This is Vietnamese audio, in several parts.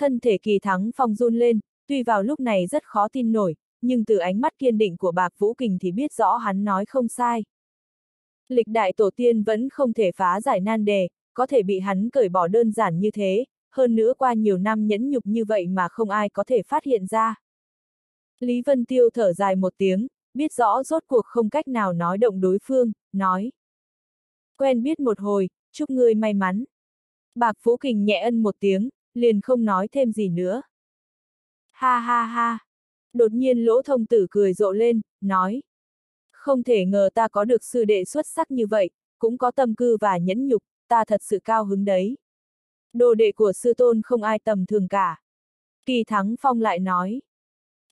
Thân thể kỳ thắng phong run lên, tuy vào lúc này rất khó tin nổi, nhưng từ ánh mắt kiên định của bạc Vũ Kình thì biết rõ hắn nói không sai. Lịch đại tổ tiên vẫn không thể phá giải nan đề, có thể bị hắn cởi bỏ đơn giản như thế, hơn nữa qua nhiều năm nhẫn nhục như vậy mà không ai có thể phát hiện ra. Lý Vân Tiêu thở dài một tiếng, biết rõ rốt cuộc không cách nào nói động đối phương, nói. Quen biết một hồi, chúc ngươi may mắn. Bạc Vũ Kình nhẹ ân một tiếng, liền không nói thêm gì nữa. Ha ha ha. Đột nhiên lỗ thông tử cười rộ lên, nói. Không thể ngờ ta có được sư đệ xuất sắc như vậy, cũng có tâm cư và nhẫn nhục, ta thật sự cao hứng đấy. Đồ đệ của sư tôn không ai tầm thường cả. Kỳ Thắng Phong lại nói.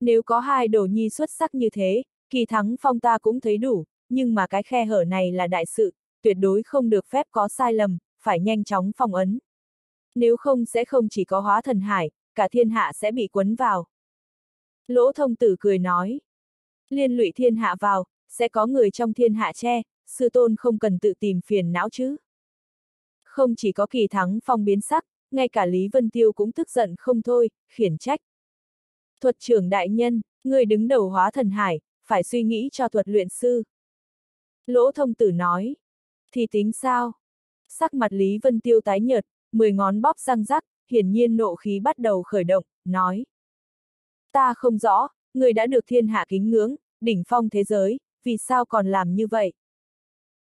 Nếu có hai đồ nhi xuất sắc như thế, Kỳ Thắng Phong ta cũng thấy đủ, nhưng mà cái khe hở này là đại sự, tuyệt đối không được phép có sai lầm, phải nhanh chóng phong ấn. Nếu không sẽ không chỉ có hóa thần hải, cả thiên hạ sẽ bị quấn vào. Lỗ thông tử cười nói. Liên lụy thiên hạ vào, sẽ có người trong thiên hạ che, sư tôn không cần tự tìm phiền não chứ. Không chỉ có kỳ thắng phong biến sắc, ngay cả Lý Vân Tiêu cũng tức giận không thôi, khiển trách. Thuật trưởng đại nhân, người đứng đầu hóa thần hải, phải suy nghĩ cho thuật luyện sư. Lỗ thông tử nói. Thì tính sao? Sắc mặt Lý Vân Tiêu tái nhợt, mười ngón bóp răng rắc, hiển nhiên nộ khí bắt đầu khởi động, nói. Ta không rõ, người đã được thiên hạ kính ngưỡng, đỉnh phong thế giới, vì sao còn làm như vậy?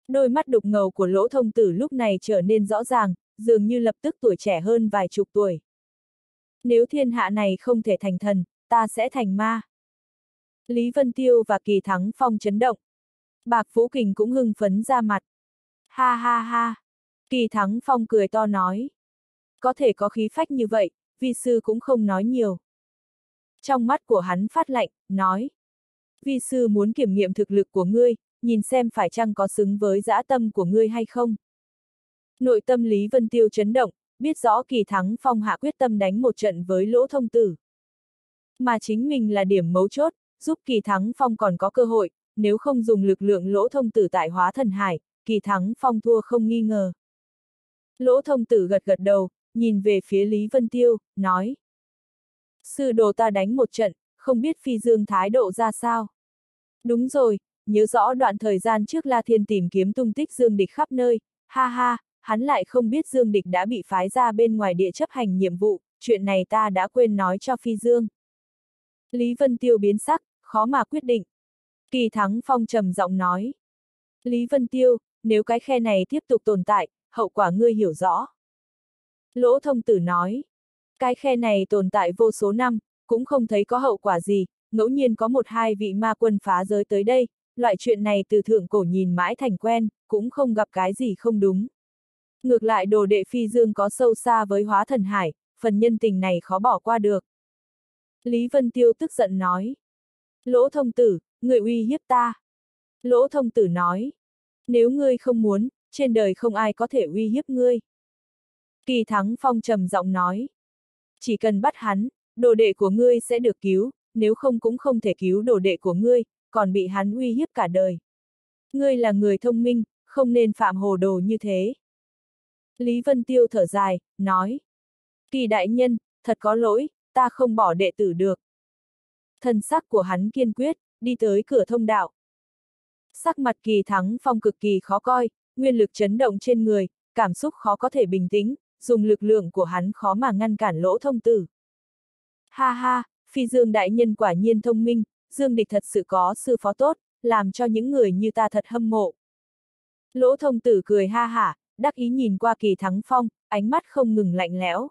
Đôi mắt đục ngầu của lỗ thông tử lúc này trở nên rõ ràng, dường như lập tức tuổi trẻ hơn vài chục tuổi. Nếu thiên hạ này không thể thành thần, ta sẽ thành ma. Lý Vân Tiêu và Kỳ Thắng Phong chấn động. Bạc Phú Kình cũng hưng phấn ra mặt. Ha ha ha. Kỳ Thắng Phong cười to nói. Có thể có khí phách như vậy, vi sư cũng không nói nhiều. Trong mắt của hắn phát lạnh, nói. Vi sư muốn kiểm nghiệm thực lực của ngươi, nhìn xem phải chăng có xứng với dã tâm của ngươi hay không. Nội tâm Lý Vân Tiêu chấn động, biết rõ kỳ thắng phong hạ quyết tâm đánh một trận với lỗ thông tử. Mà chính mình là điểm mấu chốt, giúp kỳ thắng phong còn có cơ hội, nếu không dùng lực lượng lỗ thông tử tại hóa thần hải, kỳ thắng phong thua không nghi ngờ. Lỗ thông tử gật gật đầu, nhìn về phía Lý Vân Tiêu, nói. Sư đồ ta đánh một trận, không biết phi dương thái độ ra sao. Đúng rồi, nhớ rõ đoạn thời gian trước La Thiên tìm kiếm tung tích Dương Địch khắp nơi, ha ha, hắn lại không biết Dương Địch đã bị phái ra bên ngoài địa chấp hành nhiệm vụ, chuyện này ta đã quên nói cho Phi Dương. Lý Vân Tiêu biến sắc, khó mà quyết định. Kỳ Thắng Phong trầm giọng nói. Lý Vân Tiêu, nếu cái khe này tiếp tục tồn tại, hậu quả ngươi hiểu rõ. Lỗ thông tử nói. Cái khe này tồn tại vô số năm, cũng không thấy có hậu quả gì, ngẫu nhiên có một hai vị ma quân phá giới tới đây, loại chuyện này từ thượng cổ nhìn mãi thành quen, cũng không gặp cái gì không đúng. Ngược lại đồ đệ phi dương có sâu xa với hóa thần hải, phần nhân tình này khó bỏ qua được. Lý Vân Tiêu tức giận nói. Lỗ thông tử, người uy hiếp ta. Lỗ thông tử nói. Nếu ngươi không muốn, trên đời không ai có thể uy hiếp ngươi. Kỳ Thắng Phong trầm giọng nói. Chỉ cần bắt hắn, đồ đệ của ngươi sẽ được cứu, nếu không cũng không thể cứu đồ đệ của ngươi, còn bị hắn uy hiếp cả đời. Ngươi là người thông minh, không nên phạm hồ đồ như thế. Lý Vân Tiêu thở dài, nói. Kỳ đại nhân, thật có lỗi, ta không bỏ đệ tử được. Thần sắc của hắn kiên quyết, đi tới cửa thông đạo. Sắc mặt kỳ thắng phong cực kỳ khó coi, nguyên lực chấn động trên người, cảm xúc khó có thể bình tĩnh, dùng lực lượng của hắn khó mà ngăn cản lỗ thông tử. Ha ha, phi dương đại nhân quả nhiên thông minh, dương địch thật sự có sư phó tốt, làm cho những người như ta thật hâm mộ. Lỗ thông tử cười ha hả, đắc ý nhìn qua kỳ thắng phong, ánh mắt không ngừng lạnh lẽo.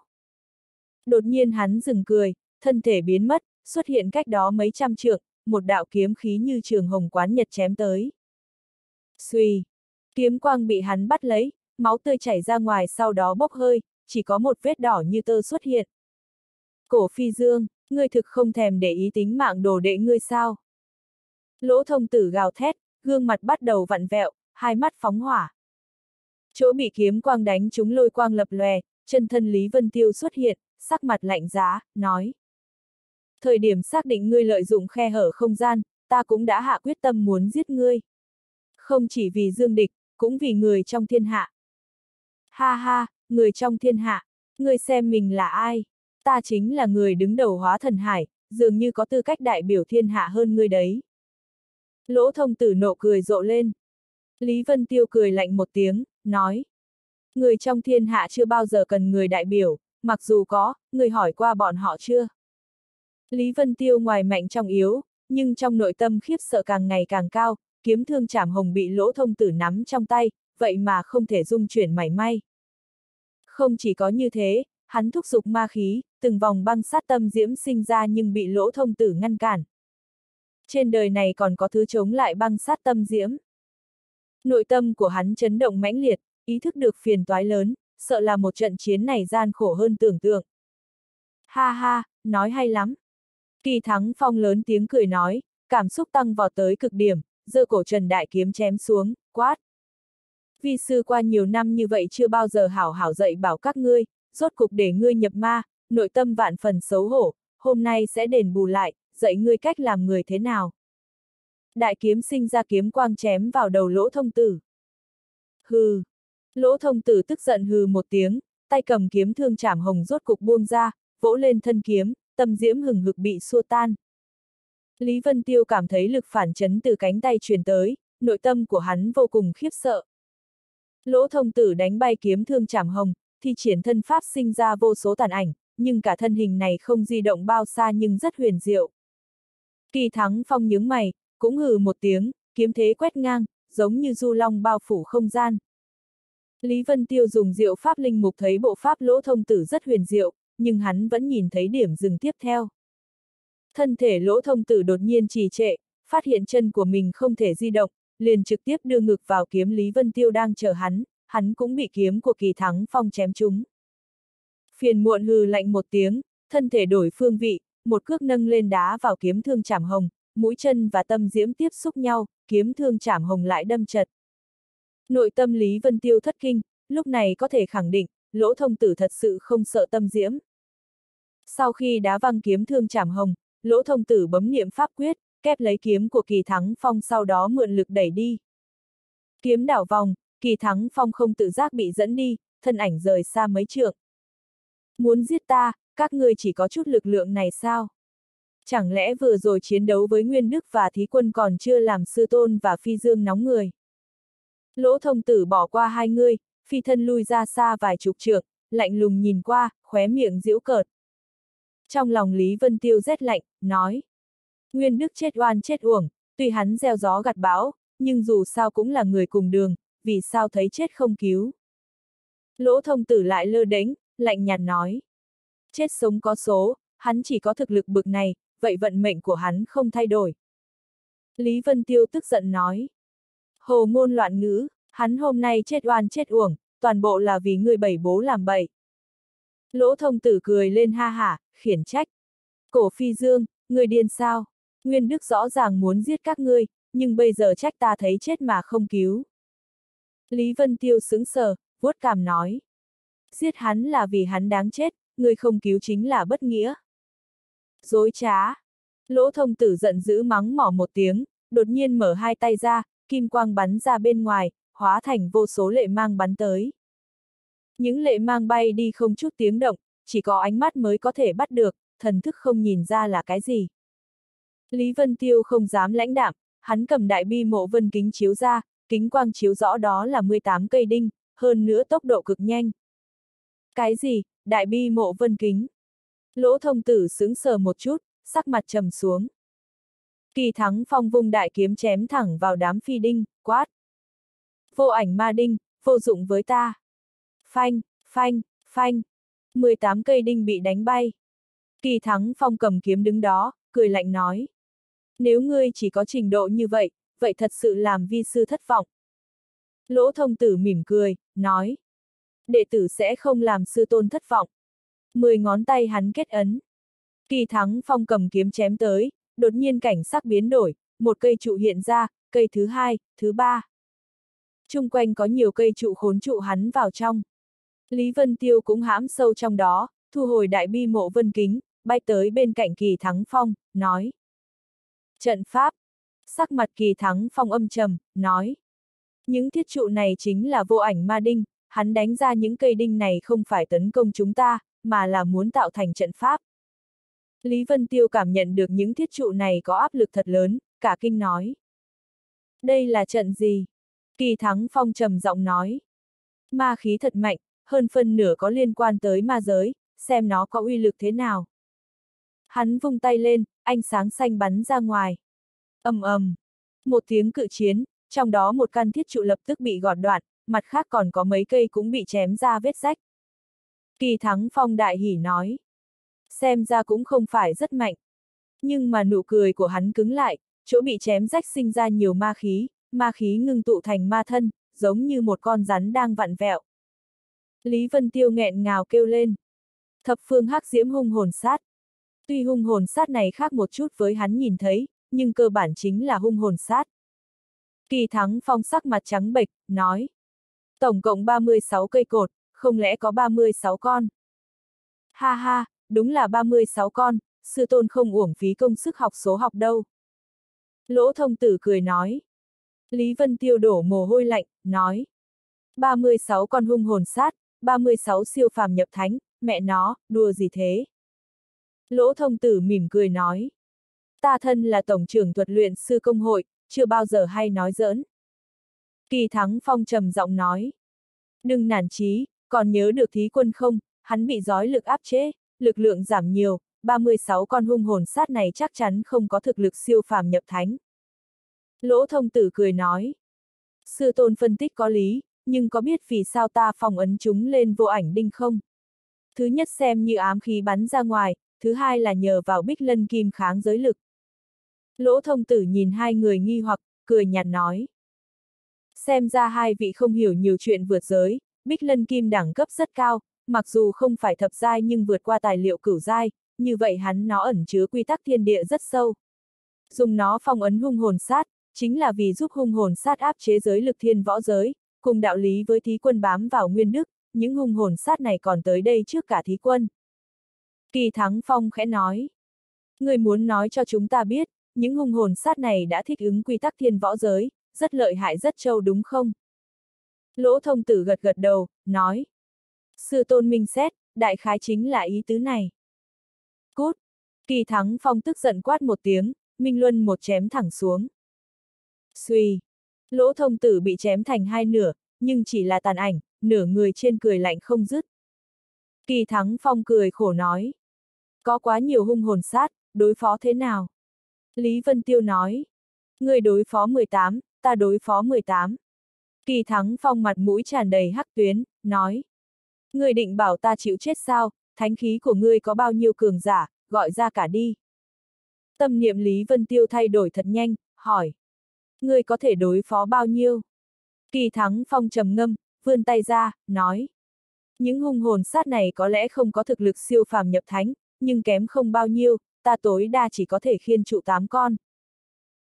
Đột nhiên hắn dừng cười, thân thể biến mất, xuất hiện cách đó mấy trăm trượng, một đạo kiếm khí như trường hồng quán nhật chém tới. Xuy! Kiếm quang bị hắn bắt lấy, máu tươi chảy ra ngoài sau đó bốc hơi, chỉ có một vết đỏ như tơ xuất hiện. Cổ phi dương, ngươi thực không thèm để ý tính mạng đồ đệ ngươi sao? Lỗ thông tử gào thét, gương mặt bắt đầu vặn vẹo, hai mắt phóng hỏa. Chỗ bị kiếm quang đánh chúng lôi quang lập lòe, chân thân Lý Vân Tiêu xuất hiện, sắc mặt lạnh giá, nói. Thời điểm xác định ngươi lợi dụng khe hở không gian, ta cũng đã hạ quyết tâm muốn giết ngươi. Không chỉ vì dương địch, cũng vì người trong thiên hạ. Ha ha, người trong thiên hạ, ngươi xem mình là ai? Ta chính là người đứng đầu hóa thần hải, dường như có tư cách đại biểu thiên hạ hơn ngươi đấy. Lỗ thông tử nộ cười rộ lên. Lý Vân Tiêu cười lạnh một tiếng, nói. Người trong thiên hạ chưa bao giờ cần người đại biểu, mặc dù có, người hỏi qua bọn họ chưa? Lý Vân Tiêu ngoài mạnh trong yếu, nhưng trong nội tâm khiếp sợ càng ngày càng cao, kiếm thương chảm hồng bị lỗ thông tử nắm trong tay, vậy mà không thể dung chuyển mảy may. Không chỉ có như thế, hắn thúc giục ma khí, từng vòng băng sát tâm diễm sinh ra nhưng bị lỗ thông tử ngăn cản. Trên đời này còn có thứ chống lại băng sát tâm diễm. Nội tâm của hắn chấn động mãnh liệt, ý thức được phiền toái lớn, sợ là một trận chiến này gian khổ hơn tưởng tượng. Ha ha, nói hay lắm. Kỳ thắng phong lớn tiếng cười nói, cảm xúc tăng vào tới cực điểm, giơ cổ trần đại kiếm chém xuống, quát. Vi sư qua nhiều năm như vậy chưa bao giờ hảo hảo dạy bảo các ngươi, rốt cục để ngươi nhập ma, nội tâm vạn phần xấu hổ, hôm nay sẽ đền bù lại, dạy ngươi cách làm người thế nào. Đại kiếm sinh ra kiếm quang chém vào đầu lỗ thông tử. Hừ. Lỗ thông tử tức giận hừ một tiếng, tay cầm kiếm thương chảm hồng rốt cục buông ra, vỗ lên thân kiếm, tâm diễm hừng hực bị xua tan. Lý Vân Tiêu cảm thấy lực phản chấn từ cánh tay truyền tới, nội tâm của hắn vô cùng khiếp sợ. Lỗ thông tử đánh bay kiếm thương chảm hồng, thì triển thân pháp sinh ra vô số tàn ảnh, nhưng cả thân hình này không di động bao xa nhưng rất huyền diệu. Kỳ thắng phong nhướng mày, cũng hừ một tiếng, kiếm thế quét ngang, giống như du long bao phủ không gian. Lý Vân Tiêu dùng diệu pháp linh mục thấy bộ pháp lỗ thông tử rất huyền diệu, nhưng hắn vẫn nhìn thấy điểm dừng tiếp theo. Thân thể lỗ thông tử đột nhiên trì trệ, phát hiện chân của mình không thể di động, liền trực tiếp đưa ngực vào kiếm Lý Vân Tiêu đang chờ hắn, hắn cũng bị kiếm của kỳ thắng phong chém trúng. Phiền muộn hừ lạnh một tiếng, thân thể đổi phương vị, một cước nâng lên đá vào kiếm thương chảm hồng, mũi chân và tâm diễm tiếp xúc nhau, kiếm thương chảm hồng lại đâm chật. Nội tâm Lý Vân Tiêu thất kinh, lúc này có thể khẳng định, lỗ thông tử thật sự không sợ tâm diễm. Sau khi đá văng kiếm thương chảm hồng, lỗ thông tử bấm niệm pháp quyết, kép lấy kiếm của kỳ thắng phong sau đó mượn lực đẩy đi. Kiếm đảo vòng, kỳ thắng phong không tự giác bị dẫn đi, thân ảnh rời xa mấy trượng. Muốn giết ta, các ngươi chỉ có chút lực lượng này sao? Chẳng lẽ vừa rồi chiến đấu với Nguyên Đức và Thí Quân còn chưa làm sư tôn và phi dương nóng người? Lỗ thông tử bỏ qua hai người, phi thân lui ra xa vài chục trượng, lạnh lùng nhìn qua, khóe miệng giễu cợt. Trong lòng Lý Vân Tiêu rét lạnh, nói. Nguyên Đức chết oan chết uổng, tuy hắn gieo gió gặt bão, nhưng dù sao cũng là người cùng đường, vì sao thấy chết không cứu. Lỗ thông tử lại lơ đánh, lạnh nhạt nói. Chết sống có số, hắn chỉ có thực lực bực này, vậy vận mệnh của hắn không thay đổi. Lý Vân Tiêu tức giận nói. Hồ ngôn loạn ngữ, hắn hôm nay chết oan chết uổng, toàn bộ là vì người bảy bố làm bậy. Lỗ thông tử cười lên ha hả, khiển trách. Cổ phi dương, người điên sao? Nguyên Đức rõ ràng muốn giết các ngươi, nhưng bây giờ trách ta thấy chết mà không cứu. Lý Vân Tiêu sững sờ, vuốt cảm nói. Giết hắn là vì hắn đáng chết, người không cứu chính là bất nghĩa. Dối trá. Lỗ thông tử giận dữ mắng mỏ một tiếng, đột nhiên mở hai tay ra, kim quang bắn ra bên ngoài, hóa thành vô số lệ mang bắn tới. Những lệ mang bay đi không chút tiếng động, chỉ có ánh mắt mới có thể bắt được, thần thức không nhìn ra là cái gì. Lý Vân Tiêu không dám lãnh đạm, hắn cầm đại bi mộ vân kính chiếu ra, kính quang chiếu rõ đó là 18 cây đinh, hơn nữa tốc độ cực nhanh. Cái gì, đại bi mộ vân kính? Lỗ thông tử sướng sờ một chút, sắc mặt trầm xuống. Kỳ thắng phong vung đại kiếm chém thẳng vào đám phi đinh, quát. Vô ảnh ma đinh, vô dụng với ta. Phanh, phanh, phanh. 18 cây đinh bị đánh bay. Kỳ thắng phong cầm kiếm đứng đó, cười lạnh nói. Nếu ngươi chỉ có trình độ như vậy, vậy thật sự làm vi sư thất vọng. Lỗ thông tử mỉm cười, nói. Đệ tử sẽ không làm sư tôn thất vọng. Mười ngón tay hắn kết ấn. Kỳ thắng phong cầm kiếm chém tới, đột nhiên cảnh sắc biến đổi, một cây trụ hiện ra, cây thứ hai, thứ ba. Trung quanh có nhiều cây trụ khốn trụ hắn vào trong. Lý Vân Tiêu cũng hãm sâu trong đó, thu hồi đại bi mộ vân kính, bay tới bên cạnh kỳ thắng phong, nói. Trận pháp. Sắc mặt kỳ thắng phong âm trầm, nói. Những thiết trụ này chính là vô ảnh ma đinh, hắn đánh ra những cây đinh này không phải tấn công chúng ta, mà là muốn tạo thành trận pháp. Lý Vân Tiêu cảm nhận được những thiết trụ này có áp lực thật lớn, cả kinh nói. Đây là trận gì? Kỳ Thắng Phong trầm giọng nói. Ma khí thật mạnh, hơn phân nửa có liên quan tới ma giới, xem nó có uy lực thế nào. Hắn vung tay lên, ánh sáng xanh bắn ra ngoài. ầm ầm, một tiếng cự chiến, trong đó một căn thiết trụ lập tức bị gọt đoạn, mặt khác còn có mấy cây cũng bị chém ra vết rách. Kỳ Thắng Phong đại hỉ nói. Xem ra cũng không phải rất mạnh. Nhưng mà nụ cười của hắn cứng lại, chỗ bị chém rách sinh ra nhiều ma khí, ma khí ngưng tụ thành ma thân, giống như một con rắn đang vặn vẹo. Lý Vân Tiêu nghẹn ngào kêu lên. Thập phương hắc diễm hung hồn sát. Tuy hung hồn sát này khác một chút với hắn nhìn thấy, nhưng cơ bản chính là hung hồn sát. Kỳ thắng phong sắc mặt trắng bệch, nói. Tổng cộng 36 cây cột, không lẽ có 36 con? Ha ha, đúng là 36 con, sư tôn không uổng phí công sức học số học đâu. Lỗ thông tử cười nói. Lý Vân Tiêu đổ mồ hôi lạnh, nói. 36 con hung hồn sát, 36 siêu phàm nhập thánh, mẹ nó, đùa gì thế? Lỗ thông tử mỉm cười nói. Ta thân là tổng trưởng thuật luyện sư công hội, chưa bao giờ hay nói giỡn. Kỳ Thắng Phong trầm giọng nói. Đừng nản chí, còn nhớ được thí quân không, hắn bị giói lực áp chế, lực lượng giảm nhiều, 36 con hung hồn sát này chắc chắn không có thực lực siêu phàm nhập thánh. Lỗ thông tử cười nói. Sư tôn phân tích có lý, nhưng có biết vì sao ta phòng ấn chúng lên vô ảnh đinh không? Thứ nhất xem như ám khí bắn ra ngoài, thứ hai là nhờ vào bích lân kim kháng giới lực. Lỗ thông tử nhìn hai người nghi hoặc, cười nhạt nói. Xem ra hai vị không hiểu nhiều chuyện vượt giới, bích lân kim đẳng cấp rất cao, mặc dù không phải thập giai nhưng vượt qua tài liệu cửu giai, như vậy hắn nó ẩn chứa quy tắc thiên địa rất sâu. Dùng nó phong ấn hung hồn sát, chính là vì giúp hung hồn sát áp chế giới lực thiên võ giới, cùng đạo lý với thí quân bám vào nguyên đức, những hung hồn sát này còn tới đây trước cả thí quân. Kỳ Thắng Phong khẽ nói. Người muốn nói cho chúng ta biết, những hung hồn sát này đã thích ứng quy tắc thiên võ giới, rất lợi hại rất trâu đúng không? Lỗ thông tử gật gật đầu, nói. Sư tôn minh xét, đại khái chính là ý tứ này. Cút! Kỳ Thắng Phong tức giận quát một tiếng, Minh Luân một chém thẳng xuống. Xuy! Lỗ thông tử bị chém thành hai nửa, nhưng chỉ là tàn ảnh, nửa người trên cười lạnh không dứt. Kỳ Thắng Phong cười khổ nói. Có quá nhiều hung hồn sát, đối phó thế nào? Lý Vân Tiêu nói. Người đối phó 18, ta đối phó 18. Kỳ Thắng Phong mặt mũi tràn đầy hắc tuyến, nói. Người định bảo ta chịu chết sao, thánh khí của ngươi có bao nhiêu cường giả, gọi ra cả đi. Tâm niệm Lý Vân Tiêu thay đổi thật nhanh, hỏi. Ngươi có thể đối phó bao nhiêu? Kỳ Thắng Phong trầm ngâm, vươn tay ra, nói. Những hung hồn sát này có lẽ không có thực lực siêu phàm nhập thánh, nhưng kém không bao nhiêu, ta tối đa chỉ có thể khiên trụ tám con.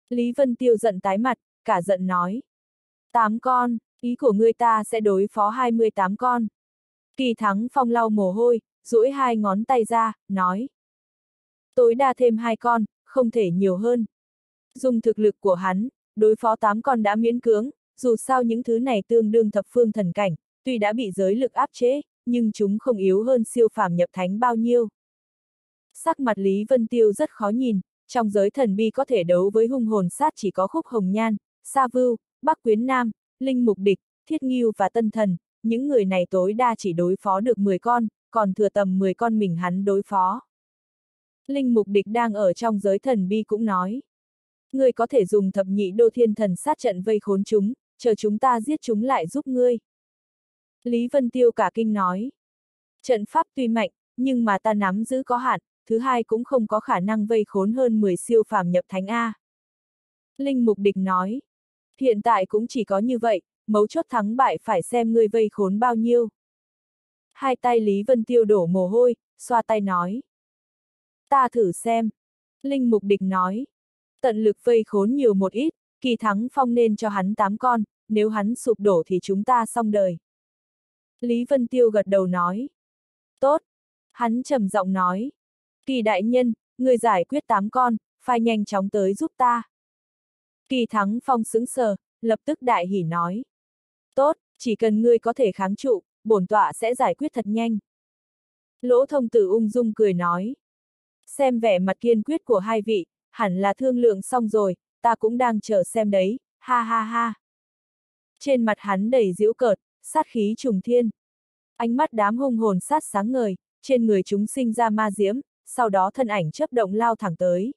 Lý Vân Tiêu giận tái mặt, cả giận nói. Tám con, ý của ngươi ta sẽ đối phó 28 con. Kỳ thắng phong lau mồ hôi, duỗi hai ngón tay ra, nói. Tối đa thêm hai con, không thể nhiều hơn. Dùng thực lực của hắn, đối phó tám con đã miễn cưỡng, dù sao những thứ này tương đương thập phương thần cảnh, tuy đã bị giới lực áp chế, nhưng chúng không yếu hơn siêu phàm nhập thánh bao nhiêu. Sắc mặt Lý Vân Tiêu rất khó nhìn, trong giới thần bi có thể đấu với hung hồn sát chỉ có khúc hồng nhan, sa vưu, bắc quyến nam, linh mục địch, thiết nghiêu và tân thần, những người này tối đa chỉ đối phó được 10 con, còn thừa tầm 10 con mình hắn đối phó. Linh mục địch đang ở trong giới thần bi cũng nói. Ngươi có thể dùng thập nhị đô thiên thần sát trận vây khốn chúng, chờ chúng ta giết chúng lại giúp ngươi. Lý Vân Tiêu cả kinh nói. Trận pháp tuy mạnh, nhưng mà ta nắm giữ có hạn, thứ hai cũng không có khả năng vây khốn hơn 10 siêu phàm nhập thánh A. Linh Mục Địch nói. Hiện tại cũng chỉ có như vậy, mấu chốt thắng bại phải xem ngươi vây khốn bao nhiêu. Hai tay Lý Vân Tiêu đổ mồ hôi, xoa tay nói. Ta thử xem. Linh Mục Địch nói. Tận lực vây khốn nhiều một ít, kỳ thắng phong nên cho hắn tám con, nếu hắn sụp đổ thì chúng ta xong đời. Lý Vân Tiêu gật đầu nói. Tốt. Hắn trầm giọng nói. Kỳ đại nhân, người giải quyết tám con, phải nhanh chóng tới giúp ta. Kỳ thắng phong sững sờ, lập tức đại hỉ nói. Tốt, chỉ cần ngươi có thể kháng trụ, bổn tọa sẽ giải quyết thật nhanh. Lỗ thông tử ung dung cười nói. Xem vẻ mặt kiên quyết của hai vị, hẳn là thương lượng xong rồi, ta cũng đang chờ xem đấy, ha ha ha. Trên mặt hắn đầy giễu cợt, sát khí trùng thiên. Ánh mắt đám hung hồn sát sáng ngời, trên người chúng sinh ra ma diễm, sau đó thân ảnh chấp động lao thẳng tới.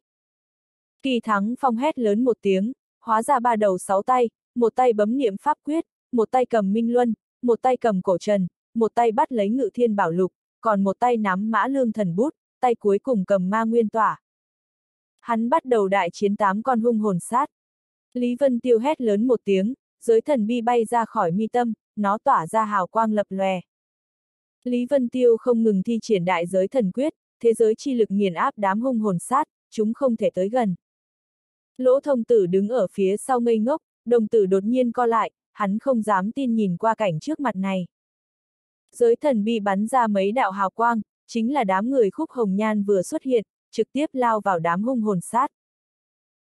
Kỳ thắng phong hét lớn một tiếng, hóa ra ba đầu sáu tay, một tay bấm niệm pháp quyết, một tay cầm minh luân, một tay cầm cổ trần, một tay bắt lấy ngự thiên bảo lục, còn một tay nắm mã lương thần bút, tay cuối cùng cầm ma nguyên tỏa. Hắn bắt đầu đại chiến tám con hung hồn sát. Lý Vân Tiêu hét lớn một tiếng, giới thần bi bay ra khỏi mi tâm, nó tỏa ra hào quang lập lòe. Lý Vân Tiêu không ngừng thi triển đại giới thần quyết, thế giới chi lực nghiền áp đám hung hồn sát, chúng không thể tới gần. Lỗ thông tử đứng ở phía sau ngây ngốc, đồng tử đột nhiên co lại, hắn không dám tin nhìn qua cảnh trước mặt này. Giới thần bi bắn ra mấy đạo hào quang, chính là đám người khúc hồng nhan vừa xuất hiện, trực tiếp lao vào đám hung hồn sát.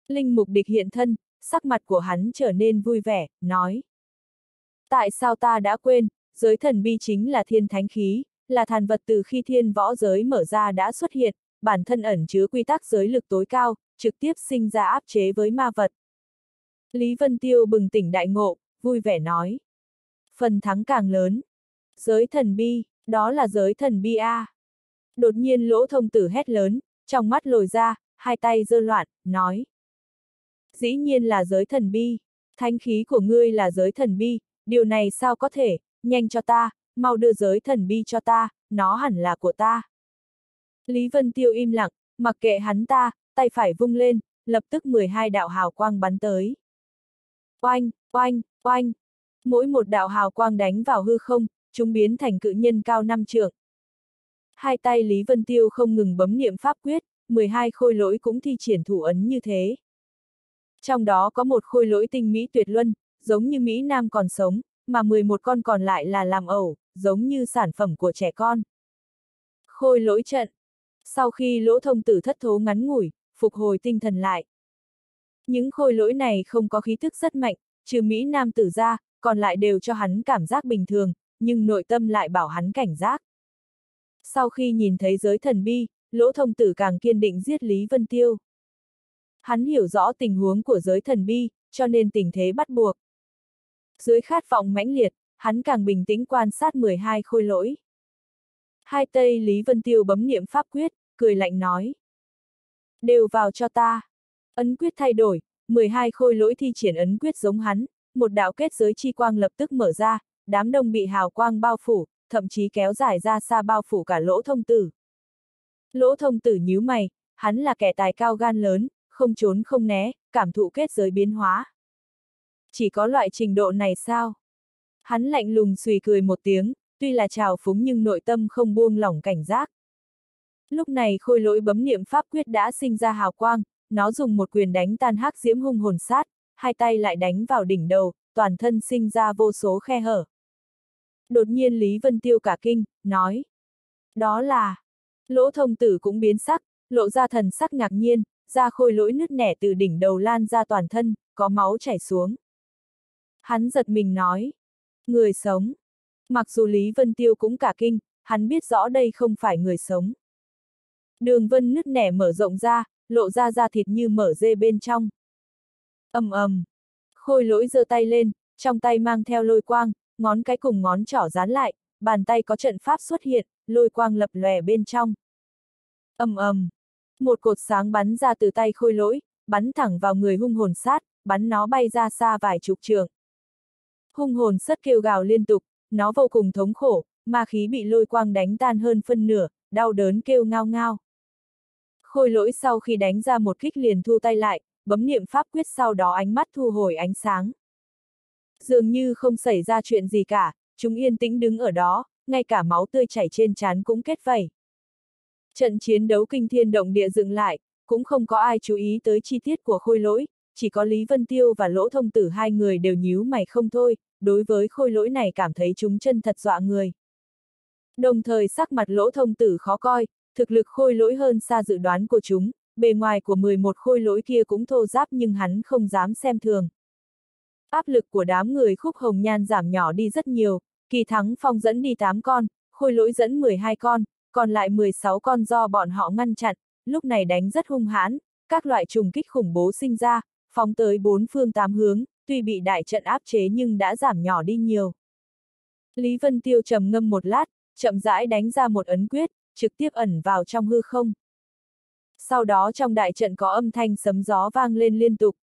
Linh mục địch hiện thân, sắc mặt của hắn trở nên vui vẻ, nói. Tại sao ta đã quên, giới thần bi chính là thiên thánh khí, là thàn vật từ khi thiên võ giới mở ra đã xuất hiện, bản thân ẩn chứa quy tắc giới lực tối cao, trực tiếp sinh ra áp chế với ma vật. Lý Vân Tiêu bừng tỉnh đại ngộ, vui vẻ nói. Phần thắng càng lớn. Giới thần bi, đó là giới thần bi A. Đột nhiên lỗ thông tử hét lớn, trong mắt lồi ra, hai tay dơ loạn, nói. Dĩ nhiên là giới thần bi, thanh khí của ngươi là giới thần bi, điều này sao có thể, nhanh cho ta, mau đưa giới thần bi cho ta, nó hẳn là của ta. Lý Vân Tiêu im lặng, mặc kệ hắn ta, tay phải vung lên, lập tức 12 đạo hào quang bắn tới. Oanh, oanh, oanh. Mỗi một đạo hào quang đánh vào hư không, chúng biến thành cự nhân cao năm trượng. Hai tay Lý Vân Tiêu không ngừng bấm niệm pháp quyết, 12 khôi lỗi cũng thi triển thủ ấn như thế. Trong đó có một khôi lỗi tinh Mỹ tuyệt luân, giống như Mỹ Nam còn sống, mà 11 con còn lại là làm ẩu, giống như sản phẩm của trẻ con. Khôi lỗi trận. Sau khi lỗ thông tử thất thố ngắn ngủi, phục hồi tinh thần lại. Những khôi lỗi này không có khí thức rất mạnh, trừ Mỹ Nam tử ra, còn lại đều cho hắn cảm giác bình thường, nhưng nội tâm lại bảo hắn cảnh giác. Sau khi nhìn thấy giới thần bi, lỗ thông tử càng kiên định giết Lý Vân Tiêu. Hắn hiểu rõ tình huống của giới thần bi, cho nên tình thế bắt buộc. Dưới khát vọng mãnh liệt, hắn càng bình tĩnh quan sát 12 khôi lỗi. Hai tay Lý Vân Tiêu bấm niệm pháp quyết, cười lạnh nói. Đều vào cho ta. Ấn quyết thay đổi, 12 khôi lỗi thi triển ấn quyết giống hắn, một đạo kết giới chi quang lập tức mở ra, đám đông bị hào quang bao phủ, thậm chí kéo dài ra xa bao phủ cả lỗ thông tử. Lỗ thông tử nhíu mày, hắn là kẻ tài cao gan lớn, không trốn không né, cảm thụ kết giới biến hóa. Chỉ có loại trình độ này sao? Hắn lạnh lùng suy cười một tiếng, tuy là trào phúng nhưng nội tâm không buông lỏng cảnh giác. Lúc này khôi lỗi bấm niệm pháp quyết đã sinh ra hào quang, nó dùng một quyền đánh tan hắc diễm hung hồn sát, hai tay lại đánh vào đỉnh đầu, toàn thân sinh ra vô số khe hở. Đột nhiên Lý Vân Tiêu cả kinh, nói. Đó là... Lỗ thông tử cũng biến sắc, lộ ra thần sắc ngạc nhiên, ra khôi lỗi nứt nẻ từ đỉnh đầu lan ra toàn thân, có máu chảy xuống. Hắn giật mình nói. Người sống. Mặc dù Lý Vân Tiêu cũng cả kinh, hắn biết rõ đây không phải người sống. Đường vân nứt nẻ mở rộng ra, lộ ra da thịt như mở dê bên trong. ầm ầm, khôi lỗi giơ tay lên, trong tay mang theo lôi quang, ngón cái cùng ngón trỏ dán lại, bàn tay có trận pháp xuất hiện, lôi quang lập lòe bên trong. ầm ầm, một cột sáng bắn ra từ tay khôi lỗi, bắn thẳng vào người hung hồn sát, bắn nó bay ra xa vài chục trường. Hung hồn sất kêu gào liên tục, nó vô cùng thống khổ, ma khí bị lôi quang đánh tan hơn phân nửa, đau đớn kêu ngao ngao. Khôi lỗi sau khi đánh ra một kích liền thu tay lại, bấm niệm pháp quyết sau đó ánh mắt thu hồi ánh sáng. Dường như không xảy ra chuyện gì cả, chúng yên tĩnh đứng ở đó, ngay cả máu tươi chảy trên trán cũng kết vẩy. Trận chiến đấu kinh thiên động địa dừng lại, cũng không có ai chú ý tới chi tiết của khôi lỗi, chỉ có Lý Vân Tiêu và Lỗ Thông Tử hai người đều nhíu mày không thôi, đối với khôi lỗi này cảm thấy chúng chân thật dọa người. Đồng thời sắc mặt Lỗ Thông Tử khó coi, thực lực khôi lỗi hơn xa dự đoán của chúng, bề ngoài của 11 khôi lỗi kia cũng thô giáp nhưng hắn không dám xem thường. Áp lực của đám người khúc hồng nhan giảm nhỏ đi rất nhiều, kỳ thắng phong dẫn đi 8 con, khôi lỗi dẫn 12 con, còn lại 16 con do bọn họ ngăn chặn, lúc này đánh rất hung hãn, các loại trùng kích khủng bố sinh ra, phóng tới bốn phương tám hướng, tuy bị đại trận áp chế nhưng đã giảm nhỏ đi nhiều. Lý Vân Tiêu trầm ngâm một lát, chậm rãi đánh ra một ấn quyết, trực tiếp ẩn vào trong hư không. Sau đó trong đại trận có âm thanh sấm gió vang lên liên tục.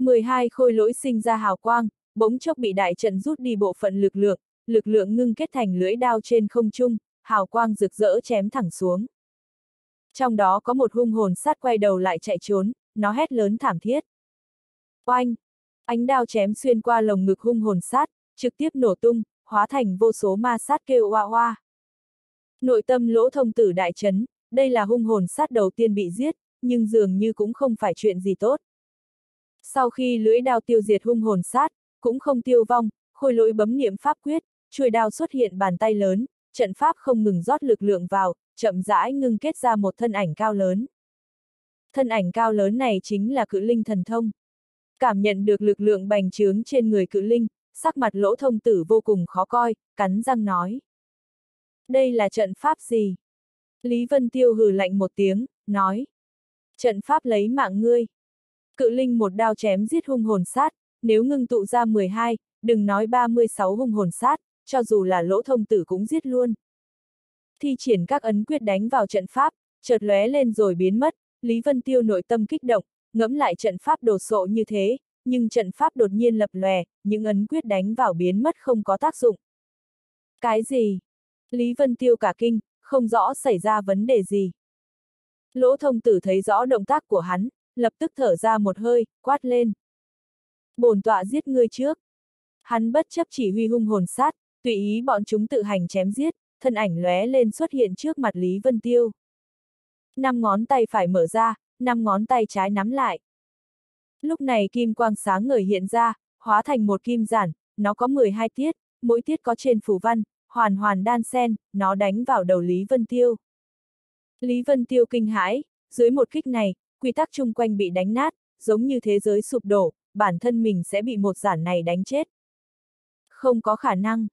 12 khôi lỗi sinh ra hào quang, bỗng chốc bị đại trận rút đi bộ phận lực lượng, lực lượng ngưng kết thành lưỡi đao trên không trung, hào quang rực rỡ chém thẳng xuống. Trong đó có một hung hồn sát quay đầu lại chạy trốn, nó hét lớn thảm thiết. Oanh! Ánh đao chém xuyên qua lồng ngực hung hồn sát, trực tiếp nổ tung, hóa thành vô số ma sát kêu oa oa. Nội tâm lỗ thông tử đại chấn, đây là hung hồn sát đầu tiên bị giết, nhưng dường như cũng không phải chuyện gì tốt. Sau khi lưỡi đao tiêu diệt hung hồn sát, cũng không tiêu vong, khôi lỗi bấm niệm pháp quyết, chuôi đao xuất hiện bàn tay lớn, trận pháp không ngừng rót lực lượng vào, chậm rãi ngưng kết ra một thân ảnh cao lớn. Thân ảnh cao lớn này chính là cự linh thần thông. Cảm nhận được lực lượng bành trướng trên người cự linh, sắc mặt lỗ thông tử vô cùng khó coi, cắn răng nói. Đây là trận pháp gì? Lý Vân Tiêu hừ lạnh một tiếng, nói. Trận pháp lấy mạng ngươi. Cự linh một đao chém giết hung hồn sát, nếu ngưng tụ ra 12, đừng nói 36 hung hồn sát, cho dù là lỗ thông tử cũng giết luôn. Thi triển các ấn quyết đánh vào trận pháp, chợt lóe lên rồi biến mất, Lý Vân Tiêu nội tâm kích động, ngẫm lại trận pháp đồ sộ như thế, nhưng trận pháp đột nhiên lập lòe, những ấn quyết đánh vào biến mất không có tác dụng. Cái gì? Lý Vân Tiêu cả kinh, không rõ xảy ra vấn đề gì. Lỗ thông tử thấy rõ động tác của hắn, lập tức thở ra một hơi, quát lên. Bổn tọa giết ngươi trước. Hắn bất chấp chỉ huy hung hồn sát, tùy ý bọn chúng tự hành chém giết, thân ảnh lóe lên xuất hiện trước mặt Lý Vân Tiêu. Năm ngón tay phải mở ra, năm ngón tay trái nắm lại. Lúc này kim quang sáng ngời hiện ra, hóa thành một kim giản, nó có 12 tiết, mỗi tiết có trên phủ văn, hoàn hoàn đan sen, nó đánh vào đầu Lý Vân Tiêu. Lý Vân Tiêu kinh hãi, dưới một kích này, quy tắc chung quanh bị đánh nát, giống như thế giới sụp đổ, bản thân mình sẽ bị một giản này đánh chết. Không có khả năng.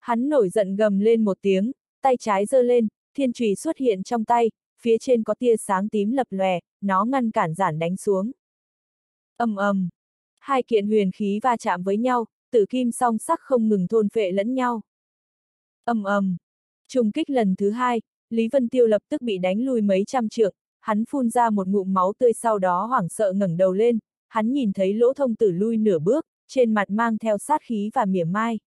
Hắn nổi giận gầm lên một tiếng, tay trái giơ lên, thiên trùy xuất hiện trong tay, phía trên có tia sáng tím lập lòe, nó ngăn cản giản đánh xuống. ầm ầm, hai kiện huyền khí va chạm với nhau, tử kim song sắc không ngừng thôn phệ lẫn nhau. ầm ầm, trùng kích lần thứ hai, Lý Vân Tiêu lập tức bị đánh lùi mấy trăm trượng, hắn phun ra một ngụm máu tươi sau đó hoảng sợ ngẩng đầu lên, hắn nhìn thấy lỗ thông tử lui nửa bước, trên mặt mang theo sát khí và mỉa mai.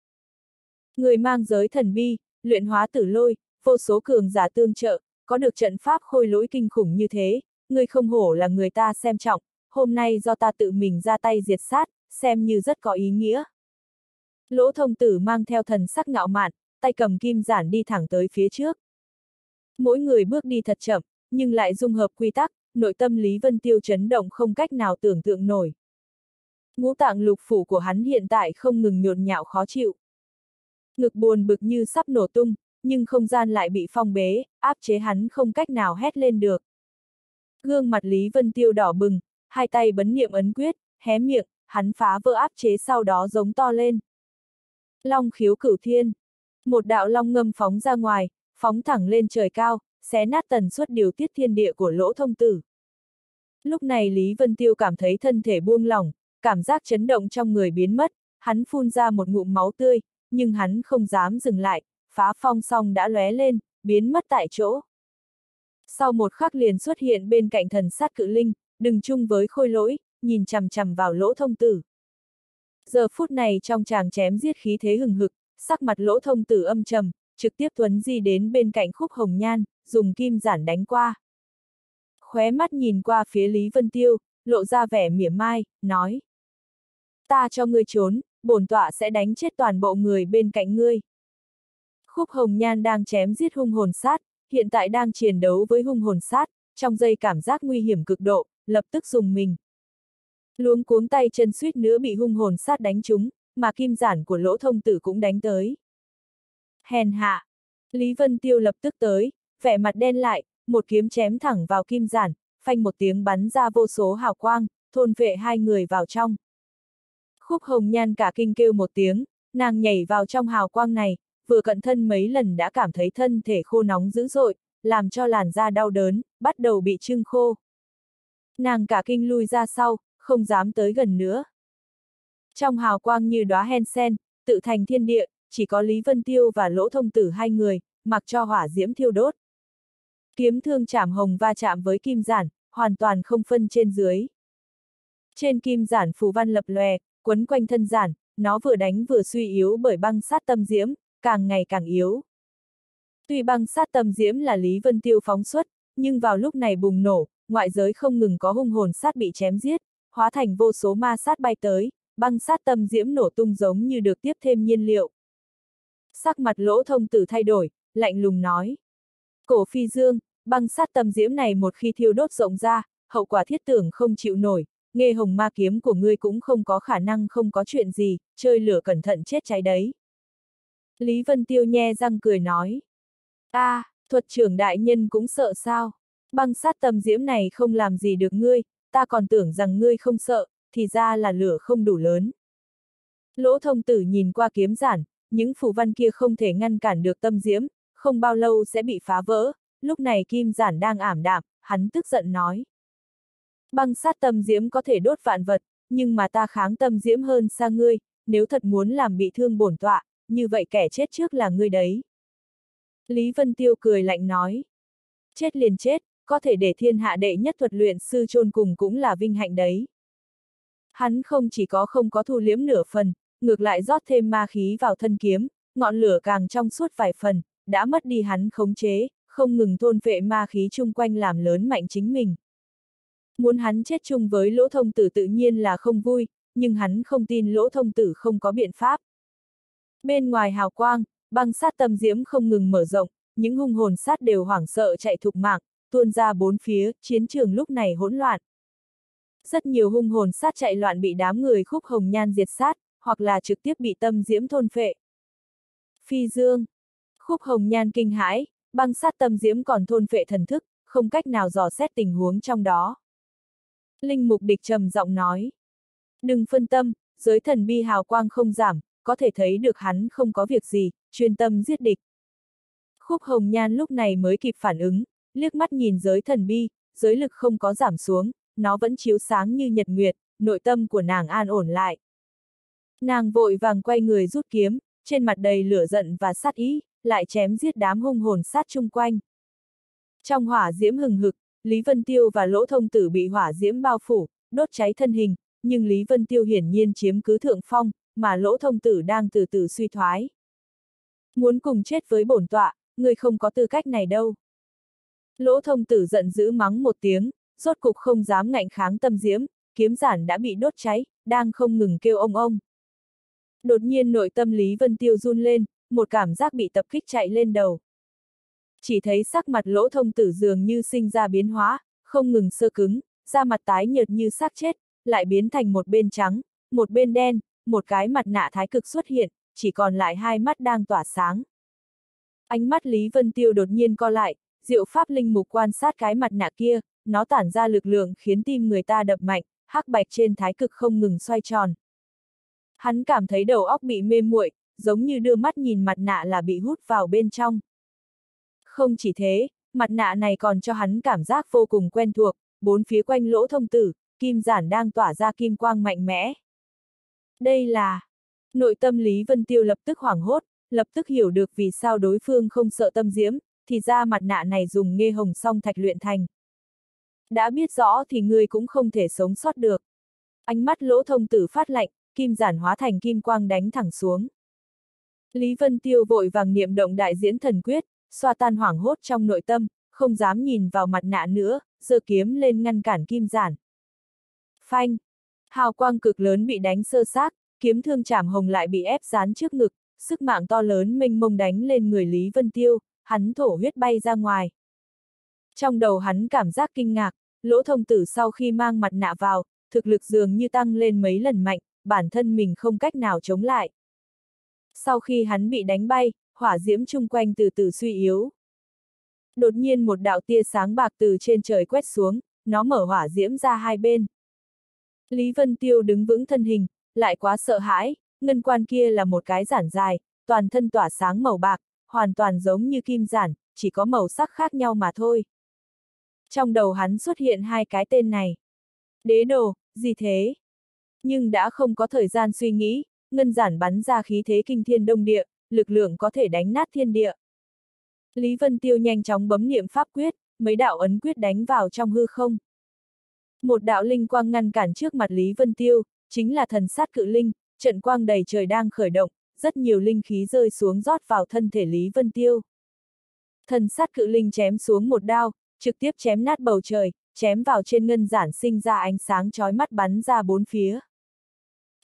Người mang giới thần bi, luyện hóa tử lôi, vô số cường giả tương trợ, có được trận pháp khôi lỗi kinh khủng như thế, người không hổ là người ta xem trọng, hôm nay do ta tự mình ra tay diệt sát, xem như rất có ý nghĩa. Lỗ thông tử mang theo thần sắc ngạo mạn, tay cầm kim giản đi thẳng tới phía trước. Mỗi người bước đi thật chậm, nhưng lại dung hợp quy tắc, nội tâm Lý Vân Tiêu chấn động không cách nào tưởng tượng nổi. Ngũ tạng lục phủ của hắn hiện tại không ngừng nhộn nhạo khó chịu. Ngực buồn bực như sắp nổ tung, nhưng không gian lại bị phong bế, áp chế hắn không cách nào hét lên được. Gương mặt Lý Vân Tiêu đỏ bừng, hai tay bấn niệm ấn quyết, hé miệng, hắn phá vỡ áp chế sau đó giống to lên. Long khiếu cửu thiên. Một đạo long ngâm phóng ra ngoài, phóng thẳng lên trời cao, xé nát tần suất điều tiết thiên địa của lỗ thông tử. Lúc này Lý Vân Tiêu cảm thấy thân thể buông lỏng, cảm giác chấn động trong người biến mất, hắn phun ra một ngụm máu tươi, nhưng hắn không dám dừng lại, phá phong song đã lóe lên, biến mất tại chỗ. Sau một khắc liền xuất hiện bên cạnh thần sát cự linh, đừng chung với khôi lỗi, nhìn chằm chằm vào lỗ thông tử. Giờ phút này trong chàng chém giết khí thế hừng hực, sắc mặt lỗ thông tử âm trầm, trực tiếp tuấn di đến bên cạnh khúc hồng nhan, dùng kim giản đánh qua. Khóe mắt nhìn qua phía Lý Vân Tiêu, lộ ra vẻ mỉa mai, nói. Ta cho ngươi trốn, bổn tọa sẽ đánh chết toàn bộ người bên cạnh ngươi. Khúc hồng nhan đang chém giết hung hồn sát, hiện tại đang chiến đấu với hung hồn sát, trong giây cảm giác nguy hiểm cực độ, lập tức dùng mình. Luống cuống tay chân suýt nữa bị hung hồn sát đánh trúng, mà kim giản của lỗ thông tử cũng đánh tới. Hèn hạ! Lý Vân Tiêu lập tức tới, vẻ mặt đen lại, một kiếm chém thẳng vào kim giản, phanh một tiếng bắn ra vô số hào quang, thôn vệ hai người vào trong. Khúc hồng nhan cả kinh kêu một tiếng, nàng nhảy vào trong hào quang này, vừa cận thân mấy lần đã cảm thấy thân thể khô nóng dữ dội, làm cho làn da đau đớn, bắt đầu bị trưng khô. Nàng cả kinh lui ra sau, không dám tới gần nữa. Trong hào quang như đóa hen sen, tự thành thiên địa, chỉ có Lý Vân Tiêu và Lỗ Thông Tử hai người, mặc cho hỏa diễm thiêu đốt. Kiếm thương chạm hồng va chạm với kim giản, hoàn toàn không phân trên dưới. Trên kim giản phù văn lập lòe, quấn quanh thân giản, nó vừa đánh vừa suy yếu bởi băng sát tâm diễm, càng ngày càng yếu. Tuy băng sát tâm diễm là Lý Vân Tiêu phóng xuất, nhưng vào lúc này bùng nổ, ngoại giới không ngừng có hung hồn sát bị chém giết, hóa thành vô số ma sát bay tới, băng sát tâm diễm nổ tung giống như được tiếp thêm nhiên liệu. Sắc mặt lỗ thông tử thay đổi, lạnh lùng nói. Cổ phi dương, băng sát tâm diễm này một khi thiêu đốt rộng ra, hậu quả thiết tưởng không chịu nổi, nghe hồng ma kiếm của ngươi cũng không có khả năng không có chuyện gì, chơi lửa cẩn thận chết cháy đấy. Lý Vân Tiêu nhe răng cười nói. a à, thuật trưởng đại nhân cũng sợ sao? Băng sát tâm diễm này không làm gì được ngươi, ta còn tưởng rằng ngươi không sợ, thì ra là lửa không đủ lớn. Lỗ thông tử nhìn qua kiếm giản, những phù văn kia không thể ngăn cản được tâm diễm, không bao lâu sẽ bị phá vỡ, lúc này kim giản đang ảm đạm, hắn tức giận nói. Băng sát tâm diễm có thể đốt vạn vật, nhưng mà ta kháng tâm diễm hơn xa ngươi, nếu thật muốn làm bị thương bổn tọa, như vậy kẻ chết trước là ngươi đấy. Lý Vân Tiêu cười lạnh nói. Chết liền chết, có thể để thiên hạ đệ nhất thuật luyện sư chôn cùng cũng là vinh hạnh đấy. Hắn không chỉ có không có thu liếm nửa phần, ngược lại rót thêm ma khí vào thân kiếm, ngọn lửa càng trong suốt vài phần, đã mất đi hắn khống chế, không ngừng thôn vệ ma khí chung quanh làm lớn mạnh chính mình. Muốn hắn chết chung với lỗ thông tử tự nhiên là không vui, nhưng hắn không tin lỗ thông tử không có biện pháp. Bên ngoài hào quang, băng sát tâm diễm không ngừng mở rộng, những hung hồn sát đều hoảng sợ chạy thục mạng, tuôn ra bốn phía, chiến trường lúc này hỗn loạn. Rất nhiều hung hồn sát chạy loạn bị đám người khúc hồng nhan diệt sát, hoặc là trực tiếp bị tâm diễm thôn phệ. Phi dương. Khúc hồng nhan kinh hãi, băng sát tâm diễm còn thôn phệ thần thức, không cách nào dò xét tình huống trong đó. Linh mục địch trầm giọng nói. Đừng phân tâm, giới thần bi hào quang không giảm, có thể thấy được hắn không có việc gì, chuyên tâm giết địch. Khúc hồng nhan lúc này mới kịp phản ứng, liếc mắt nhìn giới thần bi, giới lực không có giảm xuống, nó vẫn chiếu sáng như nhật nguyệt, nội tâm của nàng an ổn lại. Nàng vội vàng quay người rút kiếm, trên mặt đầy lửa giận và sát ý, lại chém giết đám hung hồn sát chung quanh. Trong hỏa diễm hừng hực, Lý Vân Tiêu và Lỗ Thông Tử bị hỏa diễm bao phủ, đốt cháy thân hình, nhưng Lý Vân Tiêu hiển nhiên chiếm cứ thượng phong, mà Lỗ Thông Tử đang từ từ suy thoái. Muốn cùng chết với bổn tọa, người không có tư cách này đâu. Lỗ Thông Tử giận dữ mắng một tiếng, rốt cục không dám ngạnh kháng tâm diễm, kiếm giản đã bị đốt cháy, đang không ngừng kêu ông ông. Đột nhiên nội tâm Lý Vân Tiêu run lên, một cảm giác bị tập kích chạy lên đầu. Chỉ thấy sắc mặt lỗ thông tử dường như sinh ra biến hóa, không ngừng sơ cứng, da mặt tái nhợt như xác chết, lại biến thành một bên trắng, một bên đen, một cái mặt nạ thái cực xuất hiện, chỉ còn lại hai mắt đang tỏa sáng. Ánh mắt Lý Vân Tiêu đột nhiên co lại, diệu pháp linh mục quan sát cái mặt nạ kia, nó tản ra lực lượng khiến tim người ta đập mạnh, hắc bạch trên thái cực không ngừng xoay tròn. Hắn cảm thấy đầu óc bị mê muội, giống như đưa mắt nhìn mặt nạ là bị hút vào bên trong. Không chỉ thế, mặt nạ này còn cho hắn cảm giác vô cùng quen thuộc, bốn phía quanh lỗ thông tử, kim giản đang tỏa ra kim quang mạnh mẽ. Đây là... Nội tâm Lý Vân Tiêu lập tức hoảng hốt, lập tức hiểu được vì sao đối phương không sợ tâm diễm, thì ra mặt nạ này dùng nghe hồng song thạch luyện thành. Đã biết rõ thì ngươi cũng không thể sống sót được. Ánh mắt lỗ thông tử phát lạnh, kim giản hóa thành kim quang đánh thẳng xuống. Lý Vân Tiêu vội vàng niệm động đại diễn thần quyết, xoa tan hoảng hốt trong nội tâm, không dám nhìn vào mặt nạ nữa, giơ kiếm lên ngăn cản kim giản. Phanh! Hào quang cực lớn bị đánh sơ sát, kiếm thương chảm hồng lại bị ép dán trước ngực, sức mạng to lớn mênh mông đánh lên người Lý Vân Tiêu, hắn thổ huyết bay ra ngoài. Trong đầu hắn cảm giác kinh ngạc, lỗ thông tử sau khi mang mặt nạ vào, thực lực dường như tăng lên mấy lần mạnh, bản thân mình không cách nào chống lại. Sau khi hắn bị đánh bay, hỏa diễm chung quanh từ từ suy yếu. Đột nhiên một đạo tia sáng bạc từ trên trời quét xuống, nó mở hỏa diễm ra hai bên. Lý Vân Tiêu đứng vững thân hình, lại quá sợ hãi, ngân quan kia là một cái giản dài, toàn thân tỏa sáng màu bạc, hoàn toàn giống như kim giản, chỉ có màu sắc khác nhau mà thôi. Trong đầu hắn xuất hiện hai cái tên này. Đế đồ, gì thế? Nhưng đã không có thời gian suy nghĩ, ngân giản bắn ra khí thế kinh thiên đông địa, lực lượng có thể đánh nát thiên địa. Lý Vân Tiêu nhanh chóng bấm niệm pháp quyết, mấy đạo ấn quyết đánh vào trong hư không. Một đạo linh quang ngăn cản trước mặt Lý Vân Tiêu, chính là thần sát cự linh, trận quang đầy trời đang khởi động, rất nhiều linh khí rơi xuống rót vào thân thể Lý Vân Tiêu. Thần sát cự linh chém xuống một đao, trực tiếp chém nát bầu trời, chém vào trên ngân giản sinh ra ánh sáng chói mắt bắn ra bốn phía.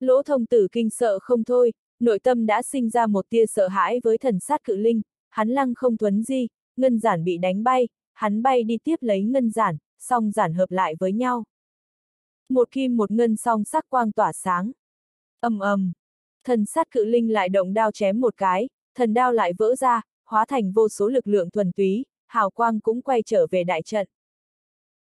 Lỗ thông tử kinh sợ không thôi, nội tâm đã sinh ra một tia sợ hãi với thần sát cự linh, hắn lăng không thuấn di, ngân giản bị đánh bay, hắn bay đi tiếp lấy ngân giản, song giản hợp lại với nhau. Một kim một ngân song sắc quang tỏa sáng. ầm ầm, thần sát cự linh lại động đao chém một cái, thần đao lại vỡ ra, hóa thành vô số lực lượng thuần túy, hào quang cũng quay trở về đại trận.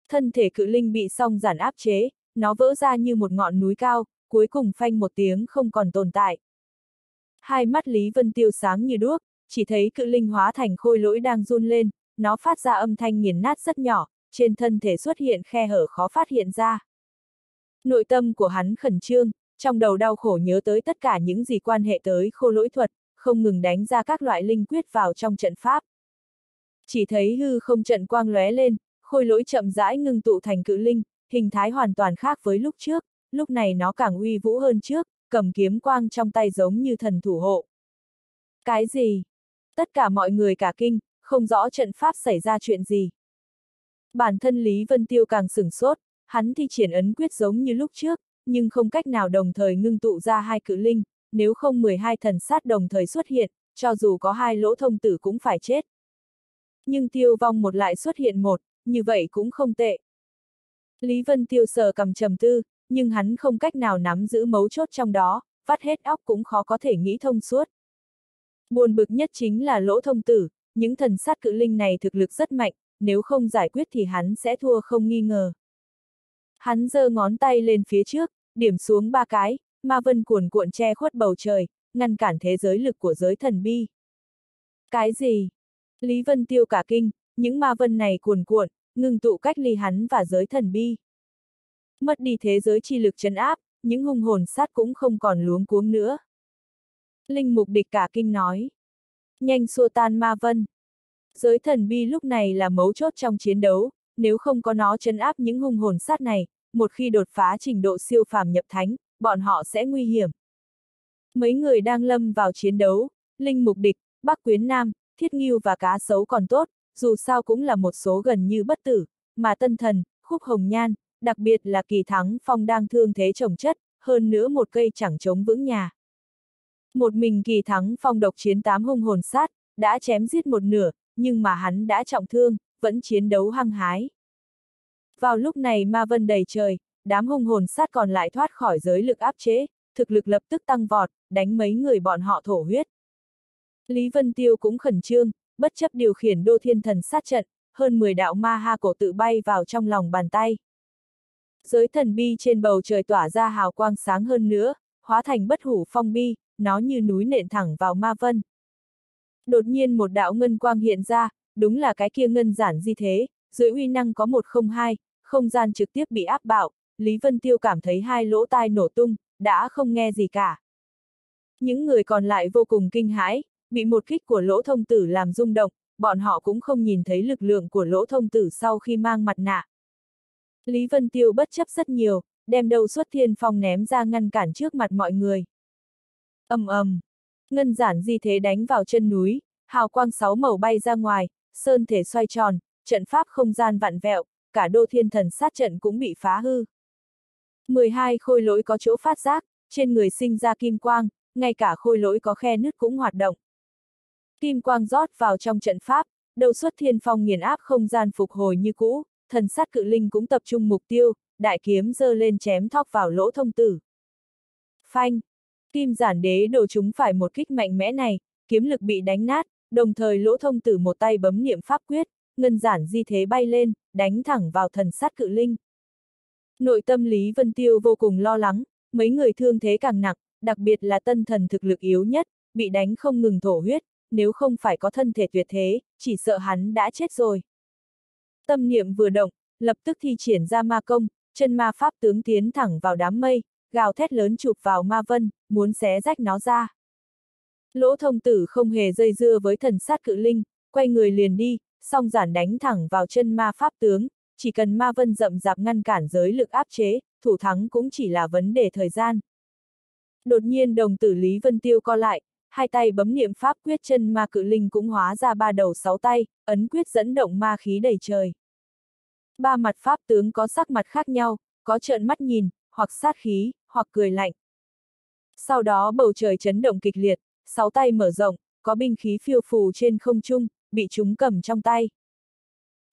Thân thể cự linh bị song giản áp chế, nó vỡ ra như một ngọn núi cao, cuối cùng phanh một tiếng không còn tồn tại. Hai mắt Lý Vân Tiêu sáng như đuốc, chỉ thấy cự linh hóa thành khôi lỗi đang run lên, nó phát ra âm thanh nghiền nát rất nhỏ, trên thân thể xuất hiện khe hở khó phát hiện ra. Nội tâm của hắn khẩn trương, trong đầu đau khổ nhớ tới tất cả những gì quan hệ tới khô lỗi thuật, không ngừng đánh ra các loại linh quyết vào trong trận pháp. Chỉ thấy hư không trận quang lóe lên, khôi lỗi chậm rãi ngưng tụ thành cự linh, hình thái hoàn toàn khác với lúc trước, lúc này nó càng uy vũ hơn trước, cầm kiếm quang trong tay giống như thần thủ hộ. Cái gì? Tất cả mọi người cả kinh, không rõ trận pháp xảy ra chuyện gì. Bản thân Lý Vân Tiêu càng sửng sốt, hắn thi triển ấn quyết giống như lúc trước, nhưng không cách nào đồng thời ngưng tụ ra hai cự linh, nếu không 12 thần sát đồng thời xuất hiện, cho dù có hai lỗ thông tử cũng phải chết. Nhưng tiêu vong một lại xuất hiện một, như vậy cũng không tệ. Lý Vân Tiêu sờ cầm trầm tư, nhưng hắn không cách nào nắm giữ mấu chốt trong đó, vắt hết óc cũng khó có thể nghĩ thông suốt. Buồn bực nhất chính là lỗ thông tử, những thần sát cự linh này thực lực rất mạnh, nếu không giải quyết thì hắn sẽ thua không nghi ngờ. Hắn giơ ngón tay lên phía trước, điểm xuống ba cái, ma vân cuồn cuộn che khuất bầu trời, ngăn cản thế giới lực của giới thần bi. Cái gì? Lý Vân tiêu cả kinh, những ma vân này cuồn cuộn, ngừng tụ cách ly hắn và giới thần bi. Mất đi thế giới chi lực chấn áp, những hung hồn sát cũng không còn luống cuống nữa. Linh mục địch cả kinh nói. Nhanh xua tan ma vân. Giới thần bi lúc này là mấu chốt trong chiến đấu, nếu không có nó chấn áp những hung hồn sát này, một khi đột phá trình độ siêu phàm nhập thánh, bọn họ sẽ nguy hiểm. Mấy người đang lâm vào chiến đấu, Linh Mục Địch, Bắc Quyến Nam, Thiết Nghiêu và Cá Sấu còn tốt, dù sao cũng là một số gần như bất tử, mà Tân Thần, Khúc Hồng Nhan, đặc biệt là Kỳ Thắng Phong đang thương thế trồng chất, hơn nữa một cây chẳng chống vững nhà. Một mình Kỳ Thắng Phong độc chiến tám hung hồn sát, đã chém giết một nửa, nhưng mà hắn đã trọng thương, vẫn chiến đấu hăng hái. Vào lúc này ma vân đầy trời, đám hung hồn sát còn lại thoát khỏi giới lực áp chế, thực lực lập tức tăng vọt, đánh mấy người bọn họ thổ huyết. Lý Vân Tiêu cũng khẩn trương, bất chấp điều khiển đô thiên thần sát trận, hơn 10 đạo ma ha cổ tự bay vào trong lòng bàn tay. Giới thần bi trên bầu trời tỏa ra hào quang sáng hơn nữa, hóa thành bất hủ phong bi, nó như núi nện thẳng vào ma vân. Đột nhiên một đạo ngân quang hiện ra, đúng là cái kia ngân giản di thế, dưới uy năng có một không hai, không gian trực tiếp bị áp bạo, Lý Vân Tiêu cảm thấy hai lỗ tai nổ tung, đã không nghe gì cả. Những người còn lại vô cùng kinh hãi, bị một kích của lỗ thông tử làm rung động, bọn họ cũng không nhìn thấy lực lượng của lỗ thông tử sau khi mang mặt nạ. Lý Vân Tiêu bất chấp rất nhiều, đem đầu xuất thiên phong ném ra ngăn cản trước mặt mọi người. ầm ầm, ngân giản di thế đánh vào chân núi, hào quang sáu màu bay ra ngoài, sơn thể xoay tròn, trận pháp không gian vặn vẹo, cả đô thiên thần sát trận cũng bị phá hư. 12 khôi lỗi có chỗ phát giác, trên người sinh ra kim quang, ngay cả khôi lỗi có khe nứt cũng hoạt động. Kim quang rót vào trong trận pháp, đầu xuất thiên phong nghiền áp không gian phục hồi như cũ, thần sát cự linh cũng tập trung mục tiêu, đại kiếm dơ lên chém thóc vào lỗ thông tử. Phanh! Kim giản đế đồ chúng phải một kích mạnh mẽ này, kiếm lực bị đánh nát, đồng thời lỗ thông tử một tay bấm niệm pháp quyết, ngân giản di thế bay lên, đánh thẳng vào thần sát cự linh. Nội tâm Lý Vân Tiêu vô cùng lo lắng, mấy người thương thế càng nặng, đặc biệt là tân thần thực lực yếu nhất, bị đánh không ngừng thổ huyết, nếu không phải có thân thể tuyệt thế, chỉ sợ hắn đã chết rồi. Tâm niệm vừa động, lập tức thi triển ra ma công, chân ma pháp tướng tiến thẳng vào đám mây, gào thét lớn chụp vào ma vân, muốn xé rách nó ra. Lỗ thông tử không hề dây dưa với thần sát cự linh, quay người liền đi, song giản đánh thẳng vào chân ma pháp tướng, chỉ cần ma vân rậm rạp ngăn cản giới lực áp chế, thủ thắng cũng chỉ là vấn đề thời gian. Đột nhiên đồng tử Lý Vân Tiêu co lại, hai tay bấm niệm pháp quyết chân ma cự linh cũng hóa ra ba đầu sáu tay, ấn quyết dẫn động ma khí đầy trời. Ba mặt pháp tướng có sắc mặt khác nhau, có trợn mắt nhìn, hoặc sát khí, hoặc cười lạnh. Sau đó bầu trời chấn động kịch liệt, sáu tay mở rộng, có binh khí phiêu phù trên không trung, bị chúng cầm trong tay.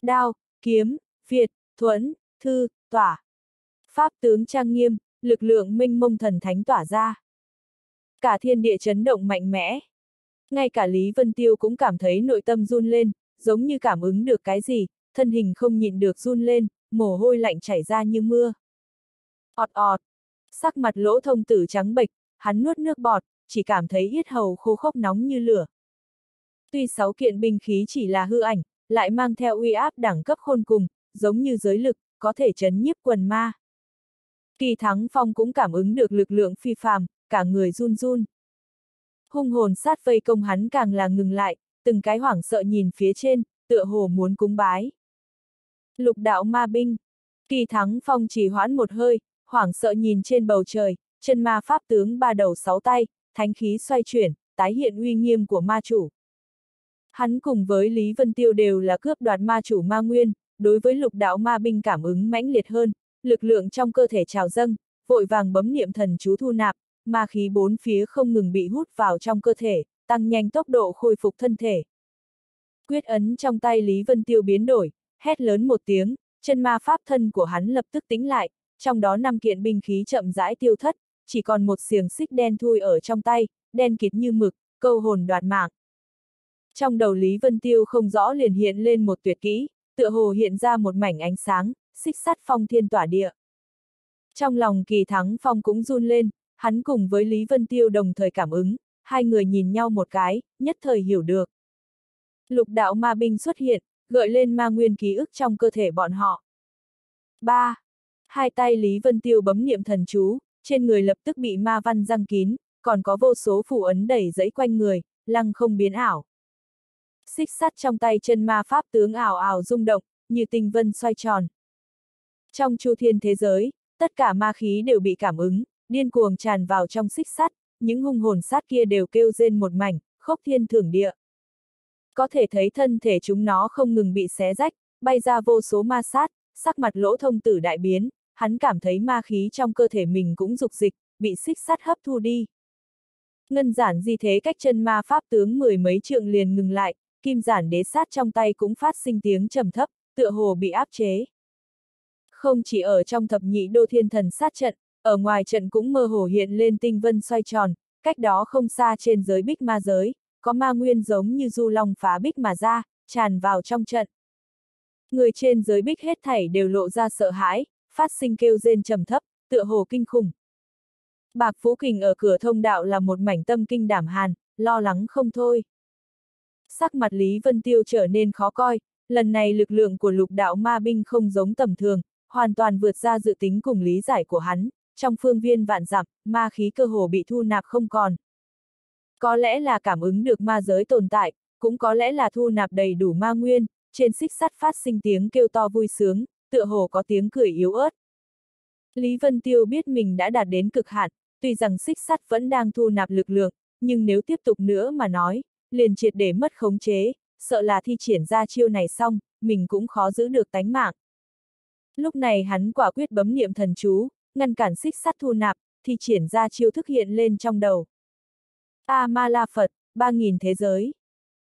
Đao, kiếm, Việt, thuẫn, thư, tỏa. Pháp tướng trang nghiêm, lực lượng minh mông thần thánh tỏa ra. Cả thiên địa chấn động mạnh mẽ. Ngay cả Lý Vân Tiêu cũng cảm thấy nội tâm run lên, giống như cảm ứng được cái gì, thân hình không nhịn được run lên, mồ hôi lạnh chảy ra như mưa. ọt ọt, sắc mặt lỗ thông tử trắng bệch, hắn nuốt nước bọt, chỉ cảm thấy yết hầu khô khốc nóng như lửa. Tuy sáu kiện binh khí chỉ là hư ảnh, lại mang theo uy áp đẳng cấp khôn cùng, giống như giới lực, có thể chấn nhiếp quần ma. Kỳ Thắng Phong cũng cảm ứng được lực lượng phi phàm, cả người run run. Hung hồn sát vây công hắn càng là ngừng lại, từng cái hoảng sợ nhìn phía trên, tựa hồ muốn cúng bái. Lục đạo ma binh. Kỳ Thắng Phong chỉ hoãn một hơi, hoảng sợ nhìn trên bầu trời, chân ma pháp tướng ba đầu sáu tay, thánh khí xoay chuyển, tái hiện uy nghiêm của ma chủ. Hắn cùng với Lý Vân Tiêu đều là cướp đoạt ma chủ ma nguyên, đối với lục đạo ma binh cảm ứng mãnh liệt hơn, lực lượng trong cơ thể trào dâng, vội vàng bấm niệm thần chú thu nạp, ma khí bốn phía không ngừng bị hút vào trong cơ thể, tăng nhanh tốc độ khôi phục thân thể. Quyết ấn trong tay Lý Vân Tiêu biến đổi, hét lớn một tiếng, chân ma pháp thân của hắn lập tức tính lại, trong đó năm kiện binh khí chậm rãi tiêu thất, chỉ còn một xiềng xích đen thui ở trong tay, đen kịt như mực, câu hồn đoạt mạng. Trong đầu Lý Vân Tiêu không rõ liền hiện lên một tuyệt kỹ, tựa hồ hiện ra một mảnh ánh sáng, xích sắt phong thiên tỏa địa. Trong lòng kỳ thắng phong cũng run lên, hắn cùng với Lý Vân Tiêu đồng thời cảm ứng, hai người nhìn nhau một cái, nhất thời hiểu được. Lục đạo ma binh xuất hiện, gợi lên ma nguyên ký ức trong cơ thể bọn họ. 3. Hai tay Lý Vân Tiêu bấm niệm thần chú, trên người lập tức bị ma văn răng kín, còn có vô số phù ấn đẩy dẫy quanh người, lăng không biến ảo. Xích sắt trong tay chân ma pháp tướng ảo ảo rung động, như tinh vân xoay tròn. Trong chu thiên thế giới, tất cả ma khí đều bị cảm ứng, điên cuồng tràn vào trong xích sắt, những hung hồn sát kia đều kêu rên một mảnh, khốc thiên thưởng địa. Có thể thấy thân thể chúng nó không ngừng bị xé rách, bay ra vô số ma sát, sắc mặt lỗ thông tử đại biến, hắn cảm thấy ma khí trong cơ thể mình cũng dục dịch, bị xích sắt hấp thu đi. Ngân giản di thế cách chân ma pháp tướng mười mấy trượng liền ngừng lại, kim giản đế sát trong tay cũng phát sinh tiếng trầm thấp, tựa hồ bị áp chế. Không chỉ ở trong thập nhị đô thiên thần sát trận, ở ngoài trận cũng mơ hồ hiện lên tinh vân xoay tròn, cách đó không xa trên giới bích ma giới, có ma nguyên giống như du long phá bích mà ra, tràn vào trong trận. Người trên giới bích hết thảy đều lộ ra sợ hãi, phát sinh kêu rên trầm thấp, tựa hồ kinh khủng. Bạc Phú Kình ở cửa thông đạo là một mảnh tâm kinh đảm hàn, lo lắng không thôi. Sắc mặt Lý Vân Tiêu trở nên khó coi, lần này lực lượng của lục đạo ma binh không giống tầm thường, hoàn toàn vượt ra dự tính cùng lý giải của hắn, trong phương viên vạn dặm, ma khí cơ hồ bị thu nạp không còn. Có lẽ là cảm ứng được ma giới tồn tại, cũng có lẽ là thu nạp đầy đủ ma nguyên, trên xích sắt phát sinh tiếng kêu to vui sướng, tựa hồ có tiếng cười yếu ớt. Lý Vân Tiêu biết mình đã đạt đến cực hạn, tuy rằng xích sắt vẫn đang thu nạp lực lượng, nhưng nếu tiếp tục nữa mà nói, liền triệt để mất khống chế, sợ là thi triển ra chiêu này xong, mình cũng khó giữ được tánh mạng. Lúc này hắn quả quyết bấm niệm thần chú, ngăn cản xích sắt thu nạp, thì triển ra chiêu thức hiện lên trong đầu. A Ma La Phật, ba nghìn thế giới.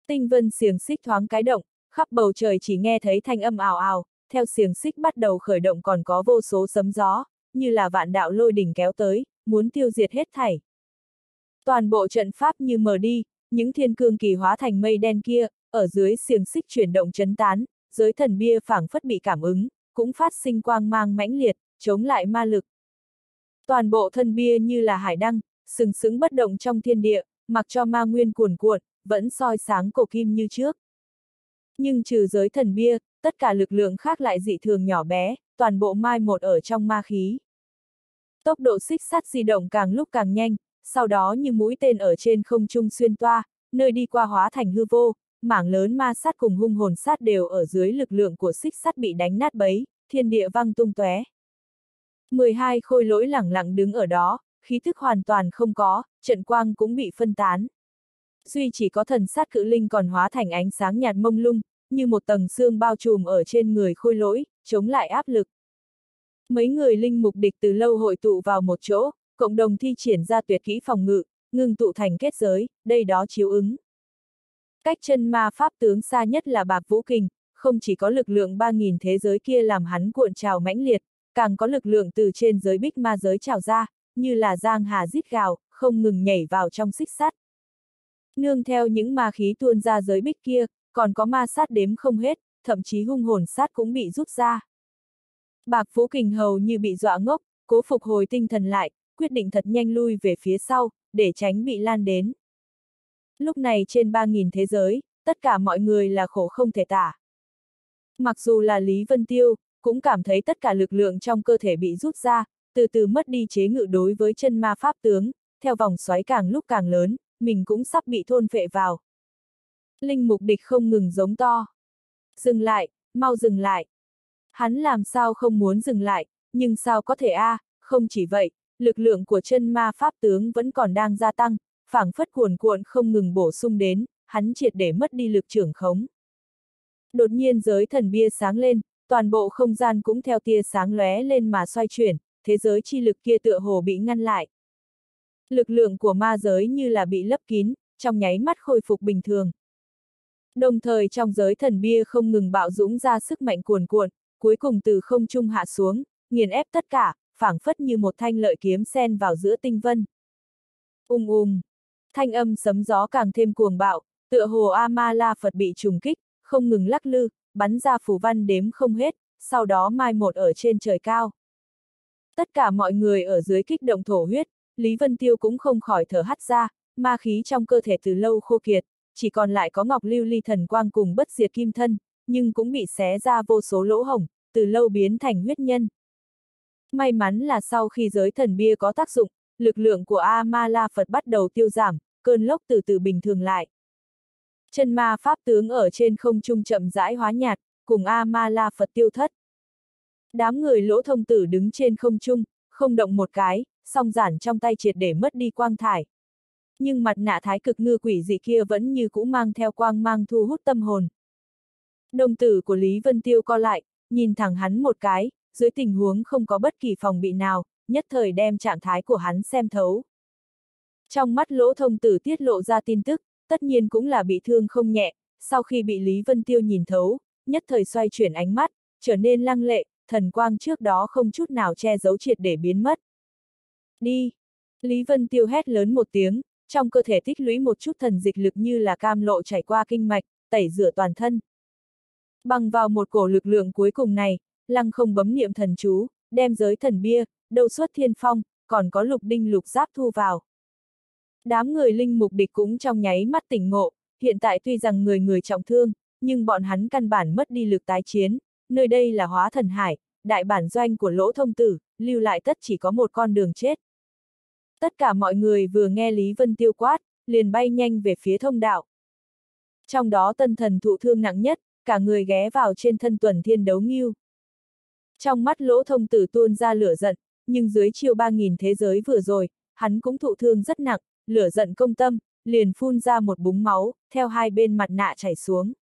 Tinh vân xiềng xích thoáng cái động, khắp bầu trời chỉ nghe thấy thanh âm ảo ảo, theo xiềng xích bắt đầu khởi động còn có vô số sấm gió, như là vạn đạo lôi đỉnh kéo tới, muốn tiêu diệt hết thảy. Toàn bộ trận pháp như mờ đi, những thiên cương kỳ hóa thành mây đen kia, ở dưới xiềng xích chuyển động chấn tán, giới thần bia phảng phất bị cảm ứng, cũng phát sinh quang mang mãnh liệt, chống lại ma lực. Toàn bộ thân bia như là hải đăng, sừng sững bất động trong thiên địa, mặc cho ma nguyên cuồn cuộn, vẫn soi sáng cổ kim như trước. Nhưng trừ giới thần bia, tất cả lực lượng khác lại dị thường nhỏ bé, toàn bộ mai một ở trong ma khí. Tốc độ xích sắt di động càng lúc càng nhanh, sau đó như mũi tên ở trên không trung xuyên toa, nơi đi qua hóa thành hư vô, mảng lớn ma sát cùng hung hồn sát đều ở dưới lực lượng của xích sắt bị đánh nát bấy, thiên địa văng tung tóe. 12 khôi lỗi lẳng lặng đứng ở đó, khí thức hoàn toàn không có, trận quang cũng bị phân tán. Duy chỉ có thần sát cự linh còn hóa thành ánh sáng nhạt mông lung, như một tầng xương bao trùm ở trên người khôi lỗi, chống lại áp lực. Mấy người linh mục địch từ lâu hội tụ vào một chỗ, cộng đồng thi triển ra tuyệt kỹ phòng ngự, ngừng tụ thành kết giới, đây đó chiếu ứng. Cách chân ma pháp tướng xa nhất là bạc vũ kình, không chỉ có lực lượng 3.000 thế giới kia làm hắn cuộn trào mãnh liệt, càng có lực lượng từ trên giới bích ma giới trào ra, như là giang hà rít gào, không ngừng nhảy vào trong xích sắt. Nương theo những ma khí tuôn ra giới bích kia, còn có ma sát đếm không hết, thậm chí hung hồn sát cũng bị rút ra. Bạc Phú Kình hầu như bị dọa ngốc, cố phục hồi tinh thần lại, quyết định thật nhanh lui về phía sau, để tránh bị lan đến. Lúc này trên 3.000 thế giới, tất cả mọi người là khổ không thể tả. Mặc dù là Lý Vân Tiêu, cũng cảm thấy tất cả lực lượng trong cơ thể bị rút ra, từ từ mất đi chế ngự đối với chân ma pháp tướng, theo vòng xoáy càng lúc càng lớn, mình cũng sắp bị thôn phệ vào. Linh mục địch không ngừng giống to. Dừng lại, mau dừng lại. Hắn làm sao không muốn dừng lại, nhưng sao có thể a? À, không chỉ vậy, lực lượng của chân ma pháp tướng vẫn còn đang gia tăng, phảng phất cuồn cuộn không ngừng bổ sung đến, hắn triệt để mất đi lực trưởng khống. Đột nhiên giới thần bia sáng lên, toàn bộ không gian cũng theo tia sáng lóe lên mà xoay chuyển, thế giới chi lực kia tựa hồ bị ngăn lại. Lực lượng của ma giới như là bị lấp kín, trong nháy mắt khôi phục bình thường. Đồng thời trong giới thần bia không ngừng bạo dũng ra sức mạnh cuồn cuộn, cuối cùng từ không trung hạ xuống, nghiền ép tất cả, phảng phất như một thanh lợi kiếm sen vào giữa tinh vân. Ung um um, thanh âm sấm gió càng thêm cuồng bạo, tựa hồ A-ma-la Phật bị trùng kích, không ngừng lắc lư, bắn ra phù văn đếm không hết, sau đó mai một ở trên trời cao. Tất cả mọi người ở dưới kích động thổ huyết, Lý Vân Tiêu cũng không khỏi thở hắt ra, ma khí trong cơ thể từ lâu khô kiệt, chỉ còn lại có ngọc lưu ly thần quang cùng bất diệt kim thân, nhưng cũng bị xé ra vô số lỗ hổng, từ lâu biến thành huyết nhân. May mắn là sau khi giới thần bia có tác dụng, lực lượng của A-ma-la Phật bắt đầu tiêu giảm, cơn lốc từ từ bình thường lại. Chân ma pháp tướng ở trên không trung chậm rãi hóa nhạt, cùng A-ma-la Phật tiêu thất. Đám người lỗ thông tử đứng trên không trung, không động một cái, song giản trong tay triệt để mất đi quang thải. Nhưng mặt nạ thái cực ngư quỷ dị kia vẫn như cũ mang theo quang mang thu hút tâm hồn. Đồng tử của Lý Vân Tiêu co lại, nhìn thẳng hắn một cái, dưới tình huống không có bất kỳ phòng bị nào, nhất thời đem trạng thái của hắn xem thấu. Trong mắt lỗ thông tử tiết lộ ra tin tức, tất nhiên cũng là bị thương không nhẹ, sau khi bị Lý Vân Tiêu nhìn thấu, nhất thời xoay chuyển ánh mắt, trở nên lăng lệ, thần quang trước đó không chút nào che giấu triệt để biến mất. Đi! Lý Vân Tiêu hét lớn một tiếng, trong cơ thể tích lũy một chút thần dịch lực như là cam lộ chảy qua kinh mạch, tẩy rửa toàn thân. Bằng vào một cổ lực lượng cuối cùng này, lăng không bấm niệm thần chú, đem giới thần bia, đầu xuất thiên phong, còn có lục đinh lục giáp thu vào. Đám người linh mục địch cũng trong nháy mắt tỉnh ngộ, hiện tại tuy rằng người người trọng thương, nhưng bọn hắn căn bản mất đi lực tái chiến, nơi đây là hóa thần hải, đại bản doanh của lỗ thông tử, lưu lại tất chỉ có một con đường chết. Tất cả mọi người vừa nghe Lý Vân Tiêu quát, liền bay nhanh về phía thông đạo. Trong đó tân thần thụ thương nặng nhất, cả người ghé vào trên thân tuần thiên đấu nghiêu. Trong mắt lỗ thông tử tuôn ra lửa giận, nhưng dưới chiêu 3.000 thế giới vừa rồi, hắn cũng thụ thương rất nặng, lửa giận công tâm, liền phun ra một búng máu, theo hai bên mặt nạ chảy xuống.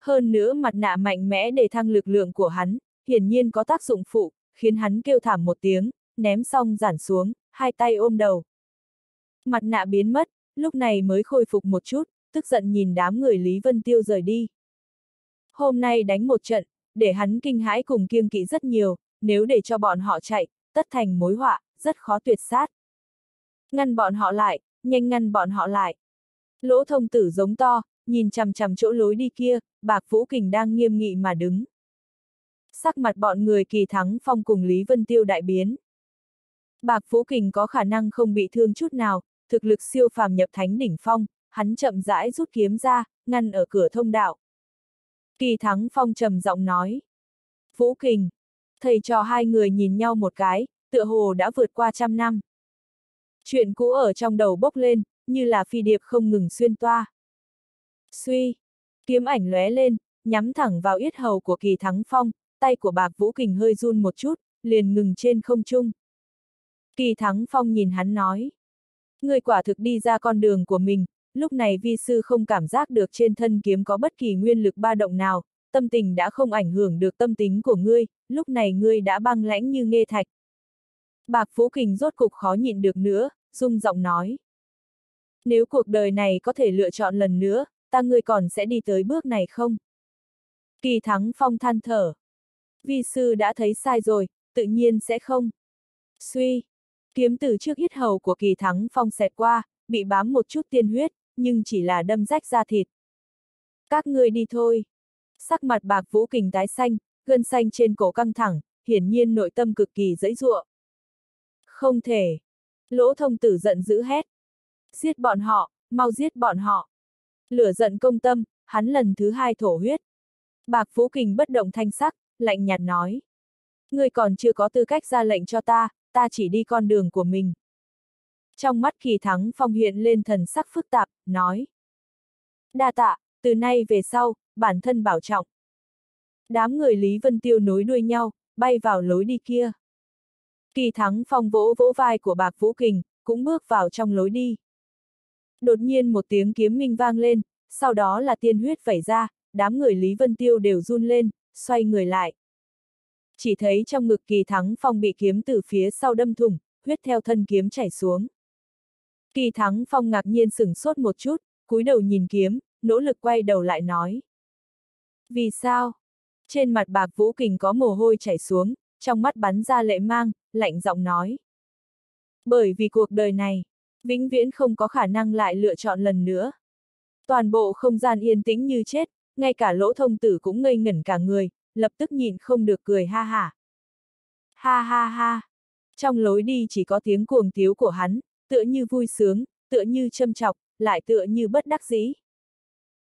Hơn nữa mặt nạ mạnh mẽ để thăng lực lượng của hắn, hiển nhiên có tác dụng phụ, khiến hắn kêu thảm một tiếng, ném xong giản xuống, hai tay ôm đầu. Mặt nạ biến mất, lúc này mới khôi phục một chút, tức giận nhìn đám người Lý Vân Tiêu rời đi. Hôm nay đánh một trận, để hắn kinh hãi cùng kiêng kỵ rất nhiều, nếu để cho bọn họ chạy, tất thành mối họa, rất khó tuyệt sát. Ngăn bọn họ lại, nhanh ngăn bọn họ lại. Lỗ thông tử giống to, nhìn chằm chằm chỗ lối đi kia, bạc Vũ Kình đang nghiêm nghị mà đứng. Sắc mặt bọn người kỳ thắng phong cùng Lý Vân Tiêu đại biến. Bạc Vũ Kình có khả năng không bị thương chút nào, thực lực siêu phàm nhập thánh đỉnh phong, hắn chậm rãi rút kiếm ra, ngăn ở cửa thông đạo. Kỳ Thắng Phong trầm giọng nói. Vũ Kình. Thầy trò hai người nhìn nhau một cái, tựa hồ đã vượt qua trăm năm. Chuyện cũ ở trong đầu bốc lên, như là phi điệp không ngừng xuyên toa. Suy. Kiếm ảnh lóe lên, nhắm thẳng vào yết hầu của Kỳ Thắng Phong, tay của bạc Vũ Kình hơi run một chút, liền ngừng trên không trung. Kỳ Thắng Phong nhìn hắn nói. Người quả thực đi ra con đường của mình, lúc này vi sư không cảm giác được trên thân kiếm có bất kỳ nguyên lực ba động nào, tâm tình đã không ảnh hưởng được tâm tính của ngươi, lúc này ngươi đã băng lãnh như nghe thạch. Bạc Vũ Kình rốt cục khó nhịn được nữa, rung giọng nói. Nếu cuộc đời này có thể lựa chọn lần nữa, ta ngươi còn sẽ đi tới bước này không? Kỳ Thắng Phong than thở. Vi sư đã thấy sai rồi, tự nhiên sẽ không. Suy. Kiếm từ trước hít hầu của Kỳ Thắng Phong xẹt qua, bị bám một chút tiên huyết, nhưng chỉ là đâm rách da thịt. Các ngươi đi thôi. Sắc mặt bạc vũ kình tái xanh, gân xanh trên cổ căng thẳng, hiển nhiên nội tâm cực kỳ dễ dụa. Không thể. Lỗ thông tử giận dữ hét. Giết bọn họ, mau giết bọn họ. Lửa giận công tâm, hắn lần thứ hai thổ huyết. Bạc phú Kình bất động thanh sắc, lạnh nhạt nói. Ngươi còn chưa có tư cách ra lệnh cho ta, ta chỉ đi con đường của mình. Trong mắt kỳ thắng phong hiện lên thần sắc phức tạp, nói. Đa tạ, từ nay về sau, bản thân bảo trọng. Đám người Lý Vân Tiêu nối đuôi nhau, bay vào lối đi kia. Kỳ thắng phong vỗ vỗ vai của bạc Vũ Kình, cũng bước vào trong lối đi. Đột nhiên một tiếng kiếm minh vang lên, sau đó là tiên huyết vẩy ra, đám người Lý Vân Tiêu đều run lên, xoay người lại. Chỉ thấy trong ngực kỳ thắng phong bị kiếm từ phía sau đâm thủng, huyết theo thân kiếm chảy xuống. Kỳ thắng phong ngạc nhiên sửng sốt một chút, cúi đầu nhìn kiếm, nỗ lực quay đầu lại nói. Vì sao? Trên mặt bạc vũ kình có mồ hôi chảy xuống, trong mắt bắn ra lệ mang, lạnh giọng nói. Bởi vì cuộc đời này, vĩnh viễn không có khả năng lại lựa chọn lần nữa. Toàn bộ không gian yên tĩnh như chết, ngay cả lỗ thông tử cũng ngây ngẩn cả người, lập tức nhìn không được cười ha ha. Ha ha ha. Trong lối đi chỉ có tiếng cuồng tiếu của hắn, tựa như vui sướng, tựa như châm chọc, lại tựa như bất đắc dĩ.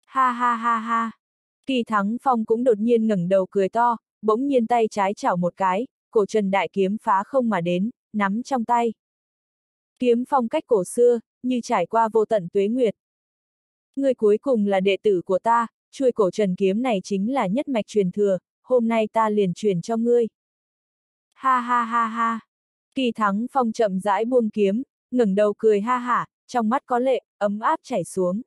Ha ha ha ha. Kỳ Thắng Phong cũng đột nhiên ngẩng đầu cười to, bỗng nhiên tay trái chảo một cái, cổ trần đại kiếm phá không mà đến, nắm trong tay. Kiếm phong cách cổ xưa, như trải qua vô tận tuế nguyệt. Người cuối cùng là đệ tử của ta, chuôi cổ trần kiếm này chính là nhất mạch truyền thừa, hôm nay ta liền truyền cho ngươi. Ha ha ha ha. Kỳ thắng phong chậm rãi buông kiếm, ngẩng đầu cười ha hả, trong mắt có lệ, ấm áp chảy xuống.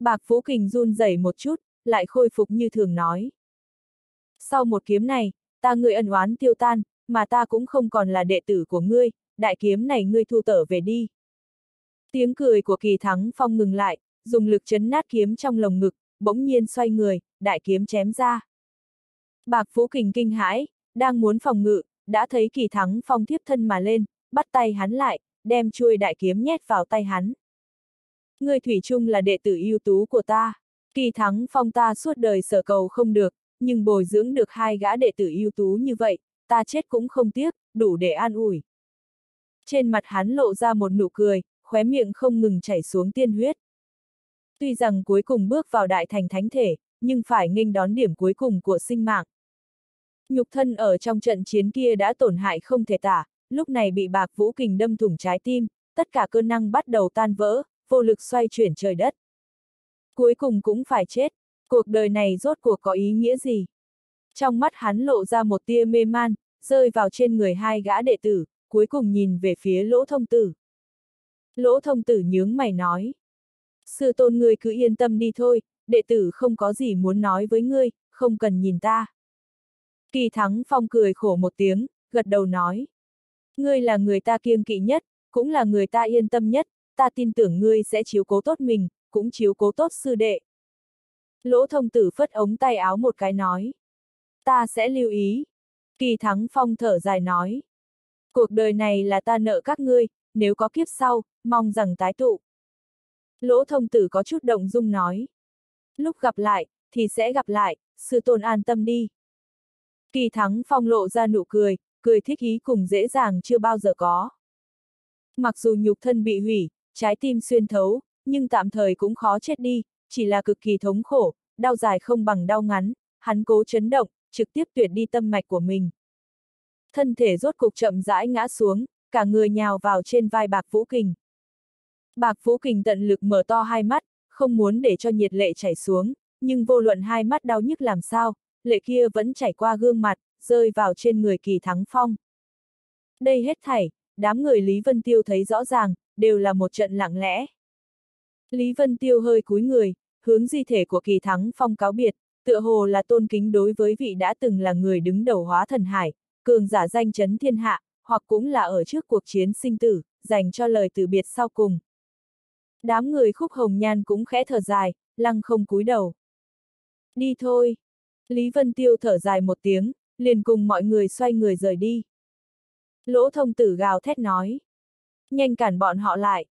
Bạc Phú Kình run rẩy một chút, lại khôi phục như thường nói. Sau một kiếm này, ta ngươi ân oán tiêu tan, mà ta cũng không còn là đệ tử của ngươi, đại kiếm này ngươi thu tở về đi. Tiếng cười của kỳ thắng phong ngừng lại, dùng lực chấn nát kiếm trong lồng ngực, bỗng nhiên xoay người, đại kiếm chém ra. Bạc Phú Kình kinh hãi, đang muốn phòng ngự, đã thấy kỳ thắng phong thiếp thân mà lên, bắt tay hắn lại, đem chuôi đại kiếm nhét vào tay hắn. ngươi Thủy Trung là đệ tử ưu tú của ta, kỳ thắng phong ta suốt đời sở cầu không được, nhưng bồi dưỡng được hai gã đệ tử ưu tú như vậy, ta chết cũng không tiếc, đủ để an ủi. Trên mặt hắn lộ ra một nụ cười, khóe miệng không ngừng chảy xuống tiên huyết. Tuy rằng cuối cùng bước vào đại thành thánh thể, nhưng phải nghênh đón điểm cuối cùng của sinh mạng. Nhục thân ở trong trận chiến kia đã tổn hại không thể tả, lúc này bị bạc vũ kình đâm thủng trái tim, tất cả cơ năng bắt đầu tan vỡ, vô lực xoay chuyển trời đất. Cuối cùng cũng phải chết, cuộc đời này rốt cuộc có ý nghĩa gì? Trong mắt hắn lộ ra một tia mê man, rơi vào trên người hai gã đệ tử, cuối cùng nhìn về phía lỗ thông tử. Lỗ thông tử nhướng mày nói. Sư tôn ngươi cứ yên tâm đi thôi, đệ tử không có gì muốn nói với ngươi, không cần nhìn ta. Kỳ Thắng Phong cười khổ một tiếng, gật đầu nói. Ngươi là người ta kiêng kỵ nhất, cũng là người ta yên tâm nhất, ta tin tưởng ngươi sẽ chiếu cố tốt mình, cũng chiếu cố tốt sư đệ. Lỗ thông tử phất ống tay áo một cái nói. Ta sẽ lưu ý. Kỳ Thắng Phong thở dài nói. Cuộc đời này là ta nợ các ngươi, nếu có kiếp sau, mong rằng tái tụ. Lỗ thông tử có chút động dung nói. Lúc gặp lại, thì sẽ gặp lại, sư tôn an tâm đi. Kỳ thắng phong lộ ra nụ cười, cười thích ý cùng dễ dàng chưa bao giờ có. Mặc dù nhục thân bị hủy, trái tim xuyên thấu, nhưng tạm thời cũng khó chết đi, chỉ là cực kỳ thống khổ, đau dài không bằng đau ngắn, hắn cố chấn động, trực tiếp tuyệt đi tâm mạch của mình. Thân thể rốt cục chậm rãi ngã xuống, cả người nhào vào trên vai Bạc Vũ Kình. Bạc Vũ Kình tận lực mở to hai mắt, không muốn để cho nhiệt lệ chảy xuống, nhưng vô luận hai mắt đau nhức làm sao, lệ kia vẫn chảy qua gương mặt, rơi vào trên người kỳ thắng phong. Đây hết thảy, đám người Lý Vân Tiêu thấy rõ ràng, đều là một trận lặng lẽ. Lý Vân Tiêu hơi cúi người, hướng di thể của kỳ thắng phong cáo biệt, tựa hồ là tôn kính đối với vị đã từng là người đứng đầu hóa thần hải, cường giả danh chấn thiên hạ, hoặc cũng là ở trước cuộc chiến sinh tử, dành cho lời từ biệt sau cùng. Đám người khúc hồng nhan cũng khẽ thở dài, lăng không cúi đầu. Đi thôi. Lý Vân Tiêu thở dài một tiếng, liền cùng mọi người xoay người rời đi. Lỗ thông tử gào thét nói. Nhanh cản bọn họ lại.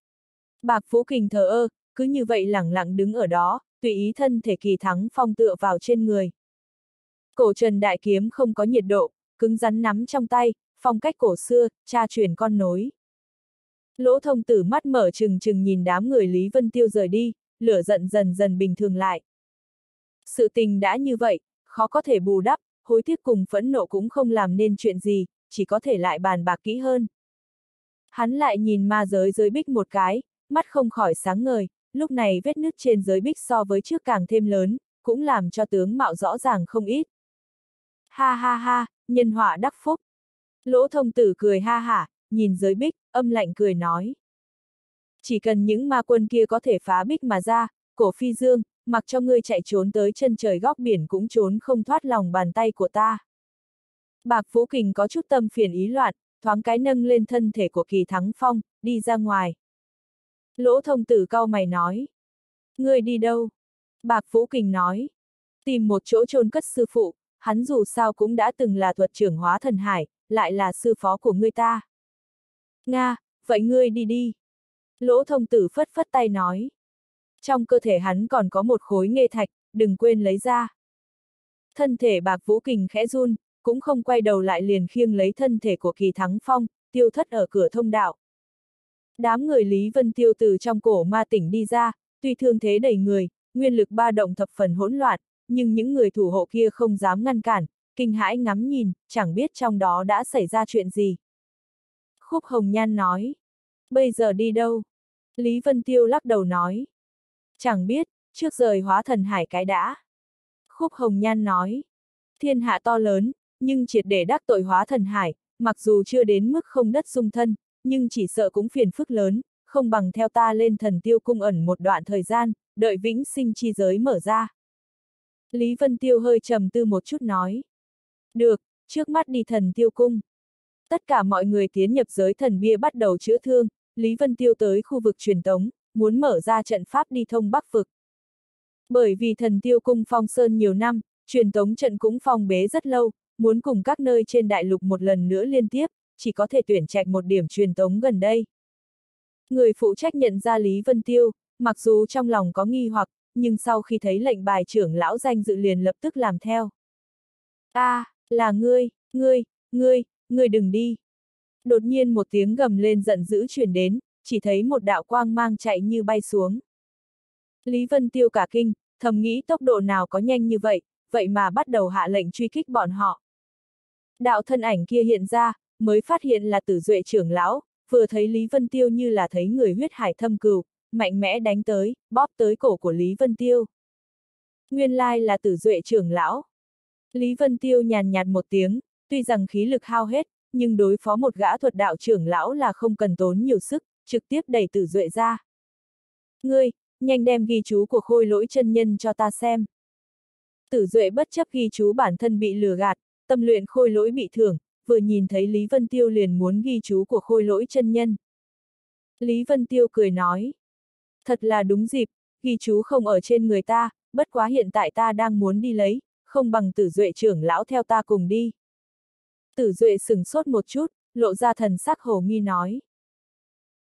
Bạc Phú Kình thờ ơ, cứ như vậy lẳng lặng đứng ở đó, tùy ý thân thể kỳ thắng phong tựa vào trên người. Cổ trần đại kiếm không có nhiệt độ, cứng rắn nắm trong tay, phong cách cổ xưa, cha truyền con nối. Lỗ thông tử mắt mở trừng trừng nhìn đám người Lý Vân Tiêu rời đi, lửa giận dần dần bình thường lại. Sự tình đã như vậy, khó có thể bù đắp, hối tiếc cùng phẫn nộ cũng không làm nên chuyện gì, chỉ có thể lại bàn bạc kỹ hơn. Hắn lại nhìn ma giới giới bích một cái, mắt không khỏi sáng ngời, lúc này vết nứt trên giới bích so với trước càng thêm lớn, cũng làm cho tướng mạo rõ ràng không ít. Ha ha ha, nhân họa đắc phúc. Lỗ thông tử cười ha hả, nhìn giới bích, âm lạnh cười nói. Chỉ cần những ma quân kia có thể phá bích mà ra, cổ phi dương, mặc cho ngươi chạy trốn tới chân trời góc biển cũng trốn không thoát lòng bàn tay của ta. Bạc Phú Kình có chút tâm phiền ý loạn, thoáng cái nâng lên thân thể của kỳ thắng phong, đi ra ngoài. Lỗ thông tử cao mày nói. Ngươi đi đâu? Bạc Vũ Kình nói. Tìm một chỗ chôn cất sư phụ, hắn dù sao cũng đã từng là thuật trưởng hóa thần hải, lại là sư phó của ngươi ta. Nga, vậy ngươi đi đi. Lỗ thông tử phất phất tay nói. Trong cơ thể hắn còn có một khối nghê thạch, đừng quên lấy ra. Thân thể bạc vũ kình khẽ run, cũng không quay đầu lại liền khiêng lấy thân thể của kỳ thắng phong, tiêu thất ở cửa thông đạo. Đám người Lý Vân Tiêu từ trong cổ ma tỉnh đi ra, tuy thương thế đầy người, nguyên lực ba động thập phần hỗn loạn, nhưng những người thủ hộ kia không dám ngăn cản, kinh hãi ngắm nhìn, chẳng biết trong đó đã xảy ra chuyện gì. Khúc Hồng Nhan nói, bây giờ đi đâu? Lý Vân Tiêu lắc đầu nói, chẳng biết, trước rời hóa thần hải cái đã. Khúc Hồng Nhan nói, thiên hạ to lớn, nhưng triệt để đắc tội hóa thần hải, mặc dù chưa đến mức không đất dung thân, nhưng chỉ sợ cũng phiền phức lớn, không bằng theo ta lên thần tiêu cung ẩn một đoạn thời gian, đợi vĩnh sinh chi giới mở ra. Lý Vân Tiêu hơi trầm tư một chút nói. Được, trước mắt đi thần tiêu cung. Tất cả mọi người tiến nhập giới thần bia bắt đầu chữa thương, Lý Vân Tiêu tới khu vực truyền tống, muốn mở ra trận pháp đi thông bắc vực. Bởi vì thần tiêu cung phong sơn nhiều năm, truyền tống trận cũng phong bế rất lâu, muốn cùng các nơi trên đại lục một lần nữa liên tiếp, chỉ có thể tuyển trạch một điểm truyền tống gần đây. Người phụ trách nhận ra Lý Vân Tiêu, mặc dù trong lòng có nghi hoặc, nhưng sau khi thấy lệnh bài trưởng lão danh dự liền lập tức làm theo. a à, là ngươi, ngươi, ngươi, ngươi đừng đi. Đột nhiên một tiếng gầm lên giận dữ truyền đến, chỉ thấy một đạo quang mang chạy như bay xuống. Lý Vân Tiêu cả kinh, thầm nghĩ tốc độ nào có nhanh như vậy, vậy mà bắt đầu hạ lệnh truy kích bọn họ. Đạo thân ảnh kia hiện ra, mới phát hiện là tử duệ trưởng lão, vừa thấy Lý Vân Tiêu như là thấy người huyết hải thâm cừu, mạnh mẽ đánh tới, bóp tới cổ của Lý Vân Tiêu. Nguyên lai là tử duệ trưởng lão. Lý Vân Tiêu nhàn nhạt một tiếng, tuy rằng khí lực hao hết, nhưng đối phó một gã thuật đạo trưởng lão là không cần tốn nhiều sức, trực tiếp đẩy tử duệ ra. Ngươi, nhanh đem ghi chú của khôi lỗi chân nhân cho ta xem. Tử duệ bất chấp ghi chú bản thân bị lừa gạt, tâm luyện khôi lỗi bị thưởng, vừa nhìn thấy Lý Vân Tiêu liền muốn ghi chú của khôi lỗi chân nhân. Lý Vân Tiêu cười nói. Thật là đúng dịp, ghi chú không ở trên người ta, bất quá hiện tại ta đang muốn đi lấy, không bằng tử duệ trưởng lão theo ta cùng đi. Tử duệ sừng sốt một chút, lộ ra thần sắc hồ nghi nói.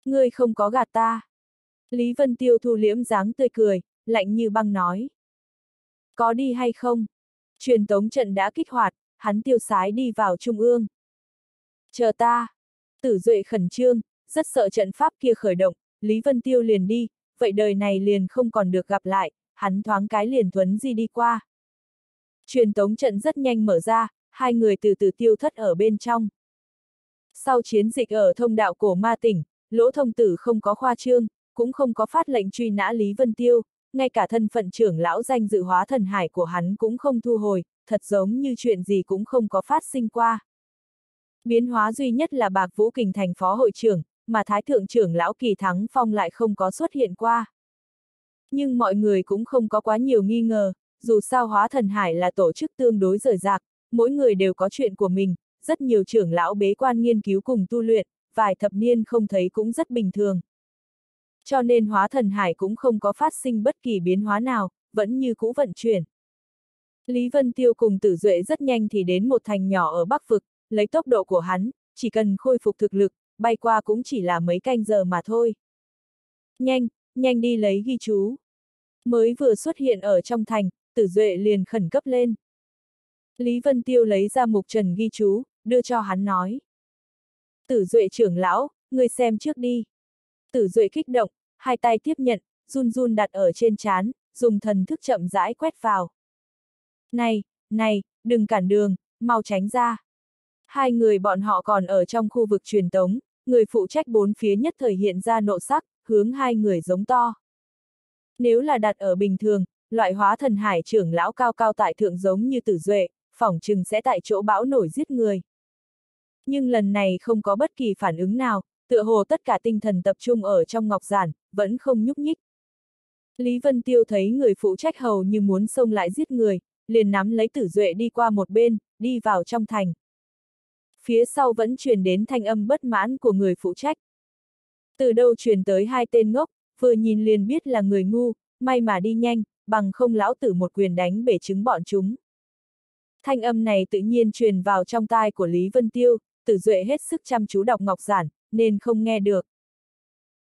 Ngươi không có gạt ta. Lý Vân Tiêu thu liễm dáng tươi cười, lạnh như băng nói. Có đi hay không? Truyền tống trận đã kích hoạt, hắn tiêu sái đi vào trung ương. Chờ ta! Tử Duệ khẩn trương, rất sợ trận pháp kia khởi động, Lý Vân Tiêu liền đi, vậy đời này liền không còn được gặp lại, hắn thoáng cái liền thuấn di đi qua. Truyền tống trận rất nhanh mở ra, hai người từ từ tiêu thất ở bên trong. Sau chiến dịch ở thông đạo cổ ma tỉnh, lỗ thông tử không có khoa trương, cũng không có phát lệnh truy nã Lý Vân Tiêu, ngay cả thân phận trưởng lão danh dự hóa thần hải của hắn cũng không thu hồi, thật giống như chuyện gì cũng không có phát sinh qua. Biến hóa duy nhất là Bạc Vũ Kình thành phó hội trưởng, mà Thái Thượng trưởng lão Kỳ Thắng Phong lại không có xuất hiện qua. Nhưng mọi người cũng không có quá nhiều nghi ngờ, dù sao hóa thần hải là tổ chức tương đối rời rạc, mỗi người đều có chuyện của mình, rất nhiều trưởng lão bế quan nghiên cứu cùng tu luyện, vài thập niên không thấy cũng rất bình thường. Cho nên hóa thần hải cũng không có phát sinh bất kỳ biến hóa nào, vẫn như cũ vận chuyển. Lý Vân Tiêu cùng Tử Duệ rất nhanh thì đến một thành nhỏ ở Bắc Vực, lấy tốc độ của hắn, chỉ cần khôi phục thực lực, bay qua cũng chỉ là mấy canh giờ mà thôi. Nhanh, nhanh đi lấy ghi chú. Mới vừa xuất hiện ở trong thành, Tử Duệ liền khẩn cấp lên. Lý Vân Tiêu lấy ra mục trần ghi chú, đưa cho hắn nói. Tử Duệ trưởng lão, người xem trước đi. Tử Duệ kích động, hai tay tiếp nhận, run run đặt ở trên chán, dùng thần thức chậm rãi quét vào. Này, này, đừng cản đường, mau tránh ra. Hai người bọn họ còn ở trong khu vực truyền tống, người phụ trách bốn phía nhất thời hiện ra nộ sắc, hướng hai người giống to. Nếu là đặt ở bình thường, loại hóa thần hải trưởng lão cao cao tại thượng giống như tử duệ, phỏng chừng sẽ tại chỗ bão nổi giết người. Nhưng lần này không có bất kỳ phản ứng nào, tựa hồ tất cả tinh thần tập trung ở trong ngọc giản, vẫn không nhúc nhích. Lý Vân Tiêu thấy người phụ trách hầu như muốn xông lại giết người, liền nắm lấy tử duệ đi qua một bên, đi vào trong thành. Phía sau vẫn truyền đến thanh âm bất mãn của người phụ trách. Từ đâu truyền tới hai tên ngốc, vừa nhìn liền biết là người ngu, may mà đi nhanh, bằng không lão tử một quyền đánh bể trứng bọn chúng. Thanh âm này tự nhiên truyền vào trong tai của Lý Vân Tiêu, tử duệ hết sức chăm chú đọc ngọc giản, nên không nghe được.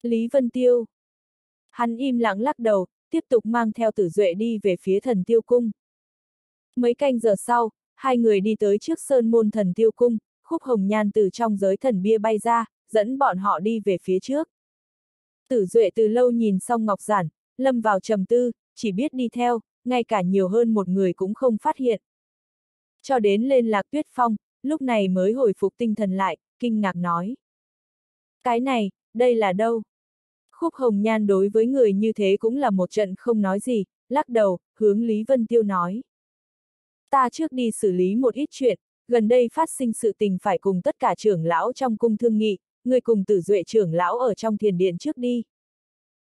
Lý Vân Tiêu. Hắn im lặng lắc đầu, tiếp tục mang theo tử duệ đi về phía thần tiêu cung. Mấy canh giờ sau, hai người đi tới trước sơn môn thần tiêu cung, khúc hồng nhan từ trong giới thần bia bay ra, dẫn bọn họ đi về phía trước. Tử Duệ từ lâu nhìn xong Ngọc Giản, lâm vào trầm tư, chỉ biết đi theo, ngay cả nhiều hơn một người cũng không phát hiện. Cho đến lên lạc tuyết phong, lúc này mới hồi phục tinh thần lại, kinh ngạc nói. Cái này, đây là đâu? Khúc hồng nhan đối với người như thế cũng là một trận không nói gì, lắc đầu, hướng Lý Vân Tiêu nói. Ta trước đi xử lý một ít chuyện, gần đây phát sinh sự tình phải cùng tất cả trưởng lão trong cung thương nghị, người cùng tử duệ trưởng lão ở trong thiền điện trước đi.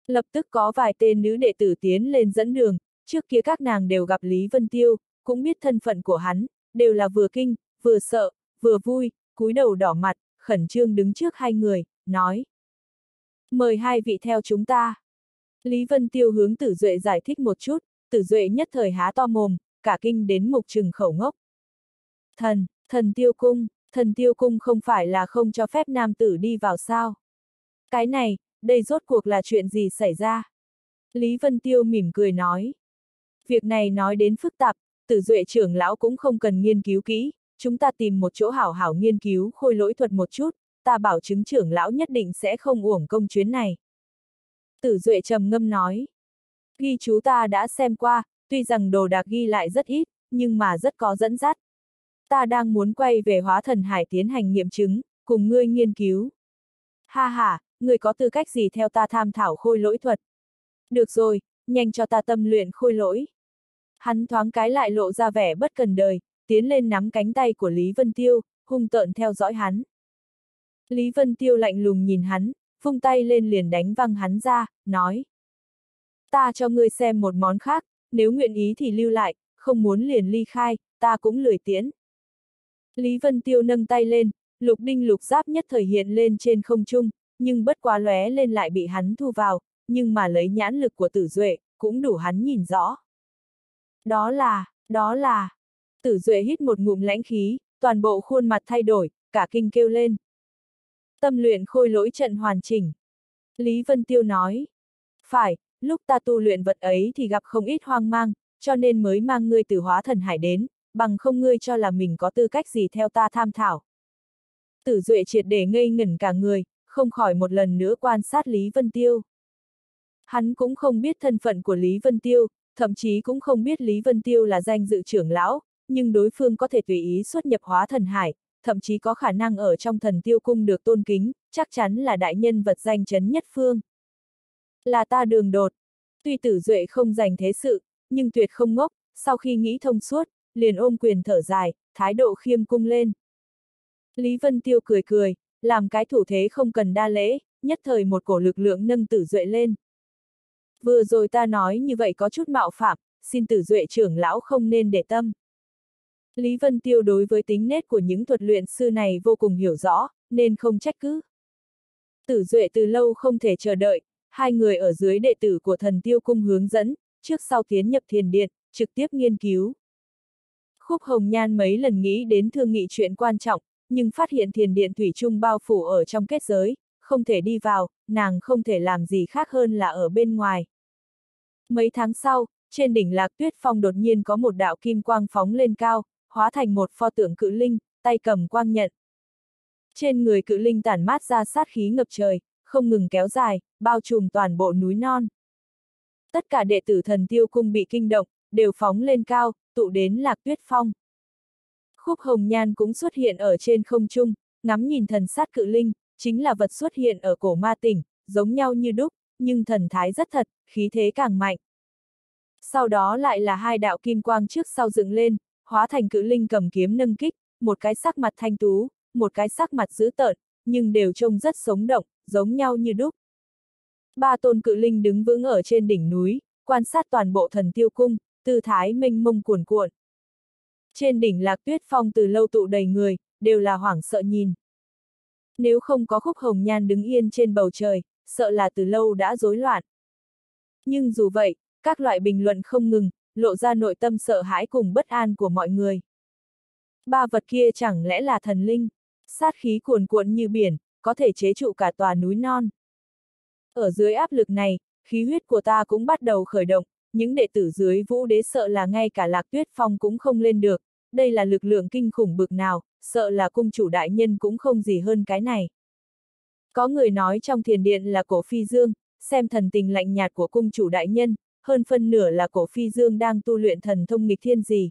Lập tức có vài tên nữ đệ tử tiến lên dẫn đường, trước kia các nàng đều gặp Lý Vân Tiêu, cũng biết thân phận của hắn, đều là vừa kinh, vừa sợ, vừa vui, cúi đầu đỏ mặt, khẩn trương đứng trước hai người, nói. Mời hai vị theo chúng ta. Lý Vân Tiêu hướng Tử Duệ giải thích một chút, Tử Duệ nhất thời há to mồm, cả kinh đến mục trừng khẩu ngốc. Thần, thần tiêu cung, thần tiêu cung không phải là không cho phép nam tử đi vào sao? Cái này, đây rốt cuộc là chuyện gì xảy ra? Lý Vân Tiêu mỉm cười nói. Việc này nói đến phức tạp, tử duệ trưởng lão cũng không cần nghiên cứu kỹ, chúng ta tìm một chỗ hảo hảo nghiên cứu khôi lỗi thuật một chút, ta bảo chứng trưởng lão nhất định sẽ không uổng công chuyến này. Tử duệ trầm ngâm nói. Ghi chú ta đã xem qua, tuy rằng đồ đạc ghi lại rất ít, nhưng mà rất có dẫn dắt ta đang muốn quay về hóa thần hải tiến hành nghiệm chứng, cùng ngươi nghiên cứu. Ha ha, ngươi có tư cách gì theo ta tham thảo khôi lỗi thuật? Được rồi, nhanh cho ta tâm luyện khôi lỗi. Hắn thoáng cái lại lộ ra vẻ bất cần đời, tiến lên nắm cánh tay của Lý Vân Tiêu, hung tợn theo dõi hắn. Lý Vân Tiêu lạnh lùng nhìn hắn, vung tay lên liền đánh văng hắn ra, nói. Ta cho ngươi xem một món khác, nếu nguyện ý thì lưu lại, không muốn liền ly khai, ta cũng lười tiễn. Lý Vân Tiêu nâng tay lên, lục đinh lục giáp nhất thời hiện lên trên không trung, nhưng bất quá lóe lên lại bị hắn thu vào, nhưng mà lấy nhãn lực của tử duệ, cũng đủ hắn nhìn rõ. Đó là, đó là, tử duệ hít một ngụm lãnh khí, toàn bộ khuôn mặt thay đổi, cả kinh kêu lên. Tâm luyện khôi lỗi trận hoàn chỉnh. Lý Vân Tiêu nói, phải, lúc ta tu luyện vật ấy thì gặp không ít hoang mang, cho nên mới mang ngươi từ hóa thần hải đến, bằng không ngươi cho là mình có tư cách gì theo ta tham thảo. Tử Duệ triệt để ngây ngẩn cả người, không khỏi một lần nữa quan sát Lý Vân Tiêu. Hắn cũng không biết thân phận của Lý Vân Tiêu, thậm chí cũng không biết Lý Vân Tiêu là danh dự trưởng lão, nhưng đối phương có thể tùy ý xuất nhập hóa thần hải, thậm chí có khả năng ở trong thần tiêu cung được tôn kính, chắc chắn là đại nhân vật danh chấn nhất phương. Là ta đường đột. Tuy tử duệ không giành thế sự, nhưng tuyệt không ngốc, sau khi nghĩ thông suốt, liền ôm quyền thở dài, thái độ khiêm cung lên. Lý Vân Tiêu cười cười, làm cái thủ thế không cần đa lễ, nhất thời một cổ lực lượng nâng tử duệ lên. Vừa rồi ta nói như vậy có chút mạo phạm, xin tử duệ trưởng lão không nên để tâm. Lý Vân Tiêu đối với tính nét của những thuật luyện sư này vô cùng hiểu rõ, nên không trách cứ. Tử duệ từ lâu không thể chờ đợi, hai người ở dưới đệ tử của thần tiêu cung hướng dẫn, trước sau tiến nhập thiền điện, trực tiếp nghiên cứu. Khúc Hồng Nhan mấy lần nghĩ đến thương nghị chuyện quan trọng, nhưng phát hiện thiền điện thủy chung bao phủ ở trong kết giới, không thể đi vào, nàng không thể làm gì khác hơn là ở bên ngoài. Mấy tháng sau, trên đỉnh lạc tuyết phong đột nhiên có một đạo kim quang phóng lên cao, hóa thành một pho tượng cự linh, tay cầm quang nhận. Trên người cự linh tản mát ra sát khí ngập trời, không ngừng kéo dài, bao trùm toàn bộ núi non. Tất cả đệ tử thần tiêu cung bị kinh động, đều phóng lên cao, tụ đến lạc tuyết phong. Khúc hồng nhan cũng xuất hiện ở trên không trung, ngắm nhìn thần sát cự linh, chính là vật xuất hiện ở cổ ma tỉnh, giống nhau như đúc, nhưng thần thái rất thật, khí thế càng mạnh. Sau đó lại là hai đạo kim quang trước sau dựng lên, hóa thành cự linh cầm kiếm nâng kích, một cái sắc mặt thanh tú, một cái sắc mặt dữ tợn, nhưng đều trông rất sống động, giống nhau như đúc. Ba tôn cự linh đứng vững ở trên đỉnh núi, quan sát toàn bộ thần tiêu cung, tư thái mênh mông cuồn cuộn. Trên đỉnh lạc tuyết phong từ lâu tụ đầy người, đều là hoảng sợ nhìn. Nếu không có khúc hồng nhan đứng yên trên bầu trời, sợ là từ lâu đã rối loạn. Nhưng dù vậy, các loại bình luận không ngừng, lộ ra nội tâm sợ hãi cùng bất an của mọi người. Ba vật kia chẳng lẽ là thần linh, sát khí cuồn cuộn như biển, có thể chế trụ cả tòa núi non. Ở dưới áp lực này, khí huyết của ta cũng bắt đầu khởi động, những đệ tử dưới vũ đế sợ là ngay cả lạc tuyết phong cũng không lên được, đây là lực lượng kinh khủng bực nào, sợ là cung chủ đại nhân cũng không gì hơn cái này. Có người nói trong thiền điện là cổ phi dương, xem thần tình lạnh nhạt của cung chủ đại nhân, hơn phân nửa là cổ phi dương đang tu luyện thần thông nghịch thiên gì.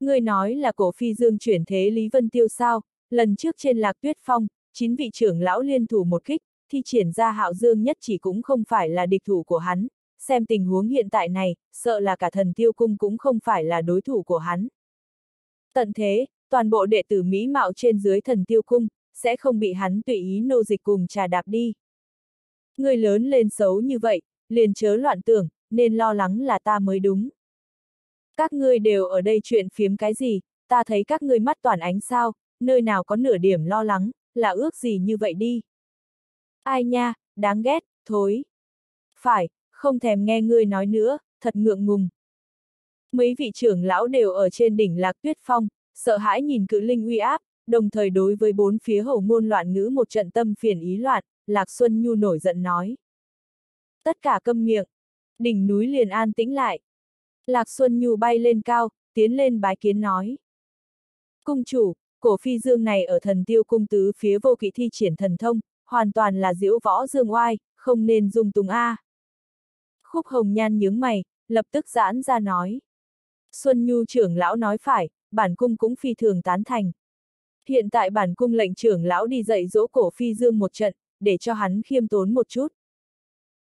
Người nói là cổ phi dương chuyển thế Lý Vân Tiêu sao, lần trước trên lạc tuyết phong, chín vị trưởng lão liên thủ một kích, thi triển ra hạo dương nhất chỉ cũng không phải là địch thủ của hắn, xem tình huống hiện tại này, sợ là cả thần tiêu cung cũng không phải là đối thủ của hắn. Tận thế, toàn bộ đệ tử Mỹ mạo trên dưới thần tiêu cung, sẽ không bị hắn tùy ý nô dịch cùng trà đạp đi. Người lớn lên xấu như vậy, liền chớ loạn tưởng, nên lo lắng là ta mới đúng. Các ngươi đều ở đây chuyện phiếm cái gì, ta thấy các ngươi mắt toàn ánh sao, nơi nào có nửa điểm lo lắng, là ước gì như vậy đi. Ai nha, đáng ghét, thối. Phải, không thèm nghe ngươi nói nữa, thật ngượng ngùng. Mấy vị trưởng lão đều ở trên đỉnh lạc tuyết phong, sợ hãi nhìn cự linh uy áp, đồng thời đối với bốn phía hầu ngôn loạn ngữ một trận tâm phiền ý loạn, Lạc Xuân Nhu nổi giận nói. Tất cả câm miệng, đỉnh núi liền an tĩnh lại. Lạc Xuân Nhu bay lên cao, tiến lên bái kiến nói. Cung chủ, cổ phi dương này ở thần tiêu cung tứ phía vô kỵ thi triển thần thông, hoàn toàn là diễu võ dương oai, không nên dung tùng A. Khúc hồng nhan nhướng mày, lập tức giãn ra nói. Xuân Nhu trưởng lão nói phải, bản cung cũng phi thường tán thành. Hiện tại bản cung lệnh trưởng lão đi dạy dỗ cổ phi dương một trận, để cho hắn khiêm tốn một chút.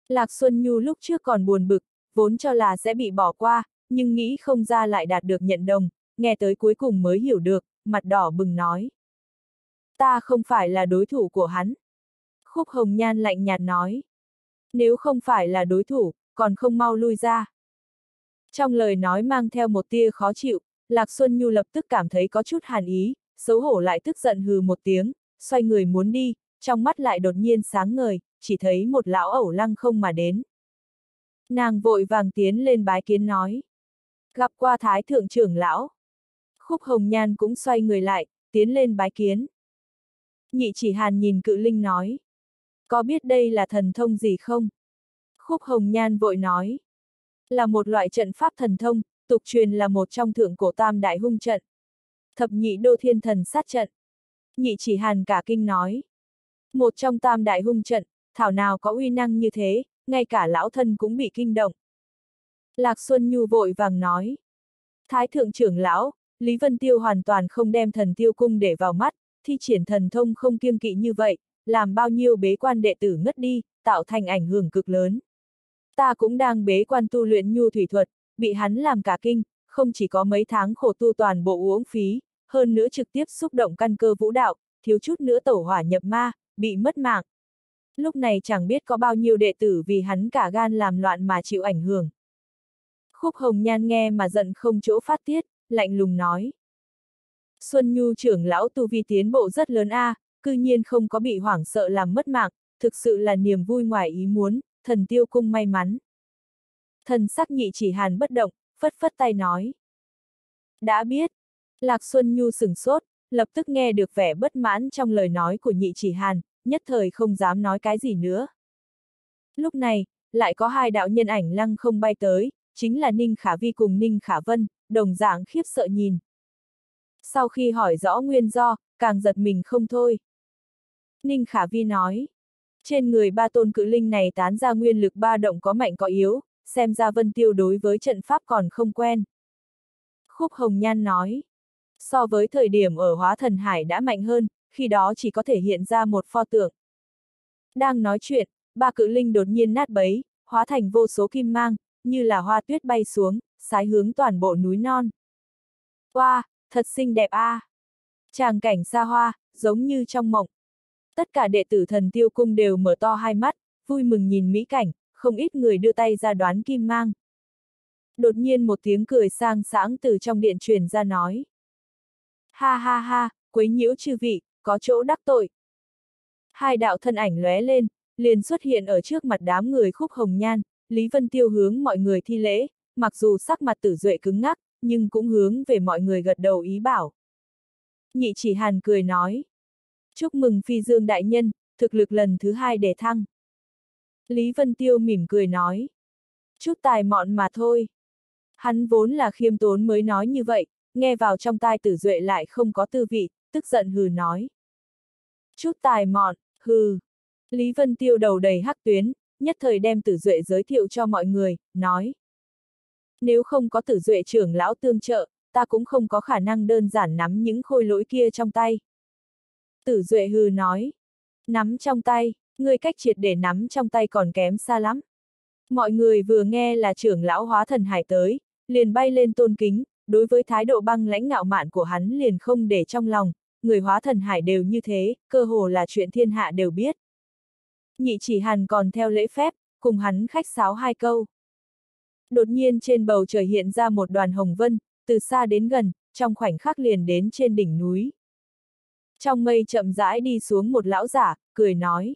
Lạc Xuân Nhu lúc trước còn buồn bực, vốn cho là sẽ bị bỏ qua, nhưng nghĩ không ra lại đạt được nhận đồng, nghe tới cuối cùng mới hiểu được, mặt đỏ bừng nói. Ta không phải là đối thủ của hắn. Khúc Hồng Nhan lạnh nhạt nói. Nếu không phải là đối thủ, còn không mau lui ra. Trong lời nói mang theo một tia khó chịu, Lạc Xuân Nhu lập tức cảm thấy có chút hàn ý, xấu hổ lại tức giận hừ một tiếng, xoay người muốn đi, trong mắt lại đột nhiên sáng ngời, chỉ thấy một lão ẩu lăng không mà đến. Nàng vội vàng tiến lên bái kiến nói. Gặp qua thái thượng trưởng lão. Khúc hồng nhan cũng xoay người lại, tiến lên bái kiến. Nhị chỉ hàn nhìn cự linh nói. Có biết đây là thần thông gì không? Khúc hồng nhan vội nói. Là một loại trận pháp thần thông, tục truyền là một trong thượng cổ tam đại hung trận. Thập nhị đô thiên thần sát trận. Nhị chỉ hàn cả kinh nói. Một trong tam đại hung trận, thảo nào có uy năng như thế, ngay cả lão thân cũng bị kinh động. Lạc Xuân Nhu vội vàng nói. Thái thượng trưởng lão, Lý Vân Tiêu hoàn toàn không đem thần tiêu cung để vào mắt, thi triển thần thông không kiêng kỵ như vậy, làm bao nhiêu bế quan đệ tử ngất đi, tạo thành ảnh hưởng cực lớn. Ta cũng đang bế quan tu luyện nhu thủy thuật, bị hắn làm cả kinh, không chỉ có mấy tháng khổ tu toàn bộ uống phí, hơn nữa trực tiếp xúc động căn cơ vũ đạo, thiếu chút nữa tẩu hỏa nhập ma, bị mất mạng. Lúc này chẳng biết có bao nhiêu đệ tử vì hắn cả gan làm loạn mà chịu ảnh hưởng. Khúc Hồng Nhan nghe mà giận không chỗ phát tiết, lạnh lùng nói. Xuân Nhu trưởng lão tu vi tiến bộ rất lớn a, à, cư nhiên không có bị hoảng sợ làm mất mạng, thực sự là niềm vui ngoài ý muốn, thần tiêu cung may mắn. Thần sắc nhị chỉ hàn bất động, phất phất tay nói. Đã biết, Lạc Xuân Nhu sửng sốt, lập tức nghe được vẻ bất mãn trong lời nói của nhị chỉ hàn, nhất thời không dám nói cái gì nữa. Lúc này, lại có hai đạo nhân ảnh lăng không bay tới, chính là Ninh Khả Vi cùng Ninh Khả Vân, đồng dạng khiếp sợ nhìn. Sau khi hỏi rõ nguyên do, càng giật mình không thôi. Ninh Khả Vi nói, trên người ba tôn cự linh này tán ra nguyên lực ba động có mạnh có yếu, xem ra Vân Tiêu đối với trận pháp còn không quen. Khúc Hồng Nhan nói, so với thời điểm ở hóa thần hải đã mạnh hơn, khi đó chỉ có thể hiện ra một pho tượng. Đang nói chuyện, ba cự linh đột nhiên nát bấy, hóa thành vô số kim mang, như là hoa tuyết bay xuống, sái hướng toàn bộ núi non. Wow, thật xinh đẹp a! À. Tràng cảnh xa hoa, giống như trong mộng. Tất cả đệ tử thần tiêu cung đều mở to hai mắt, vui mừng nhìn mỹ cảnh, không ít người đưa tay ra đoán kim mang. Đột nhiên một tiếng cười sang sáng từ trong điện truyền ra nói. Ha ha ha, quấy nhiễu chư vị, có chỗ đắc tội. Hai đạo thân ảnh lóe lên, liền xuất hiện ở trước mặt đám người khúc hồng nhan, Lý Vân Tiêu hướng mọi người thi lễ, mặc dù sắc mặt tử duệ cứng ngắc, nhưng cũng hướng về mọi người gật đầu ý bảo. Nhị chỉ hàn cười nói. Chúc mừng phi dương đại nhân, thực lực lần thứ hai để thăng. Lý Vân Tiêu mỉm cười nói. Chút tài mọn mà thôi. Hắn vốn là khiêm tốn mới nói như vậy, nghe vào trong tai tử duệ lại không có tư vị, tức giận hừ nói. Chút tài mọn, hừ. Lý Vân Tiêu đầu đầy hắc tuyến, nhất thời đem tử duệ giới thiệu cho mọi người, nói. Nếu không có tử duệ trưởng lão tương trợ, ta cũng không có khả năng đơn giản nắm những khôi lỗi kia trong tay. Tử duệ hừ nói. Nắm trong tay, người cách triệt để nắm trong tay còn kém xa lắm. Mọi người vừa nghe là trưởng lão hóa thần hải tới, liền bay lên tôn kính, đối với thái độ băng lãnh ngạo mạn của hắn liền không để trong lòng, người hóa thần hải đều như thế, cơ hồ là chuyện thiên hạ đều biết. Nhị chỉ hàn còn theo lễ phép, cùng hắn khách sáo hai câu. Đột nhiên trên bầu trời hiện ra một đoàn hồng vân, từ xa đến gần, trong khoảnh khắc liền đến trên đỉnh núi. Trong mây chậm rãi đi xuống một lão giả, cười nói.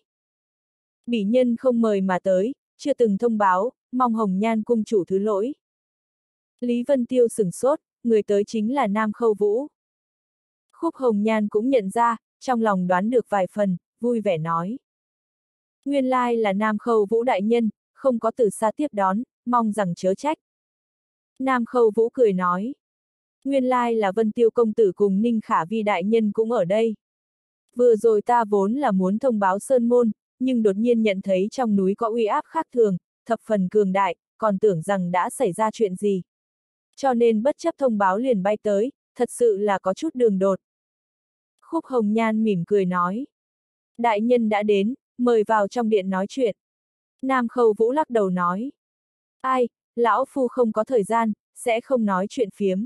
Bỉ nhân không mời mà tới, chưa từng thông báo, mong hồng nhan cung chủ thứ lỗi. Lý Vân Tiêu sửng sốt, người tới chính là Nam Khâu Vũ. Khúc Hồng Nhan cũng nhận ra, trong lòng đoán được vài phần, vui vẻ nói. Nguyên lai là Nam Khâu Vũ đại nhân, không có từ xa tiếp đón, mong rằng chớ trách. Nam Khâu Vũ cười nói. Nguyên lai là Vân Tiêu Công Tử cùng Ninh Khả Vi đại nhân cũng ở đây. Vừa rồi ta vốn là muốn thông báo Sơn Môn, nhưng đột nhiên nhận thấy trong núi có uy áp khác thường, thập phần cường đại, còn tưởng rằng đã xảy ra chuyện gì. Cho nên bất chấp thông báo liền bay tới, thật sự là có chút đường đột. Khúc Hồng Nhan mỉm cười nói. Đại nhân đã đến, mời vào trong điện nói chuyện. Nam Khâu Vũ lắc đầu nói. Ai, lão phu không có thời gian, sẽ không nói chuyện phiếm.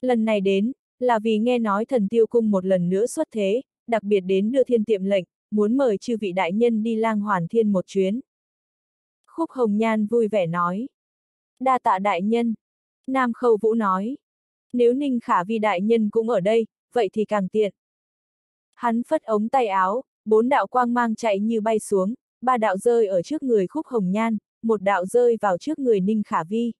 Lần này đến, là vì nghe nói thần tiêu cung một lần nữa xuất thế, đặc biệt đến đưa thiên tiệm lệnh, muốn mời chư vị đại nhân đi lang hoàn thiên một chuyến. Khúc Hồng Nhan vui vẻ nói. Đa tạ đại nhân. Nam Khâu Vũ nói. Nếu Ninh Khả Vi đại nhân cũng ở đây, vậy thì càng tiện. Hắn phất ống tay áo, bốn đạo quang mang chạy như bay xuống, ba đạo rơi ở trước người khúc hồng nhan, một đạo rơi vào trước người Ninh Khả Vi.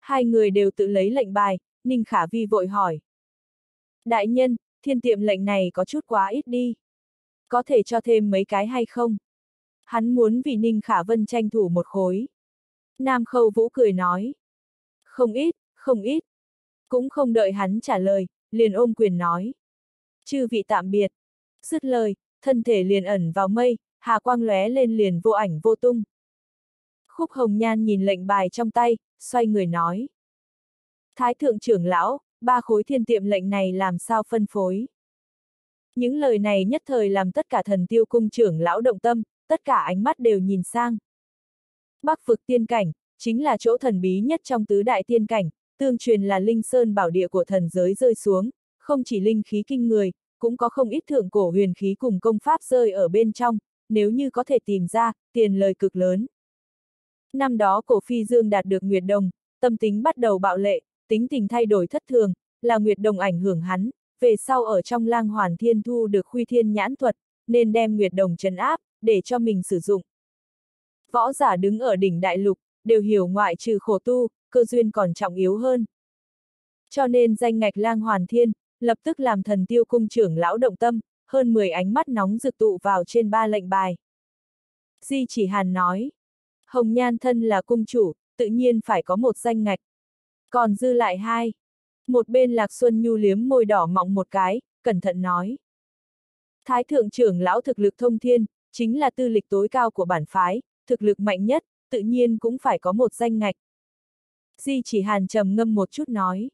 Hai người đều tự lấy lệnh bài, Ninh Khả Vi vội hỏi. Đại nhân, thiên tiệm lệnh này có chút quá ít đi. Có thể cho thêm mấy cái hay không? Hắn muốn vì Ninh Khả Vân tranh thủ một khối. Nam Khâu Vũ cười nói. Không ít, không ít. Cũng không đợi hắn trả lời, liền ôm quyền nói. Chư vị tạm biệt. Dứt lời, thân thể liền ẩn vào mây, hà quang lóe lên liền vô ảnh vô tung. Khúc Hồng Nhan nhìn lệnh bài trong tay, xoay người nói. Thái thượng trưởng lão, ba khối thiên tiệm lệnh này làm sao phân phối? Những lời này nhất thời làm tất cả thần tiêu cung trưởng lão động tâm, tất cả ánh mắt đều nhìn sang. Bắc vực tiên cảnh, chính là chỗ thần bí nhất trong tứ đại tiên cảnh, tương truyền là linh sơn bảo địa của thần giới rơi xuống, không chỉ linh khí kinh người, cũng có không ít thượng cổ huyền khí cùng công pháp rơi ở bên trong, nếu như có thể tìm ra, tiền lời cực lớn. Năm đó cổ phi dương đạt được Nguyệt Đồng, tâm tính bắt đầu bạo lệ, tính tình thay đổi thất thường, là Nguyệt Đồng ảnh hưởng hắn, về sau ở trong lang hoàn thiên thu được khuy thiên nhãn thuật, nên đem Nguyệt Đồng trấn áp, để cho mình sử dụng. Võ giả đứng ở đỉnh đại lục, đều hiểu ngoại trừ khổ tu, cơ duyên còn trọng yếu hơn. Cho nên danh ngạch lang hoàn thiên, lập tức làm thần tiêu cung trưởng lão động tâm, hơn 10 ánh mắt nóng rực tụ vào trên ba lệnh bài. Di chỉ hàn nói, Hồng Nhan thân là cung chủ, tự nhiên phải có một danh ngạch. Còn dư lại hai. Một bên Lạc Xuân Nhu liếm môi đỏ mọng một cái, cẩn thận nói. Thái thượng trưởng lão thực lực thông thiên, chính là tư lịch tối cao của bản phái, thực lực mạnh nhất, tự nhiên cũng phải có một danh ngạch. Di chỉ hàn trầm ngâm một chút nói.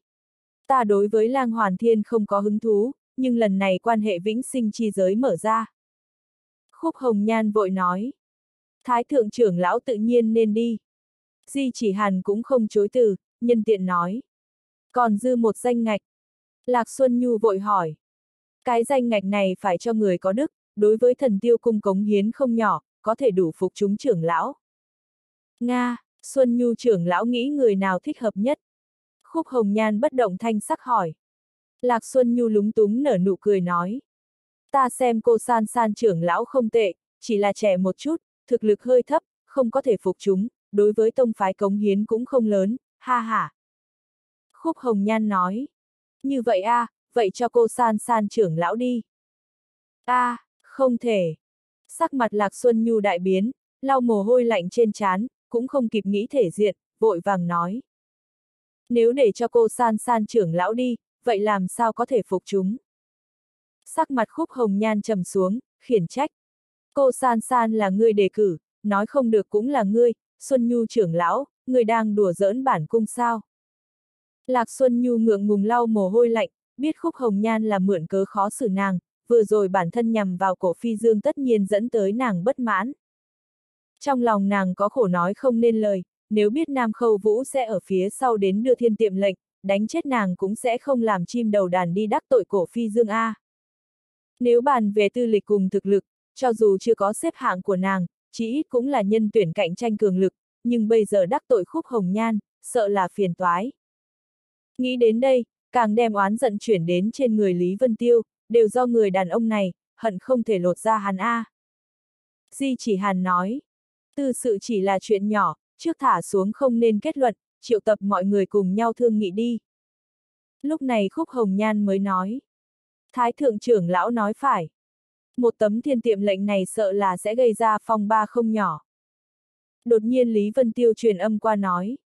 Ta đối với lang hoàn thiên không có hứng thú, nhưng lần này quan hệ vĩnh sinh chi giới mở ra. Khúc hồng nhan vội nói. Thái thượng trưởng lão tự nhiên nên đi. Di chỉ hàn cũng không chối từ, nhân tiện nói. Còn dư một danh ngạch. Lạc Xuân Nhu vội hỏi. Cái danh ngạch này phải cho người có đức, đối với thần tiêu cung cống hiến không nhỏ, có thể đủ phục chúng trưởng lão. Nga, Xuân Nhu trưởng lão nghĩ người nào thích hợp nhất? Khúc Hồng Nhan bất động thanh sắc hỏi. Lạc Xuân Nhu lúng túng nở nụ cười nói. Ta xem cô san san trưởng lão không tệ, chỉ là trẻ một chút, thực lực hơi thấp, không có thể phục chúng, đối với tông phái cống hiến cũng không lớn, ha ha. Khúc Hồng Nhan nói. Như vậy a, à, vậy cho cô san san trưởng lão đi. a, à, không thể. Sắc mặt Lạc Xuân Nhu đại biến, lau mồ hôi lạnh trên trán, cũng không kịp nghĩ thể diện, vội vàng nói. Nếu để cho cô san san trưởng lão đi, vậy làm sao có thể phục chúng? Sắc mặt khúc hồng nhan trầm xuống, khiển trách. Cô san san là ngươi đề cử, nói không được cũng là ngươi, Xuân Nhu trưởng lão, ngươi đang đùa giỡn bản cung sao? Lạc Xuân Nhu ngượng ngùng lau mồ hôi lạnh, biết khúc hồng nhan là mượn cớ khó xử nàng, vừa rồi bản thân nhằm vào cổ phi dương tất nhiên dẫn tới nàng bất mãn. Trong lòng nàng có khổ nói không nên lời, nếu biết Nam Khâu Vũ sẽ ở phía sau đến đưa thiên tiệm lệnh, đánh chết nàng cũng sẽ không làm chim đầu đàn đi đắc tội cổ phi dương A. Nếu bàn về tư lịch cùng thực lực, cho dù chưa có xếp hạng của nàng, chỉ ít cũng là nhân tuyển cạnh tranh cường lực, nhưng bây giờ đắc tội khúc hồng nhan, sợ là phiền toái. Nghĩ đến đây, càng đem oán giận chuyển đến trên người Lý Vân Tiêu, đều do người đàn ông này, hận không thể lột ra hắn A. Di chỉ hàn nói, tư sự chỉ là chuyện nhỏ, trước thả xuống không nên kết luận, triệu tập mọi người cùng nhau thương nghị đi. Lúc này Khúc Hồng Nhan mới nói. Thái thượng trưởng lão nói phải. Một tấm thiên tiệm lệnh này sợ là sẽ gây ra phong ba không nhỏ. Đột nhiên Lý Vân Tiêu truyền âm qua nói.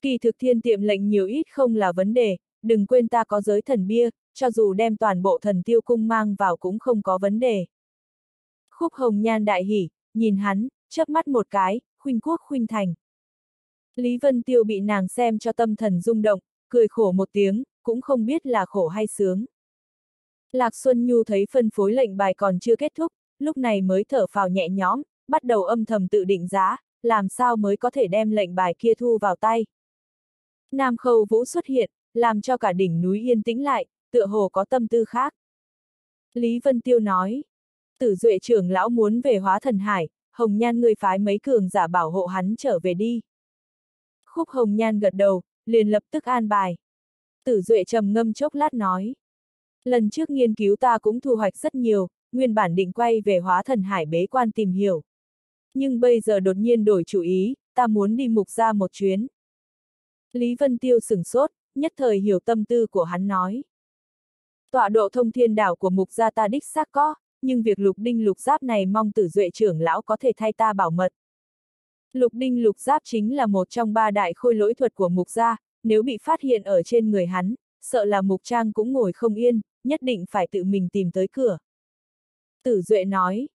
Kỳ thực thiên tiệm lệnh nhiều ít không là vấn đề, đừng quên ta có giới thần bia, cho dù đem toàn bộ thần tiêu cung mang vào cũng không có vấn đề. Khúc hồng nhan đại hỉ, nhìn hắn, chớp mắt một cái, khuynh quốc khuynh thành. Lý Vân Tiêu bị nàng xem cho tâm thần rung động, cười khổ một tiếng, cũng không biết là khổ hay sướng. Lạc Xuân Nhu thấy phân phối lệnh bài còn chưa kết thúc, lúc này mới thở phào nhẹ nhõm, bắt đầu âm thầm tự định giá, làm sao mới có thể đem lệnh bài kia thu vào tay. Nam Khâu Vũ xuất hiện, làm cho cả đỉnh núi yên tĩnh lại, tựa hồ có tâm tư khác. Lý Vân Tiêu nói, tử duệ trưởng lão muốn về hóa thần hải, hồng nhan người phái mấy cường giả bảo hộ hắn trở về đi. Khúc hồng nhan gật đầu, liền lập tức an bài. Tử duệ trầm ngâm chốc lát nói. Lần trước nghiên cứu ta cũng thu hoạch rất nhiều, nguyên bản định quay về hóa thần hải bế quan tìm hiểu. Nhưng bây giờ đột nhiên đổi chủ ý, ta muốn đi mục ra một chuyến. Lý Vân Tiêu sửng sốt, nhất thời hiểu tâm tư của hắn nói. Tọa độ thông thiên đảo của mục gia ta đích xác có, nhưng việc lục đinh lục giáp này mong tử duệ trưởng lão có thể thay ta bảo mật. Lục đinh lục giáp chính là một trong ba đại khôi lỗi thuật của mục gia, nếu bị phát hiện ở trên người hắn, sợ là mục trang cũng ngồi không yên, nhất định phải tự mình tìm tới cửa. Tử Duệ nói.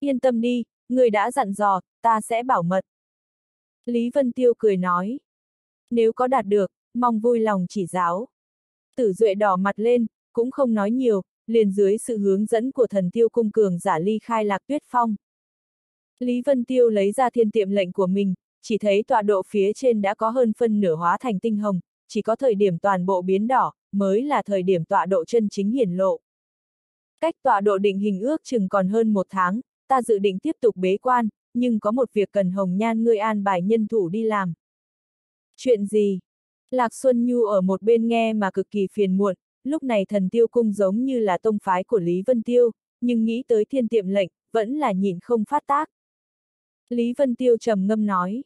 Yên tâm đi, người đã dặn dò, ta sẽ bảo mật. Lý Vân Tiêu cười nói. Nếu có đạt được, mong vui lòng chỉ giáo. Tử Duệ đỏ mặt lên, cũng không nói nhiều, liền dưới sự hướng dẫn của thần tiêu cung cường giả ly khai lạc tuyết phong. Lý Vân Tiêu lấy ra thiên tiệm lệnh của mình, chỉ thấy tọa độ phía trên đã có hơn phân nửa hóa thành tinh hồng, chỉ có thời điểm toàn bộ biến đỏ, mới là thời điểm tọa độ chân chính hiển lộ. Cách tọa độ định hình ước chừng còn hơn một tháng, ta dự định tiếp tục bế quan, nhưng có một việc cần hồng nhan ngươi an bài nhân thủ đi làm. Chuyện gì? Lạc Xuân Nhu ở một bên nghe mà cực kỳ phiền muộn, lúc này thần tiêu cung giống như là tông phái của Lý Vân Tiêu, nhưng nghĩ tới thiên tiệm lệnh, vẫn là nhìn không phát tác. Lý Vân Tiêu trầm ngâm nói.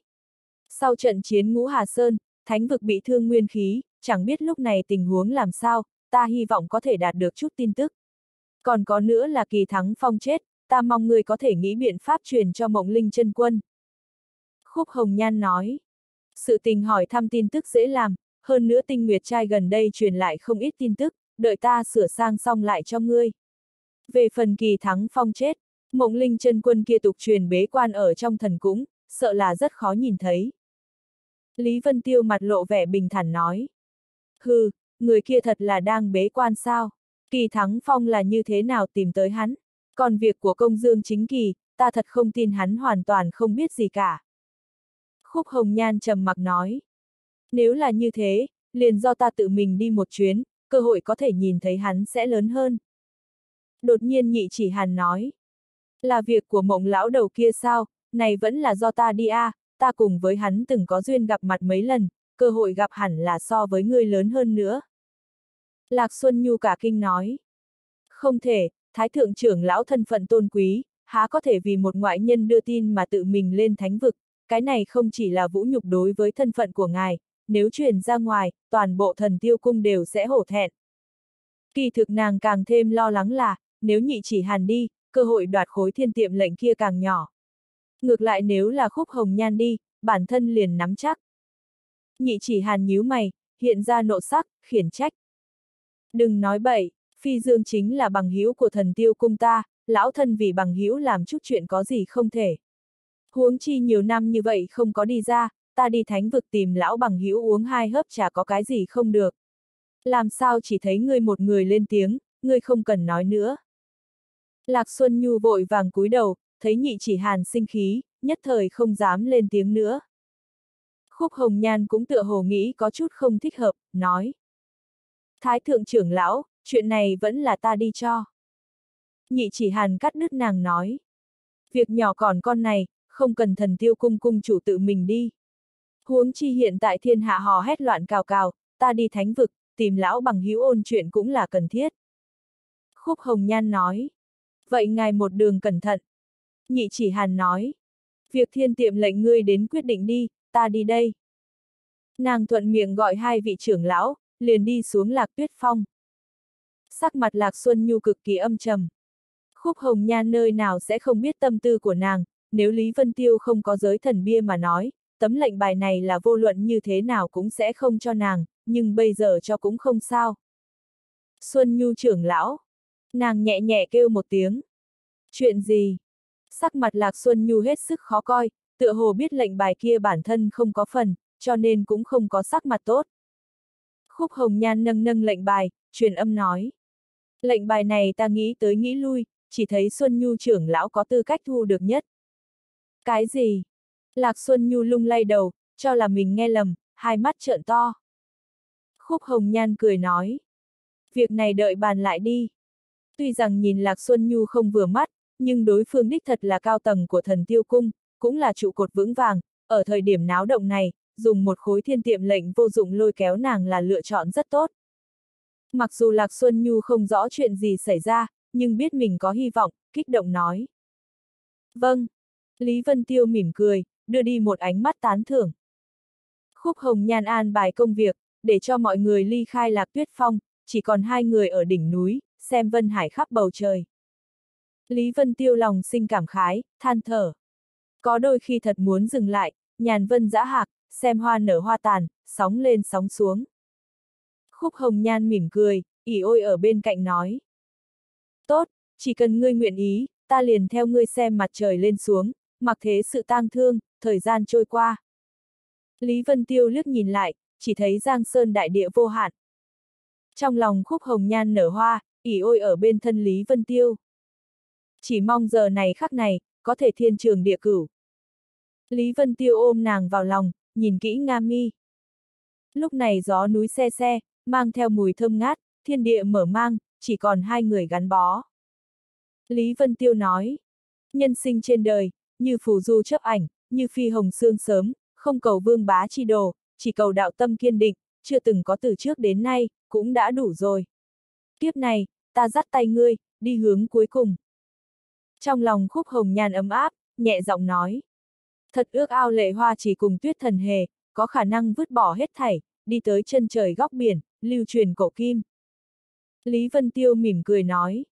Sau trận chiến ngũ Hà Sơn, thánh vực bị thương nguyên khí, chẳng biết lúc này tình huống làm sao, ta hy vọng có thể đạt được chút tin tức. Còn có nữa là kỳ thắng phong chết, ta mong người có thể nghĩ biện pháp truyền cho mộng linh chân quân. Khúc Hồng Nhan nói. Sự tình hỏi thăm tin tức dễ làm, hơn nữa tinh nguyệt trai gần đây truyền lại không ít tin tức, đợi ta sửa sang xong lại cho ngươi. Về phần kỳ thắng phong chết, mộng linh chân quân kia tục truyền bế quan ở trong thần cũng, sợ là rất khó nhìn thấy. Lý Vân Tiêu mặt lộ vẻ bình thản nói. Hừ, người kia thật là đang bế quan sao? Kỳ thắng phong là như thế nào tìm tới hắn? Còn việc của công dương chính kỳ, ta thật không tin hắn hoàn toàn không biết gì cả. Khúc Hồng Nhan trầm mặc nói. Nếu là như thế, liền do ta tự mình đi một chuyến, cơ hội có thể nhìn thấy hắn sẽ lớn hơn. Đột nhiên nhị chỉ hàn nói. Là việc của mộng lão đầu kia sao, này vẫn là do ta đi a, à, ta cùng với hắn từng có duyên gặp mặt mấy lần, cơ hội gặp hẳn là so với ngươi lớn hơn nữa. Lạc Xuân Nhu cả kinh nói. Không thể, Thái Thượng trưởng lão thân phận tôn quý, há có thể vì một ngoại nhân đưa tin mà tự mình lên thánh vực, cái này không chỉ là vũ nhục đối với thân phận của ngài, nếu truyền ra ngoài, toàn bộ thần tiêu cung đều sẽ hổ thẹn. Kỳ thực nàng càng thêm lo lắng là, nếu nhị chỉ hàn đi, cơ hội đoạt khối thiên tiệm lệnh kia càng nhỏ. Ngược lại nếu là khúc hồng nhan đi, bản thân liền nắm chắc. Nhị chỉ hàn nhíu mày, hiện ra nộ sắc, khiển trách. Đừng nói bậy, phi dương chính là bằng hữu của thần tiêu cung ta, lão thân vì bằng hữu làm chút chuyện có gì không thể. Huống chi nhiều năm như vậy không có đi ra, ta đi thánh vực tìm lão bằng hữu uống hai hớp trà có cái gì không được. Làm sao chỉ thấy ngươi một người lên tiếng, ngươi không cần nói nữa. Lạc Xuân Nhu vội vàng cúi đầu, thấy nhị chỉ hàn sinh khí, nhất thời không dám lên tiếng nữa. Khúc Hồng Nhan cũng tựa hồ nghĩ có chút không thích hợp, nói. Thái thượng trưởng lão, chuyện này vẫn là ta đi cho. Nhị chỉ hàn cắt đứt nàng nói. Việc nhỏ còn con này, không cần thần tiêu cung cung chủ tự mình đi. Huống chi hiện tại thiên hạ hò hét loạn cào cào, ta đi thánh vực, tìm lão bằng hữu ôn chuyện cũng là cần thiết. Khúc Hồng Nhan nói. Vậy ngài một đường cẩn thận. Nhị chỉ hàn nói. Việc thiên tiệm lệnh ngươi đến quyết định đi, ta đi đây. Nàng thuận miệng gọi hai vị trưởng lão, liền đi xuống lạc tuyết phong. Sắc mặt lạc xuân nhu cực kỳ âm trầm. Khúc hồng nhan nơi nào sẽ không biết tâm tư của nàng, nếu Lý Vân Tiêu không có giới thần bia mà nói, tấm lệnh bài này là vô luận như thế nào cũng sẽ không cho nàng, nhưng bây giờ cho cũng không sao. Xuân Nhu trưởng lão. Nàng nhẹ nhẹ kêu một tiếng. Chuyện gì? Sắc mặt Lạc Xuân Nhu hết sức khó coi, tựa hồ biết lệnh bài kia bản thân không có phần, cho nên cũng không có sắc mặt tốt. Khúc Hồng Nhan nâng nâng lệnh bài, truyền âm nói. Lệnh bài này ta nghĩ tới nghĩ lui, chỉ thấy Xuân Nhu trưởng lão có tư cách thu được nhất. Cái gì? Lạc Xuân Nhu lung lay đầu, cho là mình nghe lầm, hai mắt trợn to. Khúc Hồng Nhan cười nói. Việc này đợi bàn lại đi. Tuy rằng nhìn Lạc Xuân Nhu không vừa mắt, nhưng đối phương đích thật là cao tầng của thần tiêu cung, cũng là trụ cột vững vàng, ở thời điểm náo động này, dùng một khối thiên tiệm lệnh vô dụng lôi kéo nàng là lựa chọn rất tốt. Mặc dù Lạc Xuân Nhu không rõ chuyện gì xảy ra, nhưng biết mình có hy vọng, kích động nói. Vâng. Lý Vân Tiêu mỉm cười, đưa đi một ánh mắt tán thưởng. Khúc Hồng Nhan an bài công việc, để cho mọi người ly khai lạc tuyết phong, chỉ còn hai người ở đỉnh núi, xem Vân Hải khắp bầu trời. Lý Vân Tiêu lòng sinh cảm khái, than thở. Có đôi khi thật muốn dừng lại, nhàn vân dã hạc, xem hoa nở hoa tàn, sóng lên sóng xuống. Khúc Hồng Nhan mỉm cười, ỉ ôi ở bên cạnh nói. Tốt, chỉ cần ngươi nguyện ý, ta liền theo ngươi xem mặt trời lên xuống, mặc thế sự tang thương, thời gian trôi qua. Lý Vân Tiêu liếc nhìn lại, chỉ thấy Giang Sơn đại địa vô hạn. Trong lòng khúc hồng nhan nở hoa, ỉ ôi ở bên thân Lý Vân Tiêu. Chỉ mong giờ này khắc này, có thể thiên trường địa cửu. Lý Vân Tiêu ôm nàng vào lòng, nhìn kỹ Nga mi. Lúc này gió núi xe xe, mang theo mùi thơm ngát, thiên địa mở mang, chỉ còn hai người gắn bó. Lý Vân Tiêu nói, nhân sinh trên đời, như phù du chấp ảnh, như phi hồng sương sớm, không cầu vương bá chi đồ, chỉ cầu đạo tâm kiên định, chưa từng có từ trước đến nay, cũng đã đủ rồi. Kiếp này, ta dắt tay ngươi, đi hướng cuối cùng. Trong lòng khúc hồng nhàn ấm áp, nhẹ giọng nói. Thật ước ao lệ hoa chỉ cùng tuyết thần hề, có khả năng vứt bỏ hết thảy, đi tới chân trời góc biển, lưu truyền cổ kim. Lý Vân Tiêu mỉm cười nói.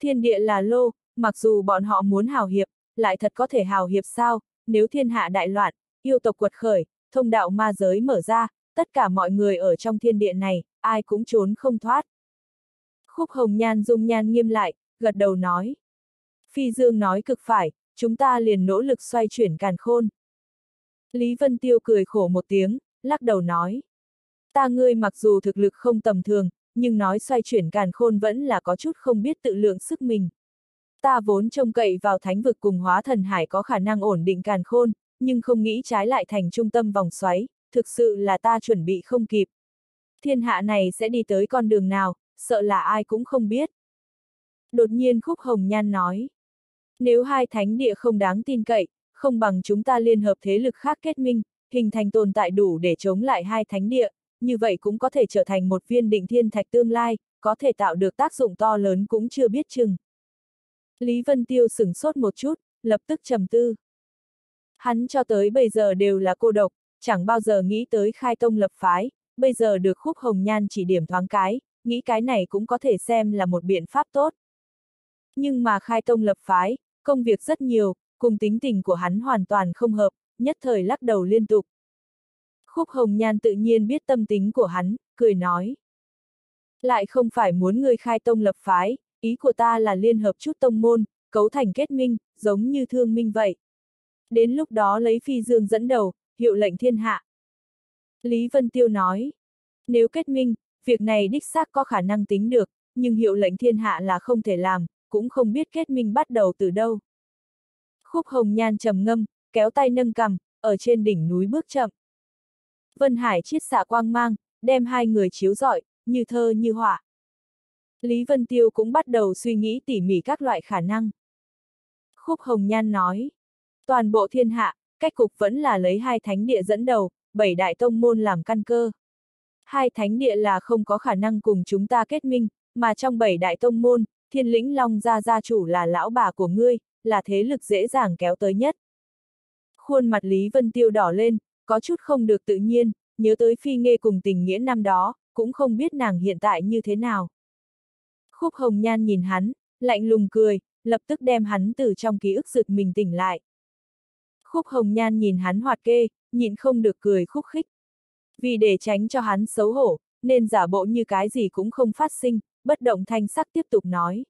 Thiên địa là lô, mặc dù bọn họ muốn hào hiệp, lại thật có thể hào hiệp sao, nếu thiên hạ đại loạn, yêu tộc quật khởi, thông đạo ma giới mở ra, tất cả mọi người ở trong thiên địa này, ai cũng trốn không thoát. Khúc hồng nhan dung nhan nghiêm lại, gật đầu nói. Phi Dương nói cực phải, chúng ta liền nỗ lực xoay chuyển càn khôn. Lý Vân Tiêu cười khổ một tiếng, lắc đầu nói. Ta ngươi mặc dù thực lực không tầm thường, nhưng nói xoay chuyển càn khôn vẫn là có chút không biết tự lượng sức mình. Ta vốn trông cậy vào thánh vực cùng hóa thần hải có khả năng ổn định càn khôn, nhưng không nghĩ trái lại thành trung tâm vòng xoáy, thực sự là ta chuẩn bị không kịp. Thiên hạ này sẽ đi tới con đường nào, sợ là ai cũng không biết. Đột nhiên Khúc Hồng Nhan nói. Nếu hai thánh địa không đáng tin cậy, không bằng chúng ta liên hợp thế lực khác kết minh, hình thành tồn tại đủ để chống lại hai thánh địa, như vậy cũng có thể trở thành một viên định thiên thạch tương lai, có thể tạo được tác dụng to lớn cũng chưa biết chừng. Lý Vân Tiêu sửng sốt một chút, lập tức trầm tư. Hắn cho tới bây giờ đều là cô độc, chẳng bao giờ nghĩ tới khai tông lập phái, bây giờ được khúc hồng nhan chỉ điểm thoáng cái, nghĩ cái này cũng có thể xem là một biện pháp tốt. Nhưng mà khai tông lập phái, công việc rất nhiều, cùng tính tình của hắn hoàn toàn không hợp, nhất thời lắc đầu liên tục. Khúc hồng nhan tự nhiên biết tâm tính của hắn, cười nói. Lại không phải muốn người khai tông lập phái, ý của ta là liên hợp chút tông môn, cấu thành kết minh, giống như thương minh vậy. Đến lúc đó lấy phi dương dẫn đầu, hiệu lệnh thiên hạ. Lý Vân Tiêu nói, nếu kết minh, việc này đích xác có khả năng tính được, nhưng hiệu lệnh thiên hạ là không thể làm, cũng không biết kết minh bắt đầu từ đâu. Khúc hồng nhan trầm ngâm, kéo tay nâng cầm, ở trên đỉnh núi bước chậm. Vân Hải chiết xạ quang mang, đem hai người chiếu rọi, như thơ như họa. Lý Vân Tiêu cũng bắt đầu suy nghĩ tỉ mỉ các loại khả năng. Khúc Hồng Nhan nói, toàn bộ thiên hạ, cách cục vẫn là lấy hai thánh địa dẫn đầu, bảy đại tông môn làm căn cơ. Hai thánh địa là không có khả năng cùng chúng ta kết minh, mà trong bảy đại tông môn, thiên lĩnh long gia gia chủ là lão bà của ngươi, là thế lực dễ dàng kéo tới nhất. Khuôn mặt Lý Vân Tiêu đỏ lên, có chút không được tự nhiên, nhớ tới phi nghe cùng tình nghĩa năm đó, cũng không biết nàng hiện tại như thế nào. Khúc hồng nhan nhìn hắn, lạnh lùng cười, lập tức đem hắn từ trong ký ức giựt mình tỉnh lại. Khúc hồng nhan nhìn hắn hoạt kê, nhịn không được cười khúc khích. Vì để tránh cho hắn xấu hổ, nên giả bộ như cái gì cũng không phát sinh, bất động thanh sắc tiếp tục nói.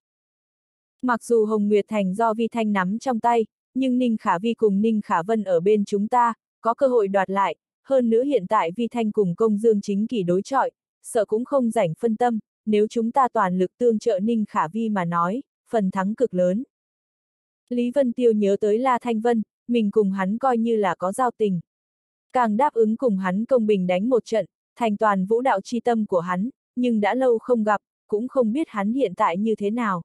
Mặc dù Hồng Nguyệt Thành do Vi Thanh nắm trong tay, nhưng Ninh Khả Vi cùng Ninh Khả Vân ở bên chúng ta, có cơ hội đoạt lại, hơn nữa hiện tại Vi Thanh cùng công dương chính kỳ đối chọi, sợ cũng không rảnh phân tâm, nếu chúng ta toàn lực tương trợ Ninh Khả Vi mà nói, phần thắng cực lớn. Lý Vân Tiêu nhớ tới La Thanh Vân, mình cùng hắn coi như là có giao tình. Càng đáp ứng cùng hắn công bình đánh một trận, thành toàn vũ đạo chi tâm của hắn, nhưng đã lâu không gặp, cũng không biết hắn hiện tại như thế nào.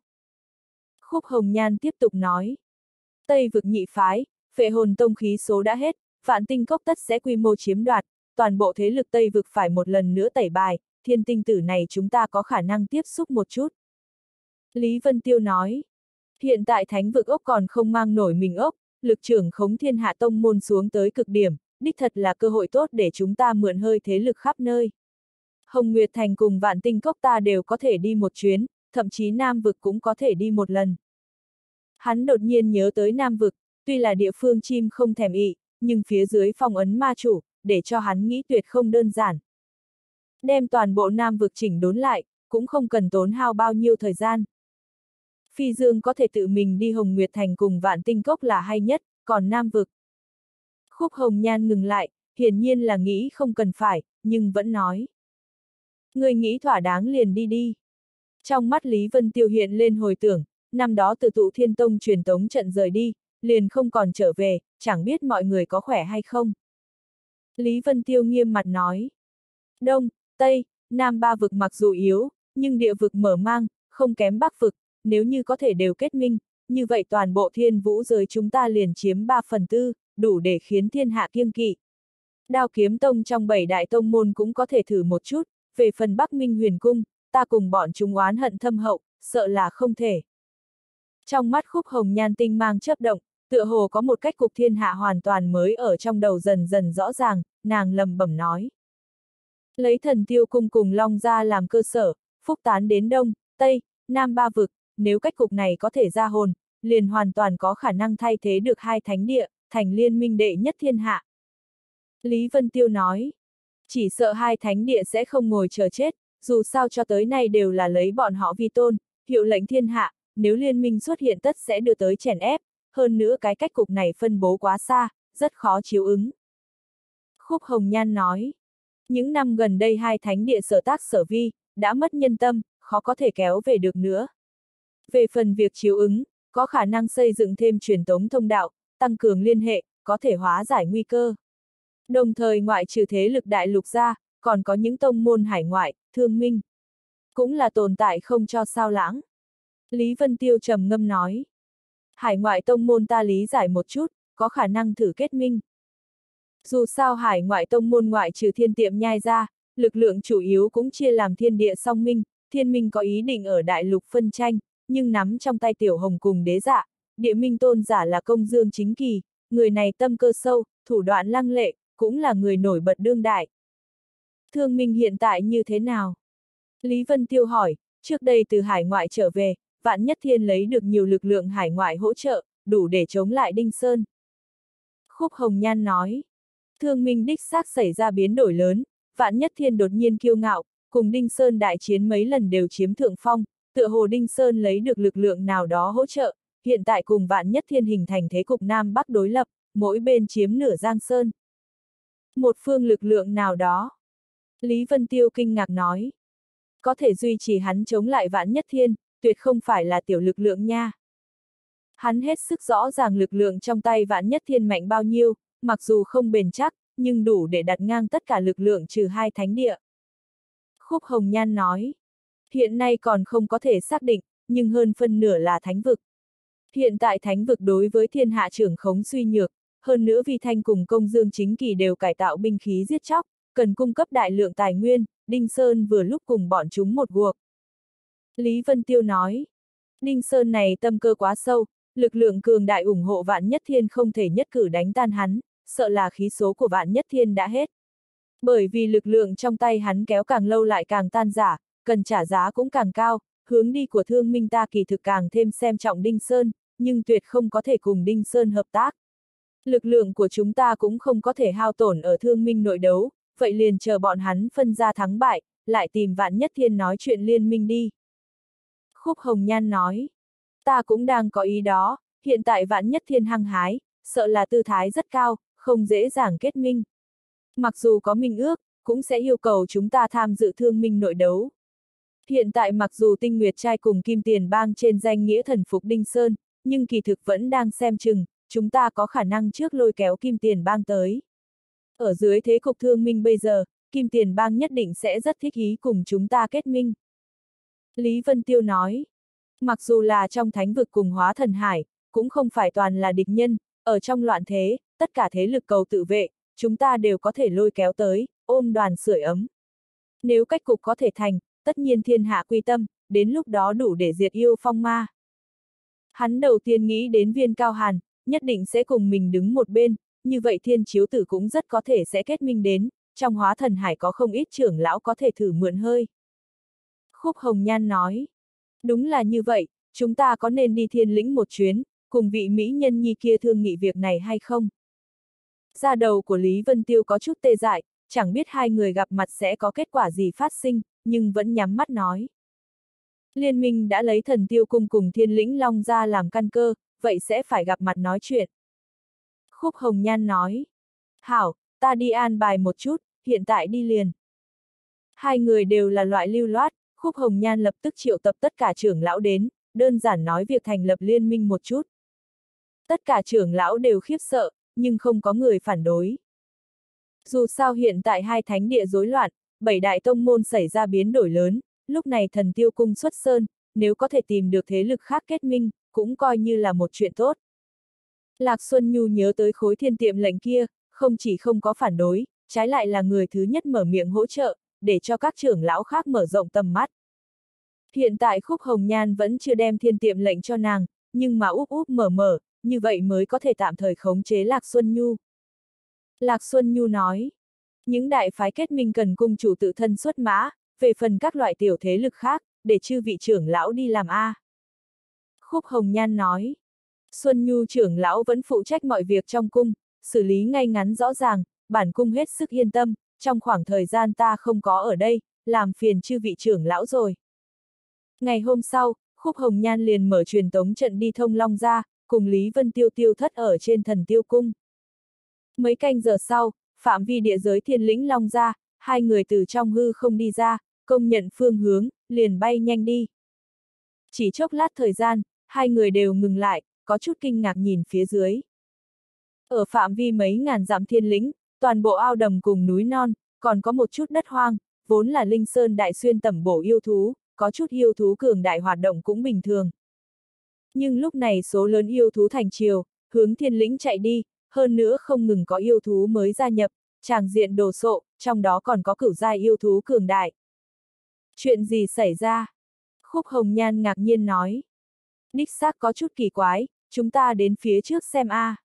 Khúc Hồng Nhan tiếp tục nói. Tây vực nhị phái, phệ hồn tông khí số đã hết, vạn tinh cốc tất sẽ quy mô chiếm đoạt, toàn bộ thế lực Tây vực phải một lần nữa tẩy bài, thiên tinh tử này chúng ta có khả năng tiếp xúc một chút. Lý Vân Tiêu nói, hiện tại thánh vực ốc còn không mang nổi mình ốc, lực trưởng khống thiên hạ tông môn xuống tới cực điểm, đích thật là cơ hội tốt để chúng ta mượn hơi thế lực khắp nơi. Hồng Nguyệt Thành cùng vạn tinh cốc ta đều có thể đi một chuyến, thậm chí Nam vực cũng có thể đi một lần. Hắn đột nhiên nhớ tới Nam vực, tuy là địa phương chim không thèm ị, nhưng phía dưới phong ấn ma chủ, để cho hắn nghĩ tuyệt không đơn giản. Đem toàn bộ Nam vực chỉnh đốn lại, cũng không cần tốn hao bao nhiêu thời gian. Phi Dương có thể tự mình đi Hồng Nguyệt Thành cùng Vạn Tinh Cốc là hay nhất, còn Nam Vực. Khúc Hồng Nhan ngừng lại, hiển nhiên là nghĩ không cần phải, nhưng vẫn nói. Người nghĩ thỏa đáng liền đi đi. Trong mắt Lý Vân Tiêu hiện lên hồi tưởng, năm đó từ tụ thiên tông truyền tống trận rời đi, liền không còn trở về, chẳng biết mọi người có khỏe hay không. Lý Vân Tiêu nghiêm mặt nói. Đông, Tây, Nam ba vực mặc dù yếu, nhưng địa vực mở mang, không kém bắc vực, nếu như có thể đều kết minh, như vậy toàn bộ thiên vũ giới chúng ta liền chiếm 3 phần tư, đủ để khiến thiên hạ kiêng kỵ. Đao kiếm tông trong bảy đại tông môn cũng có thể thử một chút, về phần Bắc Minh huyền cung, ta cùng bọn chúng oán hận thâm hậu, sợ là không thể. Trong mắt khúc hồng nhan tinh mang chấp động, tựa hồ có một cách cục thiên hạ hoàn toàn mới ở trong đầu dần dần rõ ràng, nàng lầm bẩm nói. Lấy thần tiêu cung cùng long ra làm cơ sở, phúc tán đến đông, tây, nam ba vực, nếu cách cục này có thể ra hồn, liền hoàn toàn có khả năng thay thế được hai thánh địa, thành liên minh đệ nhất thiên hạ. Lý Vân Tiêu nói, chỉ sợ hai thánh địa sẽ không ngồi chờ chết, dù sao cho tới nay đều là lấy bọn họ vi tôn, hiệu lệnh thiên hạ, nếu liên minh xuất hiện tất sẽ đưa tới chèn ép, hơn nữa cái cách cục này phân bố quá xa, rất khó chiếu ứng. Khúc Hồng Nhan nói, những năm gần đây hai thánh địa sở tác sở vi, đã mất nhân tâm, khó có thể kéo về được nữa. Về phần việc chiếu ứng, có khả năng xây dựng thêm truyền tống thông đạo, tăng cường liên hệ, có thể hóa giải nguy cơ. Đồng thời ngoại trừ thế lực đại lục ra, còn có những tông môn hải ngoại, thương minh. Cũng là tồn tại không cho sao lãng. Lý Vân Tiêu trầm ngâm nói. Hải ngoại tông môn ta lý giải một chút, có khả năng thử kết minh. Dù sao hải ngoại tông môn ngoại trừ thiên tiệm nhai ra, lực lượng chủ yếu cũng chia làm thiên địa song minh, thiên minh có ý định ở đại lục phân tranh, nhưng nắm trong tay tiểu hồng cùng đế dạ, địa minh tôn giả là công dương chính kỳ, người này tâm cơ sâu, thủ đoạn lăng lệ, cũng là người nổi bật đương đại. Thương minh hiện tại như thế nào? Lý Vân Tiêu hỏi, trước đây từ hải ngoại trở về, Vạn Nhất Thiên lấy được nhiều lực lượng hải ngoại hỗ trợ, đủ để chống lại Đinh Sơn. Khúc Hồng Nhan nói, thương minh đích xác xảy ra biến đổi lớn, Vạn Nhất Thiên đột nhiên kiêu ngạo, cùng Đinh Sơn đại chiến mấy lần đều chiếm thượng phong, tựa hồ Đinh Sơn lấy được lực lượng nào đó hỗ trợ, hiện tại cùng Vạn Nhất Thiên hình thành thế cục Nam Bắc đối lập, mỗi bên chiếm nửa Giang Sơn. Một phương lực lượng nào đó. Lý Vân Tiêu kinh ngạc nói. Có thể duy trì hắn chống lại Vạn Nhất Thiên, tuyệt không phải là tiểu lực lượng nha. Hắn hết sức rõ ràng lực lượng trong tay Vạn Nhất Thiên mạnh bao nhiêu, mặc dù không bền chắc, nhưng đủ để đặt ngang tất cả lực lượng trừ hai thánh địa. Khúc Hồng Nhan nói, hiện nay còn không có thể xác định, nhưng hơn phân nửa là thánh vực. Hiện tại thánh vực đối với thiên hạ trưởng khống suy nhược, hơn nữa vì thanh cùng công dương chính kỳ đều cải tạo binh khí giết chóc, cần cung cấp đại lượng tài nguyên, Đinh Sơn vừa lúc cùng bọn chúng một cuộc Lý Vân Tiêu nói, Ninh Sơn này tâm cơ quá sâu, lực lượng cường đại ủng hộ vạn nhất thiên không thể nhất cử đánh tan hắn, sợ là khí số của vạn nhất thiên đã hết. Bởi vì lực lượng trong tay hắn kéo càng lâu lại càng tan giả, cần trả giá cũng càng cao, hướng đi của thương minh ta kỳ thực càng thêm xem trọng Đinh Sơn, nhưng tuyệt không có thể cùng Đinh Sơn hợp tác. Lực lượng của chúng ta cũng không có thể hao tổn ở thương minh nội đấu, vậy liền chờ bọn hắn phân ra thắng bại, lại tìm vạn nhất thiên nói chuyện liên minh đi. Khúc Hồng Nhan nói, ta cũng đang có ý đó, hiện tại vạn nhất thiên hăng hái, sợ là tư thái rất cao, không dễ dàng kết minh. Mặc dù có minh ước, cũng sẽ yêu cầu chúng ta tham dự thương minh nội đấu. Hiện tại mặc dù tinh nguyệt trai cùng kim tiền bang trên danh nghĩa thần phục Đinh Sơn, nhưng kỳ thực vẫn đang xem chừng, chúng ta có khả năng trước lôi kéo kim tiền bang tới. Ở dưới thế cục thương minh bây giờ, kim tiền bang nhất định sẽ rất thích ý cùng chúng ta kết minh. Lý Vân Tiêu nói, mặc dù là trong thánh vực cùng hóa thần hải, cũng không phải toàn là địch nhân, ở trong loạn thế, tất cả thế lực cầu tự vệ, chúng ta đều có thể lôi kéo tới, ôm đoàn sưởi ấm. Nếu cách cục có thể thành, tất nhiên thiên hạ quy tâm, đến lúc đó đủ để diệt yêu phong ma. Hắn đầu tiên nghĩ đến viên cao hàn, nhất định sẽ cùng mình đứng một bên, như vậy thiên chiếu tử cũng rất có thể sẽ kết minh đến, trong hóa thần hải có không ít trưởng lão có thể thử mượn hơi. Khúc Hồng Nhan nói, đúng là như vậy, chúng ta có nên đi thiên lĩnh một chuyến, cùng vị mỹ nhân nhi kia thương nghị việc này hay không? Ra đầu của Lý Vân Tiêu có chút tê dại, chẳng biết hai người gặp mặt sẽ có kết quả gì phát sinh, nhưng vẫn nhắm mắt nói. Liên minh đã lấy thần tiêu cung cùng thiên lĩnh long ra làm căn cơ, vậy sẽ phải gặp mặt nói chuyện. Khúc Hồng Nhan nói. Hảo, ta đi an bài một chút, hiện tại đi liền. Hai người đều là loại lưu loát, Khúc Hồng Nhan lập tức triệu tập tất cả trưởng lão đến, đơn giản nói việc thành lập liên minh một chút. Tất cả trưởng lão đều khiếp sợ, nhưng không có người phản đối. Dù sao hiện tại hai thánh địa rối loạn, bảy đại tông môn xảy ra biến đổi lớn, lúc này thần tiêu cung xuất sơn, nếu có thể tìm được thế lực khác kết minh, cũng coi như là một chuyện tốt. Lạc Xuân Nhu nhớ tới khối thiên tiệm lệnh kia, không chỉ không có phản đối, trái lại là người thứ nhất mở miệng hỗ trợ, để cho các trưởng lão khác mở rộng tầm mắt. Hiện tại Khúc Hồng Nhan vẫn chưa đem thiên tiệm lệnh cho nàng, nhưng mà úp úp mở mở, như vậy mới có thể tạm thời khống chế Lạc Xuân Nhu. Lạc Xuân Nhu nói, những đại phái kết minh cần cung chủ tự thân xuất mã, về phần các loại tiểu thế lực khác, để chư vị trưởng lão đi làm A. Khúc Hồng Nhan nói, Xuân Nhu trưởng lão vẫn phụ trách mọi việc trong cung, xử lý ngay ngắn rõ ràng, bản cung hết sức yên tâm, trong khoảng thời gian ta không có ở đây, làm phiền chư vị trưởng lão rồi. Ngày hôm sau, Khúc Hồng Nhan liền mở truyền tống trận đi thông Long ra, cùng Lý Vân Tiêu tiêu thất ở trên thần tiêu cung. Mấy canh giờ sau, phạm vi địa giới thiên lĩnh Long ra, hai người từ trong hư không đi ra, công nhận phương hướng, liền bay nhanh đi. Chỉ chốc lát thời gian, hai người đều ngừng lại, có chút kinh ngạc nhìn phía dưới. Ở phạm vi mấy ngàn dặm thiên lĩnh, toàn bộ ao đầm cùng núi non, còn có một chút đất hoang, vốn là linh sơn đại xuyên tẩm bổ yêu thú, có chút yêu thú cường đại hoạt động cũng bình thường. Nhưng lúc này số lớn yêu thú thành triều, hướng thiên lĩnh chạy đi, hơn nữa không ngừng có yêu thú mới gia nhập, tràng diện đồ sộ, trong đó còn có cửu giai yêu thú cường đại. Chuyện gì xảy ra? Khúc Hồng Nhan ngạc nhiên nói. Đích xác có chút kỳ quái, chúng ta đến phía trước xem a. À.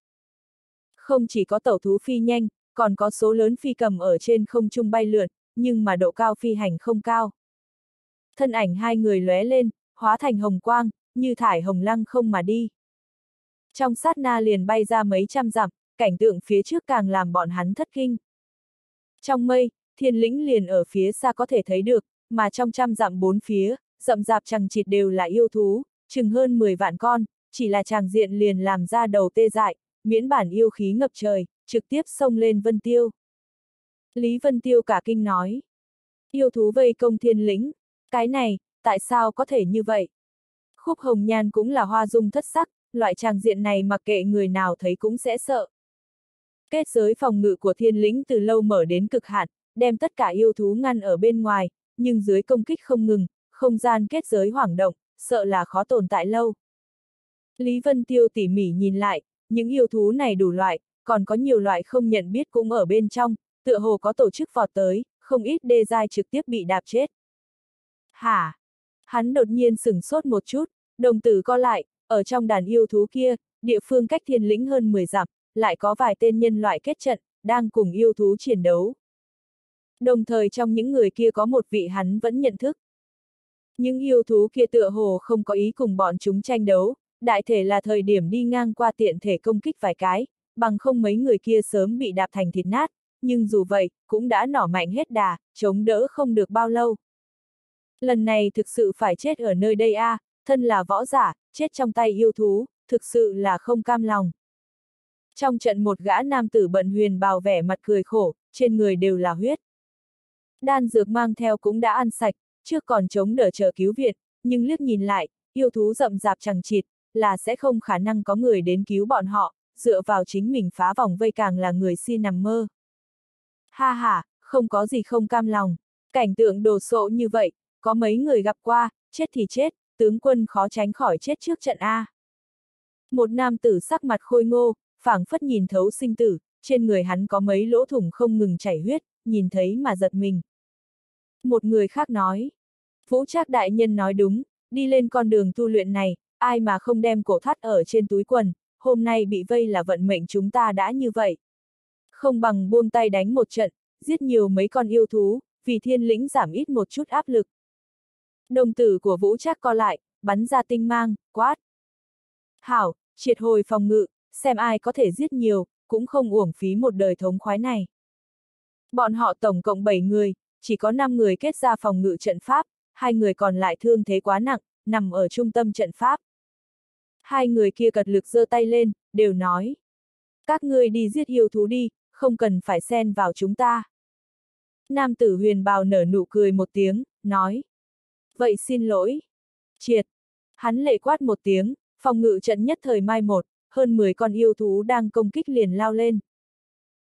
Không chỉ có tẩu thú phi nhanh, còn có số lớn phi cầm ở trên không trung bay lượn, nhưng mà độ cao phi hành không cao. Thân ảnh hai người lóe lên, hóa thành hồng quang, như thải hồng lăng không mà đi. Trong sát na liền bay ra mấy trăm dặm, cảnh tượng phía trước càng làm bọn hắn thất kinh. Trong mây, thiên lĩnh liền ở phía xa có thể thấy được, mà trong trăm dặm bốn phía, rậm rạp chẳng chịt đều là yêu thú, chừng hơn 10 vạn con, chỉ là chàng diện liền làm ra đầu tê dại, miễn bản yêu khí ngập trời, trực tiếp xông lên Vân Tiêu. Lý Vân Tiêu cả kinh nói. Yêu thú vây công thiên lĩnh, cái này, tại sao có thể như vậy? Khúc hồng nhan cũng là hoa dung thất sắc, loại tràng diện này mặc kệ người nào thấy cũng sẽ sợ. Kết giới phòng ngự của thiên lĩnh từ lâu mở đến cực hạn, đem tất cả yêu thú ngăn ở bên ngoài, nhưng dưới công kích không ngừng, không gian kết giới hoảng động, sợ là khó tồn tại lâu. Lý Vân Tiêu tỉ mỉ nhìn lại, những yêu thú này đủ loại, còn có nhiều loại không nhận biết cũng ở bên trong, tựa hồ có tổ chức vọt tới, không ít đê dai trực tiếp bị đạp chết. Hả? Hắn đột nhiên sửng sốt một chút, đồng tử co lại, ở trong đàn yêu thú kia, địa phương cách thiên lĩnh hơn 10 dặm, lại có vài tên nhân loại kết trận, đang cùng yêu thú chiến đấu. Đồng thời trong những người kia có một vị hắn vẫn nhận thức. Những yêu thú kia tựa hồ không có ý cùng bọn chúng tranh đấu, đại thể là thời điểm đi ngang qua tiện thể công kích vài cái, bằng không mấy người kia sớm bị đạp thành thịt nát, nhưng dù vậy, cũng đã nỏ mạnh hết đà, chống đỡ không được bao lâu. Lần này thực sự phải chết ở nơi đây a, à, thân là võ giả, chết trong tay yêu thú, thực sự là không cam lòng. Trong trận một gã nam tử bận huyền bào vẻ mặt cười khổ, trên người đều là huyết. Đan dược mang theo cũng đã ăn sạch, trước còn chống đỡ chờ cứu viện, nhưng liếc nhìn lại, yêu thú rậm rạp chẳng chịt, là sẽ không khả năng có người đến cứu bọn họ, dựa vào chính mình phá vòng vây càng là người si nằm mơ. Ha ha, không có gì không cam lòng, cảnh tượng đồ sộ như vậy, có mấy người gặp qua, chết thì chết, tướng quân khó tránh khỏi chết trước trận A. Một nam tử sắc mặt khôi ngô, phảng phất nhìn thấu sinh tử, trên người hắn có mấy lỗ thủng không ngừng chảy huyết, nhìn thấy mà giật mình. Một người khác nói, Vũ Trác đại nhân nói đúng, đi lên con đường tu luyện này, ai mà không đem cổ thắt ở trên túi quần, hôm nay bị vây là vận mệnh chúng ta đã như vậy. Không bằng buông tay đánh một trận, giết nhiều mấy con yêu thú, vì thiên lĩnh giảm ít một chút áp lực. Đồng tử của Vũ Trác co lại, bắn ra tinh mang, quát. Hảo, triệt hồi phòng ngự, xem ai có thể giết nhiều, cũng không uổng phí một đời thống khoái này. Bọn họ tổng cộng 7 người, chỉ có 5 người kết ra phòng ngự trận pháp, hai người còn lại thương thế quá nặng, nằm ở trung tâm trận pháp. Hai người kia cật lực giơ tay lên, đều nói. Các ngươi đi giết yêu thú đi, không cần phải xen vào chúng ta. Nam tử huyền bào nở nụ cười một tiếng, nói. Vậy xin lỗi. Triệt. Hắn lệ quát một tiếng, phòng ngự trận nhất thời mai một, hơn 10 con yêu thú đang công kích liền lao lên.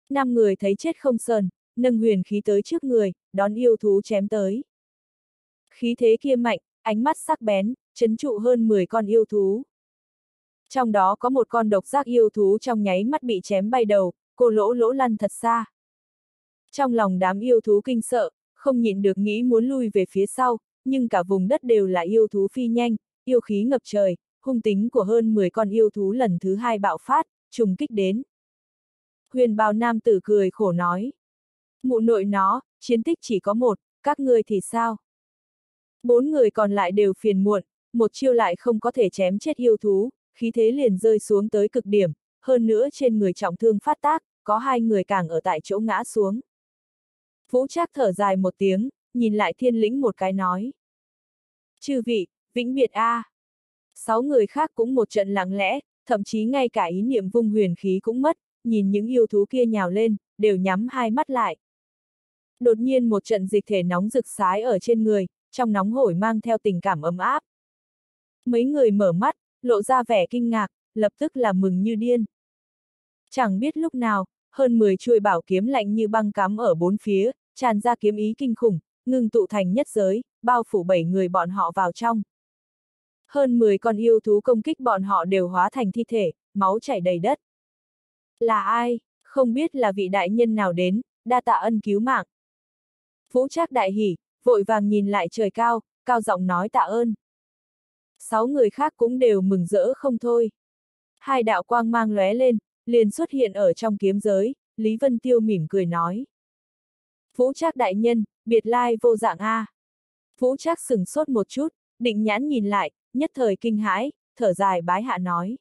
Năm người thấy chết không sờn, nâng huyền khí tới trước người, đón yêu thú chém tới. Khí thế kia mạnh, ánh mắt sắc bén, chấn trụ hơn 10 con yêu thú. Trong đó có một con độc giác yêu thú trong nháy mắt bị chém bay đầu, cô lỗ lỗ lăn thật xa. Trong lòng đám yêu thú kinh sợ, không nhịn được nghĩ muốn lui về phía sau, nhưng cả vùng đất đều là yêu thú phi nhanh, yêu khí ngập trời, hung tính của hơn 10 con yêu thú lần thứ hai bạo phát, trùng kích đến. Huyền bào nam tử cười khổ nói. Mụ nội nó, chiến tích chỉ có một, các ngươi thì sao? Bốn người còn lại đều phiền muộn, một chiêu lại không có thể chém chết yêu thú, khí thế liền rơi xuống tới cực điểm, hơn nữa trên người trọng thương phát tác, có hai người càng ở tại chỗ ngã xuống. Vũ Trác thở dài một tiếng, nhìn lại thiên lĩnh một cái nói. Chư vị, vĩnh biệt A. Sáu người khác cũng một trận lặng lẽ, thậm chí ngay cả ý niệm vung huyền khí cũng mất, nhìn những yêu thú kia nhào lên, đều nhắm hai mắt lại. Đột nhiên một trận dịch thể nóng rực sái ở trên người, trong nóng hổi mang theo tình cảm ấm áp. Mấy người mở mắt, lộ ra vẻ kinh ngạc, lập tức là mừng như điên. Chẳng biết lúc nào, hơn 10 chuôi bảo kiếm lạnh như băng cắm ở bốn phía, tràn ra kiếm ý kinh khủng, ngừng tụ thành nhất giới, bao phủ bảy người bọn họ vào trong. Hơn 10 con yêu thú công kích bọn họ đều hóa thành thi thể, máu chảy đầy đất. Là ai? Không biết là vị đại nhân nào đến, đa tạ ân cứu mạng. Phú Trác đại hỉ, vội vàng nhìn lại trời cao, cao giọng nói tạ ơn. Sáu người khác cũng đều mừng rỡ không thôi. Hai đạo quang mang lóe lên, liền xuất hiện ở trong kiếm giới, Lý Vân Tiêu mỉm cười nói. Phú Trác đại nhân, biệt lai vô dạng A. Phú Trác sừng sốt một chút, định nhãn nhìn lại, nhất thời kinh hãi, thở dài bái hạ nói.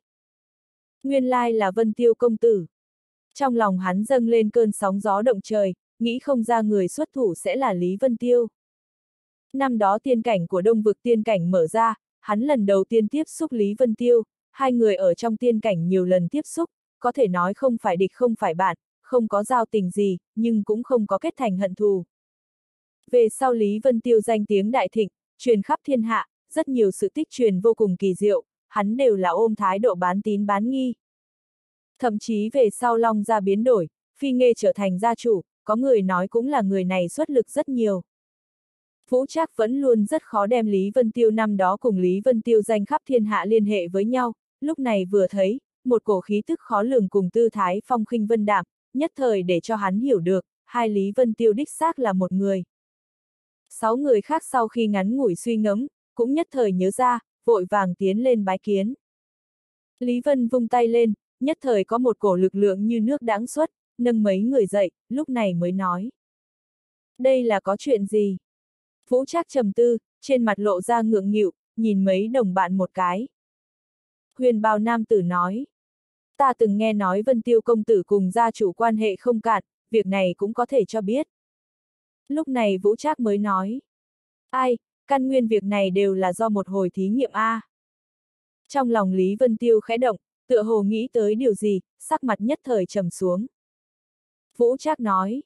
Nguyên lai là Vân Tiêu công tử. Trong lòng hắn dâng lên cơn sóng gió động trời, nghĩ không ra người xuất thủ sẽ là Lý Vân Tiêu. Năm đó tiên cảnh của đông vực tiên cảnh mở ra, hắn lần đầu tiên tiếp xúc Lý Vân Tiêu, hai người ở trong tiên cảnh nhiều lần tiếp xúc, có thể nói không phải địch không phải bạn, không có giao tình gì, nhưng cũng không có kết thành hận thù. Về sau Lý Vân Tiêu danh tiếng đại thịnh, truyền khắp thiên hạ, rất nhiều sự tích truyền vô cùng kỳ diệu, hắn đều là ôm thái độ bán tín bán nghi. Thậm chí về sau Long ra biến đổi, Phi Nghê trở thành gia chủ, có người nói cũng là người này xuất lực rất nhiều. Vũ Trác vẫn luôn rất khó đem Lý Vân Tiêu năm đó cùng Lý Vân Tiêu danh khắp thiên hạ liên hệ với nhau, lúc này vừa thấy, một cổ khí tức khó lường cùng tư thái phong khinh vân đạm, nhất thời để cho hắn hiểu được, hai Lý Vân Tiêu đích xác là một người. Sáu người khác sau khi ngắn ngủi suy ngẫm, cũng nhất thời nhớ ra, vội vàng tiến lên bái kiến. Lý Vân vung tay lên, nhất thời có một cổ lực lượng như nước đáng xuất, nâng mấy người dậy, lúc này mới nói. Đây là có chuyện gì? Vũ Trác trầm tư, trên mặt lộ ra ngượng nghịu, nhìn mấy đồng bạn một cái. Huyền bào nam tử nói. Ta từng nghe nói Vân Tiêu công tử cùng gia chủ quan hệ không cạn, việc này cũng có thể cho biết. Lúc này Vũ Trác mới nói. Ai, căn nguyên việc này đều là do một hồi thí nghiệm A. Trong lòng Lý Vân Tiêu khẽ động, tựa hồ nghĩ tới điều gì, sắc mặt nhất thời trầm xuống. Vũ Trác nói.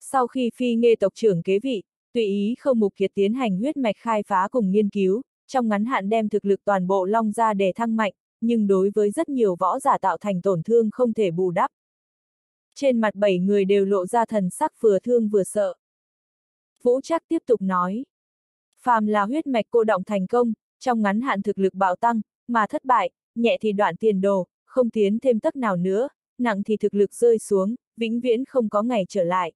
Sau khi phi nghe tộc trưởng kế vị, tùy ý không mục kiệt tiến hành huyết mạch khai phá cùng nghiên cứu, trong ngắn hạn đem thực lực toàn bộ long ra để thăng mạnh, nhưng đối với rất nhiều võ giả tạo thành tổn thương không thể bù đắp. Trên mặt bảy người đều lộ ra thần sắc vừa thương vừa sợ. Vũ trác tiếp tục nói. Phàm là huyết mạch cô động thành công, trong ngắn hạn thực lực bạo tăng, mà thất bại, nhẹ thì đoạn tiền đồ, không tiến thêm tấc nào nữa, nặng thì thực lực rơi xuống, vĩnh viễn không có ngày trở lại.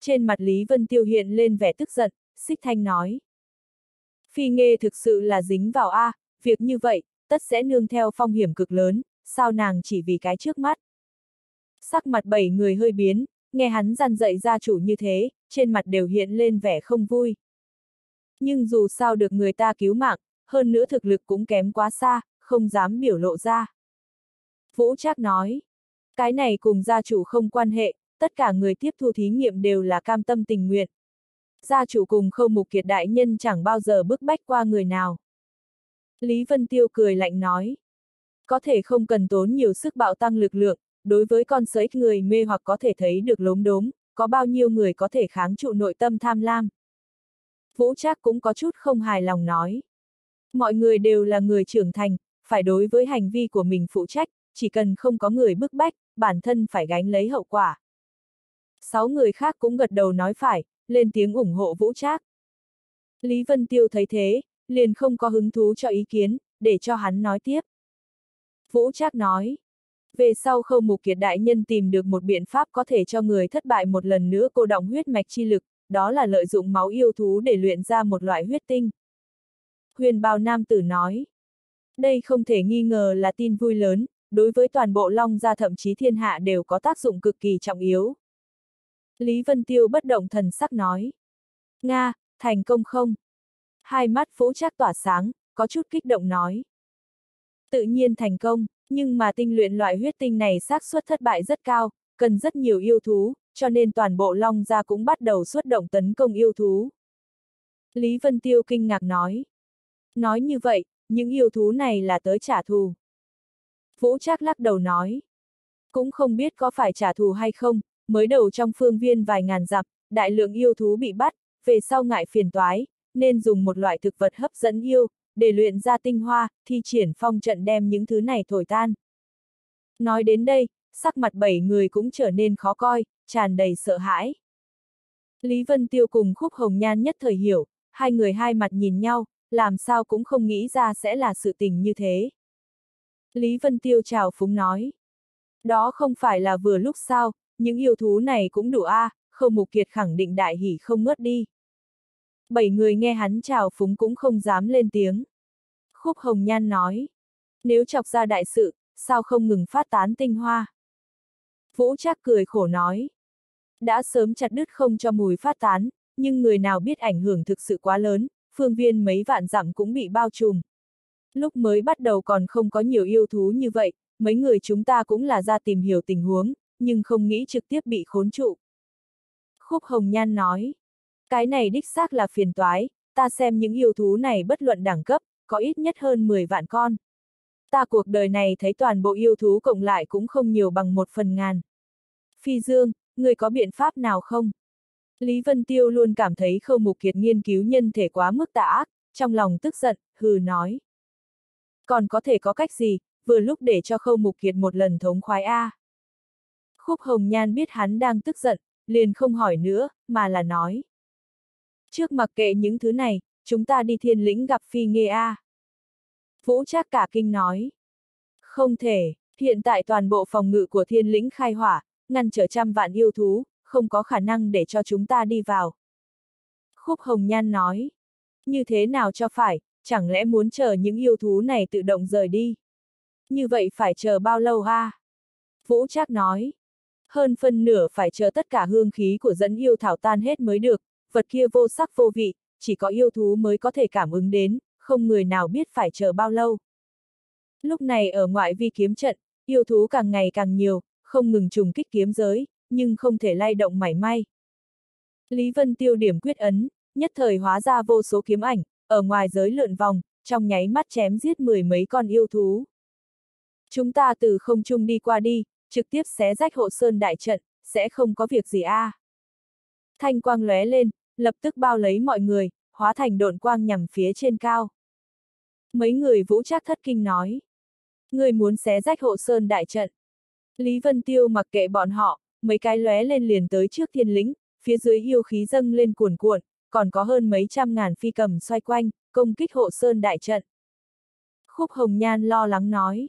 Trên mặt Lý Vân Tiêu hiện lên vẻ tức giận, xích thanh nói. Phi Nghê thực sự là dính vào A, việc như vậy, tất sẽ nương theo phong hiểm cực lớn, sao nàng chỉ vì cái trước mắt. Sắc mặt bảy người hơi biến, nghe hắn dằn dậy gia chủ như thế, trên mặt đều hiện lên vẻ không vui. Nhưng dù sao được người ta cứu mạng, hơn nữa thực lực cũng kém quá xa, không dám biểu lộ ra. Vũ Trác nói, cái này cùng gia chủ không quan hệ, tất cả người tiếp thu thí nghiệm đều là cam tâm tình nguyện. Gia chủ cùng khâu mục kiệt đại nhân chẳng bao giờ bức bách qua người nào. Lý Vân Tiêu cười lạnh nói. Có thể không cần tốn nhiều sức bạo tăng lực lượng, đối với con sấy người mê hoặc có thể thấy được lốm đốm, có bao nhiêu người có thể kháng trụ nội tâm tham lam. Vũ Trác cũng có chút không hài lòng nói. Mọi người đều là người trưởng thành, phải đối với hành vi của mình phụ trách, chỉ cần không có người bức bách, bản thân phải gánh lấy hậu quả. Sáu người khác cũng gật đầu nói phải, lên tiếng ủng hộ Vũ Trác. Lý Vân Tiêu thấy thế, liền không có hứng thú cho ý kiến, để cho hắn nói tiếp. Vũ Trác nói, về sau khâu mục kiệt đại nhân tìm được một biện pháp có thể cho người thất bại một lần nữa cô động huyết mạch chi lực, đó là lợi dụng máu yêu thú để luyện ra một loại huyết tinh. Huyền bào nam tử nói, đây không thể nghi ngờ là tin vui lớn, đối với toàn bộ long gia thậm chí thiên hạ đều có tác dụng cực kỳ trọng yếu. Lý Vân Tiêu bất động thần sắc nói, Nga, thành công không? Hai mắt phú Trác tỏa sáng, có chút kích động nói. Tự nhiên thành công, nhưng mà tinh luyện loại huyết tinh này xác suất thất bại rất cao, cần rất nhiều yêu thú, cho nên toàn bộ Long Gia cũng bắt đầu xuất động tấn công yêu thú. Lý Vân Tiêu kinh ngạc nói. Nói như vậy, những yêu thú này là tới trả thù. Vũ Trác lắc đầu nói. Cũng không biết có phải trả thù hay không, mới đầu trong phương viên vài ngàn dặm, đại lượng yêu thú bị bắt, về sau ngại phiền toái, nên dùng một loại thực vật hấp dẫn yêu, để luyện ra tinh hoa, thi triển phong trận đem những thứ này thổi tan. Nói đến đây, sắc mặt bảy người cũng trở nên khó coi, tràn đầy sợ hãi. Lý Vân Tiêu cùng Khúc Hồng Nhan nhất thời hiểu, hai người hai mặt nhìn nhau, làm sao cũng không nghĩ ra sẽ là sự tình như thế. Lý Vân Tiêu chào phúng nói. Đó không phải là vừa lúc sao, những yêu thú này cũng đủ a, à, Khâu mục kiệt khẳng định đại hỉ không ngớt đi. Bảy người nghe hắn chào phúng cũng không dám lên tiếng. Khúc Hồng Nhan nói. Nếu chọc ra đại sự, sao không ngừng phát tán tinh hoa? Vũ Trác cười khổ nói. Đã sớm chặt đứt không cho mùi phát tán, nhưng người nào biết ảnh hưởng thực sự quá lớn, phương viên mấy vạn dặm cũng bị bao trùm. Lúc mới bắt đầu còn không có nhiều yêu thú như vậy, mấy người chúng ta cũng là ra tìm hiểu tình huống, nhưng không nghĩ trực tiếp bị khốn trụ. Khúc Hồng Nhan nói. Cái này đích xác là phiền toái, ta xem những yêu thú này bất luận đẳng cấp, có ít nhất hơn 10 vạn con. Ta cuộc đời này thấy toàn bộ yêu thú cộng lại cũng không nhiều bằng một phần ngàn. Phi Dương, người có biện pháp nào không? Lý Vân Tiêu luôn cảm thấy khâu mục kiệt nghiên cứu nhân thể quá mức tà ác, trong lòng tức giận, hừ nói. Còn có thể có cách gì, vừa lúc để cho khâu mục kiệt một lần thống khoái A. Khúc Hồng Nhan biết hắn đang tức giận, liền không hỏi nữa, mà là nói. Trước mặc kệ những thứ này, chúng ta đi thiên lĩnh gặp phi nghê A. Vũ Trác cả kinh nói. Không thể, hiện tại toàn bộ phòng ngự của thiên lĩnh khai hỏa, ngăn trở trăm vạn yêu thú, không có khả năng để cho chúng ta đi vào. Khúc Hồng Nhan nói. Như thế nào cho phải, chẳng lẽ muốn chờ những yêu thú này tự động rời đi? Như vậy phải chờ bao lâu ha? Vũ Trác nói. Hơn phân nửa phải chờ tất cả hương khí của dẫn yêu thảo tan hết mới được, vật kia vô sắc vô vị, chỉ có yêu thú mới có thể cảm ứng đến, không người nào biết phải chờ bao lâu. Lúc này ở ngoại vi kiếm trận, yêu thú càng ngày càng nhiều, không ngừng trùng kích kiếm giới, nhưng không thể lay động mảy may. Lý Vân tiêu điểm quyết ấn, nhất thời hóa ra vô số kiếm ảnh, ở ngoài giới lượn vòng, trong nháy mắt chém giết mười mấy con yêu thú. Chúng ta từ không trung đi qua đi, trực tiếp xé rách hộ sơn đại trận, sẽ không có việc gì a. À. Thanh quang lóe lên, lập tức bao lấy mọi người, hóa thành độn quang nhằm phía trên cao. Mấy người vũ trác thất kinh nói. Người muốn xé rách hộ sơn đại trận. Lý Vân Tiêu mặc kệ bọn họ, mấy cái lóe lên liền tới trước thiên lĩnh phía dưới yêu khí dâng lên cuồn cuộn, còn có hơn mấy trăm ngàn phi cầm xoay quanh, công kích hộ sơn đại trận. Khúc Hồng Nhan lo lắng nói.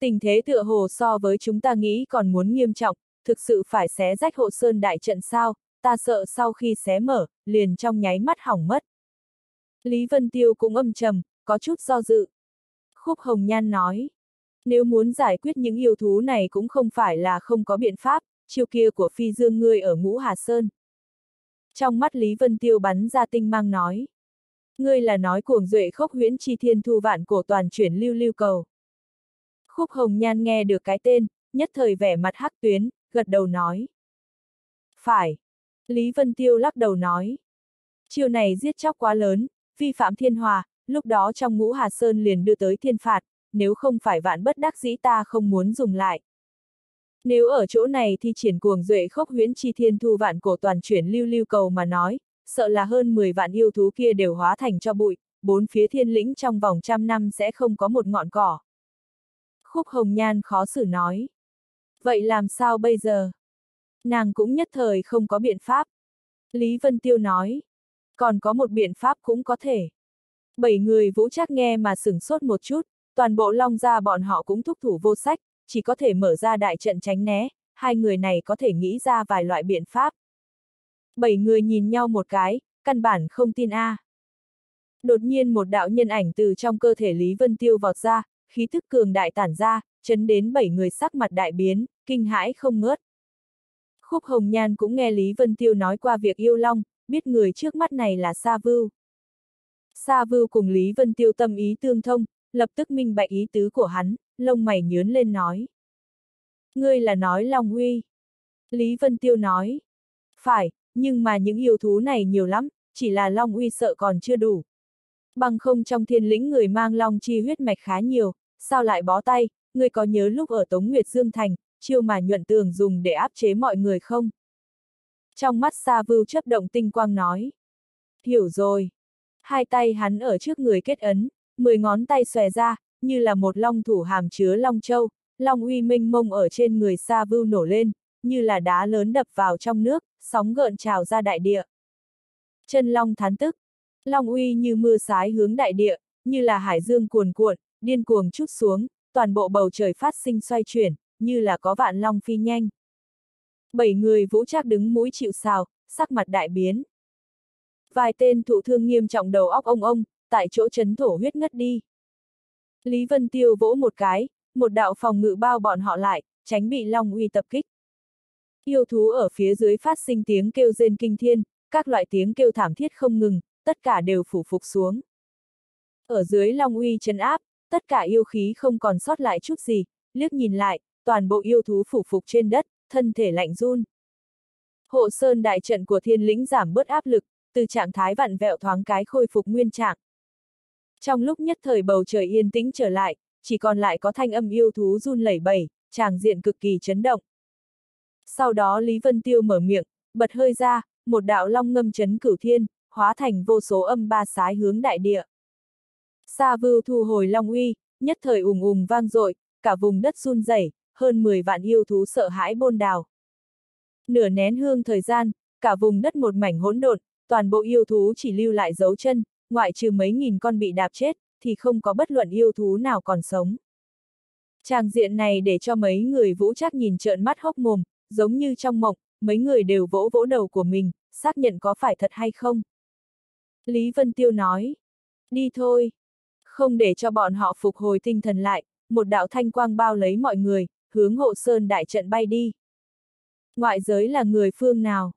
Tình thế tựa hồ so với chúng ta nghĩ còn muốn nghiêm trọng, thực sự phải xé rách hộ sơn đại trận sao, ta sợ sau khi xé mở, liền trong nháy mắt hỏng mất. Lý Vân Tiêu cũng âm trầm, có chút do dự. Khúc Hồng Nhan nói, nếu muốn giải quyết những yêu thú này cũng không phải là không có biện pháp, chiêu kia của phi dương ngươi ở ngũ Hà Sơn. Trong mắt Lý Vân Tiêu bắn ra tinh mang nói. Ngươi là nói cuồng duệ khốc huyễn chi thiên thu vạn cổ toàn chuyển lưu lưu cầu. Khúc Hồng Nhan nghe được cái tên, nhất thời vẻ mặt hắc tuyến, gật đầu nói. Phải. Lý Vân Tiêu lắc đầu nói. Chiều này giết chóc quá lớn, vi phạm thiên hòa, lúc đó trong ngũ Hà Sơn liền đưa tới thiên phạt, nếu không phải vạn bất đắc dĩ ta không muốn dùng lại. Nếu ở chỗ này thì triển cuồng duệ khốc huyễn chi thiên thu vạn cổ toàn chuyển lưu lưu cầu mà nói, sợ là hơn 10 vạn yêu thú kia đều hóa thành cho bụi, bốn phía thiên lĩnh trong vòng trăm năm sẽ không có một ngọn cỏ. Khúc Hồng Nhan khó xử nói. Vậy làm sao bây giờ? Nàng cũng nhất thời không có biện pháp. Lý Vân Tiêu nói. Còn có một biện pháp cũng có thể. Bảy người vũ trác nghe mà sửng sốt một chút, toàn bộ long gia bọn họ cũng thúc thủ vô sách, chỉ có thể mở ra đại trận tránh né, hai người này có thể nghĩ ra vài loại biện pháp. Bảy người nhìn nhau một cái, căn bản không tin a. À. Đột nhiên một đạo nhân ảnh từ trong cơ thể Lý Vân Tiêu vọt ra, khí thức cường đại tản ra, chấn đến bảy người sắc mặt đại biến, kinh hãi không ngớt. Khúc Hồng Nhan cũng nghe Lý Vân Tiêu nói qua việc yêu long, biết người trước mắt này là Sa Vưu. Sa Vưu cùng Lý Vân Tiêu tâm ý tương thông, lập tức minh bạch ý tứ của hắn, lông mày nhướn lên nói. Ngươi là nói Long Uy. Lý Vân Tiêu nói. Phải, nhưng mà những yêu thú này nhiều lắm, chỉ là Long Uy sợ còn chưa đủ. Bằng không trong thiên lĩnh người mang Long chi huyết mạch khá nhiều, sao lại bó tay, ngươi có nhớ lúc ở Tống Nguyệt Dương Thành, chiêu mà nhuận tường dùng để áp chế mọi người không? Trong mắt Sa Vưu chấp động tinh quang nói. Hiểu rồi. Hai tay hắn ở trước người kết ấn, mười ngón tay xòe ra, như là một long thủ hàm chứa long châu, long uy minh mông ở trên người Sa Vưu nổ lên, như là đá lớn đập vào trong nước, sóng gợn trào ra đại địa. Chân long thán tức, long uy như mưa sái hướng đại địa, như là hải dương cuồn cuộn, điên cuồng chút xuống, toàn bộ bầu trời phát sinh xoay chuyển, như là có vạn long phi nhanh. Bảy người vũ trác đứng mũi chịu sào, sắc mặt đại biến. Vài tên thụ thương nghiêm trọng đầu óc ông ông, tại chỗ chấn thổ huyết ngất đi. Lý Vân Tiêu vỗ một cái, một đạo phòng ngự bao bọn họ lại, tránh bị Long Uy tập kích. Yêu thú ở phía dưới phát sinh tiếng kêu rên kinh thiên, các loại tiếng kêu thảm thiết không ngừng, tất cả đều phủ phục xuống. Ở dưới Long Uy chấn áp, tất cả yêu khí không còn sót lại chút gì, liếc nhìn lại, toàn bộ yêu thú phủ phục trên đất, thân thể lạnh run. Hộ sơn đại trận của thiên lĩnh giảm bớt áp lực, từ trạng thái vặn vẹo thoáng cái khôi phục nguyên trạng. Trong lúc nhất thời bầu trời yên tĩnh trở lại, chỉ còn lại có thanh âm yêu thú run lẩy bẩy, tràng diện cực kỳ chấn động. Sau đó Lý Vân Tiêu mở miệng, bật hơi ra, một đạo long ngâm chấn cửu thiên, hóa thành vô số âm ba sái hướng đại địa. Sa vưu thu hồi long uy, nhất thời ùng ùng vang dội, cả vùng đất run rẩy, hơn 10 vạn yêu thú sợ hãi bôn đào. Nửa nén hương thời gian, cả vùng đất một mảnh hỗn độn, toàn bộ yêu thú chỉ lưu lại dấu chân, ngoại trừ mấy nghìn con bị đạp chết, thì không có bất luận yêu thú nào còn sống. Tràng diện này để cho mấy người vũ chắc nhìn trợn mắt hốc mồm, giống như trong mộng, mấy người đều vỗ vỗ đầu của mình, xác nhận có phải thật hay không. Lý Vân Tiêu nói, đi thôi, không để cho bọn họ phục hồi tinh thần lại, một đạo thanh quang bao lấy mọi người, hướng hộ sơn đại trận bay đi. Ngoại giới là người phương nào?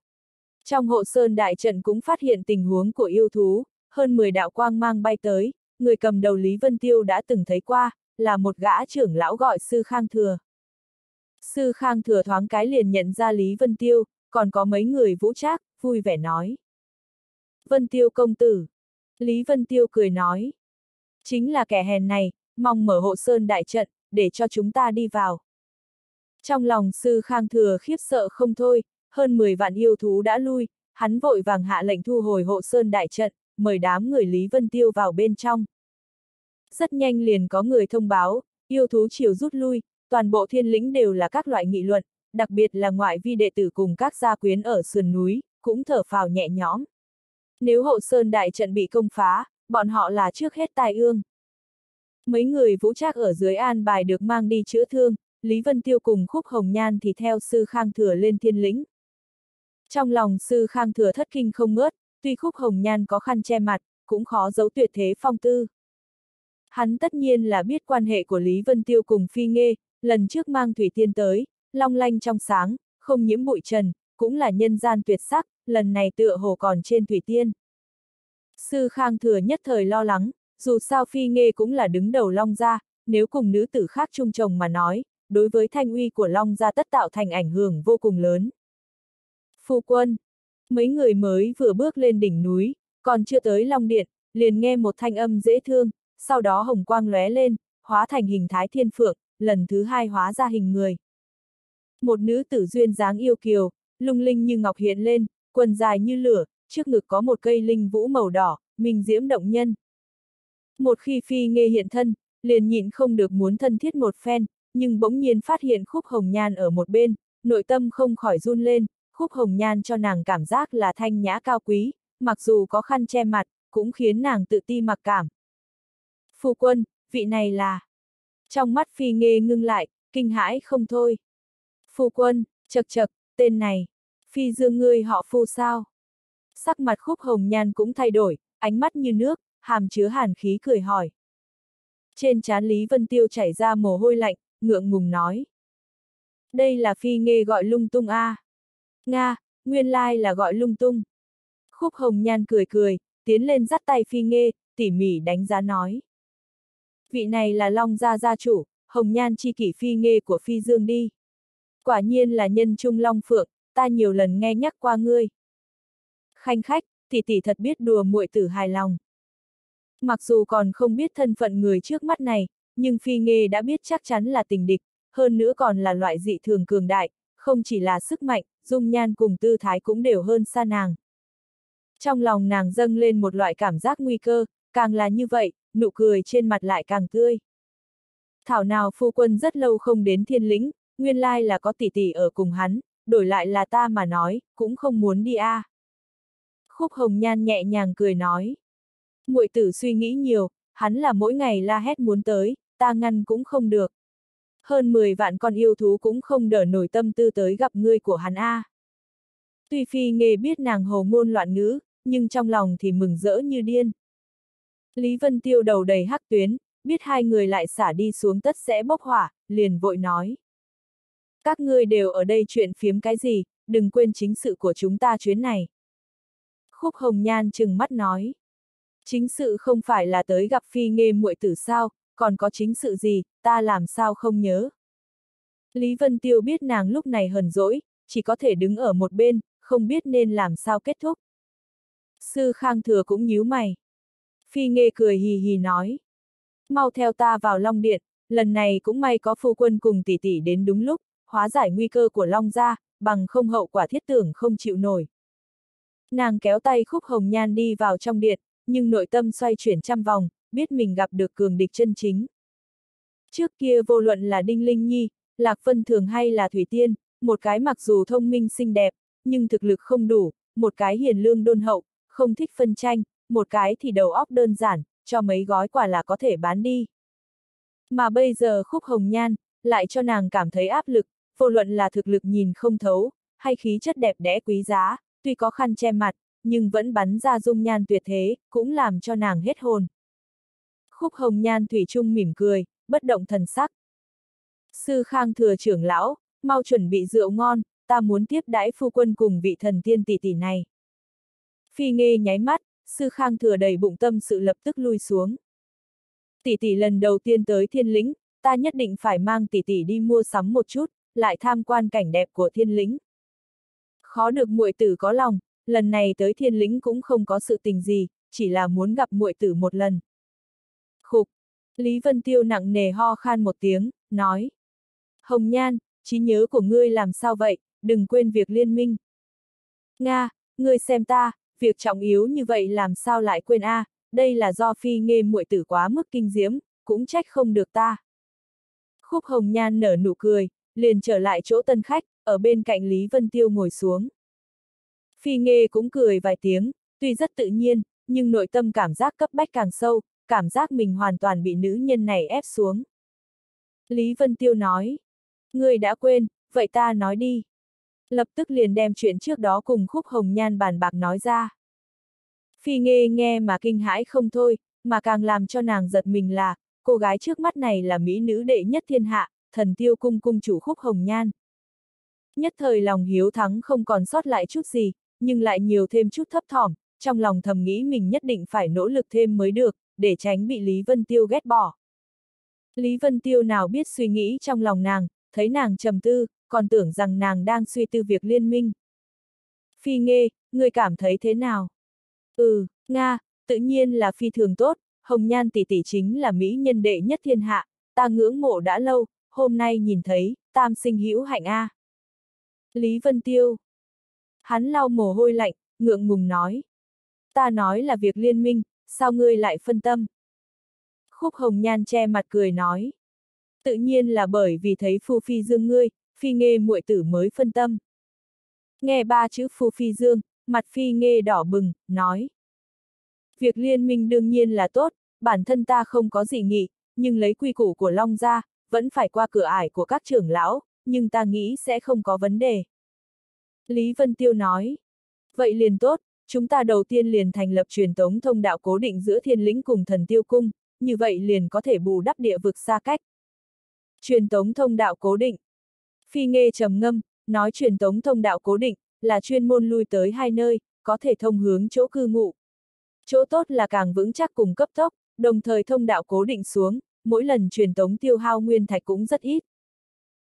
Trong hộ sơn đại trận cũng phát hiện tình huống của yêu thú, hơn 10 đạo quang mang bay tới, người cầm đầu Lý Vân Tiêu đã từng thấy qua, là một gã trưởng lão gọi Sư Khang Thừa. Sư Khang Thừa thoáng cái liền nhận ra Lý Vân Tiêu, còn có mấy người vũ trác, vui vẻ nói. Vân Tiêu công tử. Lý Vân Tiêu cười nói. Chính là kẻ hèn này, mong mở hộ sơn đại trận, để cho chúng ta đi vào. Trong lòng sư Khang Thừa khiếp sợ không thôi, hơn 10 vạn yêu thú đã lui, hắn vội vàng hạ lệnh thu hồi hộ sơn đại trận, mời đám người Lý Vân Tiêu vào bên trong. Rất nhanh liền có người thông báo, yêu thú chiều rút lui, toàn bộ thiên lĩnh đều là các loại nghị luận, đặc biệt là ngoại vi đệ tử cùng các gia quyến ở sườn núi, cũng thở phào nhẹ nhõm. Nếu hậu sơn đại trận bị công phá, bọn họ là trước hết tài ương. Mấy người vũ trác ở dưới an bài được mang đi chữa thương, Lý Vân Tiêu cùng Khúc Hồng Nhan thì theo sư Khang Thừa lên thiên lĩnh. Trong lòng sư Khang Thừa thất kinh không ngớt, tuy Khúc Hồng Nhan có khăn che mặt, cũng khó giấu tuyệt thế phong tư. Hắn tất nhiên là biết quan hệ của Lý Vân Tiêu cùng Phi Nghê, lần trước mang Thủy Tiên tới, long lanh trong sáng, không nhiễm bụi trần, cũng là nhân gian tuyệt sắc, lần này tựa hồ còn trên Thủy Tiên. Sư Khang Thừa nhất thời lo lắng, dù sao Phi Nghê cũng là đứng đầu long gia, nếu cùng nữ tử khác chung chồng mà nói, đối với thanh uy của long gia tất tạo thành ảnh hưởng vô cùng lớn. Phu quân, mấy người mới vừa bước lên đỉnh núi, Còn chưa tới Long Điện, liền nghe một thanh âm dễ thương, sau đó hồng quang lóe lên, hóa thành hình thái thiên phượng, lần thứ hai hóa ra hình người. Một nữ tử duyên dáng yêu kiều, lung linh như ngọc hiện lên, quần dài như lửa, trước ngực có một cây linh vũ màu đỏ, mình diễm động nhân. Một khi phi nghe hiện thân, liền nhịn không được muốn thân thiết một phen, nhưng bỗng nhiên phát hiện khúc hồng nhan ở một bên, nội tâm không khỏi run lên, khúc hồng nhan cho nàng cảm giác là thanh nhã cao quý, mặc dù có khăn che mặt, cũng khiến nàng tự ti mặc cảm. Phu quân, vị này là... Trong mắt phi nghê ngưng lại, kinh hãi không thôi. Phu quân, chật chật, tên này, phi dương ngươi họ phu sao? Sắc mặt khúc hồng nhan cũng thay đổi, ánh mắt như nước, hàm chứa hàn khí cười hỏi. Trên trán Lý Vân Tiêu chảy ra mồ hôi lạnh, ngượng ngùng nói. Đây là phi Nghe gọi lung tung a. À. Nga, nguyên lai là gọi lung tung. Khúc hồng nhan cười cười, tiến lên dắt tay phi Nghe, tỉ mỉ đánh giá nói. Vị này là Long Gia Gia chủ, hồng nhan chi kỷ phi Nghe của phi dương đi. Quả nhiên là nhân trung Long Phượng, ta nhiều lần nghe nhắc qua ngươi. Khanh khách, tỷ tỷ thật biết đùa muội tử hài lòng. Mặc dù còn không biết thân phận người trước mắt này, nhưng phi nghê đã biết chắc chắn là tình địch, hơn nữa còn là loại dị thường cường đại, không chỉ là sức mạnh, dung nhan cùng tư thái cũng đều hơn xa nàng. Trong lòng nàng dâng lên một loại cảm giác nguy cơ, càng là như vậy, nụ cười trên mặt lại càng tươi. Thảo nào phu quân rất lâu không đến thiên lĩnh, nguyên lai là có tỷ tỷ ở cùng hắn, đổi lại là ta mà nói, cũng không muốn đi a. À. Khúc hồng nhan nhẹ nhàng cười nói. muội tử suy nghĩ nhiều, hắn là mỗi ngày la hét muốn tới, ta ngăn cũng không được. Hơn 10 vạn con yêu thú cũng không đỡ nổi tâm tư tới gặp ngươi của hắn a. À. Tuy phi nghề biết nàng hồ ngôn loạn ngữ, nhưng trong lòng thì mừng rỡ như điên. Lý Vân Tiêu đầu đầy hắc tuyến, biết hai người lại xả đi xuống tất sẽ bốc hỏa, liền vội nói. Các ngươi đều ở đây chuyện phiếm cái gì, đừng quên chính sự của chúng ta chuyến này. Khúc Hồng Nhan chừng mắt nói. Chính sự không phải là tới gặp phi nghê muội tử sao, còn có chính sự gì, ta làm sao không nhớ. Lý Vân Tiêu biết nàng lúc này hờn dỗi, chỉ có thể đứng ở một bên, không biết nên làm sao kết thúc. Sư Khang Thừa cũng nhíu mày. Phi Nghê cười hì hì nói. Mau theo ta vào Long Điện, lần này cũng may có phu quân cùng tỷ tỷ đến đúng lúc, hóa giải nguy cơ của Long gia, bằng không hậu quả thiết tưởng không chịu nổi. Nàng kéo tay khúc hồng nhan đi vào trong điện, nhưng nội tâm xoay chuyển trăm vòng, biết mình gặp được cường địch chân chính. Trước kia vô luận là Đinh Linh Nhi, Lạc Vân Thường hay là Thủy Tiên, một cái mặc dù thông minh xinh đẹp, nhưng thực lực không đủ, một cái hiền lương đôn hậu, không thích phân tranh, một cái thì đầu óc đơn giản, cho mấy gói quả là có thể bán đi. Mà bây giờ khúc hồng nhan, lại cho nàng cảm thấy áp lực, vô luận là thực lực nhìn không thấu, hay khí chất đẹp đẽ quý giá, tuy có khăn che mặt, nhưng vẫn bắn ra dung nhan tuyệt thế, cũng làm cho nàng hết hồn. Khúc hồng nhan thủy chung mỉm cười, bất động thần sắc. Sư khang thừa trưởng lão, mau chuẩn bị rượu ngon, ta muốn tiếp đãi phu quân cùng vị thần tiên tỷ tỷ này. Phi nghe nháy mắt, sư khang thừa đầy bụng tâm sự lập tức lui xuống. Tỷ tỷ lần đầu tiên tới thiên lĩnh, ta nhất định phải mang tỷ tỷ đi mua sắm một chút, lại tham quan cảnh đẹp của thiên lĩnh. Khó được muội tử có lòng, lần này tới thiên lĩnh cũng không có sự tình gì, chỉ là muốn gặp muội tử một lần. Khục! Lý Vân Tiêu nặng nề ho khan một tiếng, nói. Hồng Nhan, trí nhớ của ngươi làm sao vậy, đừng quên việc liên minh. Nga, ngươi xem ta, việc trọng yếu như vậy làm sao lại quên a? À, đây là do phi nghe muội tử quá mức kinh diễm, cũng trách không được ta. Khúc Hồng Nhan nở nụ cười, liền trở lại chỗ tân khách, ở bên cạnh Lý Vân Tiêu ngồi xuống. Phi Nghê cũng cười vài tiếng, tuy rất tự nhiên, nhưng nội tâm cảm giác cấp bách càng sâu, cảm giác mình hoàn toàn bị nữ nhân này ép xuống. Lý Vân Tiêu nói, người đã quên, vậy ta nói đi. Lập tức liền đem chuyện trước đó cùng khúc hồng nhan bàn bạc nói ra. Phi Nghê nghe mà kinh hãi không thôi, mà càng làm cho nàng giật mình là, cô gái trước mắt này là mỹ nữ đệ nhất thiên hạ, thần tiêu cung cung chủ khúc hồng nhan. Nhất thời lòng hiếu thắng không còn sót lại chút gì, nhưng lại nhiều thêm chút thấp thỏm, trong lòng thầm nghĩ mình nhất định phải nỗ lực thêm mới được, để tránh bị Lý Vân Tiêu ghét bỏ. Lý Vân Tiêu nào biết suy nghĩ trong lòng nàng, thấy nàng trầm tư, còn tưởng rằng nàng đang suy tư việc liên minh. Phi Nghê, người cảm thấy thế nào? Ừ, Nga, tự nhiên là phi thường tốt, Hồng Nhan tỷ tỷ chính là mỹ nhân đệ nhất thiên hạ, ta ngưỡng mộ đã lâu, hôm nay nhìn thấy, tam sinh hữu hạnh a. Lý Vân Tiêu. Hắn lau mồ hôi lạnh, ngượng ngùng nói. Ta nói là việc liên minh, sao ngươi lại phân tâm? Khúc Hồng Nhan che mặt cười nói. Tự nhiên là bởi vì thấy Phu Phi Dương ngươi, Phi Nghê muội tử mới phân tâm. Nghe ba chữ Phu Phi Dương, mặt Phi Nghê đỏ bừng, nói. Việc liên minh đương nhiên là tốt, bản thân ta không có gì nghị, nhưng lấy quy củ của Long gia, vẫn phải qua cửa ải của các trưởng lão, nhưng ta nghĩ sẽ không có vấn đề. Lý Vân Tiêu nói. Vậy liền tốt, chúng ta đầu tiên liền thành lập truyền tống thông đạo cố định giữa thiên lĩnh cùng thần tiêu cung, như vậy liền có thể bù đắp địa vực xa cách. Truyền tống thông đạo cố định. Phi nghe trầm ngâm, nói truyền tống thông đạo cố định, là chuyên môn lui tới hai nơi, có thể thông hướng chỗ cư ngụ. Chỗ tốt là càng vững chắc cùng cấp tốc, đồng thời thông đạo cố định xuống, mỗi lần truyền tống tiêu hao nguyên thạch cũng rất ít.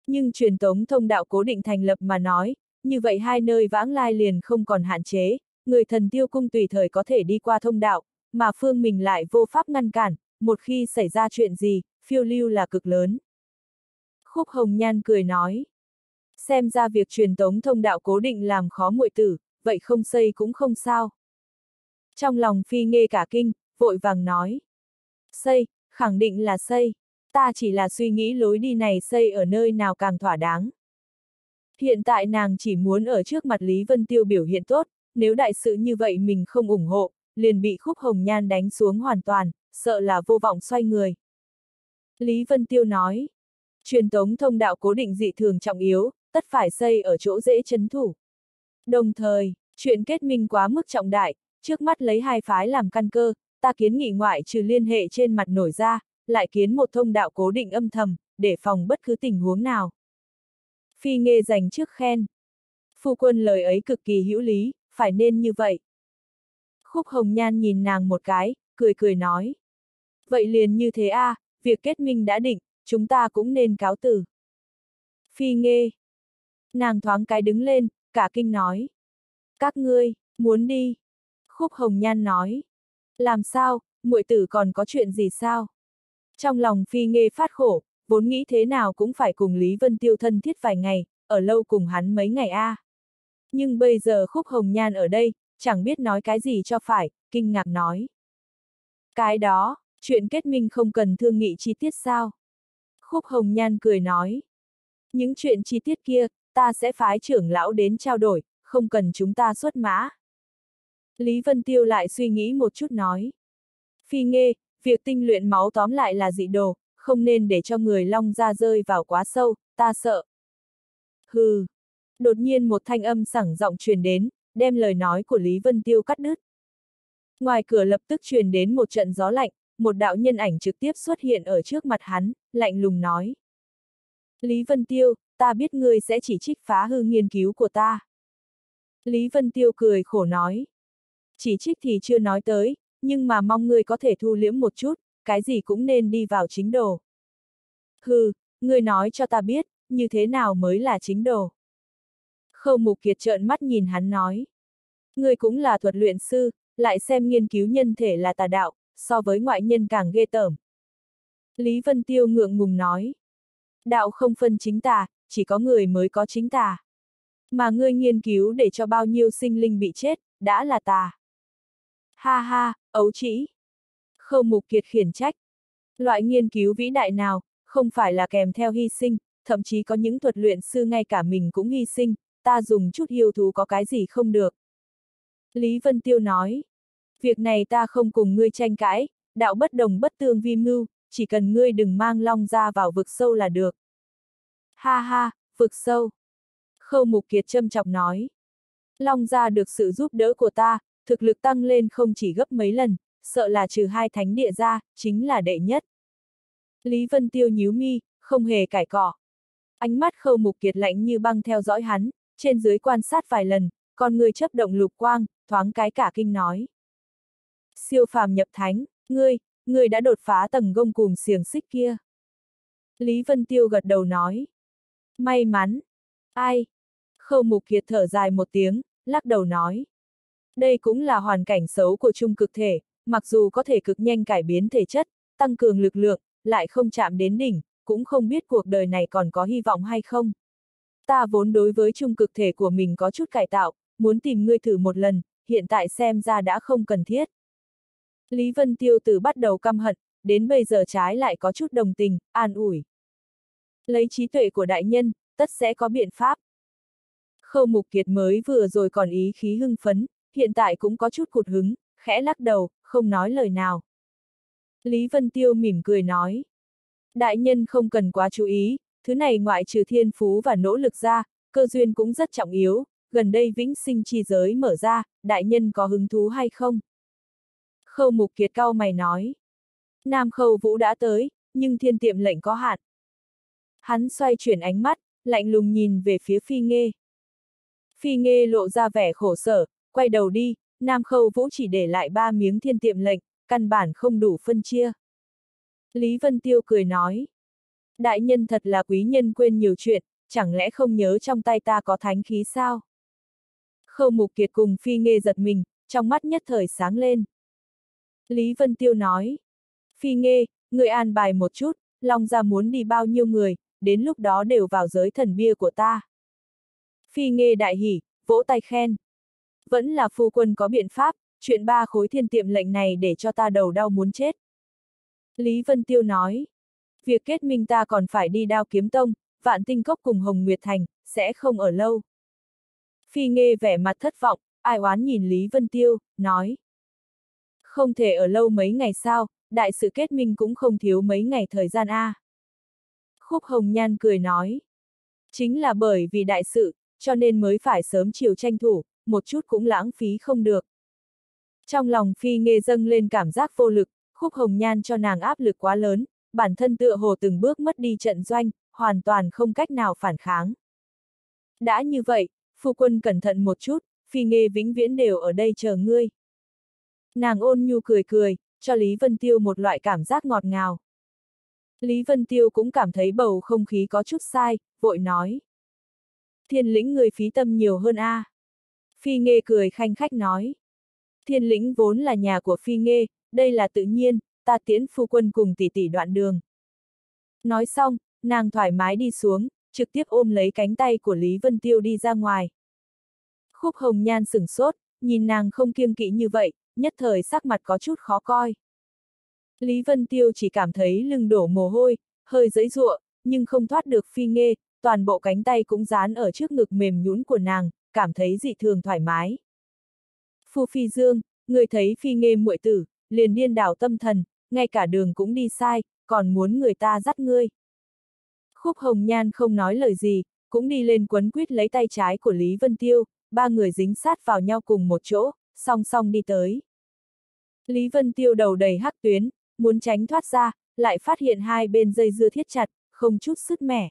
Nhưng truyền tống thông đạo cố định thành lập mà nói, như vậy hai nơi vãng lai liền không còn hạn chế, người thần tiêu cung tùy thời có thể đi qua thông đạo, mà phương mình lại vô pháp ngăn cản, một khi xảy ra chuyện gì, phiêu lưu là cực lớn. Khúc Hồng Nhan cười nói. Xem ra việc truyền tống thông đạo cố định làm khó muội tử, vậy không xây cũng không sao. Trong lòng phi nghe cả kinh, vội vàng nói. Xây, khẳng định là xây. Ta chỉ là suy nghĩ lối đi này xây ở nơi nào càng thỏa đáng. Hiện tại nàng chỉ muốn ở trước mặt Lý Vân Tiêu biểu hiện tốt, nếu đại sự như vậy mình không ủng hộ, liền bị khúc hồng nhan đánh xuống hoàn toàn, sợ là vô vọng xoay người. Lý Vân Tiêu nói, truyền tống thông đạo cố định dị thường trọng yếu, tất phải xây ở chỗ dễ chấn thủ. Đồng thời, chuyện kết minh quá mức trọng đại, trước mắt lấy hai phái làm căn cơ, ta kiến nghị ngoại trừ liên hệ trên mặt nổi ra, lại kiến một thông đạo cố định âm thầm, để phòng bất cứ tình huống nào. Phi nghe dành trước khen. Phu quân lời ấy cực kỳ hữu lý, phải nên như vậy. Khúc Hồng Nhan nhìn nàng một cái, cười cười nói. Vậy liền như thế a, à, việc kết minh đã định, chúng ta cũng nên cáo từ. Phi nghe, Nàng thoáng cái đứng lên, cả kinh nói. Các ngươi, muốn đi. Khúc Hồng Nhan nói. Làm sao, muội tử còn có chuyện gì sao? Trong lòng Phi Nghê phát khổ, vốn nghĩ thế nào cũng phải cùng Lý Vân Tiêu thân thiết vài ngày, ở lâu cùng hắn mấy ngày a. À. Nhưng bây giờ Khúc Hồng Nhan ở đây, chẳng biết nói cái gì cho phải, kinh ngạc nói. Cái đó, chuyện kết minh không cần thương nghị chi tiết sao? Khúc Hồng Nhan cười nói. Những chuyện chi tiết kia, ta sẽ phái trưởng lão đến trao đổi, không cần chúng ta xuất mã. Lý Vân Tiêu lại suy nghĩ một chút nói. Phi Nghê, việc tinh luyện máu tóm lại là dị đồ, không nên để cho người long ra rơi vào quá sâu, ta sợ. Hừ. Đột nhiên một thanh âm sẳng giọng truyền đến, đem lời nói của Lý Vân Tiêu cắt đứt. Ngoài cửa lập tức truyền đến một trận gió lạnh, một đạo nhân ảnh trực tiếp xuất hiện ở trước mặt hắn, lạnh lùng nói. Lý Vân Tiêu, ta biết ngươi sẽ chỉ trích phá hư nghiên cứu của ta. Lý Vân Tiêu cười khổ nói. Chỉ trích thì chưa nói tới, nhưng mà mong ngươi có thể thu liễm một chút, cái gì cũng nên đi vào chính đồ. Hừ, ngươi nói cho ta biết, như thế nào mới là chính đồ. Khâu Mục Kiệt trợn mắt nhìn hắn nói. Ngươi cũng là thuật luyện sư, lại xem nghiên cứu nhân thể là tà đạo, so với ngoại nhân càng ghê tởm. Lý Vân Tiêu ngượng ngùng nói. Đạo không phân chính tà, chỉ có người mới có chính tà. Mà ngươi nghiên cứu để cho bao nhiêu sinh linh bị chết, đã là tà. Ha ha, ấu chỉ. Khâu Mục Kiệt khiển trách. Loại nghiên cứu vĩ đại nào, không phải là kèm theo hy sinh, thậm chí có những thuật luyện sư ngay cả mình cũng hy sinh, ta dùng chút yêu thú có cái gì không được. Lý Vân Tiêu nói, việc này ta không cùng ngươi tranh cãi, đạo bất đồng bất tương vi mưu, chỉ cần ngươi đừng mang long ra vào vực sâu là được. Ha ha, vực sâu. Khâu Mục Kiệt châm chọc nói. Long gia được sự giúp đỡ của ta, thực lực tăng lên không chỉ gấp mấy lần, sợ là trừ hai thánh địa ra, chính là đệ nhất. Lý Vân Tiêu nhíu mi, không hề cải cọ. Ánh mắt khâu mục kiệt lạnh như băng theo dõi hắn, trên dưới quan sát vài lần, con người chấp động lục quang, thoáng cái cả kinh nói. Siêu phàm nhập thánh, ngươi, ngươi đã đột phá tầng gông cùng xiềng xích kia. Lý Vân Tiêu gật đầu nói. May mắn. Ai? Khâu mục kiệt thở dài một tiếng, lắc đầu nói. Đây cũng là hoàn cảnh xấu của trung cực thể, mặc dù có thể cực nhanh cải biến thể chất, tăng cường lực lượng, lại không chạm đến đỉnh, cũng không biết cuộc đời này còn có hy vọng hay không. Ta vốn đối với trung cực thể của mình có chút cải tạo, muốn tìm ngươi thử một lần, hiện tại xem ra đã không cần thiết. Lý Vân Tiêu từ bắt đầu căm hận, đến bây giờ trái lại có chút đồng tình, an ủi. Lấy trí tuệ của đại nhân, tất sẽ có biện pháp. Khâu Mục Kiệt mới vừa rồi còn ý khí hưng phấn, hiện tại cũng có chút cụt hứng, khẽ lắc đầu, không nói lời nào. Lý Vân Tiêu mỉm cười nói. Đại nhân không cần quá chú ý, thứ này ngoại trừ thiên phú và nỗ lực ra, cơ duyên cũng rất trọng yếu, gần đây vĩnh sinh chi giới mở ra, đại nhân có hứng thú hay không? Khâu Mục Kiệt cao mày nói. Nam Khâu Vũ đã tới, nhưng thiên tiệm lệnh có hạn. Hắn xoay chuyển ánh mắt, lạnh lùng nhìn về phía Phi Nghê. Phi Nghê lộ ra vẻ khổ sở, quay đầu đi, Nam Khâu Vũ chỉ để lại ba miếng thiên tiệm lệnh, căn bản không đủ phân chia. Lý Vân Tiêu cười nói. Đại nhân thật là quý nhân quên nhiều chuyện, chẳng lẽ không nhớ trong tay ta có thánh khí sao? Khâu Mục Kiệt cùng Phi Nghê giật mình, trong mắt nhất thời sáng lên. Lý Vân Tiêu nói. Phi Nghê, người an bài một chút, Long ra muốn đi bao nhiêu người, đến lúc đó đều vào giới thần bia của ta. Phi Nghê đại hỉ, vỗ tay khen. Vẫn là phu quân có biện pháp, chuyện ba khối thiên tiệm lệnh này để cho ta đầu đau muốn chết. Lý Vân Tiêu nói. Việc kết minh ta còn phải đi đao kiếm tông, vạn tinh cốc cùng Hồng Nguyệt Thành, sẽ không ở lâu. Phi nghe vẻ mặt thất vọng, ai oán nhìn Lý Vân Tiêu, nói. Không thể ở lâu mấy ngày sao, đại sự kết minh cũng không thiếu mấy ngày thời gian a. À. Khúc Hồng Nhan cười nói. Chính là bởi vì đại sự, cho nên mới phải sớm chiều tranh thủ, một chút cũng lãng phí không được. Trong lòng Phi Nghê dâng lên cảm giác vô lực, Khúc Hồng Nhan cho nàng áp lực quá lớn, bản thân tựa hồ từng bước mất đi trận doanh, hoàn toàn không cách nào phản kháng. Đã như vậy, phu quân cẩn thận một chút, Phi Nghê vĩnh viễn đều ở đây chờ ngươi. Nàng ôn nhu cười cười, cho Lý Vân Tiêu một loại cảm giác ngọt ngào. Lý Vân Tiêu cũng cảm thấy bầu không khí có chút sai, vội nói. Thiên lĩnh người phí tâm nhiều hơn a. À. Phi Nghê cười khanh khách nói. Thiên lĩnh vốn là nhà của Phi Nghê, đây là tự nhiên, ta tiễn phu quân cùng tỷ tỷ đoạn đường. Nói xong, nàng thoải mái đi xuống, trực tiếp ôm lấy cánh tay của Lý Vân Tiêu đi ra ngoài. Khúc hồng nhan sửng sốt, nhìn nàng không kiêng kỵ như vậy, nhất thời sắc mặt có chút khó coi. Lý Vân Tiêu chỉ cảm thấy lưng đổ mồ hôi, hơi dẫy ruộng, nhưng không thoát được phi nghê, toàn bộ cánh tay cũng dán ở trước ngực mềm nhũn của nàng, cảm thấy dị thường thoải mái. Phu Phi Dương, người thấy phi nghê muội tử, liền điên đảo tâm thần, ngay cả đường cũng đi sai, còn muốn người ta dắt ngươi. Khúc Hồng Nhan không nói lời gì, cũng đi lên quấn quýt lấy tay trái của Lý Vân Tiêu, ba người dính sát vào nhau cùng một chỗ, song song đi tới. Lý Vân Tiêu đầu đầy hắc tuyến, muốn tránh thoát ra, lại phát hiện hai bên dây dưa thiết chặt, không chút sức mẻ.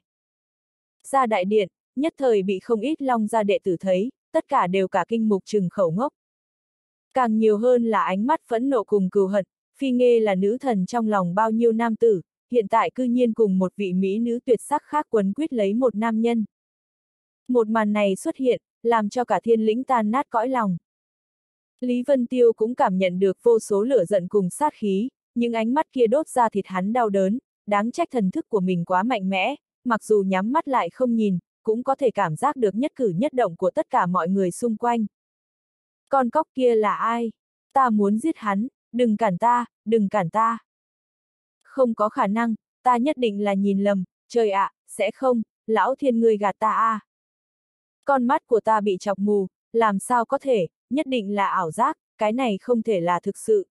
Ra đại điện, nhất thời bị không ít long gia đệ tử thấy, tất cả đều cả kinh mục trừng khẩu ngốc. Càng nhiều hơn là ánh mắt phẫn nộ cùng cừu hận, phi nghê là nữ thần trong lòng bao nhiêu nam tử, hiện tại cư nhiên cùng một vị mỹ nữ tuyệt sắc khác quấn quyết lấy một nam nhân. Một màn này xuất hiện, làm cho cả thiên lĩnh tan nát cõi lòng. Lý Vân Tiêu cũng cảm nhận được vô số lửa giận cùng sát khí, những ánh mắt kia đốt ra thịt hắn đau đớn, đáng trách thần thức của mình quá mạnh mẽ, mặc dù nhắm mắt lại không nhìn, cũng có thể cảm giác được nhất cử nhất động của tất cả mọi người xung quanh. Con cóc kia là ai? Ta muốn giết hắn, đừng cản ta, đừng cản ta. Không có khả năng, ta nhất định là nhìn lầm, trời ạ, à, sẽ không, lão thiên người gạt ta a. À. Con mắt của ta bị chọc mù, làm sao có thể, nhất định là ảo giác, cái này không thể là thực sự.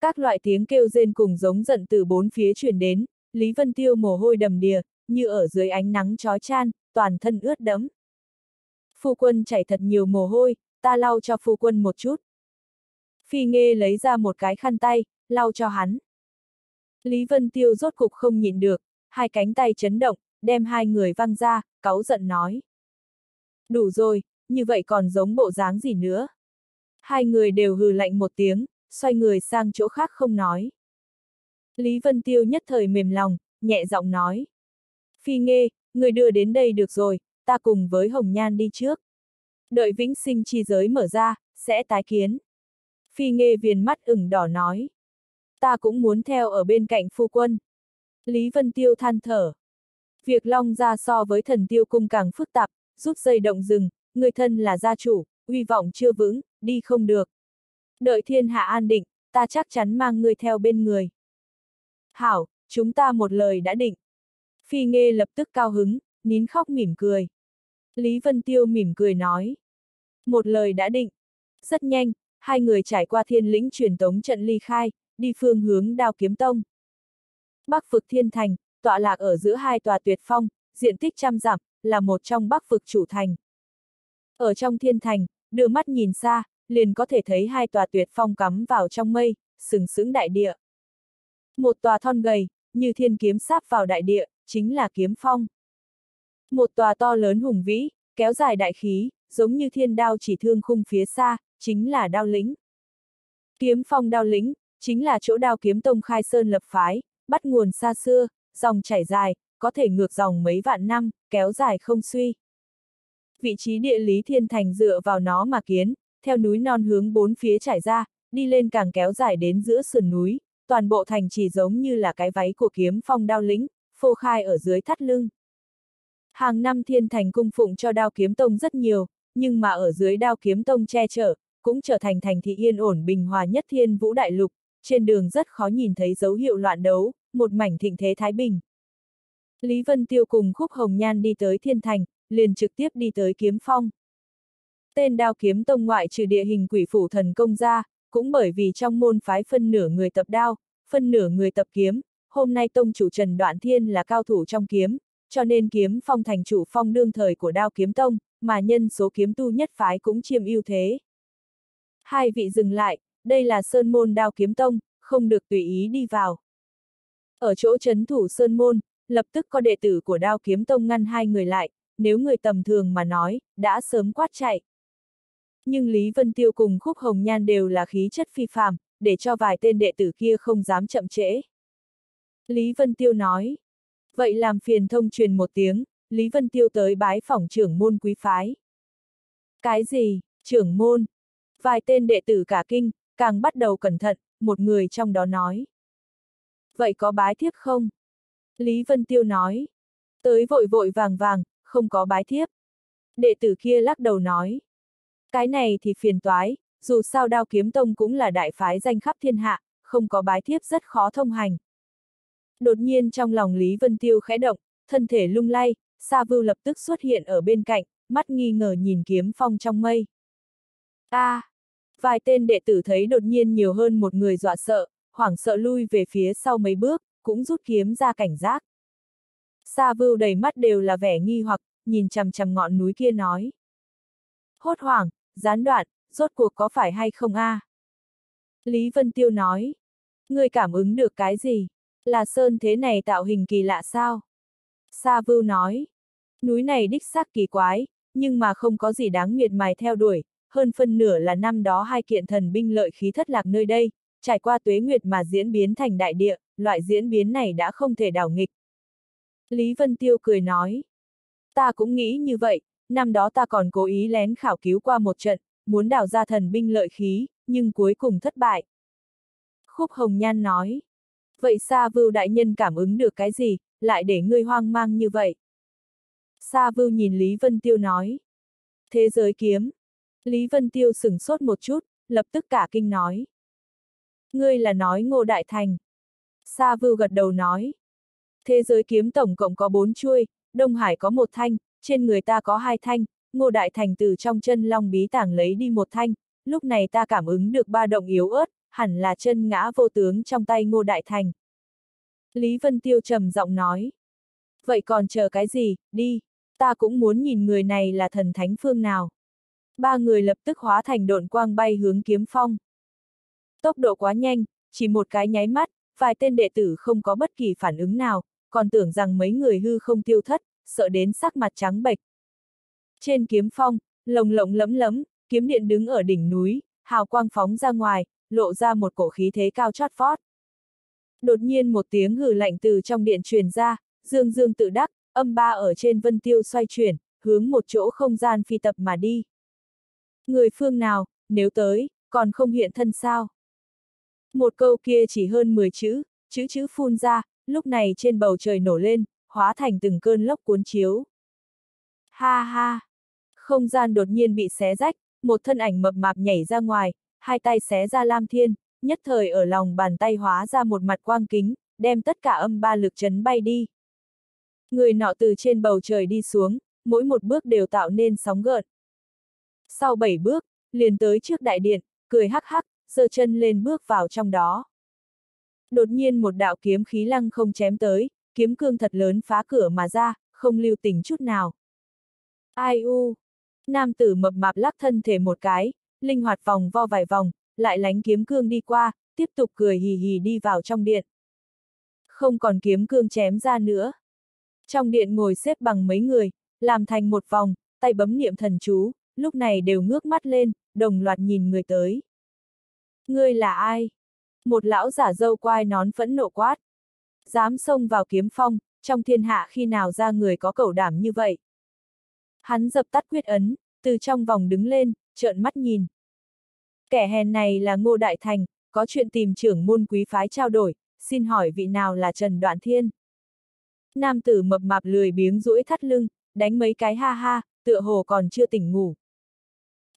Các loại tiếng kêu rên cùng giống giận từ bốn phía truyền đến, Lý Vân Tiêu mồ hôi đầm đìa, như ở dưới ánh nắng chói chan, toàn thân ướt đẫm. Phu quân chảy thật nhiều mồ hôi, ta lau cho phu quân một chút. Phi Nghê lấy ra một cái khăn tay, lau cho hắn. Lý Vân Tiêu rốt cục không nhịn được, hai cánh tay chấn động, đem hai người văng ra, cáu giận nói. Đủ rồi, như vậy còn giống bộ dáng gì nữa. Hai người đều hừ lạnh một tiếng, xoay người sang chỗ khác không nói. Lý Vân Tiêu nhất thời mềm lòng, nhẹ giọng nói. Phi Nghê, người đưa đến đây được rồi, ta cùng với Hồng Nhan đi trước. Đợi vĩnh sinh chi giới mở ra, sẽ tái kiến. Phi nghe viền mắt ửng đỏ nói. Ta cũng muốn theo ở bên cạnh phu quân. Lý Vân Tiêu than thở. Việc long ra so với thần tiêu cung càng phức tạp, rút dây động rừng, người thân là gia chủ, uy vọng chưa vững, đi không được. Đợi thiên hạ an định, ta chắc chắn mang ngươi theo bên người. Hảo, chúng ta một lời đã định. Phi Nghê lập tức cao hứng, nín khóc mỉm cười. Lý Vân Tiêu mỉm cười nói. Một lời đã định. Rất nhanh, hai người trải qua thiên lĩnh truyền tống trận ly khai, đi phương hướng đao kiếm tông. Bắc vực thiên thành, tọa lạc ở giữa hai tòa tuyệt phong, diện tích trăm dặm, là một trong bắc vực chủ thành. Ở trong thiên thành, đưa mắt nhìn xa, liền có thể thấy hai tòa tuyệt phong cắm vào trong mây, sừng sững đại địa. Một tòa thon gầy, như thiên kiếm sáp vào đại địa, chính là kiếm phong. Một tòa to lớn hùng vĩ, kéo dài đại khí, giống như thiên đao chỉ thương khung phía xa, chính là đao lĩnh. Kiếm phong đao lĩnh, chính là chỗ đao kiếm tông khai sơn lập phái, bắt nguồn xa xưa, dòng chảy dài, có thể ngược dòng mấy vạn năm, kéo dài không suy. Vị trí địa lý thiên thành dựa vào nó mà kiến, theo núi non hướng bốn phía trải ra, đi lên càng kéo dài đến giữa sườn núi, toàn bộ thành chỉ giống như là cái váy của kiếm phong đao lĩnh, phô khai ở dưới thắt lưng. Hàng năm thiên thành cung phụng cho đao kiếm tông rất nhiều, nhưng mà ở dưới đao kiếm tông che chở, cũng trở thành thành thị yên ổn bình hòa nhất thiên vũ đại lục, trên đường rất khó nhìn thấy dấu hiệu loạn đấu, một mảnh thịnh thế thái bình. Lý Vân Tiêu cùng Khúc Hồng Nhan đi tới thiên thành, liền trực tiếp đi tới kiếm phong. Tên đao kiếm tông ngoại trừ địa hình quỷ phủ thần công ra, cũng bởi vì trong môn phái phân nửa người tập đao, phân nửa người tập kiếm, hôm nay tông chủ Trần Đoạn Thiên là cao thủ trong kiếm, cho nên kiếm phong thành chủ phong đương thời của đao kiếm tông, mà nhân số kiếm tu nhất phái cũng chiếm ưu thế. Hai vị dừng lại, đây là Sơn Môn đao kiếm tông, không được tùy ý đi vào. Ở chỗ chấn thủ Sơn Môn, lập tức có đệ tử của đao kiếm tông ngăn hai người lại, nếu người tầm thường mà nói, đã sớm quát chạy. Nhưng Lý Vân Tiêu cùng Khúc Hồng Nhan đều là khí chất phi phàm, để cho vài tên đệ tử kia không dám chậm trễ. Lý Vân Tiêu nói, vậy làm phiền thông truyền một tiếng, Lý Vân Tiêu tới bái phỏng trưởng môn quý phái. Cái gì, trưởng môn? Vài tên đệ tử cả kinh, càng bắt đầu cẩn thận, một người trong đó nói. Vậy có bái thiếp không? Lý Vân Tiêu nói. Tới vội vội vàng vàng, không có bái thiếp. Đệ tử kia lắc đầu nói. Cái này thì phiền toái, dù sao đao kiếm tông cũng là đại phái danh khắp thiên hạ, không có bái thiếp rất khó thông hành. Đột nhiên trong lòng Lý Vân Tiêu khẽ động, thân thể lung lay, Sa Vưu lập tức xuất hiện ở bên cạnh, mắt nghi ngờ nhìn kiếm phong trong mây. A! À, vài tên đệ tử thấy đột nhiên nhiều hơn một người dọa sợ, hoảng sợ lui về phía sau mấy bước, cũng rút kiếm ra cảnh giác. Sa Vưu đầy mắt đều là vẻ nghi hoặc, nhìn chằm chằm ngọn núi kia nói. Hốt hoảng, gián đoạn, rốt cuộc có phải hay không a? À? Lý Vân Tiêu nói. Ngươi cảm ứng được cái gì? Là sơn thế này tạo hình kỳ lạ sao? Sa Vưu nói. Núi này đích xác kỳ quái, nhưng mà không có gì đáng miệt mài theo đuổi, hơn phân nửa là năm đó hai kiện thần binh lợi khí thất lạc nơi đây, trải qua tuế nguyệt mà diễn biến thành đại địa, loại diễn biến này đã không thể đảo nghịch. Lý Vân Tiêu cười nói. Ta cũng nghĩ như vậy, năm đó ta còn cố ý lén khảo cứu qua một trận, muốn đào ra thần binh lợi khí, nhưng cuối cùng thất bại. Khúc Hồng Nhan nói. Vậy Sa Vưu đại nhân cảm ứng được cái gì, lại để ngươi hoang mang như vậy? Sa Vưu nhìn Lý Vân Tiêu nói. Thế giới kiếm. Lý Vân Tiêu sửng sốt một chút, lập tức cả kinh nói. Ngươi là nói Ngô Đại Thành. Sa Vưu gật đầu nói. Thế giới kiếm tổng cộng có bốn chuôi, Đông Hải có một thanh, trên người ta có hai thanh, Ngô Đại Thành từ trong chân long bí tảng lấy đi một thanh, lúc này ta cảm ứng được ba động yếu ớt, hẳn là chân ngã vô tướng trong tay Ngô Đại Thành. Lý Vân Tiêu trầm giọng nói. Vậy còn chờ cái gì, đi, ta cũng muốn nhìn người này là thần thánh phương nào. Ba người lập tức hóa thành độn quang bay hướng kiếm phong. Tốc độ quá nhanh, chỉ một cái nháy mắt, vài tên đệ tử không có bất kỳ phản ứng nào, còn tưởng rằng mấy người hư không tiêu thất, sợ đến sắc mặt trắng bệch. Trên kiếm phong, lồng lộng lấm lấm, kiếm điện đứng ở đỉnh núi, hào quang phóng ra ngoài, lộ ra một cổ khí thế cao chót vót. Đột nhiên một tiếng hừ lạnh từ trong điện truyền ra, dương dương tự đắc, âm ba ở trên vân tiêu xoay chuyển, hướng một chỗ không gian phi tập mà đi. Người phương nào, nếu tới, còn không hiện thân sao? Một câu kia chỉ hơn 10 chữ, chữ chữ phun ra, lúc này trên bầu trời nổ lên, hóa thành từng cơn lốc cuốn chiếu. Ha ha! Không gian đột nhiên bị xé rách, một thân ảnh mập mạp nhảy ra ngoài, hai tay xé ra lam thiên, nhất thời ở lòng bàn tay hóa ra một mặt quang kính, đem tất cả âm ba lực chấn bay đi. Người nọ từ trên bầu trời đi xuống, mỗi một bước đều tạo nên sóng gợn. Sau bảy bước, liền tới trước đại điện, cười hắc hắc, giơ chân lên bước vào trong đó. Đột nhiên một đạo kiếm khí lăng không chém tới, kiếm cương thật lớn phá cửa mà ra, không lưu tình chút nào. Ai u! Nam tử mập mạp lắc thân thể một cái, linh hoạt vòng vo vài vòng, lại lánh kiếm cương đi qua, tiếp tục cười hì hì đi vào trong điện. Không còn kiếm cương chém ra nữa. Trong điện ngồi xếp bằng mấy người, làm thành một vòng, tay bấm niệm thần chú, lúc này đều ngước mắt lên, đồng loạt nhìn người tới. Ngươi là ai? Một lão giả dâu quai nón phẫn nộ quát. Dám xông vào kiếm phong, trong thiên hạ khi nào ra người có cẩu đảm như vậy? Hắn dập tắt quyết ấn, từ trong vòng đứng lên, trợn mắt nhìn. Kẻ hèn này là Ngô Đại Thành, có chuyện tìm trưởng môn quý phái trao đổi, xin hỏi vị nào là Trần Đoạn Thiên? Nam tử mập mạp lười biếng duỗi thắt lưng, đánh mấy cái ha ha, tựa hồ còn chưa tỉnh ngủ.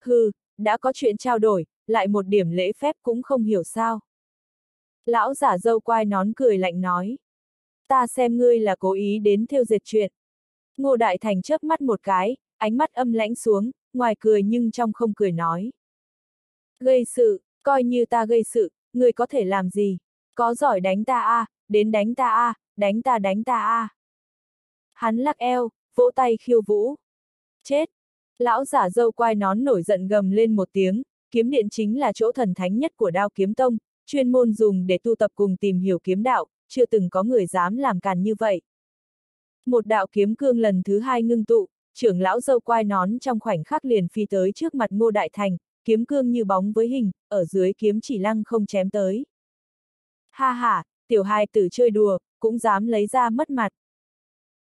Hừ, đã có chuyện trao đổi, lại một điểm lễ phép cũng không hiểu sao. Lão giả dâu quai nón cười lạnh nói. Ta xem ngươi là cố ý đến theo dệt chuyện. Ngô Đại Thành chớp mắt một cái, ánh mắt âm lãnh xuống, ngoài cười nhưng trong không cười nói. Gây sự, coi như ta gây sự, người có thể làm gì? Có giỏi đánh ta a, à, đến đánh ta a, à, đánh ta đánh ta a. À. Hắn lắc eo, vỗ tay khiêu vũ. Chết! Lão giả dâu quai nón nổi giận gầm lên một tiếng, kiếm điện chính là chỗ thần thánh nhất của đao kiếm tông, chuyên môn dùng để tu tập cùng tìm hiểu kiếm đạo, chưa từng có người dám làm càn như vậy. Một đạo kiếm cương lần thứ hai ngưng tụ, trưởng lão dâu quai nón trong khoảnh khắc liền phi tới trước mặt ngô đại thành, kiếm cương như bóng với hình, ở dưới kiếm chỉ lăng không chém tới. Ha ha, tiểu hai tử chơi đùa, cũng dám lấy ra mất mặt.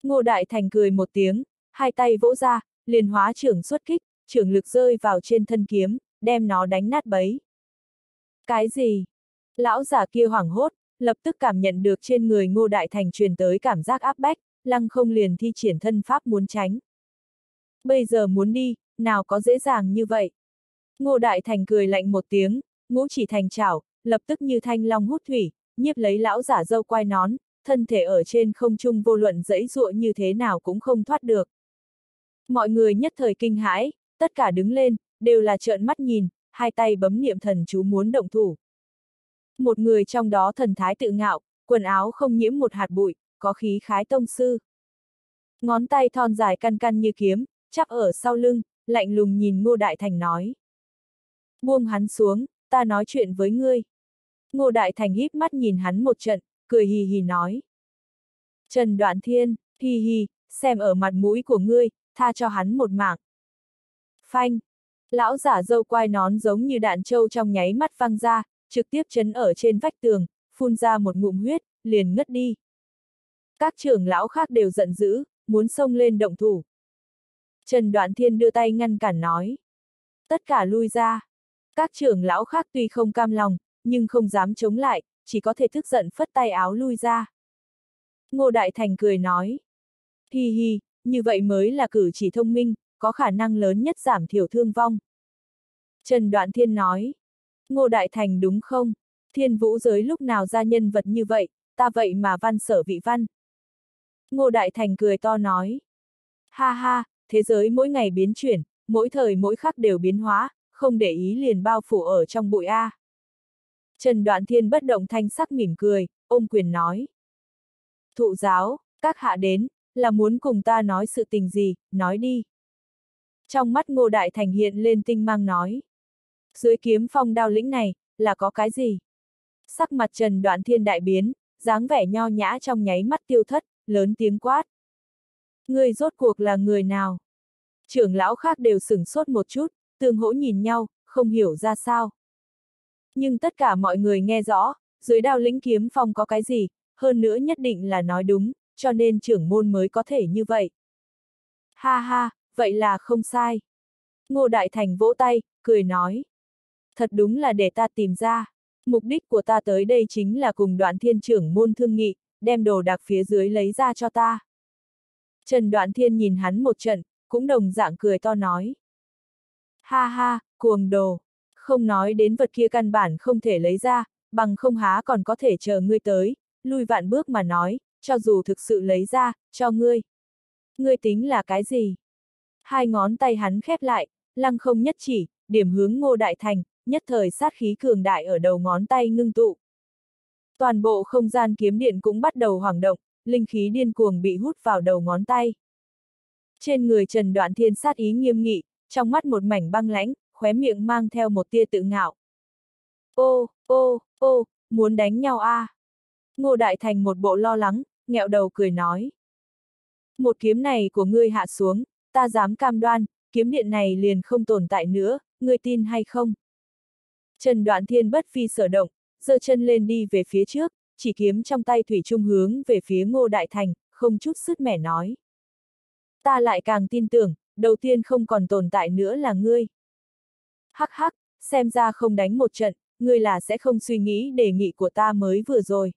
Ngô Đại Thành cười một tiếng, hai tay vỗ ra, liền hóa trưởng xuất kích, trưởng lực rơi vào trên thân kiếm, đem nó đánh nát bấy. Cái gì? Lão giả kia hoảng hốt, lập tức cảm nhận được trên người Ngô Đại Thành truyền tới cảm giác áp bách, lăng không liền thi triển thân pháp muốn tránh. Bây giờ muốn đi, nào có dễ dàng như vậy. Ngô Đại Thành cười lạnh một tiếng, ngũ chỉ thành chảo, lập tức như thanh long hút thủy, nhiếp lấy lão giả dâu quai nón, thân thể ở trên không trung vô luận dẫy dụa như thế nào cũng không thoát được. Mọi người nhất thời kinh hãi, tất cả đứng lên, đều là trợn mắt nhìn, hai tay bấm niệm thần chú muốn động thủ. Một người trong đó thần thái tự ngạo, quần áo không nhiễm một hạt bụi, có khí khái tông sư. Ngón tay thon dài căn căn như kiếm, chắp ở sau lưng, lạnh lùng nhìn Ngô Đại Thành nói. Buông hắn xuống, ta nói chuyện với ngươi. Ngô Đại Thành híp mắt nhìn hắn một trận, cười hì hì nói. Trần Đoạn Thiên, hì hì, xem ở mặt mũi của ngươi, tha cho hắn một mạng. Phanh! Lão giả dâu quai nón giống như đạn trâu trong nháy mắt văng ra, trực tiếp chấn ở trên vách tường, phun ra một ngụm huyết, liền ngất đi. Các trưởng lão khác đều giận dữ, muốn xông lên động thủ. Trần Đoạn Thiên đưa tay ngăn cản nói. Tất cả lui ra. Các trưởng lão khác tuy không cam lòng, nhưng không dám chống lại, chỉ có thể tức giận phất tay áo lui ra. Ngô Đại Thành cười nói. Hi hi, như vậy mới là cử chỉ thông minh, có khả năng lớn nhất giảm thiểu thương vong. Trần Đoạn Thiên nói. Ngô Đại Thành đúng không? Thiên vũ giới lúc nào ra nhân vật như vậy, ta vậy mà văn sở vị văn. Ngô Đại Thành cười to nói. Ha ha, thế giới mỗi ngày biến chuyển, mỗi thời mỗi khắc đều biến hóa, không để ý liền bao phủ ở trong bụi A. Trần Đoạn Thiên bất động thanh sắc mỉm cười, ôm quyền nói. Thụ giáo, các hạ đến, là muốn cùng ta nói sự tình gì, nói đi. Trong mắt Ngô Đại Thành hiện lên tinh mang nói. Dưới kiếm phong đao lĩnh này, là có cái gì? Sắc mặt Trần Đoạn Thiên đại biến, dáng vẻ nho nhã trong nháy mắt tiêu thất, lớn tiếng quát. Người rốt cuộc là người nào? Trưởng lão khác đều sửng sốt một chút, tương hỗ nhìn nhau, không hiểu ra sao. Nhưng tất cả mọi người nghe rõ, dưới đao lĩnh kiếm phong có cái gì, hơn nữa nhất định là nói đúng, cho nên trưởng môn mới có thể như vậy. Ha ha, vậy là không sai. Ngô Đại Thành vỗ tay, cười nói. Thật đúng là để ta tìm ra. Mục đích của ta tới đây chính là cùng đoạn thiên trưởng môn thương nghị, đem đồ đạc phía dưới lấy ra cho ta. Trần đoạn thiên nhìn hắn một trận, cũng đồng dạng cười to nói. Ha ha, cuồng đồ. Không nói đến vật kia căn bản không thể lấy ra, bằng không há còn có thể chờ ngươi tới, lui vạn bước mà nói, cho dù thực sự lấy ra, cho ngươi. Ngươi tính là cái gì? Hai ngón tay hắn khép lại, lăng không nhất chỉ, điểm hướng ngô đại thành, nhất thời sát khí cường đại ở đầu ngón tay ngưng tụ. Toàn bộ không gian kiếm điện cũng bắt đầu hoảng động, linh khí điên cuồng bị hút vào đầu ngón tay. Trên người Trần Đoạn Thiên sát ý nghiêm nghị, trong mắt một mảnh băng lãnh, khóe miệng mang theo một tia tự ngạo. Ô, ô, ô, muốn đánh nhau a? À? Ngô Đại Thành một bộ lo lắng, nghẹo đầu cười nói. Một kiếm này của ngươi hạ xuống, ta dám cam đoan, kiếm điện này liền không tồn tại nữa, ngươi tin hay không? Trần Đoạn Thiên bất phi sở động, giơ chân lên đi về phía trước, chỉ kiếm trong tay thủy trung hướng về phía Ngô Đại Thành, không chút sứt mẻ nói. Ta lại càng tin tưởng, đầu tiên không còn tồn tại nữa là ngươi. Hắc hắc, xem ra không đánh một trận, ngươi là sẽ không suy nghĩ đề nghị của ta mới vừa rồi.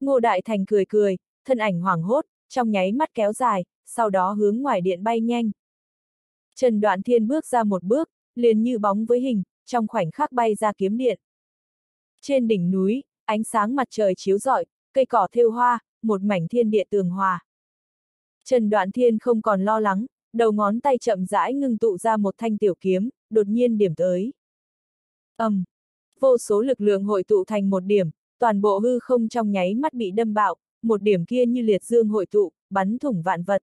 Ngô Đại Thành cười cười, thân ảnh hoảng hốt, trong nháy mắt kéo dài, sau đó hướng ngoài điện bay nhanh. Trần Đoạn Thiên bước ra một bước, liền như bóng với hình, trong khoảnh khắc bay ra kiếm điện. Trên đỉnh núi, ánh sáng mặt trời chiếu rọi, cây cỏ thêu hoa, một mảnh thiên địa tường hòa. Trần Đoạn Thiên không còn lo lắng, đầu ngón tay chậm rãi ngưng tụ ra một thanh tiểu kiếm, đột nhiên điểm tới. ầm, um, vô số lực lượng hội tụ thành một điểm, toàn bộ hư không trong nháy mắt bị đâm bạo, một điểm kia như liệt dương hội tụ, bắn thủng vạn vật.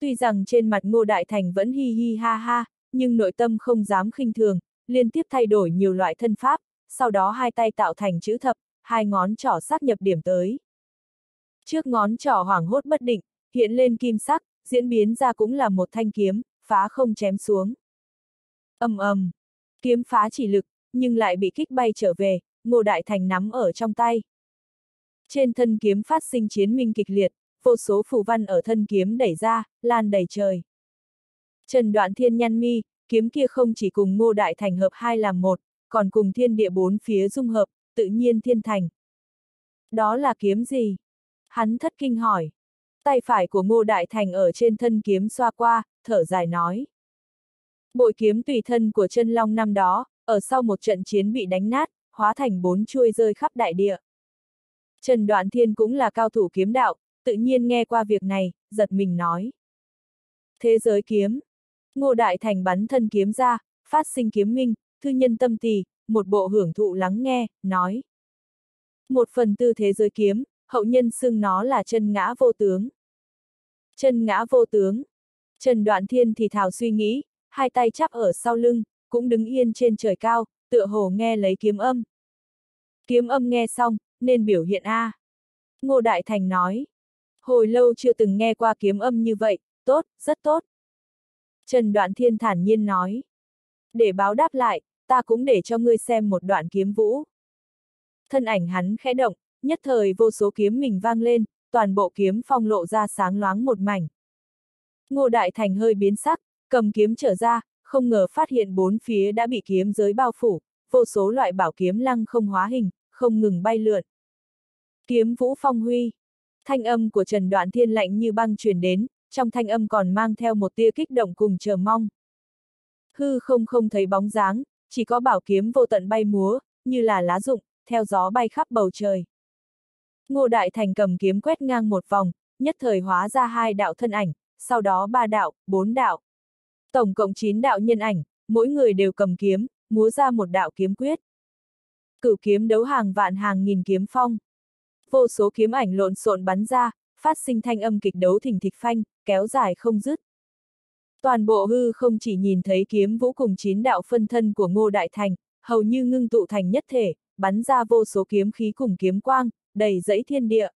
Tuy rằng trên mặt Ngô Đại Thành vẫn hi hi ha ha, nhưng nội tâm không dám khinh thường, liên tiếp thay đổi nhiều loại thân pháp, sau đó hai tay tạo thành chữ thập, hai ngón trỏ sát nhập điểm tới. Trước ngón trỏ hoảng hốt bất định, hiện lên kim sắc, diễn biến ra cũng là một thanh kiếm, phá không chém xuống. ầm ầm, kiếm phá chỉ lực, nhưng lại bị kích bay trở về, Ngô Đại Thành nắm ở trong tay. Trên thân kiếm phát sinh chiến minh kịch liệt, vô số phù văn ở thân kiếm đẩy ra, lan đầy trời. Trần Đoạn Thiên nhăn mi, kiếm kia không chỉ cùng Ngô Đại Thành hợp hai làm một, còn cùng thiên địa bốn phía dung hợp, tự nhiên thiên thành. Đó là kiếm gì? Hắn thất kinh hỏi. Tay phải của Ngô Đại Thành ở trên thân kiếm xoa qua, thở dài nói. Bội kiếm tùy thân của chân long năm đó, ở sau một trận chiến bị đánh nát, hóa thành bốn chuôi rơi khắp đại địa. Trần Đoạn Thiên cũng là cao thủ kiếm đạo, tự nhiên nghe qua việc này, giật mình nói. Thế giới kiếm. Ngô Đại Thành bắn thân kiếm ra, phát sinh kiếm minh, thư nhân tâm tỳ, một bộ hưởng thụ lắng nghe, nói. Một phần tư thế giới kiếm, hậu nhân xưng nó là chân ngã vô tướng. Chân ngã vô tướng. Trần Đoạn Thiên thì thào suy nghĩ, hai tay chắp ở sau lưng, cũng đứng yên trên trời cao, tựa hồ nghe lấy kiếm âm. Kiếm âm nghe xong, nên biểu hiện A. Ngô Đại Thành nói. Hồi lâu chưa từng nghe qua kiếm âm như vậy, tốt, rất tốt. Trần Đoạn Thiên thản nhiên nói. Để báo đáp lại, ta cũng để cho ngươi xem một đoạn kiếm vũ. Thân ảnh hắn khẽ động, nhất thời vô số kiếm mình vang lên, toàn bộ kiếm phong lộ ra sáng loáng một mảnh. Ngô Đại Thành hơi biến sắc, cầm kiếm trở ra, không ngờ phát hiện bốn phía đã bị kiếm giới bao phủ, vô số loại bảo kiếm lăng không hóa hình, không ngừng bay lượn. Kiếm vũ phong huy. Thanh âm của Trần Đoạn Thiên lạnh như băng truyền đến, trong thanh âm còn mang theo một tia kích động cùng chờ mong. Hư không không thấy bóng dáng, chỉ có bảo kiếm vô tận bay múa, như là lá rụng, theo gió bay khắp bầu trời. Ngô Đại Thành cầm kiếm quét ngang một vòng, nhất thời hóa ra hai đạo thân ảnh, sau đó ba đạo, bốn đạo. Tổng cộng chín đạo nhân ảnh, mỗi người đều cầm kiếm, múa ra một đạo kiếm quyết. Cửu kiếm đấu hàng vạn hàng nghìn kiếm phong. Vô số kiếm ảnh lộn xộn bắn ra, phát sinh thanh âm kịch đấu thình thịch phanh, kéo dài không dứt. Toàn bộ hư không chỉ nhìn thấy kiếm vũ cùng chín đạo phân thân của Ngô Đại Thành, hầu như ngưng tụ thành nhất thể, bắn ra vô số kiếm khí cùng kiếm quang, đầy dẫy thiên địa.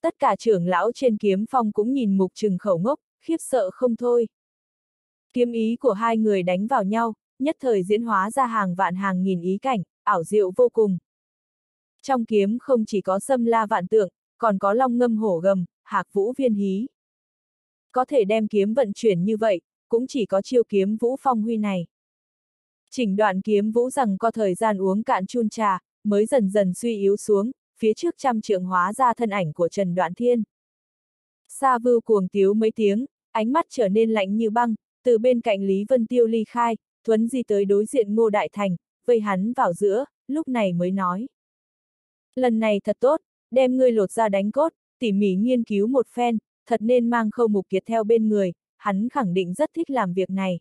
Tất cả trưởng lão trên kiếm phong cũng nhìn mục trừng khẩu ngốc, khiếp sợ không thôi. Kiếm ý của hai người đánh vào nhau, nhất thời diễn hóa ra hàng vạn hàng nghìn ý cảnh, ảo diệu vô cùng. Trong kiếm không chỉ có sâm la vạn tượng, còn có long ngâm hổ gầm, hạc vũ viên hí. Có thể đem kiếm vận chuyển như vậy, cũng chỉ có chiêu kiếm vũ phong huy này. Chỉnh đoạn kiếm vũ rằng có thời gian uống cạn chun trà, mới dần dần suy yếu xuống, phía trước trăm trượng hóa ra thân ảnh của Trần Đoạn Thiên. Sa vưu cuồng tiếu mấy tiếng, ánh mắt trở nên lạnh như băng, từ bên cạnh Lý Vân Tiêu ly khai, Thuấn di tới đối diện Ngô Đại Thành, vây hắn vào giữa, lúc này mới nói. Lần này thật tốt, đem ngươi lột ra đánh cốt, tỉ mỉ nghiên cứu một phen, thật nên mang khâu mục kiệt theo bên người, hắn khẳng định rất thích làm việc này.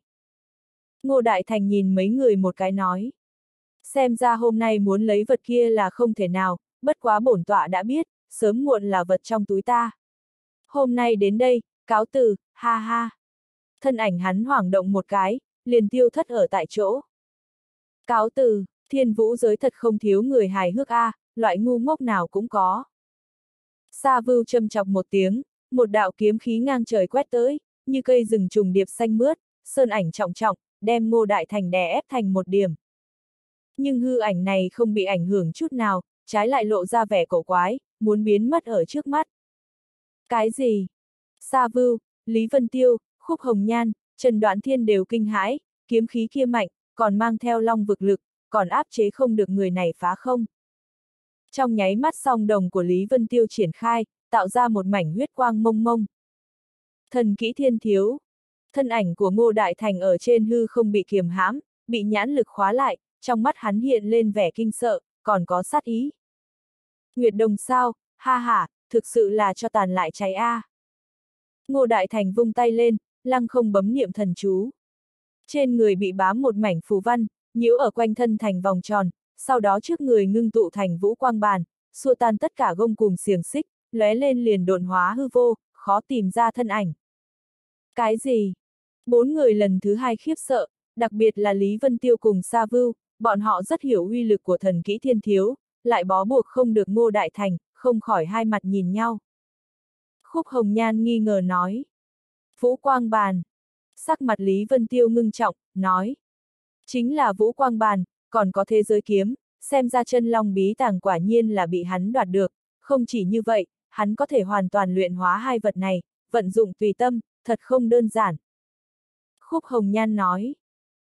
Ngô Đại Thành nhìn mấy người một cái nói. Xem ra hôm nay muốn lấy vật kia là không thể nào, bất quá bổn tọa đã biết, sớm muộn là vật trong túi ta. Hôm nay đến đây, cáo từ, ha ha. Thân ảnh hắn hoảng động một cái, liền tiêu thất ở tại chỗ. Cáo từ, thiên vũ giới thật không thiếu người hài hước a, loại ngu ngốc nào cũng có. Sa vưu châm chọc một tiếng, một đạo kiếm khí ngang trời quét tới, như cây rừng trùng điệp xanh mướt, sơn ảnh trọng trọng, đem ngô đại thành đè ép thành một điểm. Nhưng hư ảnh này không bị ảnh hưởng chút nào, trái lại lộ ra vẻ cổ quái, muốn biến mất ở trước mắt. Cái gì? Sa Vưu, Lý Vân Tiêu, Khúc Hồng Nhan, Trần Đoạn Thiên đều kinh hãi, kiếm khí kia mạnh, còn mang theo long vực lực, còn áp chế không được người này phá không. Trong nháy mắt song đồng của Lý Vân Tiêu triển khai, tạo ra một mảnh huyết quang mông mông. Thần kỹ thiên thiếu. Thân ảnh của Ngô Đại Thành ở trên hư không bị kiềm hãm, bị nhãn lực khóa lại, trong mắt hắn hiện lên vẻ kinh sợ, còn có sát ý. Nguyệt Đồng sao, ha ha, thực sự là cho tàn lại cháy a. À. Ngô Đại Thành vung tay lên, lăng không bấm niệm thần chú. Trên người bị bám một mảnh phù văn, nhiễu ở quanh thân thành vòng tròn, sau đó trước người ngưng tụ thành vũ quang bàn, xua tan tất cả gông cùng xiềng xích, lóe lên liền độn hóa hư vô, khó tìm ra thân ảnh. Cái gì? Bốn người lần thứ hai khiếp sợ, đặc biệt là Lý Vân Tiêu cùng Sa Vưu, bọn họ rất hiểu uy lực của thần kỹ thiên thiếu, lại bó buộc không được ngô đại thành, không khỏi hai mặt nhìn nhau. Khúc Hồng Nhan nghi ngờ nói. Vũ Quang Bàn. Sắc mặt Lý Vân Tiêu ngưng trọng, nói. Chính là Vũ Quang Bàn, còn có thế giới kiếm, xem ra chân long bí tàng quả nhiên là bị hắn đoạt được, không chỉ như vậy, hắn có thể hoàn toàn luyện hóa hai vật này, vận dụng tùy tâm, thật không đơn giản. Khúc Hồng Nhan nói.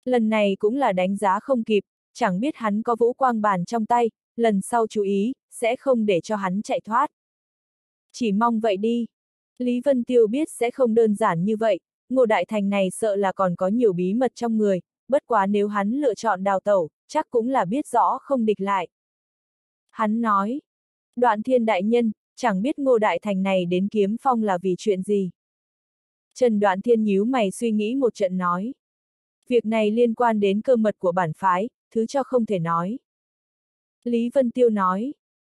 Lần này cũng là đánh giá không kịp, chẳng biết hắn có vũ quang bàn trong tay, lần sau chú ý, sẽ không để cho hắn chạy thoát. Chỉ mong vậy đi. Lý Vân Tiêu biết sẽ không đơn giản như vậy, Ngô Đại Thành này sợ là còn có nhiều bí mật trong người, bất quá nếu hắn lựa chọn đào tẩu, chắc cũng là biết rõ không địch lại. Hắn nói, đoạn thiên đại nhân, chẳng biết Ngô Đại Thành này đến kiếm phong là vì chuyện gì. Trần Đoạn Thiên nhíu mày suy nghĩ một trận nói. Việc này liên quan đến cơ mật của bản phái, thứ cho không thể nói. Lý Vân Tiêu nói,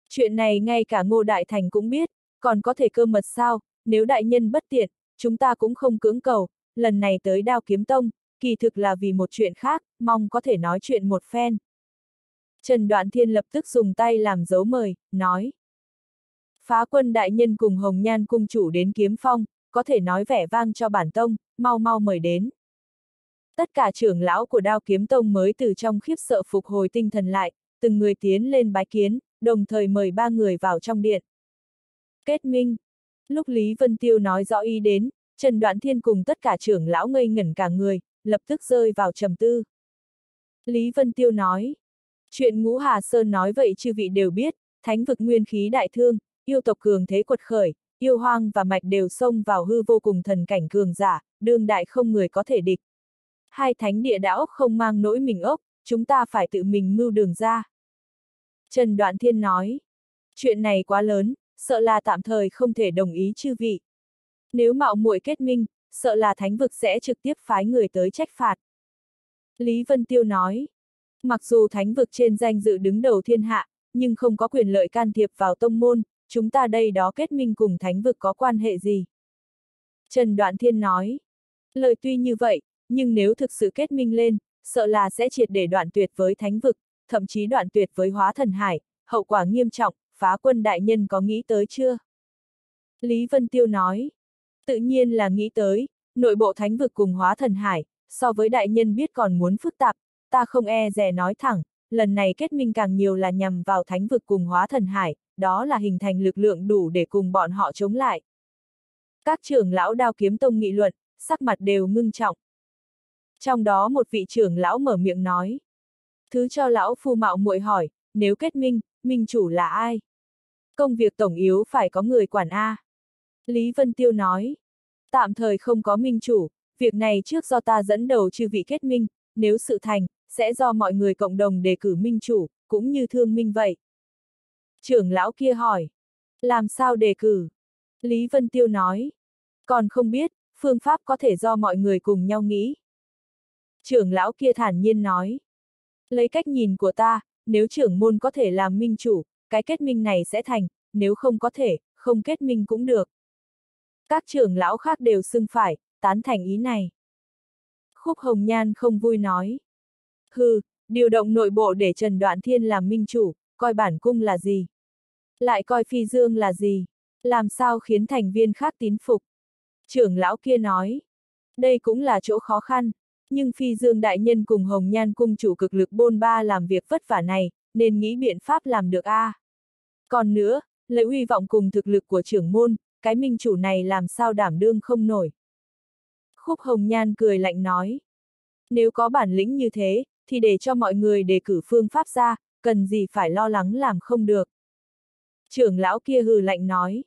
chuyện này ngay cả Ngô Đại Thành cũng biết, còn có thể cơ mật sao, nếu đại nhân bất tiện, chúng ta cũng không cưỡng cầu, lần này tới đao kiếm tông, kỳ thực là vì một chuyện khác, mong có thể nói chuyện một phen. Trần Đoạn Thiên lập tức dùng tay làm dấu mời, nói. Phá quân đại nhân cùng Hồng Nhan cung chủ đến kiếm phong, có thể nói vẻ vang cho bản tông, mau mau mời đến. Tất cả trưởng lão của đao kiếm tông mới từ trong khiếp sợ phục hồi tinh thần lại, từng người tiến lên bái kiến, đồng thời mời ba người vào trong điện. Kết minh. Lúc Lý Vân Tiêu nói rõ ý đến, Trần Đoạn Thiên cùng tất cả trưởng lão ngây ngẩn cả người, lập tức rơi vào trầm tư. Lý Vân Tiêu nói. Chuyện ngũ Hà Sơn nói vậy chư vị đều biết, thánh vực nguyên khí đại thương, yêu tộc cường thế quật khởi, yêu hoang và mạch đều xông vào hư vô cùng thần cảnh cường giả, đương đại không người có thể địch. Hai thánh địa đã ốc không mang nỗi mình ốc, chúng ta phải tự mình mưu đường ra. Trần Đoạn Thiên nói, chuyện này quá lớn, sợ là tạm thời không thể đồng ý chư vị. Nếu mạo muội kết minh, sợ là thánh vực sẽ trực tiếp phái người tới trách phạt. Lý Vân Tiêu nói, mặc dù thánh vực trên danh dự đứng đầu thiên hạ, nhưng không có quyền lợi can thiệp vào tông môn, chúng ta đây đó kết minh cùng thánh vực có quan hệ gì? Trần Đoạn Thiên nói, lời tuy như vậy, nhưng nếu thực sự kết minh lên, sợ là sẽ triệt để đoạn tuyệt với thánh vực, thậm chí đoạn tuyệt với hóa thần hải, hậu quả nghiêm trọng, phá quân đại nhân có nghĩ tới chưa? Lý Vân Tiêu nói, tự nhiên là nghĩ tới, nội bộ thánh vực cùng hóa thần hải, so với đại nhân biết còn muốn phức tạp, ta không e dè nói thẳng, lần này kết minh càng nhiều là nhằm vào thánh vực cùng hóa thần hải, đó là hình thành lực lượng đủ để cùng bọn họ chống lại. Các trưởng lão đao kiếm tông nghị luận, sắc mặt đều ngưng trọng. Trong đó một vị trưởng lão mở miệng nói. Thứ cho lão phu mạo muội hỏi, nếu kết minh, minh chủ là ai? Công việc tổng yếu phải có người quản A. Lý Vân Tiêu nói. Tạm thời không có minh chủ, việc này trước do ta dẫn đầu chư vị kết minh, nếu sự thành, sẽ do mọi người cộng đồng đề cử minh chủ, cũng như thương minh vậy. Trưởng lão kia hỏi. Làm sao đề cử? Lý Vân Tiêu nói. Còn không biết, phương pháp có thể do mọi người cùng nhau nghĩ. Trưởng lão kia thản nhiên nói. Lấy cách nhìn của ta, nếu trưởng môn có thể làm minh chủ, cái kết minh này sẽ thành, nếu không có thể, không kết minh cũng được. Các trưởng lão khác đều xưng phải, tán thành ý này. Khúc Hồng Nhan không vui nói. Hừ, điều động nội bộ để Trần Đoạn Thiên làm minh chủ, coi bản cung là gì? Lại coi phi dương là gì? Làm sao khiến thành viên khác tín phục? Trưởng lão kia nói. Đây cũng là chỗ khó khăn, nhưng phi dương đại nhân cùng Hồng Nhan cung chủ cực lực bôn ba làm việc vất vả này, nên nghĩ biện pháp làm được a. À. Còn nữa, lấy uy vọng cùng thực lực của trưởng môn, cái minh chủ này làm sao đảm đương không nổi. Khúc Hồng Nhan cười lạnh nói. Nếu có bản lĩnh như thế, thì để cho mọi người đề cử phương pháp ra, cần gì phải lo lắng làm không được. Trưởng lão kia hừ lạnh nói.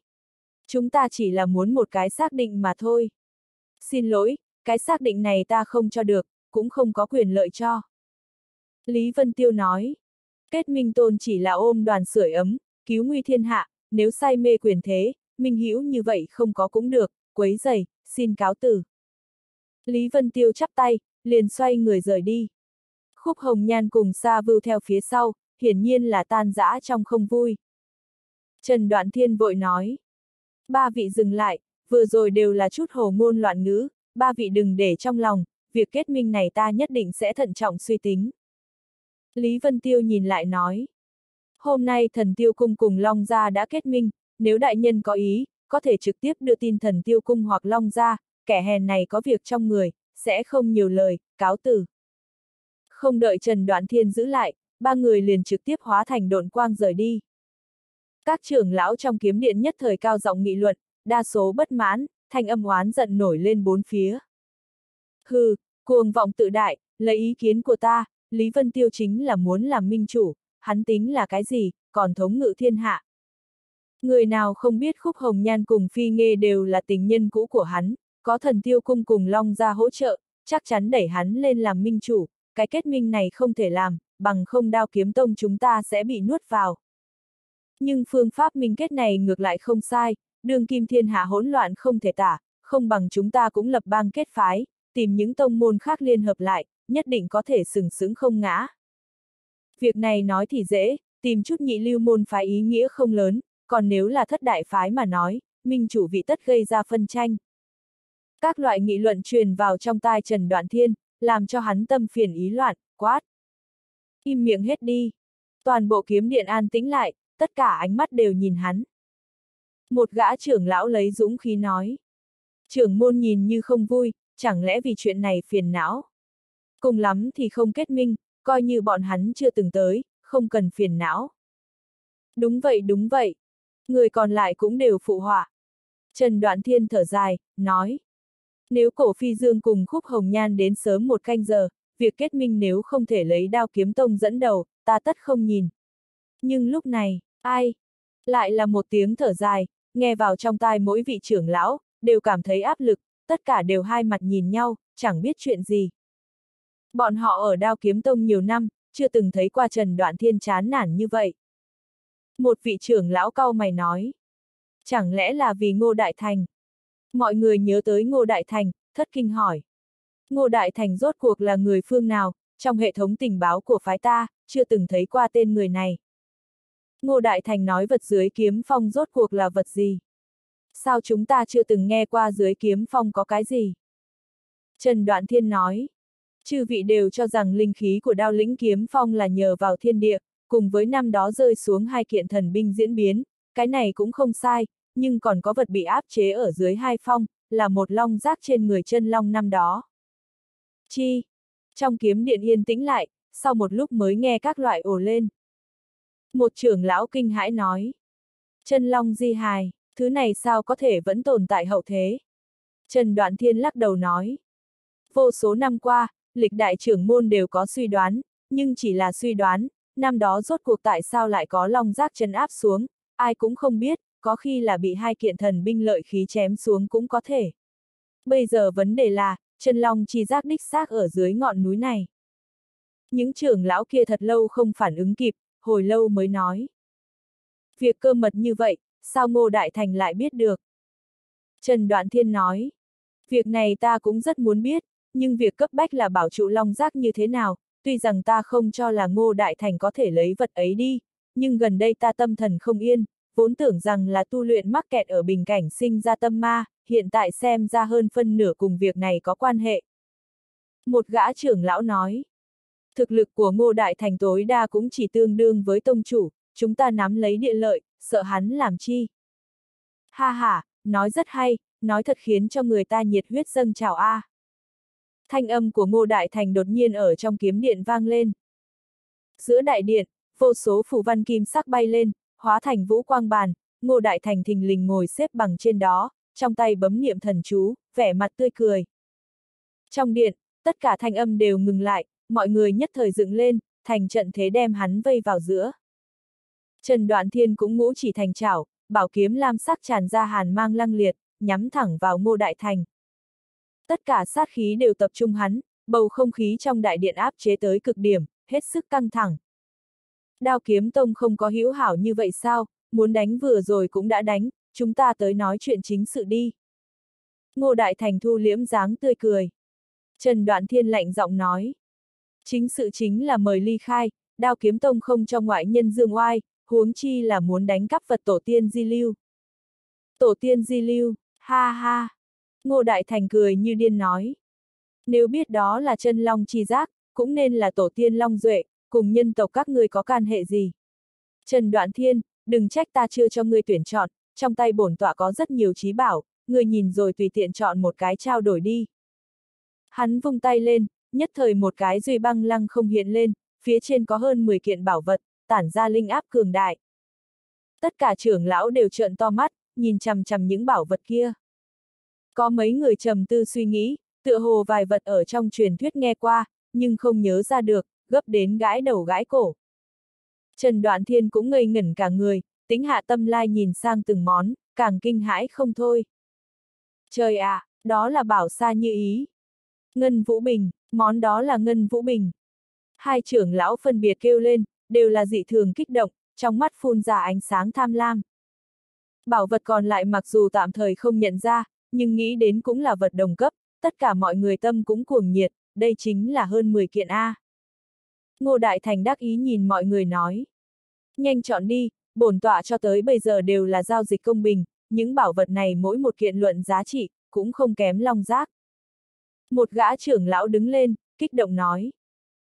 Chúng ta chỉ là muốn một cái xác định mà thôi. Xin lỗi, cái xác định này ta không cho được, cũng không có quyền lợi cho. Lý Vân Tiêu nói. Kết minh tôn chỉ là ôm đoàn sưởi ấm, cứu nguy thiên hạ, nếu say mê quyền thế, minh hữu như vậy không có cũng được, quấy giày, xin cáo từ. Lý Vân Tiêu chắp tay, liền xoay người rời đi. Khúc Hồng Nhan cùng Sa Vưu theo phía sau, hiển nhiên là tan rã trong không vui. Trần Đoạn Thiên vội nói. Ba vị dừng lại, vừa rồi đều là chút hồ ngôn loạn ngữ, ba vị đừng để trong lòng, việc kết minh này ta nhất định sẽ thận trọng suy tính. Lý Vân Tiêu nhìn lại nói. Hôm nay thần tiêu cung cùng Long Gia đã kết minh, nếu đại nhân có ý, có thể trực tiếp đưa tin thần tiêu cung hoặc Long Gia, kẻ hèn này có việc trong người, sẽ không nhiều lời, cáo từ. Không đợi Trần Đoạn Thiên giữ lại, ba người liền trực tiếp hóa thành độn quang rời đi. Các trưởng lão trong kiếm điện nhất thời cao giọng nghị luận, đa số bất mãn, thanh âm oán giận nổi lên bốn phía. Hừ, cuồng vọng tự đại, lấy ý kiến của ta, Lý Vân Tiêu chính là muốn làm minh chủ, hắn tính là cái gì, còn thống ngự thiên hạ. Người nào không biết khúc hồng nhan cùng phi nghê đều là tình nhân cũ của hắn, có thần tiêu cung cùng long ra hỗ trợ, chắc chắn đẩy hắn lên làm minh chủ, cái kết minh này không thể làm, bằng không đao kiếm tông chúng ta sẽ bị nuốt vào. Nhưng phương pháp minh kết này ngược lại không sai, đường kim thiên hạ hỗn loạn không thể tả, không bằng chúng ta cũng lập bang kết phái, tìm những tông môn khác liên hợp lại, nhất định có thể sừng sững không ngã. Việc này nói thì dễ, tìm chút nhị lưu môn phái ý nghĩa không lớn, còn nếu là thất đại phái mà nói, minh chủ vị tất gây ra phân tranh. Các loại nghị luận truyền vào trong tai Trần Đoạn Thiên, làm cho hắn tâm phiền ý loạn, quát. Im miệng hết đi. Toàn bộ kiếm điện an tĩnh lại, tất cả ánh mắt đều nhìn hắn. Một gã trưởng lão lấy dũng khí nói. Trưởng môn nhìn như không vui, chẳng lẽ vì chuyện này phiền não. Cùng lắm thì không kết minh, coi như bọn hắn chưa từng tới, không cần phiền não. Đúng vậy đúng vậy. Người còn lại cũng đều phụ họa. Trần Đoạn Thiên thở dài, nói. Nếu cổ phi dương cùng khúc hồng nhan đến sớm một canh giờ, việc kết minh nếu không thể lấy đao kiếm tông dẫn đầu, ta tất không nhìn. Nhưng lúc này, ai? Lại là một tiếng thở dài, nghe vào trong tai mỗi vị trưởng lão, đều cảm thấy áp lực, tất cả đều hai mặt nhìn nhau, chẳng biết chuyện gì. Bọn họ ở đao kiếm tông nhiều năm, chưa từng thấy qua Trần Đoạn Thiên chán nản như vậy. Một vị trưởng lão cau mày nói. Chẳng lẽ là vì Ngô Đại Thành? Mọi người nhớ tới Ngô Đại Thành, thất kinh hỏi. Ngô Đại Thành rốt cuộc là người phương nào, trong hệ thống tình báo của phái ta, chưa từng thấy qua tên người này. Ngô Đại Thành nói vật dưới kiếm phong rốt cuộc là vật gì? Sao chúng ta chưa từng nghe qua dưới kiếm phong có cái gì? Trần Đoạn Thiên nói. Chư vị đều cho rằng linh khí của đao lĩnh kiếm phong là nhờ vào thiên địa, cùng với năm đó rơi xuống hai kiện thần binh diễn biến, cái này cũng không sai, nhưng còn có vật bị áp chế ở dưới hai phong, là một long rác trên người chân long năm đó. Chi? Trong kiếm điện yên tĩnh lại, sau một lúc mới nghe các loại ồ lên. Một trưởng lão kinh hãi nói. Chân long di hài, thứ này sao có thể vẫn tồn tại hậu thế? Trần Đoạn Thiên lắc đầu nói. Vô số năm qua, lịch đại trưởng môn đều có suy đoán, nhưng chỉ là suy đoán, năm đó rốt cuộc tại sao lại có long giác chân áp xuống, ai cũng không biết, có khi là bị hai kiện thần binh lợi khí chém xuống cũng có thể. Bây giờ vấn đề là, chân long chi giác đích xác ở dưới ngọn núi này. Những trưởng lão kia thật lâu không phản ứng kịp, hồi lâu mới nói. Việc cơ mật như vậy, sao Ngô Đại Thành lại biết được? Trần Đoạn Thiên nói. Việc này ta cũng rất muốn biết, nhưng việc cấp bách là bảo trụ long giác như thế nào, tuy rằng ta không cho là Ngô Đại Thành có thể lấy vật ấy đi, nhưng gần đây ta tâm thần không yên, vốn tưởng rằng là tu luyện mắc kẹt ở bình cảnh sinh ra tâm ma, hiện tại xem ra hơn phân nửa cùng việc này có quan hệ. Một gã trưởng lão nói, thực lực của ngô đại thành tối đa cũng chỉ tương đương với tông chủ, chúng ta nắm lấy địa lợi, sợ hắn làm chi. Ha ha, nói rất hay, nói thật khiến cho người ta nhiệt huyết dâng trào a. Thanh âm của ngô đại thành đột nhiên ở trong kiếm điện vang lên. Giữa đại điện, vô số phù văn kim sắc bay lên, hóa thành vũ quang bàn, ngô đại thành thình lình ngồi xếp bằng trên đó, trong tay bấm niệm thần chú, vẻ mặt tươi cười. Trong điện, tất cả thanh âm đều ngừng lại, mọi người nhất thời dựng lên, thành trận thế đem hắn vây vào giữa. Trần Đoạn Thiên cũng ngũ chỉ thành chảo, bảo kiếm lam sắc tràn ra hàn mang lăng liệt, nhắm thẳng vào ngô đại thành. Tất cả sát khí đều tập trung hắn, bầu không khí trong đại điện áp chế tới cực điểm, hết sức căng thẳng. Đao kiếm tông không có hữu hảo như vậy sao, muốn đánh vừa rồi cũng đã đánh, chúng ta tới nói chuyện chính sự đi. Ngô Đại Thành thu liễm dáng tươi cười. Trần Đoạn Thiên lạnh giọng nói. Chính sự chính là mời ly khai, đao kiếm tông không cho ngoại nhân dương oai, huống chi là muốn đánh cắp vật tổ tiên di lưu. Tổ tiên di lưu, ha ha. Ngô Đại Thành cười như điên nói. Nếu biết đó là chân long chi giác, cũng nên là tổ tiên long duệ, cùng nhân tộc các ngươi có can hệ gì. Trần Đoạn Thiên, đừng trách ta chưa cho ngươi tuyển chọn, trong tay bổn tọa có rất nhiều trí bảo, ngươi nhìn rồi tùy tiện chọn một cái trao đổi đi. Hắn vung tay lên, nhất thời một cái duy băng lăng không hiện lên, phía trên có hơn 10 kiện bảo vật, tản ra linh áp cường đại. Tất cả trưởng lão đều trợn to mắt, nhìn chằm chằm những bảo vật kia. Có mấy người trầm tư suy nghĩ, tựa hồ vài vật ở trong truyền thuyết nghe qua, nhưng không nhớ ra được, gấp đến gãi đầu gãi cổ. Trần Đoạn Thiên cũng ngây ngẩn cả người, tính hạ tâm lai nhìn sang từng món, càng kinh hãi không thôi. Trời ạ, à, đó là bảo sa như ý. Ngân Vũ Bình, món đó là Ngân Vũ Bình. Hai trưởng lão phân biệt kêu lên, đều là dị thường kích động, trong mắt phun ra ánh sáng tham lam. Bảo vật còn lại mặc dù tạm thời không nhận ra, nhưng nghĩ đến cũng là vật đồng cấp, tất cả mọi người tâm cũng cuồng nhiệt, đây chính là hơn 10 kiện A. Ngô Đại Thành đắc ý nhìn mọi người nói. Nhanh chọn đi, bổn tọa cho tới bây giờ đều là giao dịch công bình, những bảo vật này mỗi một kiện luận giá trị, cũng không kém long giác. Một gã trưởng lão đứng lên, kích động nói.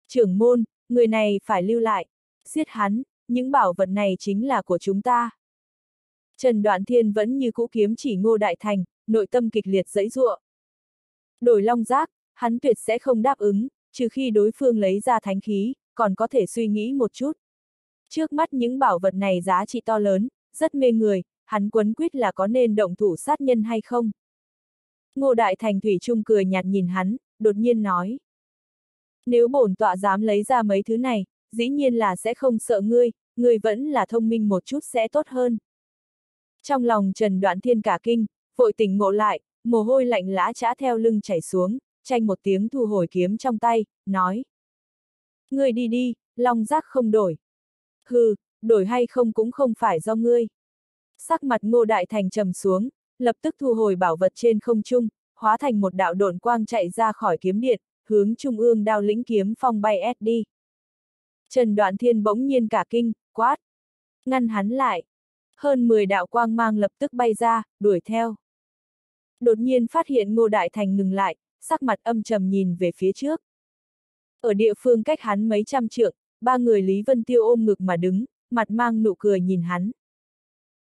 Trưởng môn, người này phải lưu lại, giết hắn, những bảo vật này chính là của chúng ta. Trần Đoạn Thiên vẫn như cũ kiếm chỉ ngô đại thành, nội tâm kịch liệt dẫy ruộng. Đổi long giác, hắn tuyệt sẽ không đáp ứng, trừ khi đối phương lấy ra thánh khí, còn có thể suy nghĩ một chút. Trước mắt những bảo vật này giá trị to lớn, rất mê người, hắn quấn quyết là có nên động thủ sát nhân hay không. Ngô Đại Thành Thủy Trung cười nhạt nhìn hắn, đột nhiên nói. Nếu bổn tọa dám lấy ra mấy thứ này, dĩ nhiên là sẽ không sợ ngươi, ngươi vẫn là thông minh một chút sẽ tốt hơn. Trong lòng Trần Đoạn Thiên cả kinh, vội tỉnh ngộ lại, mồ hôi lạnh lã chã theo lưng chảy xuống, tranh một tiếng thu hồi kiếm trong tay, nói. Ngươi đi đi, long giác không đổi. Hừ, đổi hay không cũng không phải do ngươi. Sắc mặt ngô đại thành trầm xuống, lập tức thu hồi bảo vật trên không trung, hóa thành một đạo độn quang chạy ra khỏi kiếm điện, hướng trung ương đao lĩnh kiếm phong bay ép đi. Trần Đoạn Thiên bỗng nhiên cả kinh, quát. Ngăn hắn lại. Hơn 10 đạo quang mang lập tức bay ra, đuổi theo. Đột nhiên phát hiện Ngô Đại Thành ngừng lại, sắc mặt âm trầm nhìn về phía trước. Ở địa phương cách hắn mấy trăm trượng, ba người Lý Vân Tiêu ôm ngực mà đứng, mặt mang nụ cười nhìn hắn.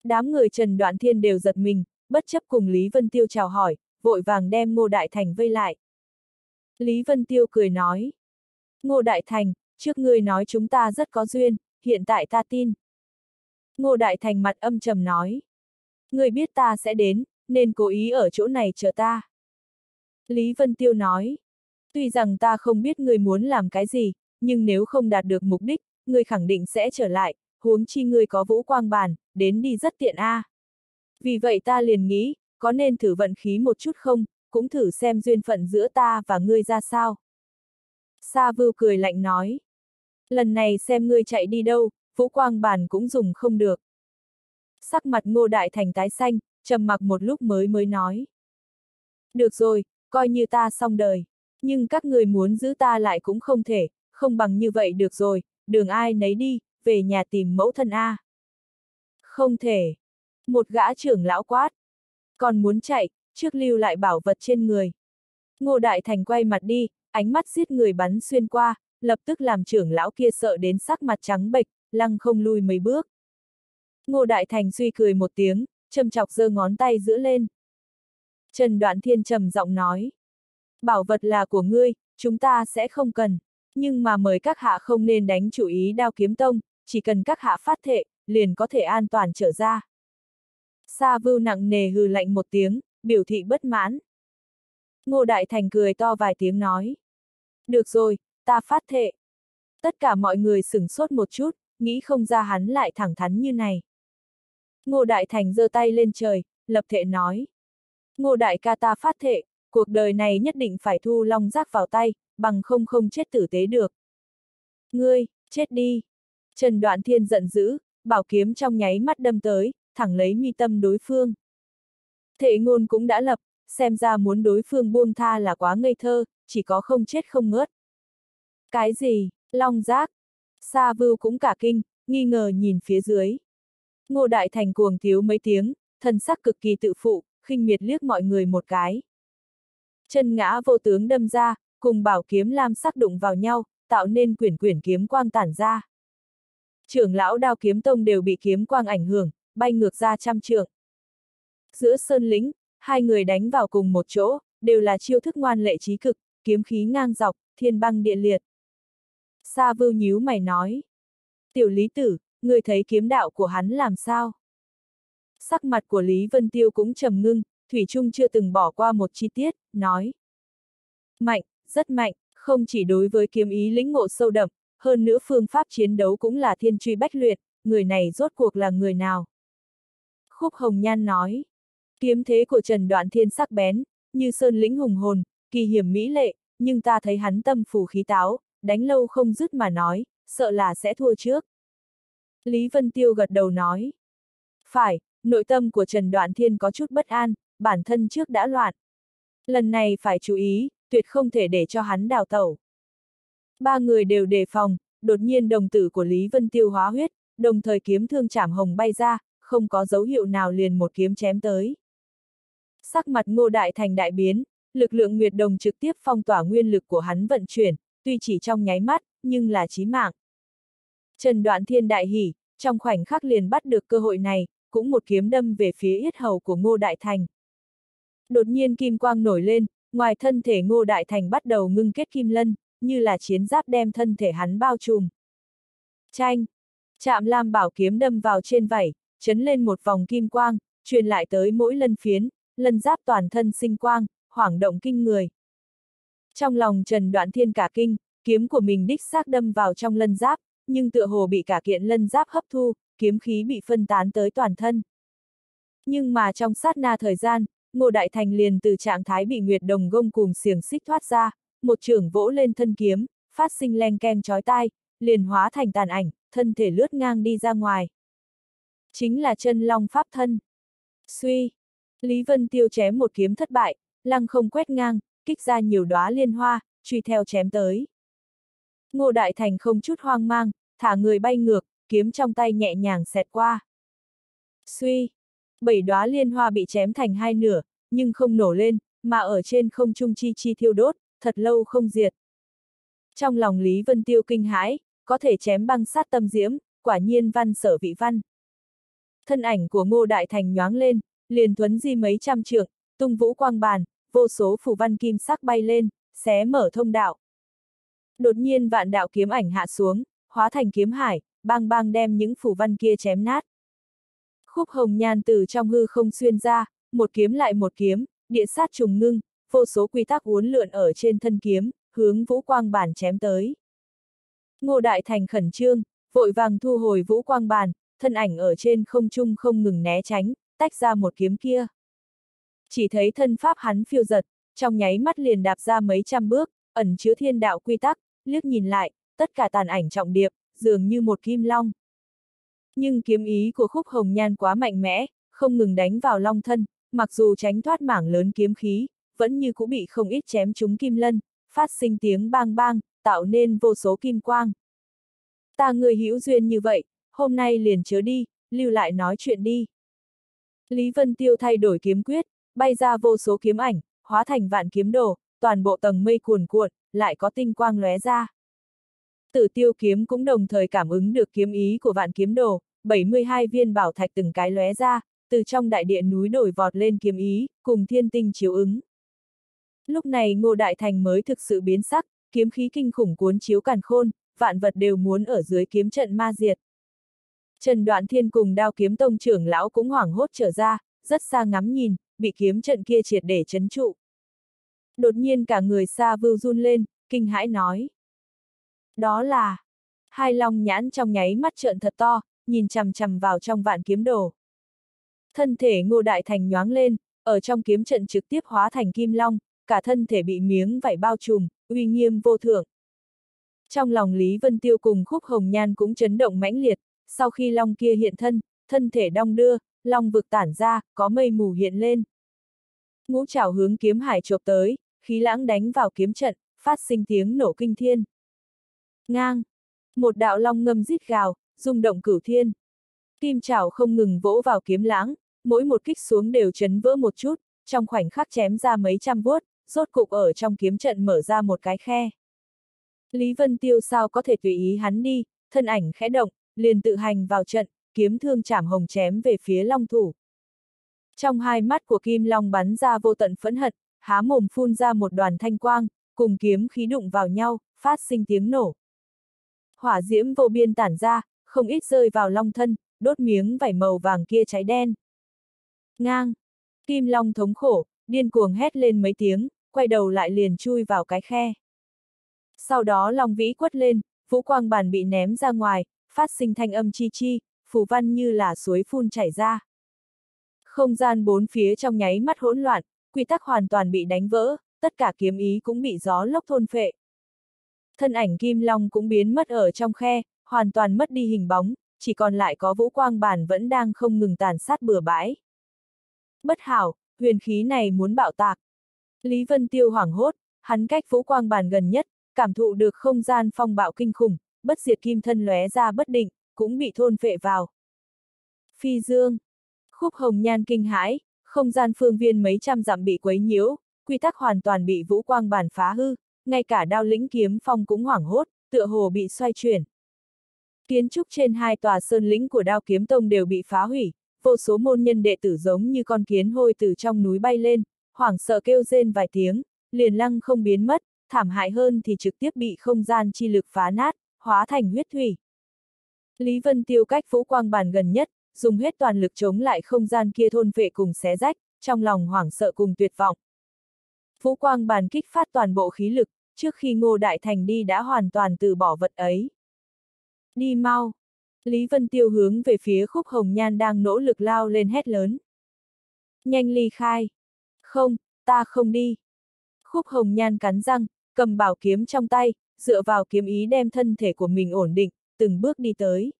Đám người Trần Đoạn Thiên đều giật mình, bất chấp cùng Lý Vân Tiêu chào hỏi, vội vàng đem Ngô Đại Thành vây lại. Lý Vân Tiêu cười nói. Ngô Đại Thành, trước ngươi nói chúng ta rất có duyên, hiện tại ta tin. Ngô Đại Thành mặt âm trầm nói. Ngươi biết ta sẽ đến, nên cố ý ở chỗ này chờ ta. Lý Vân Tiêu nói. Tuy rằng ta không biết ngươi muốn làm cái gì, nhưng nếu không đạt được mục đích, ngươi khẳng định sẽ trở lại, huống chi ngươi có vũ quang bàn, đến đi rất tiện a. À. Vì vậy ta liền nghĩ, có nên thử vận khí một chút không, cũng thử xem duyên phận giữa ta và ngươi ra sao. Sa vưu cười lạnh nói. Lần này xem ngươi chạy đi đâu, vũ quang bàn cũng dùng không được. Sắc mặt ngô đại thành tái xanh, trầm mặc một lúc mới mới nói. Được rồi, coi như ta xong đời. Nhưng các người muốn giữ ta lại cũng không thể, không bằng như vậy được rồi, đường ai nấy đi, về nhà tìm mẫu thân A. Không thể. Một gã trưởng lão quát. Còn muốn chạy, trước lưu lại bảo vật trên người. Ngô Đại Thành quay mặt đi, ánh mắt giết người bắn xuyên qua, lập tức làm trưởng lão kia sợ đến sắc mặt trắng bệch, lăng không lui mấy bước. Ngô Đại Thành suy cười một tiếng, châm chọc giơ ngón tay giữa lên. Trần Đoạn Thiên trầm giọng nói. Bảo vật là của ngươi, chúng ta sẽ không cần. Nhưng mà mời các hạ không nên đánh chủ ý đao kiếm tông, chỉ cần các hạ phát thệ, liền có thể an toàn trở ra. Sa vưu nặng nề hừ lạnh một tiếng, biểu thị bất mãn. Ngô Đại Thành cười to vài tiếng nói. Được rồi, ta phát thệ. Tất cả mọi người sửng sốt một chút, nghĩ không ra hắn lại thẳng thắn như này. Ngô Đại Thành giơ tay lên trời, lập thệ nói. Ngô Đại ca ta phát thệ, cuộc đời này nhất định phải thu long rác vào tay, bằng không không chết tử tế được. Ngươi, chết đi. Trần Đoạn Thiên giận dữ, bảo kiếm trong nháy mắt đâm tới, thẳng lấy mi tâm đối phương. Thệ ngôn cũng đã lập, xem ra muốn đối phương buông tha là quá ngây thơ, chỉ có không chết không ngớt. Cái gì, long giác? Sa vưu cũng cả kinh, nghi ngờ nhìn phía dưới. Ngô Đại Thành cuồng thiếu mấy tiếng, thân sắc cực kỳ tự phụ, khinh miệt liếc mọi người một cái. Chân ngã vô tướng đâm ra, cùng bảo kiếm lam sắc đụng vào nhau, tạo nên quyển quyển kiếm quang tản ra. Trưởng lão đao kiếm tông đều bị kiếm quang ảnh hưởng, bay ngược ra trăm trượng. Giữa sơn lính hai người đánh vào cùng một chỗ, đều là chiêu thức ngoan lệ trí cực, kiếm khí ngang dọc, thiên băng địa liệt. Sa vưu nhíu mày nói. Tiểu lý tử, người thấy kiếm đạo của hắn làm sao? Sắc mặt của Lý Vân Tiêu cũng trầm ngưng, Thủy Trung chưa từng bỏ qua một chi tiết, nói. Mạnh, rất mạnh, không chỉ đối với kiếm ý lĩnh ngộ sâu đậm, hơn nữa phương pháp chiến đấu cũng là thiên truy bách luyện, người này rốt cuộc là người nào? Khúc Hồng Nhan nói. Kiếm thế của Trần Đoạn Thiên sắc bén, như sơn lĩnh hùng hồn, kỳ hiểm mỹ lệ, nhưng ta thấy hắn tâm phủ khí táo, đánh lâu không dứt mà nói, sợ là sẽ thua trước. Lý Vân Tiêu gật đầu nói. Phải, nội tâm của Trần Đoạn Thiên có chút bất an, bản thân trước đã loạn. Lần này phải chú ý, tuyệt không thể để cho hắn đào tẩu. Ba người đều đề phòng, đột nhiên đồng tử của Lý Vân Tiêu hóa huyết, đồng thời kiếm thương chảm hồng bay ra, không có dấu hiệu nào liền một kiếm chém tới. Sắc mặt ngô đại thành đại biến, lực lượng Nguyệt Đồng trực tiếp phong tỏa nguyên lực của hắn vận chuyển, tuy chỉ trong nháy mắt, nhưng là chí mạng. Trần Đoạn Thiên đại hỉ, trong khoảnh khắc liền bắt được cơ hội này, cũng một kiếm đâm về phía yết hầu của Ngô Đại Thành. Đột nhiên kim quang nổi lên, ngoài thân thể Ngô Đại Thành bắt đầu ngưng kết kim lân, như là chiến giáp đem thân thể hắn bao trùm. Chanh! Chạm lam bảo kiếm đâm vào trên vảy, chấn lên một vòng kim quang, truyền lại tới mỗi lân phiến, lân giáp toàn thân sinh quang, hoảng động kinh người. Trong lòng Trần Đoạn Thiên cả kinh, kiếm của mình đích xác đâm vào trong lân giáp, nhưng tựa hồ bị cả kiện lân giáp hấp thu, kiếm khí bị phân tán tới toàn thân. Nhưng mà trong sát na thời gian, Ngô Đại Thành liền từ trạng thái bị Nguyệt Đồng gông cùng xiềng xích thoát ra, một trường vỗ lên thân kiếm, phát sinh len keng chói tai, liền hóa thành tàn ảnh, thân thể lướt ngang đi ra ngoài. Chính là chân long pháp thân. Suy. Lý Vân Tiêu chém một kiếm thất bại, lăng không quét ngang, kích ra nhiều đóa liên hoa, truy theo chém tới. Ngô Đại Thành không chút hoang mang, thả người bay ngược, kiếm trong tay nhẹ nhàng xẹt qua. Suy! Bảy đóa liên hoa bị chém thành hai nửa, nhưng không nổ lên, mà ở trên không trung chi chi thiêu đốt, thật lâu không diệt. Trong lòng Lý Vân Tiêu kinh hãi, có thể chém băng sát tâm diễm, quả nhiên văn sở vị văn. Thân ảnh của Ngô Đại Thành nhoáng lên, liền thuấn di mấy trăm trượng, tung vũ quang bàn, vô số phù văn kim sắc bay lên, xé mở thông đạo. Đột nhiên vạn đạo kiếm ảnh hạ xuống, hóa thành kiếm hải, bang bang đem những phù văn kia chém nát. Khúc hồng nhan từ trong hư không xuyên ra, một kiếm lại một kiếm, địa sát trùng ngưng, vô số quy tắc uốn lượn ở trên thân kiếm, hướng vũ quang bàn chém tới. Ngô Đại Thành khẩn trương, vội vàng thu hồi vũ quang bàn, thân ảnh ở trên không trung không ngừng né tránh, tách ra một kiếm kia. Chỉ thấy thân pháp hắn phiêu giật, trong nháy mắt liền đạp ra mấy trăm bước, ẩn chứa thiên đạo quy tắc, liếc nhìn lại, tất cả tàn ảnh trọng điệp, dường như một kim long. Nhưng kiếm ý của khúc hồng nhan quá mạnh mẽ, không ngừng đánh vào long thân, mặc dù tránh thoát mảng lớn kiếm khí, vẫn như cũng bị không ít chém trúng kim lân, phát sinh tiếng bang bang, tạo nên vô số kim quang. Ta người hữu duyên như vậy, hôm nay liền chớ đi, lưu lại nói chuyện đi. Lý Vân Tiêu thay đổi kiếm quyết, bay ra vô số kiếm ảnh, hóa thành vạn kiếm đồ, toàn bộ tầng mây cuồn cuộn, lại có tinh quang lóe ra. Tử tiêu kiếm cũng đồng thời cảm ứng được kiếm ý của vạn kiếm đồ, 72 viên bảo thạch từng cái lóe ra, từ trong đại địa núi nổi vọt lên kiếm ý, cùng thiên tinh chiếu ứng. Lúc này Ngô Đại Thành mới thực sự biến sắc, kiếm khí kinh khủng cuốn chiếu càn khôn, vạn vật đều muốn ở dưới kiếm trận ma diệt. Trần Đoạn Thiên cùng đao kiếm tông trưởng lão cũng hoảng hốt trở ra, rất xa ngắm nhìn, bị kiếm trận kia triệt để chấn trụ. Đột nhiên cả người xa vưu run lên, kinh hãi nói. Đó là... Hai long nhãn trong nháy mắt trợn thật to, nhìn chằm chằm vào trong vạn kiếm đồ. Thân thể ngô đại thành nhoáng lên, ở trong kiếm trận trực tiếp hóa thành kim long, cả thân thể bị miếng vảy bao trùm, uy nghiêm vô thượng. Trong lòng Lý Vân Tiêu cùng khúc hồng nhan cũng chấn động mãnh liệt, sau khi long kia hiện thân, thân thể đong đưa, long vực tản ra, có mây mù hiện lên. Ngũ trảo hướng kiếm hải chộp tới, khí lãng đánh vào kiếm trận, phát sinh tiếng nổ kinh thiên. Ngang! Một đạo long ngâm rít gào, rung động cửu thiên. Kim trảo không ngừng vỗ vào kiếm lãng, mỗi một kích xuống đều chấn vỡ một chút, trong khoảnh khắc chém ra mấy trăm vuốt, rốt cục ở trong kiếm trận mở ra một cái khe. Lý Vân Tiêu sao có thể tùy ý hắn đi, thân ảnh khẽ động, liền tự hành vào trận, kiếm thương chảm hồng chém về phía long thủ. Trong hai mắt của Kim Long bắn ra vô tận phẫn hận, há mồm phun ra một đoàn thanh quang, cùng kiếm khí đụng vào nhau, phát sinh tiếng nổ. Hỏa diễm vô biên tản ra, không ít rơi vào long thân, đốt miếng vảy màu vàng kia cháy đen. Ngang! Kim Long thống khổ, điên cuồng hét lên mấy tiếng, quay đầu lại liền chui vào cái khe. Sau đó Long Vĩ quất lên, vũ quang bản bị ném ra ngoài, phát sinh thanh âm chi chi, phù văn như là suối phun chảy ra. Không gian bốn phía trong nháy mắt hỗn loạn, quy tắc hoàn toàn bị đánh vỡ, tất cả kiếm ý cũng bị gió lốc thôn phệ. Thân ảnh Kim Long cũng biến mất ở trong khe, hoàn toàn mất đi hình bóng, chỉ còn lại có vũ quang bản vẫn đang không ngừng tàn sát bừa bãi. Bất hảo, huyền khí này muốn bạo tạc. Lý Vân Tiêu hoảng hốt, hắn cách vũ quang bản gần nhất, cảm thụ được không gian phong bạo kinh khủng, bất diệt kim thân lóe ra bất định, cũng bị thôn phệ vào. Phi dương. Khúc hồng nhan kinh hãi, không gian phương viên mấy trăm dặm bị quấy nhiễu, quy tắc hoàn toàn bị vũ quang bản phá hư, ngay cả đao lĩnh kiếm phong cũng hoảng hốt, tựa hồ bị xoay chuyển. Kiến trúc trên hai tòa sơn lĩnh của đao kiếm tông đều bị phá hủy, vô số môn nhân đệ tử giống như con kiến hôi từ trong núi bay lên, hoảng sợ kêu rên vài tiếng, liền lăng không biến mất, thảm hại hơn thì trực tiếp bị không gian chi lực phá nát, hóa thành huyết thủy. Lý Vân Tiêu cách vũ quang bàn gần nhất, dùng hết toàn lực chống lại không gian kia thôn vệ cùng xé rách, trong lòng hoảng sợ cùng tuyệt vọng. Vũ quang bàn kích phát toàn bộ khí lực, trước khi Ngô Đại Thành đi đã hoàn toàn từ bỏ vật ấy. Đi mau! Lý Vân Tiêu hướng về phía khúc hồng nhan đang nỗ lực lao lên hét lớn. Nhanh ly khai! Không, ta không đi! Khúc hồng nhan cắn răng, cầm bảo kiếm trong tay, dựa vào kiếm ý đem thân thể của mình ổn định, từng bước đi tới.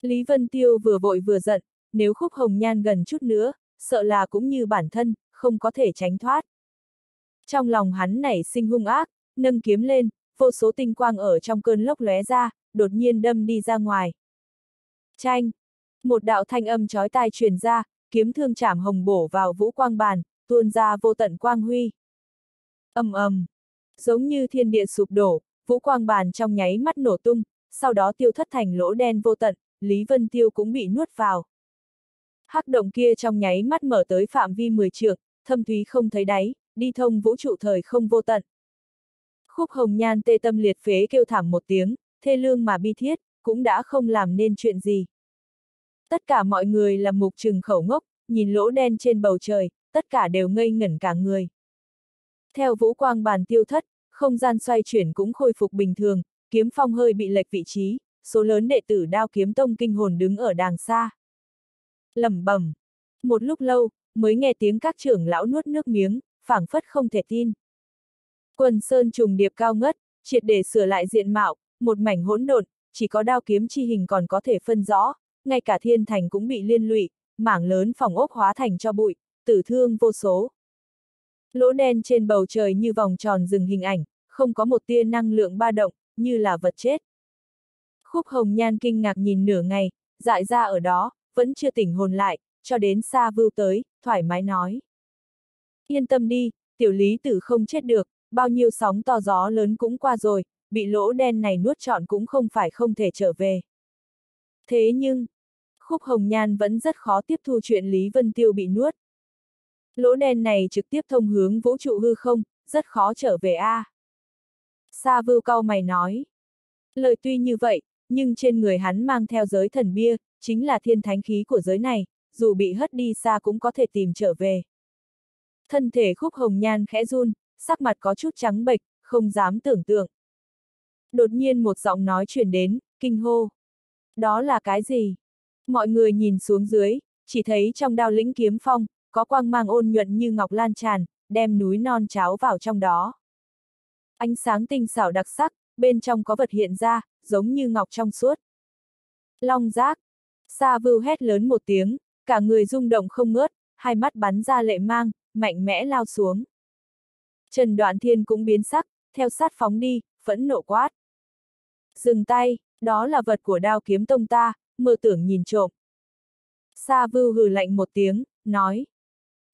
Lý Vân Tiêu vừa vội vừa giận, nếu khúc hồng nhan gần chút nữa, sợ là cũng như bản thân, không có thể tránh thoát. Trong lòng hắn nảy sinh hung ác, nâng kiếm lên, vô số tinh quang ở trong cơn lốc lóe ra, đột nhiên đâm đi ra ngoài. chanh Một đạo thanh âm chói tai truyền ra, kiếm thương chảm hồng bổ vào vũ quang bàn, tuôn ra vô tận quang huy. ầm ầm, giống như thiên địa sụp đổ, vũ quang bàn trong nháy mắt nổ tung, sau đó tiêu thất thành lỗ đen vô tận, Lý Vân Tiêu cũng bị nuốt vào. Hắc động kia trong nháy mắt mở tới phạm vi 10 trượng, thâm thúy không thấy đáy, đi thông vũ trụ thời không vô tận. Khúc hồng nhan tê tâm liệt phế kêu thảm một tiếng, thê lương mà bi thiết, cũng đã không làm nên chuyện gì. Tất cả mọi người là mục trừng khẩu ngốc, nhìn lỗ đen trên bầu trời, tất cả đều ngây ngẩn cả người. Theo vũ quang bàn tiêu thất, Không gian xoay chuyển cũng khôi phục bình thường, kiếm phong hơi bị lệch vị trí, số lớn đệ tử đao kiếm tông kinh hồn đứng ở đàng xa. lẩm bẩm Một lúc lâu, mới nghe tiếng các trưởng lão nuốt nước miếng, phảng phất không thể tin. Quần sơn trùng điệp cao ngất, triệt để sửa lại diện mạo, một mảnh hỗn độn, chỉ có đao kiếm chi hình còn có thể phân rõ, ngay cả thiên thành cũng bị liên lụy, mảng lớn phòng ốc hóa thành cho bụi, tử thương vô số. Lỗ đen trên bầu trời như vòng tròn dừng hình ảnh, không có một tia năng lượng ba động, như là vật chết. Khúc hồng nhan kinh ngạc nhìn nửa ngày, dại ra ở đó, vẫn chưa tỉnh hồn lại, cho đến xa vưu tới, thoải mái nói. Yên tâm đi, tiểu lý tử không chết được, bao nhiêu sóng to gió lớn cũng qua rồi, bị lỗ đen này nuốt trọn cũng không phải không thể trở về. Thế nhưng, Khúc Hồng Nhan vẫn rất khó tiếp thu chuyện Lý Vân Tiêu bị nuốt. Lỗ đen này trực tiếp thông hướng vũ trụ hư không, rất khó trở về a. À. Sa vưu cao mày nói. Lời tuy như vậy, nhưng trên người hắn mang theo giới thần bia, chính là thiên thánh khí của giới này, dù bị hất đi xa cũng có thể tìm trở về. Thân thể khúc hồng nhan khẽ run, sắc mặt có chút trắng bệch, không dám tưởng tượng. Đột nhiên một giọng nói truyền đến, kinh hô. Đó là cái gì? Mọi người nhìn xuống dưới, chỉ thấy trong đao lĩnh kiếm phong, có quang mang ôn nhuận như ngọc lan tràn, đem núi non cháo vào trong đó. Ánh sáng tinh xảo đặc sắc, bên trong có vật hiện ra, giống như ngọc trong suốt. Long giác. Sa vưu hét lớn một tiếng, cả người rung động không ngớt, hai mắt bắn ra lệ mang, mạnh mẽ lao xuống. Trần Đoạn Thiên cũng biến sắc, theo sát phóng đi, phẫn nộ quát. Dừng tay, đó là vật của đao kiếm tông ta, mơ tưởng nhìn trộm. Sa vưu hừ lạnh một tiếng, nói.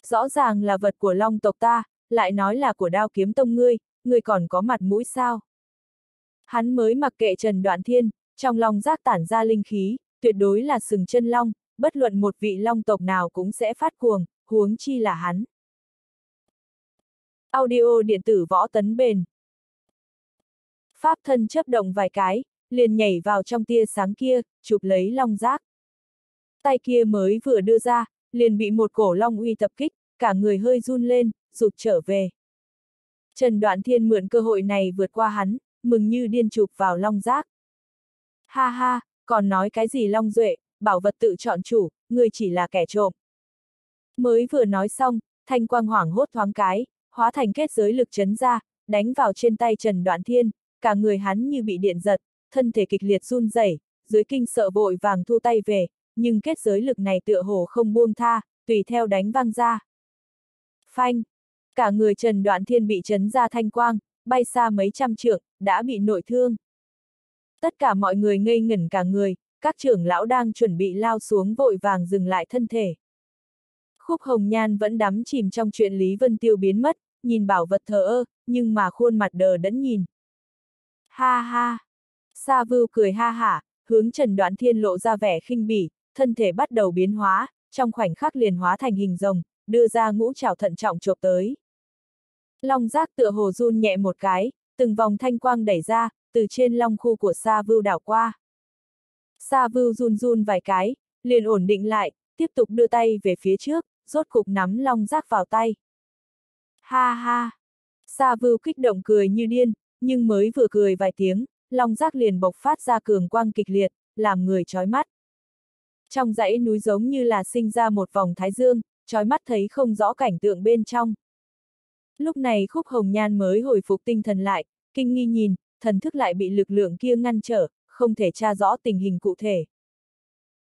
Rõ ràng là vật của long tộc ta, lại nói là của đao kiếm tông ngươi, ngươi còn có mặt mũi sao? Hắn mới mặc kệ Trần Đoạn Thiên, trong lòng giác tản ra linh khí, tuyệt đối là sừng chân long, bất luận một vị long tộc nào cũng sẽ phát cuồng, huống chi là hắn. Audio điện tử võ tấn bền. Pháp thân chấp động vài cái, liền nhảy vào trong tia sáng kia, chụp lấy long giác. Tay kia mới vừa đưa ra, liền bị một cổ long uy tập kích, cả người hơi run lên, rụt trở về. Trần Đoạn Thiên mượn cơ hội này vượt qua hắn, mừng như điên chụp vào long giác. Ha ha, còn nói cái gì long duệ, bảo vật tự chọn chủ, người chỉ là kẻ trộm. Mới vừa nói xong, thanh quang hoảng hốt thoáng cái, hóa thành kết giới lực chấn ra, đánh vào trên tay Trần Đoạn Thiên, cả người hắn như bị điện giật, thân thể kịch liệt run rẩy, dưới kinh sợ vội vàng thu tay về, nhưng kết giới lực này tựa hồ không buông tha, tùy theo đánh văng ra. Phanh! Cả người Trần Đoạn Thiên bị chấn ra thanh quang, bay xa mấy trăm trượng, đã bị nội thương. Tất cả mọi người ngây ngẩn cả người, các trưởng lão đang chuẩn bị lao xuống vội vàng dừng lại thân thể. Khúc Hồng Nhan vẫn đắm chìm trong chuyện Lý Vân Tiêu biến mất, nhìn bảo vật thờ ơ, nhưng mà khuôn mặt đờ đẫn nhìn. Ha ha! Sa Vưu cười ha hả, hướng Trần Đoạn Thiên lộ ra vẻ khinh bỉ, thân thể bắt đầu biến hóa, trong khoảnh khắc liền hóa thành hình rồng, đưa ra ngũ trảo thận trọng chộp tới. Long giác tựa hồ run nhẹ một cái, từng vòng thanh quang đẩy ra, từ trên long khu của Sa Vưu đảo qua. Sa Vưu run run vài cái, liền ổn định lại, tiếp tục đưa tay về phía trước, rốt cục nắm long giác vào tay. Ha ha! Sa Vưu kích động cười như điên, nhưng mới vừa cười vài tiếng, long giác liền bộc phát ra cường quang kịch liệt, làm người chói mắt. Trong dãy núi giống như là sinh ra một vòng thái dương, chói mắt thấy không rõ cảnh tượng bên trong. Lúc này khúc hồng nhan mới hồi phục tinh thần lại, kinh nghi nhìn, thần thức lại bị lực lượng kia ngăn trở, không thể tra rõ tình hình cụ thể.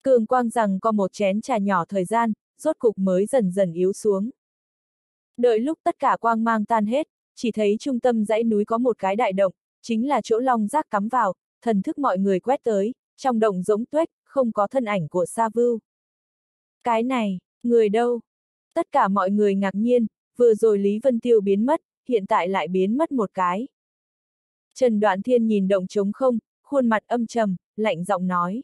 Cường quang rằng có một chén trà nhỏ thời gian, rốt cục mới dần dần yếu xuống. Đợi lúc tất cả quang mang tan hết, chỉ thấy trung tâm dãy núi có một cái đại động, chính là chỗ long rác cắm vào, thần thức mọi người quét tới, trong động giống tuếch, không có thân ảnh của Sa Vưu. Cái này, người đâu? Tất cả mọi người ngạc nhiên, vừa rồi Lý Vân Tiêu biến mất, hiện tại lại biến mất một cái. Trần Đoạn Thiên nhìn động trống không, khuôn mặt âm trầm, lạnh giọng nói.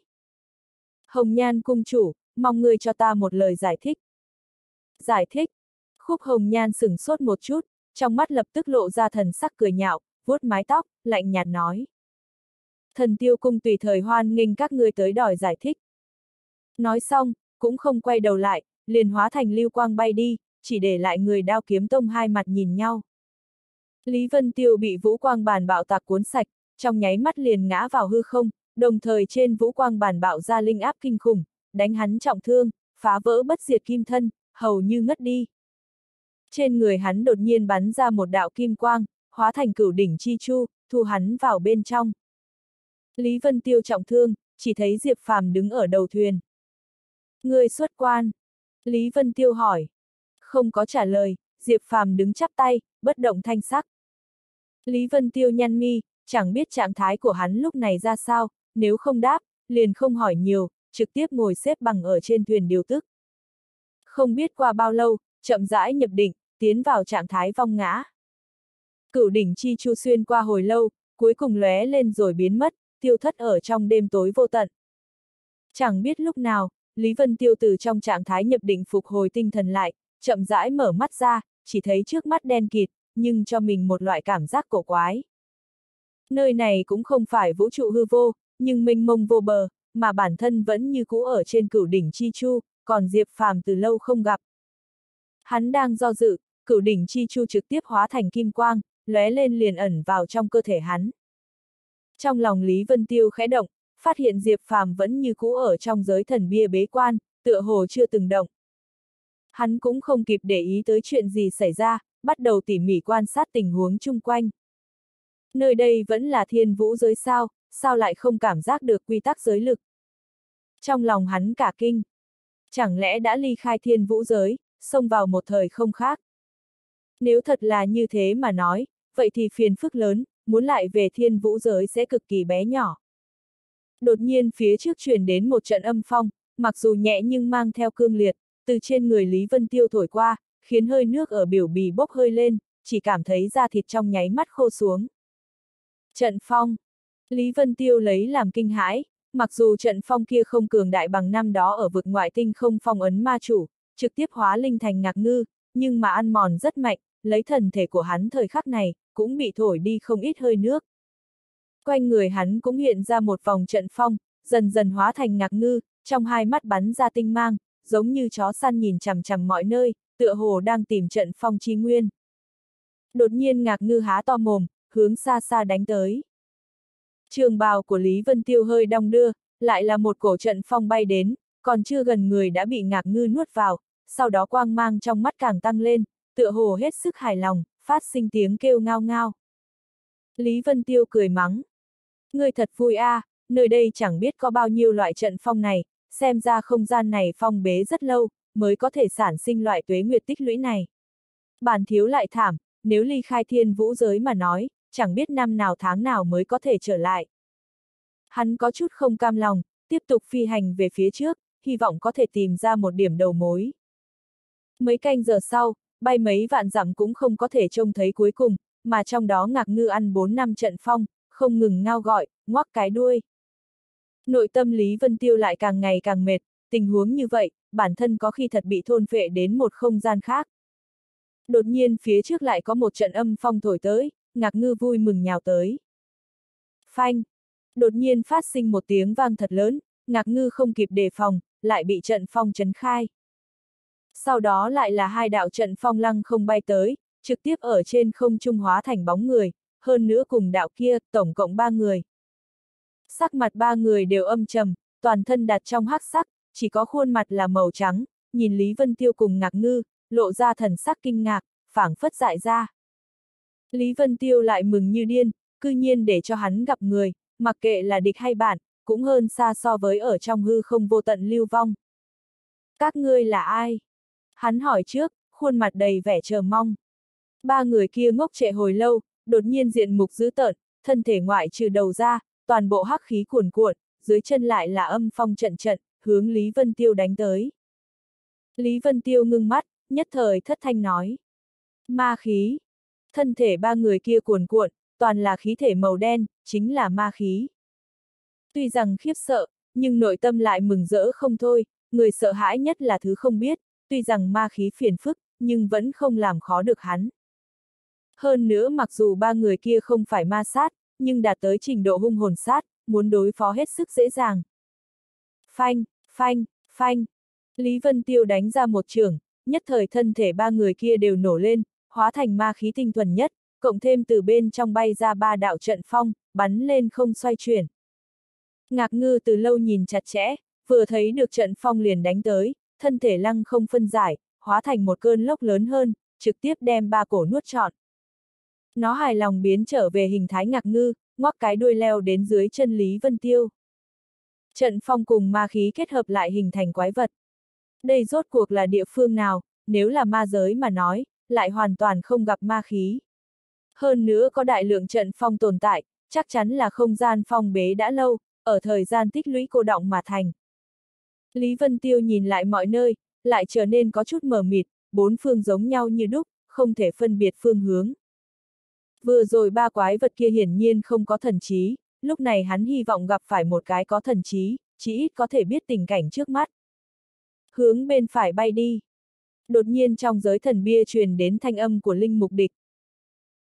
Hồng Nhan cung chủ, mong ngươi cho ta một lời giải thích. Giải thích. Khúc Hồng Nhan sửng sốt một chút, trong mắt lập tức lộ ra thần sắc cười nhạo, vuốt mái tóc, lạnh nhạt nói. Thần tiêu cung tùy thời hoan nghênh các ngươi tới đòi giải thích. Nói xong, cũng không quay đầu lại, liền hóa thành lưu quang bay đi, chỉ để lại người đao kiếm tông hai mặt nhìn nhau. Lý Vân Tiêu bị vũ quang bàn bạo tạc cuốn sạch, trong nháy mắt liền ngã vào hư không, đồng thời trên vũ quang bàn bạo ra linh áp kinh khủng, đánh hắn trọng thương, phá vỡ bất diệt kim thân, hầu như ngất đi. Trên người hắn đột nhiên bắn ra một đạo kim quang, hóa thành cửu đỉnh chi chu, thu hắn vào bên trong. Lý Vân Tiêu trọng thương, chỉ thấy Diệp Phàm đứng ở đầu thuyền. Người xuất quan. Lý Vân Tiêu hỏi. Không có trả lời, Diệp Phàm đứng chắp tay, bất động thanh sắc. Lý Vân Tiêu nhăn mi, chẳng biết trạng thái của hắn lúc này ra sao, nếu không đáp, liền không hỏi nhiều, trực tiếp ngồi xếp bằng ở trên thuyền điều tức. Không biết qua bao lâu, chậm rãi nhập định, tiến vào trạng thái vong ngã. Cửu đỉnh chi chu xuyên qua hồi lâu, cuối cùng lóe lên rồi biến mất, tiêu thất ở trong đêm tối vô tận. Chẳng biết lúc nào, Lý Vân Tiêu từ trong trạng thái nhập định phục hồi tinh thần lại, chậm rãi mở mắt ra, chỉ thấy trước mắt đen kịt, nhưng cho mình một loại cảm giác cổ quái. Nơi này cũng không phải vũ trụ hư vô, nhưng mênh mông vô bờ, mà bản thân vẫn như cũ ở trên cửu đỉnh Chi Chu, còn Diệp Phàm từ lâu không gặp. Hắn đang do dự, cửu đỉnh Chi Chu trực tiếp hóa thành kim quang, lóe lên liền ẩn vào trong cơ thể hắn. Trong lòng Lý Vân Tiêu khẽ động, phát hiện Diệp Phàm vẫn như cũ ở trong giới thần bia bế quan, tựa hồ chưa từng động. Hắn cũng không kịp để ý tới chuyện gì xảy ra, bắt đầu tỉ mỉ quan sát tình huống chung quanh. Nơi đây vẫn là thiên vũ giới sao, sao lại không cảm giác được quy tắc giới lực. Trong lòng hắn cả kinh. Chẳng lẽ đã ly khai thiên vũ giới, xông vào một thời không khác. Nếu thật là như thế mà nói, vậy thì phiền phức lớn, muốn lại về thiên vũ giới sẽ cực kỳ bé nhỏ. Đột nhiên phía trước truyền đến một trận âm phong, mặc dù nhẹ nhưng mang theo cương liệt, từ trên người Lý Vân Tiêu thổi qua, khiến hơi nước ở biểu bì bốc hơi lên, chỉ cảm thấy da thịt trong nháy mắt khô xuống. Trận phong. Lý Vân Tiêu lấy làm kinh hãi, mặc dù trận phong kia không cường đại bằng năm đó ở vực ngoại tinh không phong ấn ma chủ, trực tiếp hóa linh thành ngạc ngư, nhưng mà ăn mòn rất mạnh, lấy thần thể của hắn thời khắc này, cũng bị thổi đi không ít hơi nước. Quanh người hắn cũng hiện ra một vòng trận phong, dần dần hóa thành ngạc ngư, trong hai mắt bắn ra tinh mang, giống như chó săn nhìn chằm chằm mọi nơi, tựa hồ đang tìm trận phong chi nguyên. Đột nhiên ngạc ngư há to mồm, hướng xa xa đánh tới. Trường bào của Lý Vân Tiêu hơi đong đưa, lại là một cổ trận phong bay đến, còn chưa gần người đã bị ngạc ngư nuốt vào, sau đó quang mang trong mắt càng tăng lên, tựa hồ hết sức hài lòng, phát sinh tiếng kêu ngao ngao. Lý Vân Tiêu cười mắng. Người thật vui a, à, nơi đây chẳng biết có bao nhiêu loại trận phong này, xem ra không gian này phong bế rất lâu, mới có thể sản sinh loại tuế nguyệt tích lũy này. Bản thiếu lại thảm, nếu ly khai thiên vũ giới mà nói, chẳng biết năm nào tháng nào mới có thể trở lại. Hắn có chút không cam lòng, tiếp tục phi hành về phía trước, hy vọng có thể tìm ra một điểm đầu mối. Mấy canh giờ sau, bay mấy vạn dặm cũng không có thể trông thấy cuối cùng, mà trong đó ngạc ngư ăn 4 năm trận phong, không ngừng ngao gọi, ngoắc cái đuôi. Nội tâm Lý Vân Tiêu lại càng ngày càng mệt, tình huống như vậy, bản thân có khi thật bị thôn phệ đến một không gian khác. Đột nhiên phía trước lại có một trận âm phong thổi tới, ngạc ngư vui mừng nhào tới. Phanh! Đột nhiên phát sinh một tiếng vang thật lớn, ngạc ngư không kịp đề phòng, lại bị trận phong chấn khai. Sau đó lại là hai đạo trận phong lăng không bay tới, trực tiếp ở trên không trung hóa thành bóng người, hơn nữa cùng đạo kia, tổng cộng ba người. Sắc mặt ba người đều âm trầm, toàn thân đặt trong hắc sắc, chỉ có khuôn mặt là màu trắng, nhìn Lý Vân Tiêu cùng ngạc ngư, lộ ra thần sắc kinh ngạc, phảng phất dại ra. Lý Vân Tiêu lại mừng như điên, cư nhiên để cho hắn gặp người, mặc kệ là địch hay bạn, cũng hơn xa so với ở trong hư không vô tận lưu vong. Các ngươi là ai? Hắn hỏi trước, khuôn mặt đầy vẻ chờ mong. Ba người kia ngốc trệ hồi lâu, đột nhiên diện mục dữ tợn, thân thể ngoại trừ đầu ra, toàn bộ hắc khí cuồn cuộn, dưới chân lại là âm phong trận trận, hướng Lý Vân Tiêu đánh tới. Lý Vân Tiêu ngưng mắt, nhất thời thất thanh nói. Ma khí. Thân thể ba người kia cuồn cuộn, toàn là khí thể màu đen, chính là ma khí. Tuy rằng khiếp sợ, nhưng nội tâm lại mừng rỡ không thôi, người sợ hãi nhất là thứ không biết, tuy rằng ma khí phiền phức, nhưng vẫn không làm khó được hắn. Hơn nữa mặc dù ba người kia không phải ma sát, nhưng đạt tới trình độ hung hồn sát, muốn đối phó hết sức dễ dàng. Phanh, phanh, phanh. Lý Vân Tiêu đánh ra một trường, nhất thời thân thể ba người kia đều nổ lên, hóa thành ma khí tinh thuần nhất, cộng thêm từ bên trong bay ra ba đạo trận phong, bắn lên không xoay chuyển. Ngạc ngư từ lâu nhìn chặt chẽ, vừa thấy được trận phong liền đánh tới, thân thể lăng không phân giải, hóa thành một cơn lốc lớn hơn, trực tiếp đem ba cổ nuốt trọn. Nó hài lòng biến trở về hình thái ngạc ngư, ngoắc cái đuôi leo đến dưới chân Lý Vân Tiêu. Trận phong cùng ma khí kết hợp lại hình thành quái vật. Đây rốt cuộc là địa phương nào, nếu là ma giới mà nói, lại hoàn toàn không gặp ma khí. Hơn nữa có đại lượng trận phong tồn tại, chắc chắn là không gian phong bế đã lâu, ở thời gian tích lũy cô động mà thành. Lý Vân Tiêu nhìn lại mọi nơi, lại trở nên có chút mờ mịt, bốn phương giống nhau như đúc, không thể phân biệt phương hướng. Vừa rồi ba quái vật kia hiển nhiên không có thần trí, lúc này hắn hy vọng gặp phải một cái có thần trí, chỉ ít có thể biết tình cảnh trước mắt. Hướng bên phải bay đi. Đột nhiên trong giới thần bia truyền đến thanh âm của Linh Mục Địch.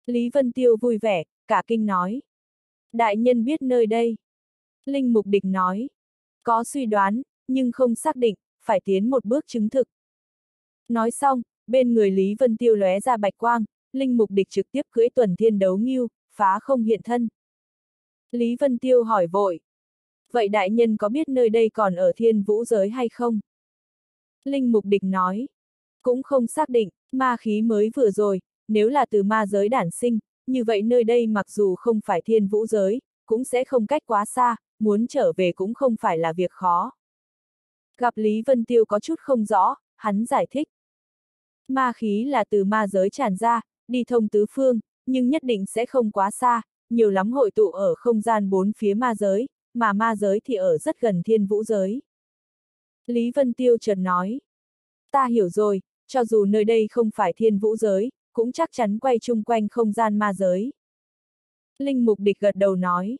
Lý Vân Tiêu vui vẻ, cả kinh nói. Đại nhân biết nơi đây. Linh Mục Địch nói. Có suy đoán, nhưng không xác định, phải tiến một bước chứng thực. Nói xong, bên người Lý Vân Tiêu lóe ra bạch quang, Linh Mục Địch trực tiếp cưỡi tuần thiên đấu nghiêu, phá không hiện thân. Lý Vân Tiêu hỏi vội. Vậy đại nhân có biết nơi đây còn ở thiên vũ giới hay không? Linh Mục Địch nói. Cũng không xác định, ma khí mới vừa rồi, nếu là từ ma giới đản sinh, như vậy nơi đây mặc dù không phải thiên vũ giới, cũng sẽ không cách quá xa, muốn trở về cũng không phải là việc khó. Gặp Lý Vân Tiêu có chút không rõ, hắn giải thích. Ma khí là từ ma giới tràn ra, đi thông tứ phương, nhưng nhất định sẽ không quá xa, nhiều lắm hội tụ ở không gian bốn phía ma giới, mà ma giới thì ở rất gần thiên vũ giới. Lý Vân Tiêu chợt nói. Ta hiểu rồi, cho dù nơi đây không phải thiên vũ giới, cũng chắc chắn quay chung quanh không gian ma giới. Linh Mục Địch gật đầu nói.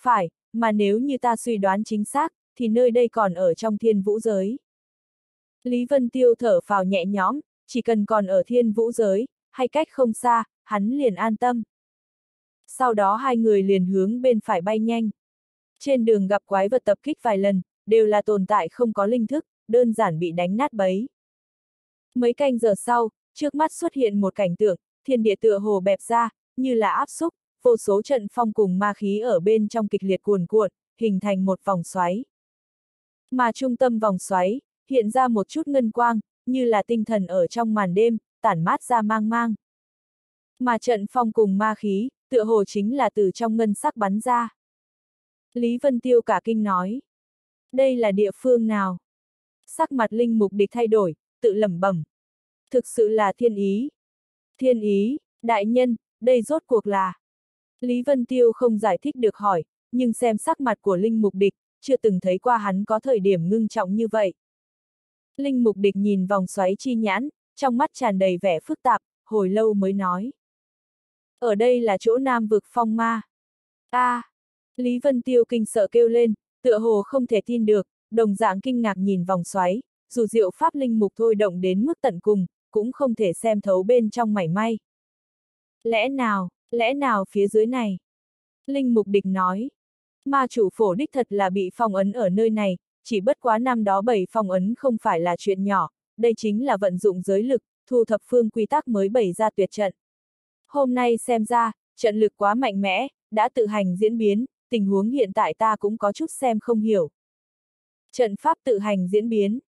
Phải, mà nếu như ta suy đoán chính xác, thì nơi đây còn ở trong thiên vũ giới. Lý Vân Tiêu thở phào nhẹ nhõm, chỉ cần còn ở thiên vũ giới, hay cách không xa, hắn liền an tâm. Sau đó hai người liền hướng bên phải bay nhanh. Trên đường gặp quái vật tập kích vài lần, đều là tồn tại không có linh thức, đơn giản bị đánh nát bấy. Mấy canh giờ sau, trước mắt xuất hiện một cảnh tượng, thiên địa tựa hồ bẹp ra, như là áp xúc, vô số trận phong cùng ma khí ở bên trong kịch liệt cuồn cuộn, hình thành một vòng xoáy. Mà trung tâm vòng xoáy, hiện ra một chút ngân quang, như là tinh thần ở trong màn đêm, tản mát ra mang mang. Mà trận phong cùng ma khí, tựa hồ chính là từ trong ngân sắc bắn ra. Lý Vân Tiêu cả kinh nói. Đây là địa phương nào? Sắc mặt linh mục địch thay đổi, tự lẩm bẩm. Thực sự là thiên ý. Thiên ý, đại nhân, đây rốt cuộc là. Lý Vân Tiêu không giải thích được hỏi, nhưng xem sắc mặt của linh mục địch, chưa từng thấy qua hắn có thời điểm ngưng trọng như vậy. Linh mục địch nhìn vòng xoáy chi nhãn, trong mắt tràn đầy vẻ phức tạp, hồi lâu mới nói. Ở đây là chỗ nam vực phong ma. a à, Lý Vân Tiêu kinh sợ kêu lên, tựa hồ không thể tin được, đồng dạng kinh ngạc nhìn vòng xoáy, dù diệu pháp linh mục thôi động đến mức tận cùng, cũng không thể xem thấu bên trong mảy may. Lẽ nào, lẽ nào phía dưới này? Linh mục địch nói. Ma chủ phổ đích thật là bị phong ấn ở nơi này, chỉ bất quá năm đó bảy phong ấn không phải là chuyện nhỏ, đây chính là vận dụng giới lực, thu thập phương quy tắc mới bày ra tuyệt trận. Hôm nay xem ra, trận lực quá mạnh mẽ, đã tự hành diễn biến, tình huống hiện tại ta cũng có chút xem không hiểu. Trận pháp tự hành diễn biến.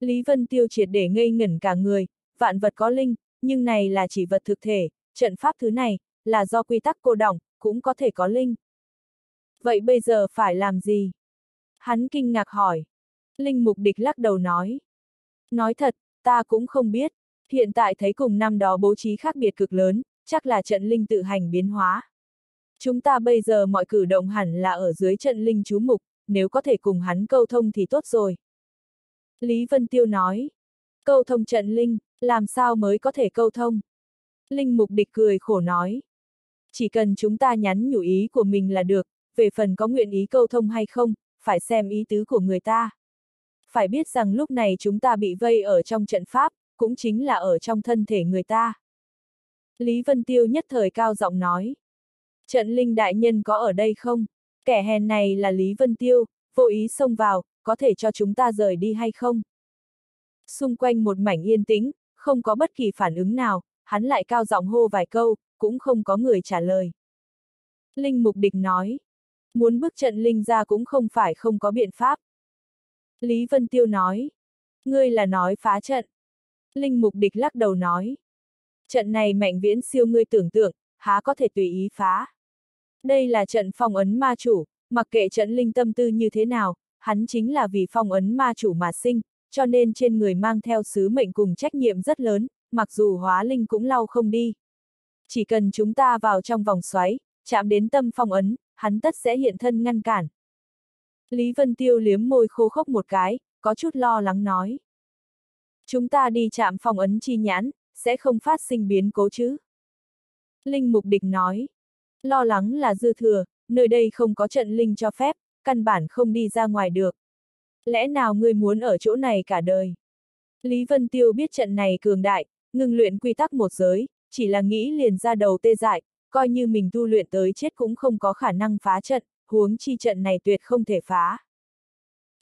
Lý Vân Tiêu triệt để ngây ngẩn cả người, vạn vật có linh, nhưng này là chỉ vật thực thể, trận pháp thứ này, là do quy tắc cô động, cũng có thể có linh. Vậy bây giờ phải làm gì? Hắn kinh ngạc hỏi. Linh mục địch lắc đầu nói. Nói thật, ta cũng không biết, hiện tại thấy cùng năm đó bố trí khác biệt cực lớn, chắc là trận linh tự hành biến hóa. Chúng ta bây giờ mọi cử động hẳn là ở dưới trận linh chú mục, nếu có thể cùng hắn câu thông thì tốt rồi. Lý Vân Tiêu nói, câu thông trận linh, làm sao mới có thể câu thông? Linh mục địch cười khổ nói, chỉ cần chúng ta nhắn nhủ ý của mình là được, về phần có nguyện ý câu thông hay không, phải xem ý tứ của người ta. Phải biết rằng lúc này chúng ta bị vây ở trong trận pháp, cũng chính là ở trong thân thể người ta. Lý Vân Tiêu nhất thời cao giọng nói. Trận linh đại nhân có ở đây không? Kẻ hèn này là Lý Vân Tiêu, vô ý xông vào, có thể cho chúng ta rời đi hay không? Xung quanh một mảnh yên tĩnh, không có bất kỳ phản ứng nào, hắn lại cao giọng hô vài câu, cũng không có người trả lời. Linh Mục Địch nói, muốn bước trận Linh ra cũng không phải không có biện pháp. Lý Vân Tiêu nói, ngươi là nói phá trận. Linh Mục Địch lắc đầu nói, trận này mạnh viễn siêu ngươi tưởng tượng, há có thể tùy ý phá. Đây là trận phong ấn ma chủ, mặc kệ trận linh tâm tư như thế nào, hắn chính là vì phong ấn ma chủ mà sinh, cho nên trên người mang theo sứ mệnh cùng trách nhiệm rất lớn, mặc dù hóa linh cũng lau không đi. Chỉ cần chúng ta vào trong vòng xoáy, chạm đến tâm phong ấn, hắn tất sẽ hiện thân ngăn cản. Lý Vân Tiêu liếm môi khô khốc một cái, có chút lo lắng nói. Chúng ta đi chạm phòng ấn chi nhãn, sẽ không phát sinh biến cố chứ. Linh Mục Địch nói. Lo lắng là dư thừa, nơi đây không có trận linh cho phép, căn bản không đi ra ngoài được. Lẽ nào ngươi muốn ở chỗ này cả đời? Lý Vân Tiêu biết trận này cường đại, ngừng luyện quy tắc một giới, chỉ là nghĩ liền ra đầu tê dại, coi như mình tu luyện tới chết cũng không có khả năng phá trận, huống chi trận này tuyệt không thể phá.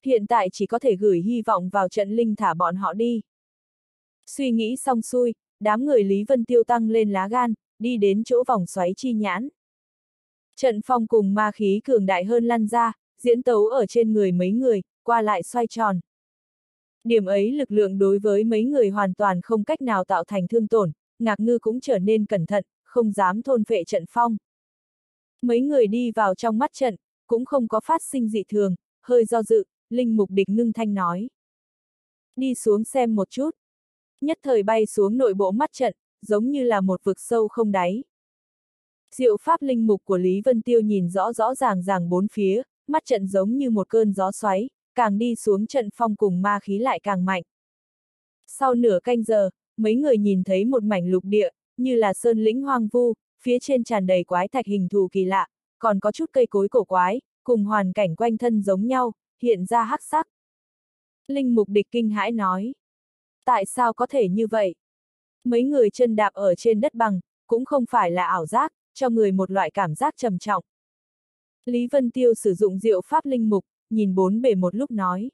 Hiện tại chỉ có thể gửi hy vọng vào trận linh thả bọn họ đi. Suy nghĩ xong xuôi, đám người Lý Vân Tiêu tăng lên lá gan, đi đến chỗ vòng xoáy chi nhãn. Trận phong cùng ma khí cường đại hơn lăn ra, diễn tấu ở trên người mấy người, qua lại xoay tròn. Điểm ấy lực lượng đối với mấy người hoàn toàn không cách nào tạo thành thương tổn, ngạc ngư cũng trở nên cẩn thận, không dám thôn phệ trận phong. Mấy người đi vào trong mắt trận, cũng không có phát sinh dị thường, hơi do dự, linh mục địch ngưng thanh nói. Đi xuống xem một chút. Nhất thời bay xuống nội bộ mắt trận, giống như là một vực sâu không đáy. Diệu pháp linh mục của Lý Vân Tiêu nhìn rõ rõ ràng ràng bốn phía, mắt trận giống như một cơn gió xoáy, càng đi xuống trận phong cùng ma khí lại càng mạnh. Sau nửa canh giờ, mấy người nhìn thấy một mảnh lục địa, như là sơn lĩnh hoang vu, phía trên tràn đầy quái thạch hình thù kỳ lạ, còn có chút cây cối cổ quái, cùng hoàn cảnh quanh thân giống nhau, hiện ra hắc sắc. Linh mục địch kinh hãi nói. Tại sao có thể như vậy? Mấy người chân đạp ở trên đất bằng, cũng không phải là ảo giác, cho người một loại cảm giác trầm trọng. Lý Vân Tiêu sử dụng diệu pháp linh mục, nhìn bốn bề một lúc nói.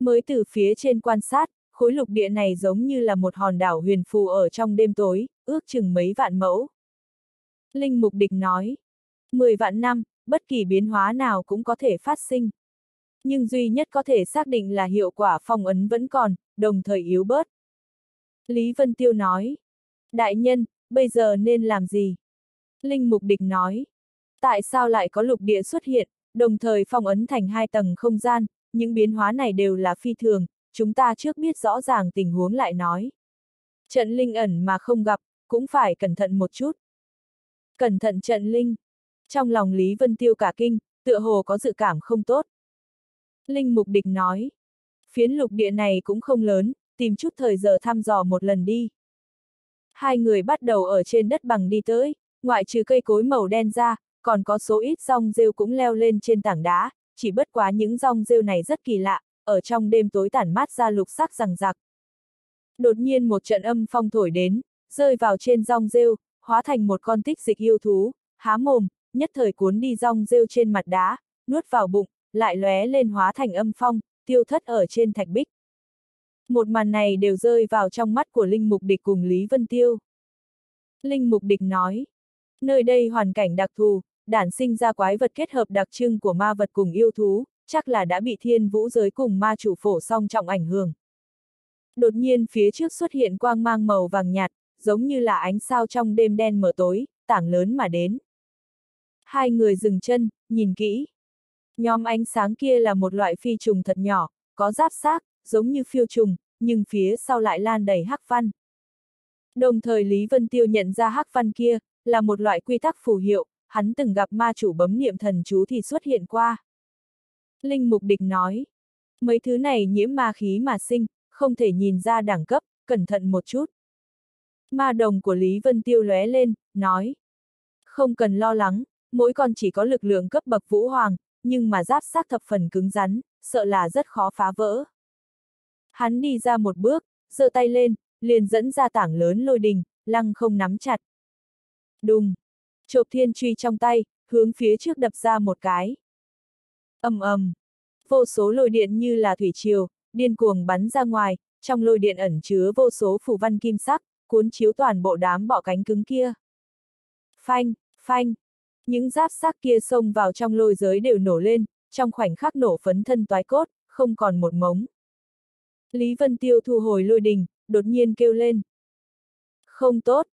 Mới từ phía trên quan sát, khối lục địa này giống như là một hòn đảo huyền phù ở trong đêm tối, ước chừng mấy vạn mẫu. Linh mục địch nói. Mười vạn năm, bất kỳ biến hóa nào cũng có thể phát sinh. Nhưng duy nhất có thể xác định là hiệu quả phong ấn vẫn còn, đồng thời yếu bớt. Lý Vân Tiêu nói. Đại nhân, bây giờ nên làm gì? Linh Mục Địch nói. Tại sao lại có lục địa xuất hiện, đồng thời phong ấn thành hai tầng không gian, những biến hóa này đều là phi thường, chúng ta trước biết rõ ràng tình huống lại nói. Trận linh ẩn mà không gặp, cũng phải cẩn thận một chút. Cẩn thận trận linh. Trong lòng Lý Vân Tiêu cả kinh, tựa hồ có dự cảm không tốt. Linh Mục Địch nói. Phiến lục địa này cũng không lớn, tìm chút thời giờ thăm dò một lần đi. Hai người bắt đầu ở trên đất bằng đi tới, ngoại trừ cây cối màu đen ra, còn có số ít rong rêu cũng leo lên trên tảng đá, chỉ bất quá những rong rêu này rất kỳ lạ, ở trong đêm tối tản mát ra lục sắc rằng rạc. Đột nhiên một trận âm phong thổi đến, rơi vào trên rong rêu, hóa thành một con tích dịch yêu thú, há mồm, nhất thời cuốn đi rong rêu trên mặt đá, nuốt vào bụng, lại lóe lên hóa thành âm phong, tiêu thất ở trên thạch bích. Một màn này đều rơi vào trong mắt của Linh Mục Địch cùng Lý Vân Tiêu. Linh Mục Địch nói, nơi đây hoàn cảnh đặc thù, đản sinh ra quái vật kết hợp đặc trưng của ma vật cùng yêu thú, chắc là đã bị thiên vũ giới cùng ma chủ phổ song trọng ảnh hưởng. Đột nhiên phía trước xuất hiện quang mang màu vàng nhạt, giống như là ánh sao trong đêm đen mở tối, tảng lớn mà đến. Hai người dừng chân, nhìn kỹ. Nhóm ánh sáng kia là một loại phi trùng thật nhỏ, có giáp xác, giống như phiêu trùng, nhưng phía sau lại lan đầy hắc văn. Đồng thời Lý Vân Tiêu nhận ra hắc văn kia, là một loại quy tắc phù hiệu, hắn từng gặp ma chủ bấm niệm thần chú thì xuất hiện qua. Linh Mục Địch nói, mấy thứ này nhiễm ma khí mà sinh, không thể nhìn ra đẳng cấp, cẩn thận một chút. Ma đồng của Lý Vân Tiêu lóe lên, nói, không cần lo lắng, mỗi con chỉ có lực lượng cấp bậc vũ hoàng, nhưng mà giáp sát thập phần cứng rắn, sợ là rất khó phá vỡ. Hắn đi ra một bước, giơ tay lên, liền dẫn ra tảng lớn lôi đình, lăng không nắm chặt. Đùng! Chộp thiên truy trong tay, hướng phía trước đập ra một cái ầm ầm, Vô số lôi điện như là thủy triều, điên cuồng bắn ra ngoài, trong lôi điện ẩn chứa vô số phù văn kim sắc, cuốn chiếu toàn bộ đám bọ cánh cứng kia. Phanh, phanh. Những giáp xác kia xông vào trong lôi giới đều nổ lên, trong khoảnh khắc nổ phấn thân toái cốt, không còn một mống. Lý Vân Tiêu thu hồi lôi đình, đột nhiên kêu lên. Không tốt.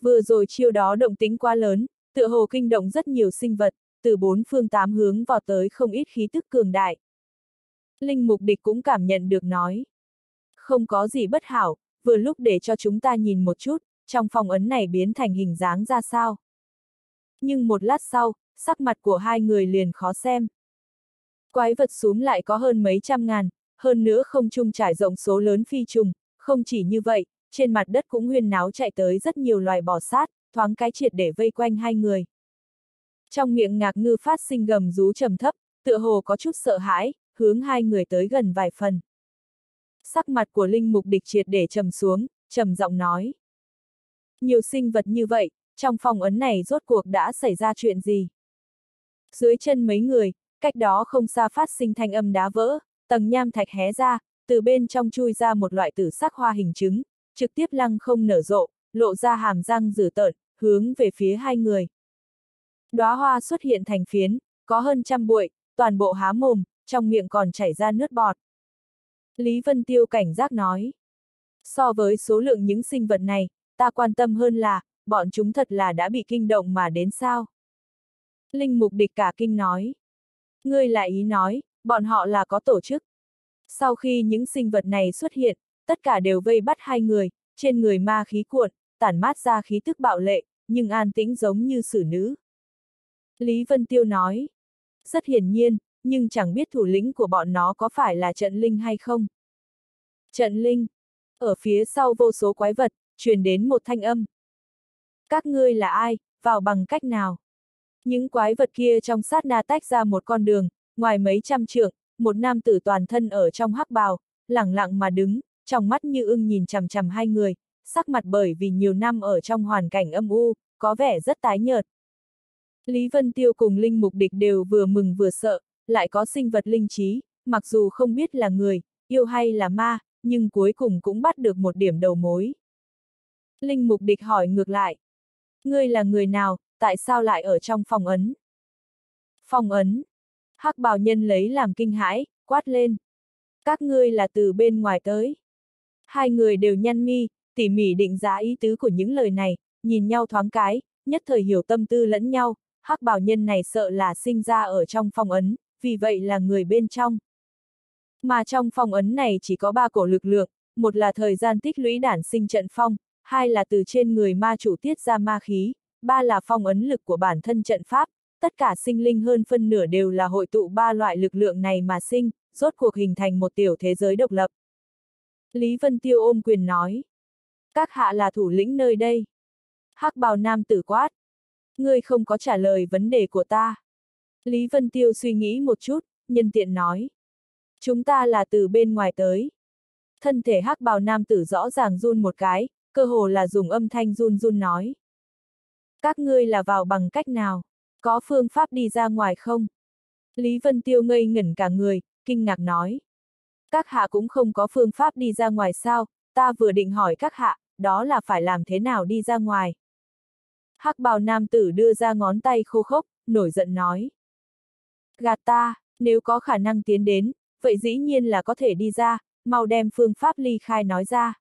Vừa rồi chiêu đó động tính quá lớn, tựa hồ kinh động rất nhiều sinh vật, từ bốn phương tám hướng vào tới không ít khí tức cường đại. Linh mục địch cũng cảm nhận được nói. Không có gì bất hảo, vừa lúc để cho chúng ta nhìn một chút, trong phòng ấn này biến thành hình dáng ra sao. Nhưng một lát sau, sắc mặt của hai người liền khó xem. Quái vật xuống lại có hơn mấy trăm ngàn, hơn nữa không trung trải rộng số lớn phi trùng, không chỉ như vậy, trên mặt đất cũng huyên náo chạy tới rất nhiều loài bò sát, thoáng cái triệt để vây quanh hai người. Trong miệng ngạc ngư phát sinh gầm rú trầm thấp, tựa hồ có chút sợ hãi, hướng hai người tới gần vài phần. Sắc mặt của linh mục địch triệt để trầm xuống, trầm giọng nói. Nhiều sinh vật như vậy, trong phòng ấn này rốt cuộc đã xảy ra chuyện gì? Dưới chân mấy người, cách đó không xa phát sinh thanh âm đá vỡ, tầng nham thạch hé ra, từ bên trong chui ra một loại tử sắc hoa hình trứng, trực tiếp lăng không nở rộ, lộ ra hàm răng dữ tợn, hướng về phía hai người. Đóa hoa xuất hiện thành phiến, có hơn trăm bụi, toàn bộ há mồm, trong miệng còn chảy ra nước bọt. Lý Vân Tiêu cảnh giác nói. So với số lượng những sinh vật này, ta quan tâm hơn là, bọn chúng thật là đã bị kinh động mà đến sao. Linh mục địch cả kinh nói. Ngươi lại ý nói, bọn họ là có tổ chức. Sau khi những sinh vật này xuất hiện, tất cả đều vây bắt hai người, trên người ma khí cuộn, tản mát ra khí tức bạo lệ, nhưng an tĩnh giống như xử nữ. Lý Vân Tiêu nói. Rất hiển nhiên, nhưng chẳng biết thủ lĩnh của bọn nó có phải là trận linh hay không. Trận linh. Ở phía sau vô số quái vật, truyền đến một thanh âm. Các ngươi là ai, vào bằng cách nào? Những quái vật kia trong sát na tách ra một con đường, ngoài mấy trăm trượng, một nam tử toàn thân ở trong hắc bào, lẳng lặng mà đứng, trong mắt như ưng nhìn chằm chằm hai người, sắc mặt bởi vì nhiều năm ở trong hoàn cảnh âm u, có vẻ rất tái nhợt. Lý Vân Tiêu cùng Linh Mục Địch đều vừa mừng vừa sợ, lại có sinh vật linh trí, mặc dù không biết là người, yêu hay là ma, nhưng cuối cùng cũng bắt được một điểm đầu mối. Linh Mục Địch hỏi ngược lại. Ngươi là người nào, tại sao lại ở trong phòng ấn? Phòng ấn. hắc bào nhân lấy làm kinh hãi, quát lên. Các ngươi là từ bên ngoài tới. Hai người đều nhăn mi, tỉ mỉ định giá ý tứ của những lời này, nhìn nhau thoáng cái, nhất thời hiểu tâm tư lẫn nhau, hắc bào nhân này sợ là sinh ra ở trong phong ấn, vì vậy là người bên trong. Mà trong phong ấn này chỉ có ba cổ lực lượng, một là thời gian tích lũy đản sinh trận phong, hai là từ trên người ma chủ tiết ra ma khí, ba là phong ấn lực của bản thân trận pháp, tất cả sinh linh hơn phân nửa đều là hội tụ ba loại lực lượng này mà sinh, rốt cuộc hình thành một tiểu thế giới độc lập. Lý Vân Tiêu ôm quyền nói. Các hạ là thủ lĩnh nơi đây. hắc bào nam tử quát. Ngươi không có trả lời vấn đề của ta. Lý Vân Tiêu suy nghĩ một chút, nhân tiện nói. Chúng ta là từ bên ngoài tới. Thân thể hắc bào nam tử rõ ràng run một cái, cơ hồ là dùng âm thanh run run nói. Các ngươi là vào bằng cách nào? Có phương pháp đi ra ngoài không? Lý Vân Tiêu ngây ngẩn cả người, kinh ngạc nói. Các hạ cũng không có phương pháp đi ra ngoài sao, ta vừa định hỏi các hạ, đó là phải làm thế nào đi ra ngoài hắc bào nam tử đưa ra ngón tay khô khốc, nổi giận nói. Gạt ta, nếu có khả năng tiến đến, vậy dĩ nhiên là có thể đi ra, mau đem phương pháp ly khai nói ra.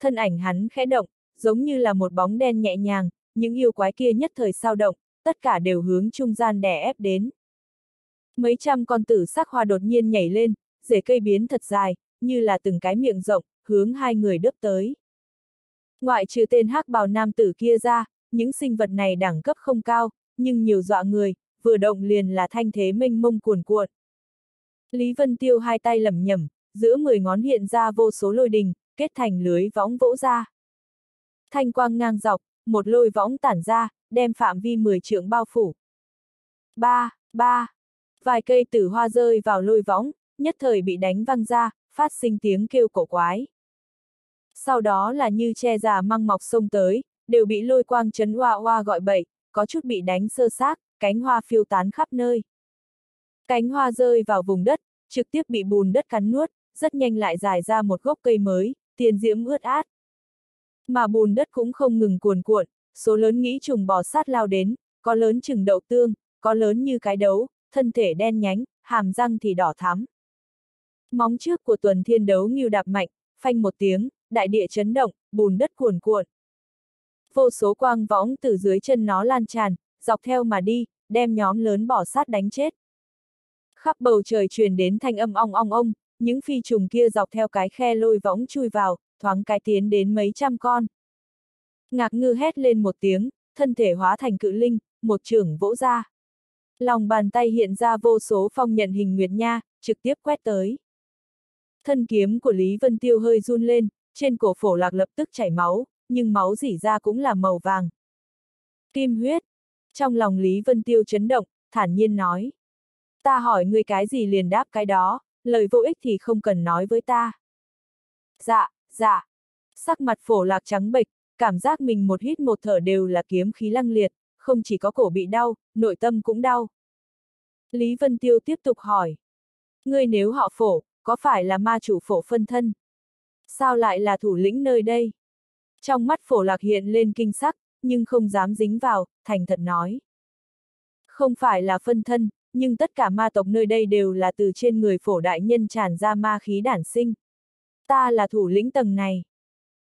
Thân ảnh hắn khẽ động, giống như là một bóng đen nhẹ nhàng, những yêu quái kia nhất thời sao động, tất cả đều hướng trung gian đè ép đến. Mấy trăm con tử sắc hoa đột nhiên nhảy lên, rễ cây biến thật dài, như là từng cái miệng rộng, hướng hai người đớp tới. Ngoại trừ tên hắc bào nam tử kia ra, những sinh vật này đẳng cấp không cao, nhưng nhiều dọa người, vừa động liền là thanh thế mênh mông cuồn cuộn. Lý Vân Tiêu hai tay lẩm nhẩm, giữa mười ngón hiện ra vô số lôi đình, kết thành lưới võng vỗ ra. Thanh quang ngang dọc, một lôi võng tản ra, đem phạm vi 10 trượng bao phủ. Ba, ba, vài cây tử hoa rơi vào lôi võng, nhất thời bị đánh văng ra, phát sinh tiếng kêu cổ quái. Sau đó là như che già măng mọc sông tới, đều bị lôi quang chấn hoa hoa gọi bậy, có chút bị đánh sơ xác, cánh hoa phiêu tán khắp nơi. Cánh hoa rơi vào vùng đất, trực tiếp bị bùn đất cắn nuốt, rất nhanh lại dài ra một gốc cây mới, tiền diễm ướt át. Mà bùn đất cũng không ngừng cuồn cuộn, số lớn nghĩ trùng bò sát lao đến, có lớn chừng đậu tương, có lớn như cái đấu, thân thể đen nhánh, hàm răng thì đỏ thắm. Móng trước của tuần thiên đấu nghiêu đạp mạnh, phanh một tiếng, đại địa chấn động, bùn đất cuồn cuộn. Vô số quang võng từ dưới chân nó lan tràn, dọc theo mà đi, đem nhóm lớn bỏ sát đánh chết. Khắp bầu trời truyền đến thanh âm ong ong ong, những phi trùng kia dọc theo cái khe lôi võng chui vào, thoáng cái tiến đến mấy trăm con. Ngạc ngư hét lên một tiếng, thân thể hóa thành cự linh, một trưởng vỗ ra. Lòng bàn tay hiện ra vô số phong nhận hình nguyệt nha, trực tiếp quét tới. Thân kiếm của Lý Vân Tiêu hơi run lên, trên cổ phổ lạc lập tức chảy máu, nhưng máu dỉ ra cũng là màu vàng. Kim huyết. Trong lòng Lý Vân Tiêu chấn động, thản nhiên nói. Ta hỏi ngươi cái gì liền đáp cái đó, lời vô ích thì không cần nói với ta. Dạ, dạ. Sắc mặt phổ lạc trắng bệch, cảm giác mình một hít một thở đều là kiếm khí lăng liệt, không chỉ có cổ bị đau, nội tâm cũng đau. Lý Vân Tiêu tiếp tục hỏi. Ngươi nếu họ phổ, có phải là ma chủ phổ phân thân? Sao lại là thủ lĩnh nơi đây? Trong mắt phổ lạc hiện lên kinh sắc, nhưng không dám dính vào, thành thật nói. Không phải là phân thân, nhưng tất cả ma tộc nơi đây đều là từ trên người phổ đại nhân tràn ra ma khí đản sinh. Ta là thủ lĩnh tầng này.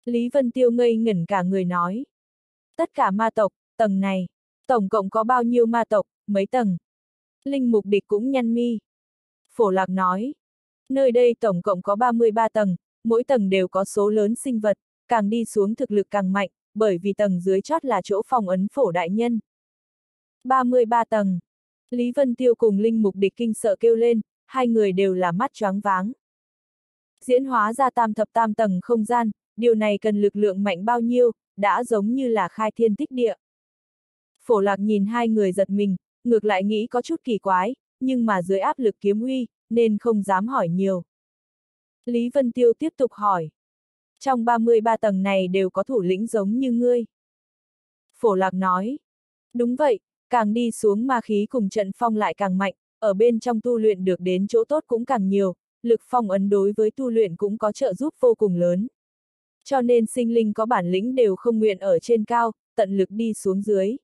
Lý Vân Tiêu ngây ngẩn cả người nói. Tất cả ma tộc, tầng này, tổng cộng có bao nhiêu ma tộc, mấy tầng? Linh mục địch cũng nhăn mi. Phổ lạc nói. Nơi đây tổng cộng có 33 tầng, mỗi tầng đều có số lớn sinh vật, càng đi xuống thực lực càng mạnh, bởi vì tầng dưới chót là chỗ phòng ấn phổ đại nhân. 33 tầng. Lý Vân Tiêu cùng Linh Mục Địch kinh sợ kêu lên, hai người đều là mắt choáng váng. Diễn hóa ra tam thập tam tầng không gian, điều này cần lực lượng mạnh bao nhiêu, đã giống như là khai thiên tích địa. Phổ lạc nhìn hai người giật mình, ngược lại nghĩ có chút kỳ quái, nhưng mà dưới áp lực kiếm uy, nên không dám hỏi nhiều. Lý Vân Tiêu tiếp tục hỏi. Trong 33 tầng này đều có thủ lĩnh giống như ngươi. Phổ lạc nói. Đúng vậy, càng đi xuống ma khí cùng trận phong lại càng mạnh, ở bên trong tu luyện được đến chỗ tốt cũng càng nhiều, lực phong ấn đối với tu luyện cũng có trợ giúp vô cùng lớn. Cho nên sinh linh có bản lĩnh đều không nguyện ở trên cao, tận lực đi xuống dưới.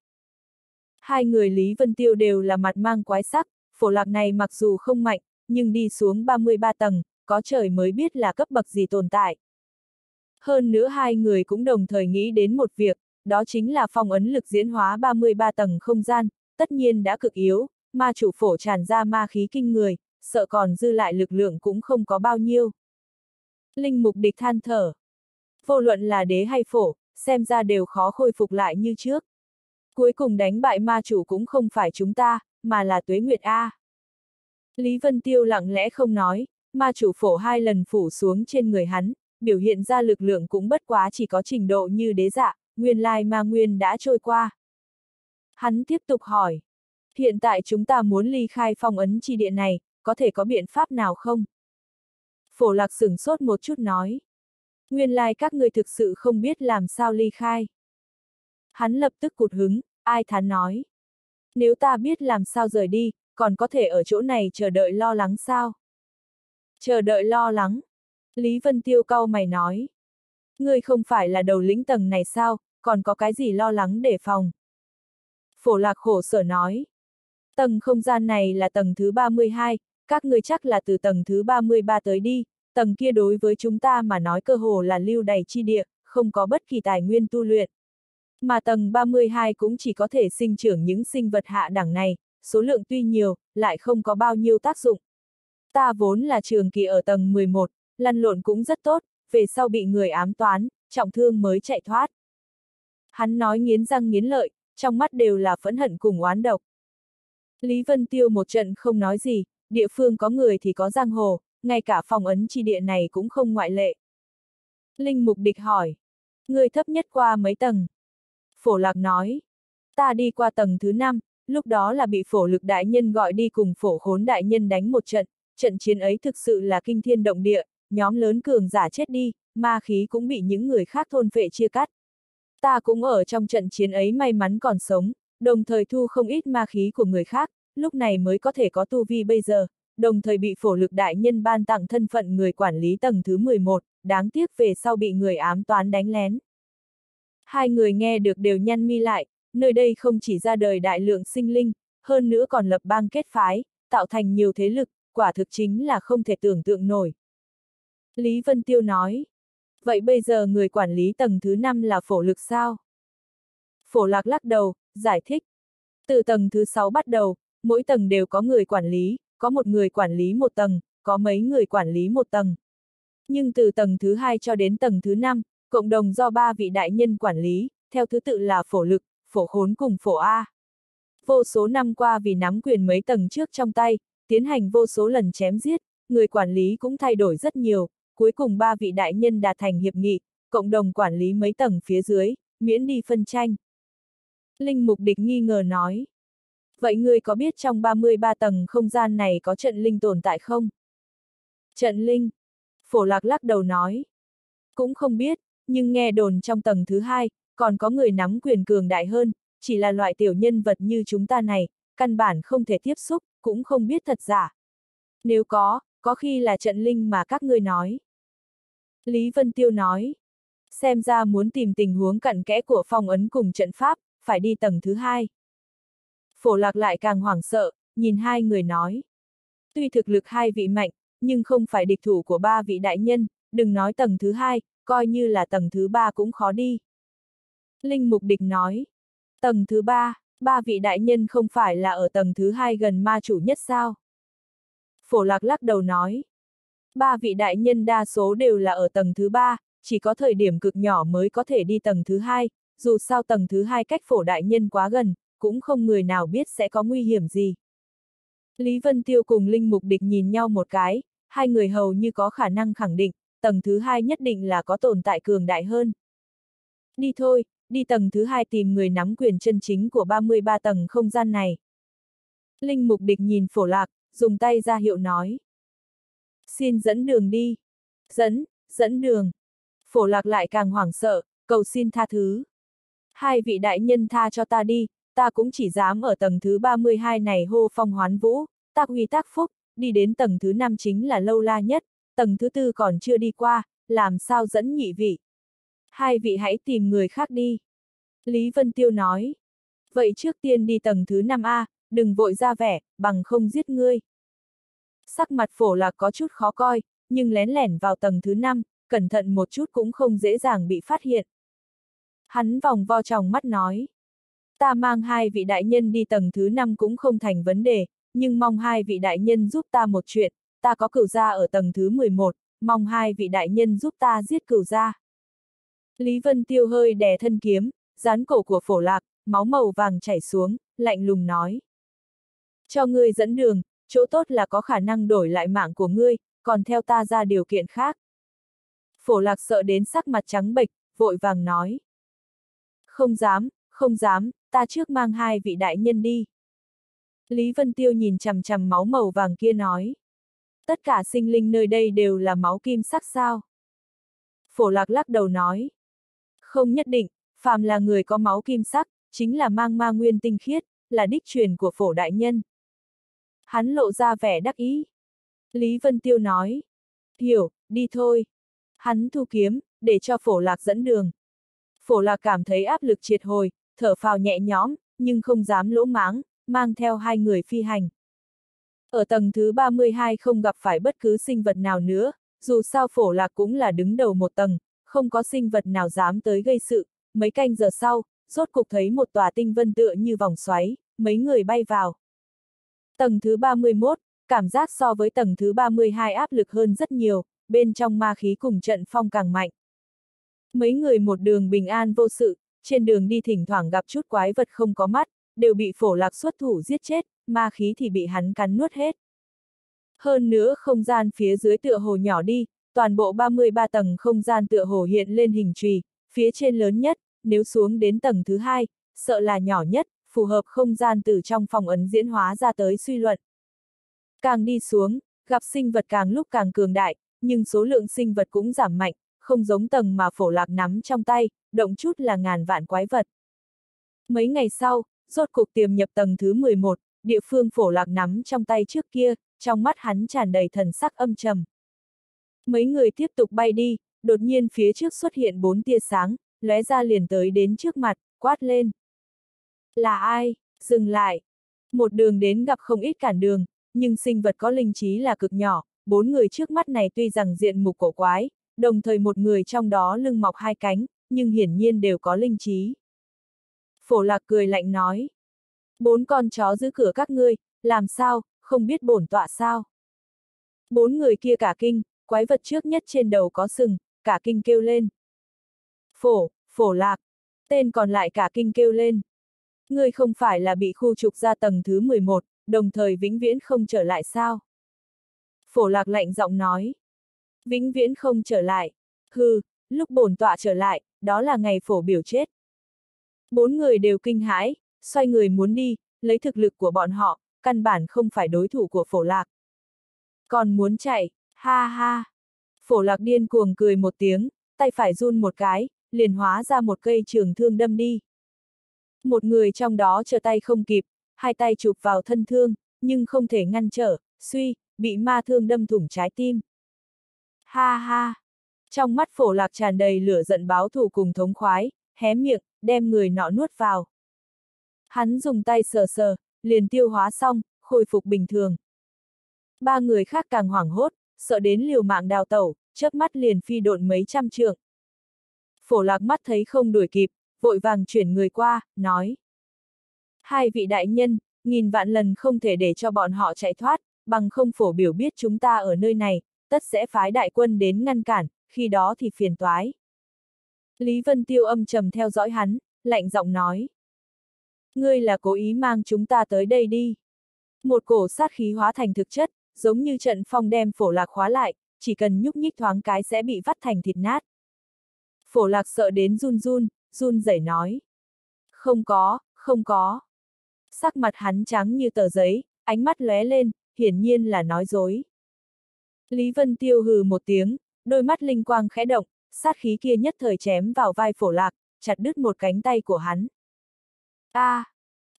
Hai người Lý Vân Tiêu đều là mặt mang quái sắc, phổ lạc này mặc dù không mạnh, nhưng đi xuống 33 tầng, có trời mới biết là cấp bậc gì tồn tại. Hơn nữa hai người cũng đồng thời nghĩ đến một việc, đó chính là phong ấn lực diễn hóa 33 tầng không gian, tất nhiên đã cực yếu, ma chủ phổ tràn ra ma khí kinh người, sợ còn dư lại lực lượng cũng không có bao nhiêu. Linh mục địch than thở. Vô luận là đế hay phổ, xem ra đều khó khôi phục lại như trước. Cuối cùng đánh bại ma chủ cũng không phải chúng ta, mà là tuế nguyệt A. Lý Vân Tiêu lặng lẽ không nói, ma chủ phổ hai lần phủ xuống trên người hắn, biểu hiện ra lực lượng cũng bất quá chỉ có trình độ như đế dạ, nguyên lai ma nguyên đã trôi qua. Hắn tiếp tục hỏi, hiện tại chúng ta muốn ly khai phong ấn chi địa này, có thể có biện pháp nào không? Phổ lạc sửng sốt một chút nói, nguyên lai các người thực sự không biết làm sao ly khai. Hắn lập tức cụt hứng, ai thán nói. Nếu ta biết làm sao rời đi, còn có thể ở chỗ này chờ đợi lo lắng sao? Chờ đợi lo lắng. Lý Vân Tiêu cau mày nói. Ngươi không phải là đầu lĩnh tầng này sao, còn có cái gì lo lắng để phòng? Phổ lạc khổ sở nói. Tầng không gian này là tầng thứ 32, các ngươi chắc là từ tầng thứ 33 tới đi, tầng kia đối với chúng ta mà nói cơ hồ là lưu đầy chi địa, không có bất kỳ tài nguyên tu luyện. Mà tầng 32 cũng chỉ có thể sinh trưởng những sinh vật hạ đẳng này, số lượng tuy nhiều, lại không có bao nhiêu tác dụng. Ta vốn là trường kỳ ở tầng 11, lăn lộn cũng rất tốt, về sau bị người ám toán, trọng thương mới chạy thoát. Hắn nói nghiến răng nghiến lợi, trong mắt đều là phẫn hận cùng oán độc. Lý Vân Tiêu một trận không nói gì, địa phương có người thì có giang hồ, ngay cả phòng ấn chi địa này cũng không ngoại lệ. Linh Mục Địch hỏi, người thấp nhất qua mấy tầng? Phổ Lạc nói, ta đi qua tầng thứ 5, lúc đó là bị phổ lực đại nhân gọi đi cùng phổ khốn đại nhân đánh một trận, trận chiến ấy thực sự là kinh thiên động địa, nhóm lớn cường giả chết đi, ma khí cũng bị những người khác thôn phệ chia cắt. Ta cũng ở trong trận chiến ấy may mắn còn sống, đồng thời thu không ít ma khí của người khác, lúc này mới có thể có tu vi bây giờ, đồng thời bị phổ lực đại nhân ban tặng thân phận người quản lý tầng thứ 11, đáng tiếc về sau bị người ám toán đánh lén. Hai người nghe được đều nhăn mi lại, nơi đây không chỉ ra đời đại lượng sinh linh, hơn nữa còn lập bang kết phái, tạo thành nhiều thế lực, quả thực chính là không thể tưởng tượng nổi. Lý Vân Tiêu nói, vậy bây giờ người quản lý tầng thứ 5 là phổ lực sao? Phổ lạc lắc đầu, giải thích. Từ tầng thứ 6 bắt đầu, mỗi tầng đều có người quản lý, có một người quản lý một tầng, có mấy người quản lý một tầng. Nhưng từ tầng thứ 2 cho đến tầng thứ 5, cộng đồng do ba vị đại nhân quản lý, theo thứ tự là phổ lực, phổ khốn cùng phổ A. Vô số năm qua vì nắm quyền mấy tầng trước trong tay, tiến hành vô số lần chém giết, người quản lý cũng thay đổi rất nhiều, cuối cùng ba vị đại nhân đạt thành hiệp nghị, cộng đồng quản lý mấy tầng phía dưới, miễn đi phân tranh. Linh Mục Địch nghi ngờ nói. Vậy ngươi có biết trong 33 tầng không gian này có trận linh tồn tại không? Trận linh. Phổ lạc lắc đầu nói. Cũng không biết, nhưng nghe đồn trong tầng thứ hai, còn có người nắm quyền cường đại hơn, chỉ là loại tiểu nhân vật như chúng ta này, căn bản không thể tiếp xúc, cũng không biết thật giả. Nếu có, có khi là trận linh mà các ngươi nói. Lý Vân Tiêu nói. Xem ra muốn tìm tình huống cặn kẽ của phong ấn cùng trận pháp, phải đi tầng thứ hai. Phổ lạc lại càng hoảng sợ, nhìn hai người nói. Tuy thực lực hai vị mạnh, nhưng không phải địch thủ của ba vị đại nhân, đừng nói tầng thứ hai, coi như là tầng thứ ba cũng khó đi. Linh Mục Địch nói. Tầng thứ ba, ba vị đại nhân không phải là ở tầng thứ hai gần ma chủ nhất sao? Phổ lạc lắc đầu nói. Ba vị đại nhân đa số đều là ở tầng thứ ba, chỉ có thời điểm cực nhỏ mới có thể đi tầng thứ hai, dù sao tầng thứ hai cách phổ đại nhân quá gần, cũng không người nào biết sẽ có nguy hiểm gì. Lý Vân Tiêu cùng Linh Mục Địch nhìn nhau một cái, hai người hầu như có khả năng khẳng định, tầng thứ hai nhất định là có tồn tại cường đại hơn. Đi thôi, đi tầng thứ hai tìm người nắm quyền chân chính của 33 tầng không gian này. Linh Mục Địch nhìn phổ lạc, dùng tay ra hiệu nói. Xin dẫn đường đi. Dẫn, dẫn đường. Phổ lạc lại càng hoảng sợ, cầu xin tha thứ. Hai vị đại nhân tha cho ta đi, ta cũng chỉ dám ở tầng thứ 32 này hô phong hoán vũ, tác uy tác phúc, đi đến tầng thứ 5 chính là lâu la nhất, tầng thứ tư còn chưa đi qua, làm sao dẫn nhị vị. Hai vị hãy tìm người khác đi. Lý Vân Tiêu nói. Vậy trước tiên đi tầng thứ 5A, đừng vội ra vẻ, bằng không giết ngươi. Sắc mặt phổ lạc có chút khó coi, nhưng lén lẻn vào tầng thứ 5, cẩn thận một chút cũng không dễ dàng bị phát hiện. Hắn vòng vo tròng mắt nói. Ta mang hai vị đại nhân đi tầng thứ 5 cũng không thành vấn đề, nhưng mong hai vị đại nhân giúp ta một chuyện, ta có cửu gia ở tầng thứ 11, mong hai vị đại nhân giúp ta giết cửu gia. Lý Vân Tiêu hơi đè thân kiếm, dán cổ của phổ lạc, máu màu vàng chảy xuống, lạnh lùng nói. Cho ngươi dẫn đường, chỗ tốt là có khả năng đổi lại mạng của ngươi, còn theo ta ra điều kiện khác. Phổ lạc sợ đến sắc mặt trắng bệch, vội vàng nói. Không dám, không dám, ta trước mang hai vị đại nhân đi. Lý Vân Tiêu nhìn chằm chằm máu màu vàng kia nói. Tất cả sinh linh nơi đây đều là máu kim sắc sao? Phổ lạc lắc đầu nói. Không nhất định, phàm là người có máu kim sắc, chính là mang ma nguyên tinh khiết, là đích truyền của phổ đại nhân. Hắn lộ ra vẻ đắc ý. Lý Vân Tiêu nói. Hiểu, đi thôi. Hắn thu kiếm, để cho phổ lạc dẫn đường. Phổ lạc cảm thấy áp lực triệt hồi, thở phào nhẹ nhõm, nhưng không dám lỗ máng, mang theo hai người phi hành. Ở tầng thứ 32 không gặp phải bất cứ sinh vật nào nữa, dù sao phổ lạc cũng là đứng đầu một tầng, không có sinh vật nào dám tới gây sự, mấy canh giờ sau, rốt cục thấy một tòa tinh vân tựa như vòng xoáy, mấy người bay vào. Tầng thứ 31, cảm giác so với tầng thứ 32 áp lực hơn rất nhiều, bên trong ma khí cùng trận phong càng mạnh. Mấy người một đường bình an vô sự, trên đường đi thỉnh thoảng gặp chút quái vật không có mắt, đều bị phổ lạc xuất thủ giết chết, ma khí thì bị hắn cắn nuốt hết. Hơn nữa không gian phía dưới tựa hồ nhỏ đi, toàn bộ 33 tầng không gian tựa hồ hiện lên hình trì, phía trên lớn nhất, nếu xuống đến tầng thứ hai, sợ là nhỏ nhất, phù hợp không gian từ trong phòng ấn diễn hóa ra tới suy luận. Càng đi xuống, gặp sinh vật càng lúc càng cường đại, nhưng số lượng sinh vật cũng giảm mạnh, không giống tầng mà phổ lạc nắm trong tay, động chút là ngàn vạn quái vật. Mấy ngày sau, rốt cục tiềm nhập tầng thứ 11, địa phương phổ lạc nắm trong tay trước kia, trong mắt hắn tràn đầy thần sắc âm trầm. Mấy người tiếp tục bay đi, đột nhiên phía trước xuất hiện bốn tia sáng, lóe ra liền tới đến trước mặt, quát lên. Là ai? Dừng lại. Một đường đến gặp không ít cản đường, nhưng sinh vật có linh trí là cực nhỏ, bốn người trước mắt này tuy rằng diện mục cổ quái, đồng thời một người trong đó lưng mọc hai cánh, nhưng hiển nhiên đều có linh trí. Phổ lạc cười lạnh nói. Bốn con chó giữ cửa các ngươi, làm sao, không biết bổn tọa sao? Bốn người kia cả kinh, quái vật trước nhất trên đầu có sừng, cả kinh kêu lên. Phổ, phổ lạc. Tên còn lại cả kinh kêu lên. Ngươi không phải là bị khu trục ra tầng thứ 11, đồng thời vĩnh viễn không trở lại sao? Phổ lạc lạnh giọng nói. Vĩnh viễn không trở lại. Hừ, lúc bổn tọa trở lại, đó là ngày phổ biểu chết. Bốn người đều kinh hãi, xoay người muốn đi, lấy thực lực của bọn họ, căn bản không phải đối thủ của phổ lạc. Còn muốn chạy, ha ha. Phổ lạc điên cuồng cười một tiếng, tay phải run một cái, liền hóa ra một cây trường thương đâm đi. Một người trong đó trở tay không kịp, hai tay chụp vào thân thương, nhưng không thể ngăn trở, suy, bị ma thương đâm thủng trái tim. Ha ha! Trong mắt phổ lạc tràn đầy lửa giận báo thù cùng thống khoái, hé miệng, đem người nọ nuốt vào. Hắn dùng tay sờ sờ, liền tiêu hóa xong, khôi phục bình thường. Ba người khác càng hoảng hốt, sợ đến liều mạng đào tẩu, chớp mắt liền phi độn mấy trăm trượng. Phổ lạc mắt thấy không đuổi kịp, vội vàng chuyển người qua, nói. Hai vị đại nhân, nghìn vạn lần không thể để cho bọn họ chạy thoát, bằng không phổ biểu biết chúng ta ở nơi này, tất sẽ phái đại quân đến ngăn cản, khi đó thì phiền toái. Lý Vân Tiêu âm trầm theo dõi hắn, lạnh giọng nói. Ngươi là cố ý mang chúng ta tới đây đi. Một cổ sát khí hóa thành thực chất, giống như trận phong đem phổ lạc khóa lại, chỉ cần nhúc nhích thoáng cái sẽ bị vắt thành thịt nát. Phổ lạc sợ đến run run, run rẩy nói. Không có, không có. Sắc mặt hắn trắng như tờ giấy, ánh mắt lóe lên, hiển nhiên là nói dối. Lý Vân Tiêu hừ một tiếng, đôi mắt linh quang khẽ động, sát khí kia nhất thời chém vào vai phổ lạc, chặt đứt một cánh tay của hắn. A! À,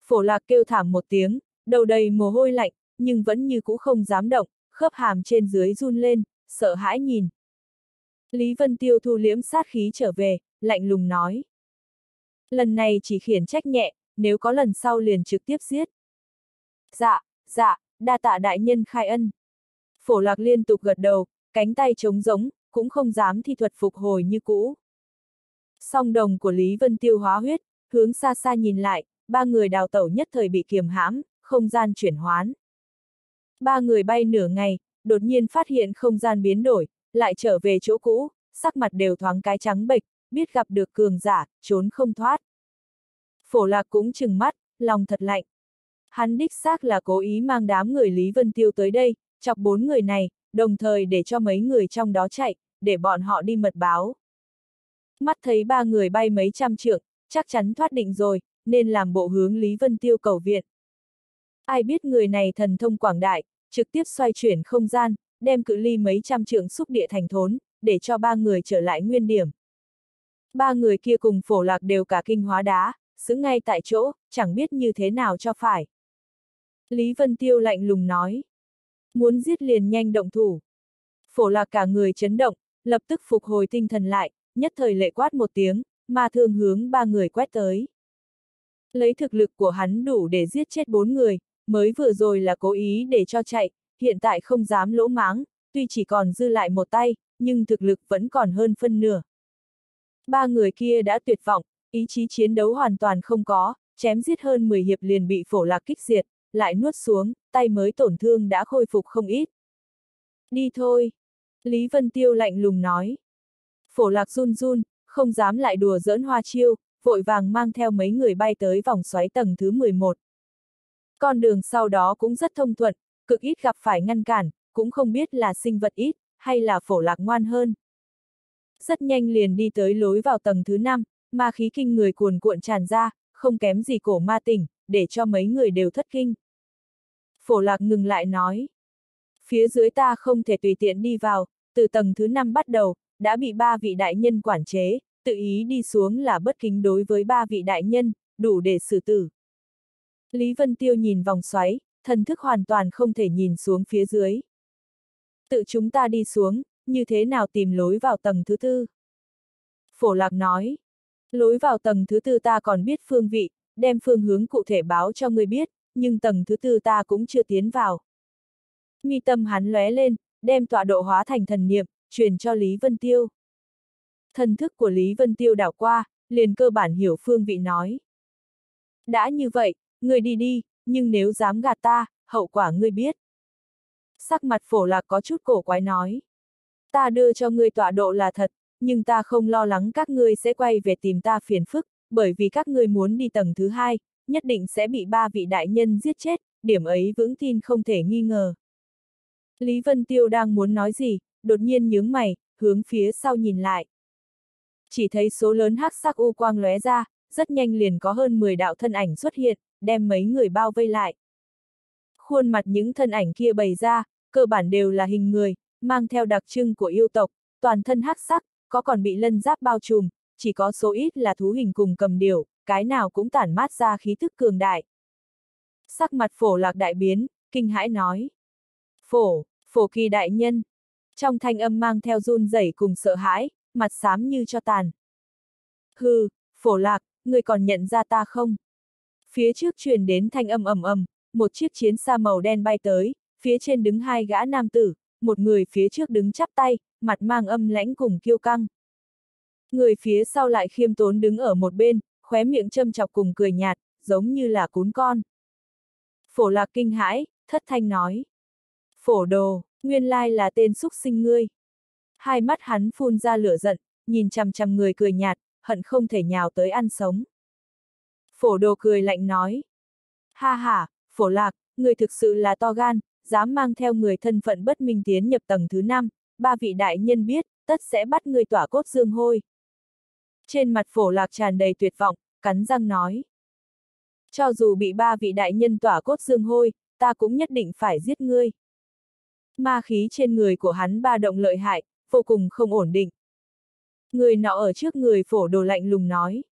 phổ lạc kêu thảm một tiếng, đầu đầy mồ hôi lạnh, nhưng vẫn như cũ không dám động, khớp hàm trên dưới run lên, sợ hãi nhìn. Lý Vân Tiêu thu liễm sát khí trở về, lạnh lùng nói. Lần này chỉ khiển trách nhẹ, nếu có lần sau liền trực tiếp giết. Dạ, dạ, đa tạ đại nhân khai ân. Phổ lạc liên tục gật đầu, cánh tay trống giống, cũng không dám thi thuật phục hồi như cũ. Song đồng của Lý Vân Tiêu hóa huyết, hướng xa xa nhìn lại, ba người đào tẩu nhất thời bị kiềm hãm, không gian chuyển hoán. Ba người bay nửa ngày, đột nhiên phát hiện không gian biến đổi, lại trở về chỗ cũ, sắc mặt đều thoáng cái trắng bệch, biết gặp được cường giả, trốn không thoát. Phổ lạc cũng chừng mắt, lòng thật lạnh. Hắn đích xác là cố ý mang đám người Lý Vân Tiêu tới đây, chọc bốn người này, đồng thời để cho mấy người trong đó chạy, để bọn họ đi mật báo. Mắt thấy ba người bay mấy trăm trượng, chắc chắn thoát định rồi, nên làm bộ hướng Lý Vân Tiêu cầu viện. Ai biết người này thần thông quảng đại, trực tiếp xoay chuyển không gian, đem cự ly mấy trăm trượng xúc địa thành thốn, để cho ba người trở lại nguyên điểm. Ba người kia cùng phổ lạc đều cả kinh hóa đá, xứng ngay tại chỗ, chẳng biết như thế nào cho phải. Lý Vân Tiêu lạnh lùng nói. Muốn giết liền nhanh động thủ. Phổ lạc cả người chấn động, lập tức phục hồi tinh thần lại, nhất thời lệ quát một tiếng, ma thương hướng ba người quét tới. Lấy thực lực của hắn đủ để giết chết bốn người, mới vừa rồi là cố ý để cho chạy, hiện tại không dám lỗ máng, tuy chỉ còn dư lại một tay, nhưng thực lực vẫn còn hơn phân nửa. Ba người kia đã tuyệt vọng, ý chí chiến đấu hoàn toàn không có, chém giết hơn 10 hiệp liền bị phổ lạc kích diệt, lại nuốt xuống, tay mới tổn thương đã khôi phục không ít. Đi thôi. Lý Vân Tiêu lạnh lùng nói. Phổ lạc run run, không dám lại đùa giỡn hoa chiêu, vội vàng mang theo mấy người bay tới vòng xoáy tầng thứ 11. Con đường sau đó cũng rất thông thuận, cực ít gặp phải ngăn cản, cũng không biết là sinh vật ít, hay là phổ lạc ngoan hơn. Rất nhanh liền đi tới lối vào tầng thứ 5, ma khí kinh người cuồn cuộn tràn ra, không kém gì cổ ma tỉnh, để cho mấy người đều thất kinh. Phổ lạc ngừng lại nói. Phía dưới ta không thể tùy tiện đi vào, từ tầng thứ 5 bắt đầu, đã bị ba vị đại nhân quản chế, tự ý đi xuống là bất kính đối với ba vị đại nhân, đủ để xử tử. Lý Vân Tiêu nhìn vòng xoáy, thần thức hoàn toàn không thể nhìn xuống phía dưới. Tự chúng ta đi xuống, như thế nào tìm lối vào tầng thứ tư? Phổ Lạc nói, Lối vào tầng thứ tư ta còn biết phương vị, đem phương hướng cụ thể báo cho ngươi biết, nhưng tầng thứ tư ta cũng chưa tiến vào. Mi tâm hắn lóe lên, đem tọa độ hóa thành thần niệm, truyền cho Lý Vân Tiêu. Thần thức của Lý Vân Tiêu đảo qua, liền cơ bản hiểu phương vị nói. Đã như vậy, ngươi đi đi, nhưng nếu dám gạt ta, hậu quả ngươi biết. Sắc mặt phổ lạc có chút cổ quái nói. Ta đưa cho ngươi tọa độ là thật, nhưng ta không lo lắng các ngươi sẽ quay về tìm ta phiền phức, bởi vì các ngươi muốn đi tầng thứ hai, nhất định sẽ bị ba vị đại nhân giết chết, điểm ấy vững tin không thể nghi ngờ. Lý Vân Tiêu đang muốn nói gì, đột nhiên nhướng mày, hướng phía sau nhìn lại. Chỉ thấy số lớn hắc sắc u quang lóe ra, rất nhanh liền có hơn 10 đạo thân ảnh xuất hiện, đem mấy người bao vây lại. Khuôn mặt những thân ảnh kia bày ra, cơ bản đều là hình người, mang theo đặc trưng của yêu tộc, toàn thân hắc sắc, có còn bị lân giáp bao trùm, chỉ có số ít là thú hình cùng cầm điểu, cái nào cũng tản mát ra khí thức cường đại. Sắc mặt phổ lạc đại biến, kinh hãi nói. Phổ, phổ kỳ đại nhân. Trong thanh âm mang theo run rẩy cùng sợ hãi, mặt xám như cho tàn. Hừ, phổ lạc, người còn nhận ra ta không? Phía trước truyền đến thanh âm ầm ầm, một chiếc chiến xa màu đen bay tới, phía trên đứng hai gã nam tử, một người phía trước đứng chắp tay, mặt mang âm lãnh cùng kiêu căng. Người phía sau lại khiêm tốn đứng ở một bên, khóe miệng châm chọc cùng cười nhạt, giống như là cún con. Phổ lạc kinh hãi, thất thanh nói. Phổ đồ, nguyên lai là tên xúc sinh ngươi. Hai mắt hắn phun ra lửa giận, nhìn chằm chằm người cười nhạt, hận không thể nhào tới ăn sống. Phổ đồ cười lạnh nói. Ha ha, phổ lạc, người thực sự là to gan, dám mang theo người thân phận bất minh tiến nhập tầng thứ năm, ba vị đại nhân biết, tất sẽ bắt người tỏa cốt dương hôi. Trên mặt phổ lạc tràn đầy tuyệt vọng, cắn răng nói. Cho dù bị ba vị đại nhân tỏa cốt dương hôi, ta cũng nhất định phải giết ngươi. Ma khí trên người của hắn ba động lợi hại, vô cùng không ổn định. Người nọ ở trước người phổ đồ lạnh lùng nói.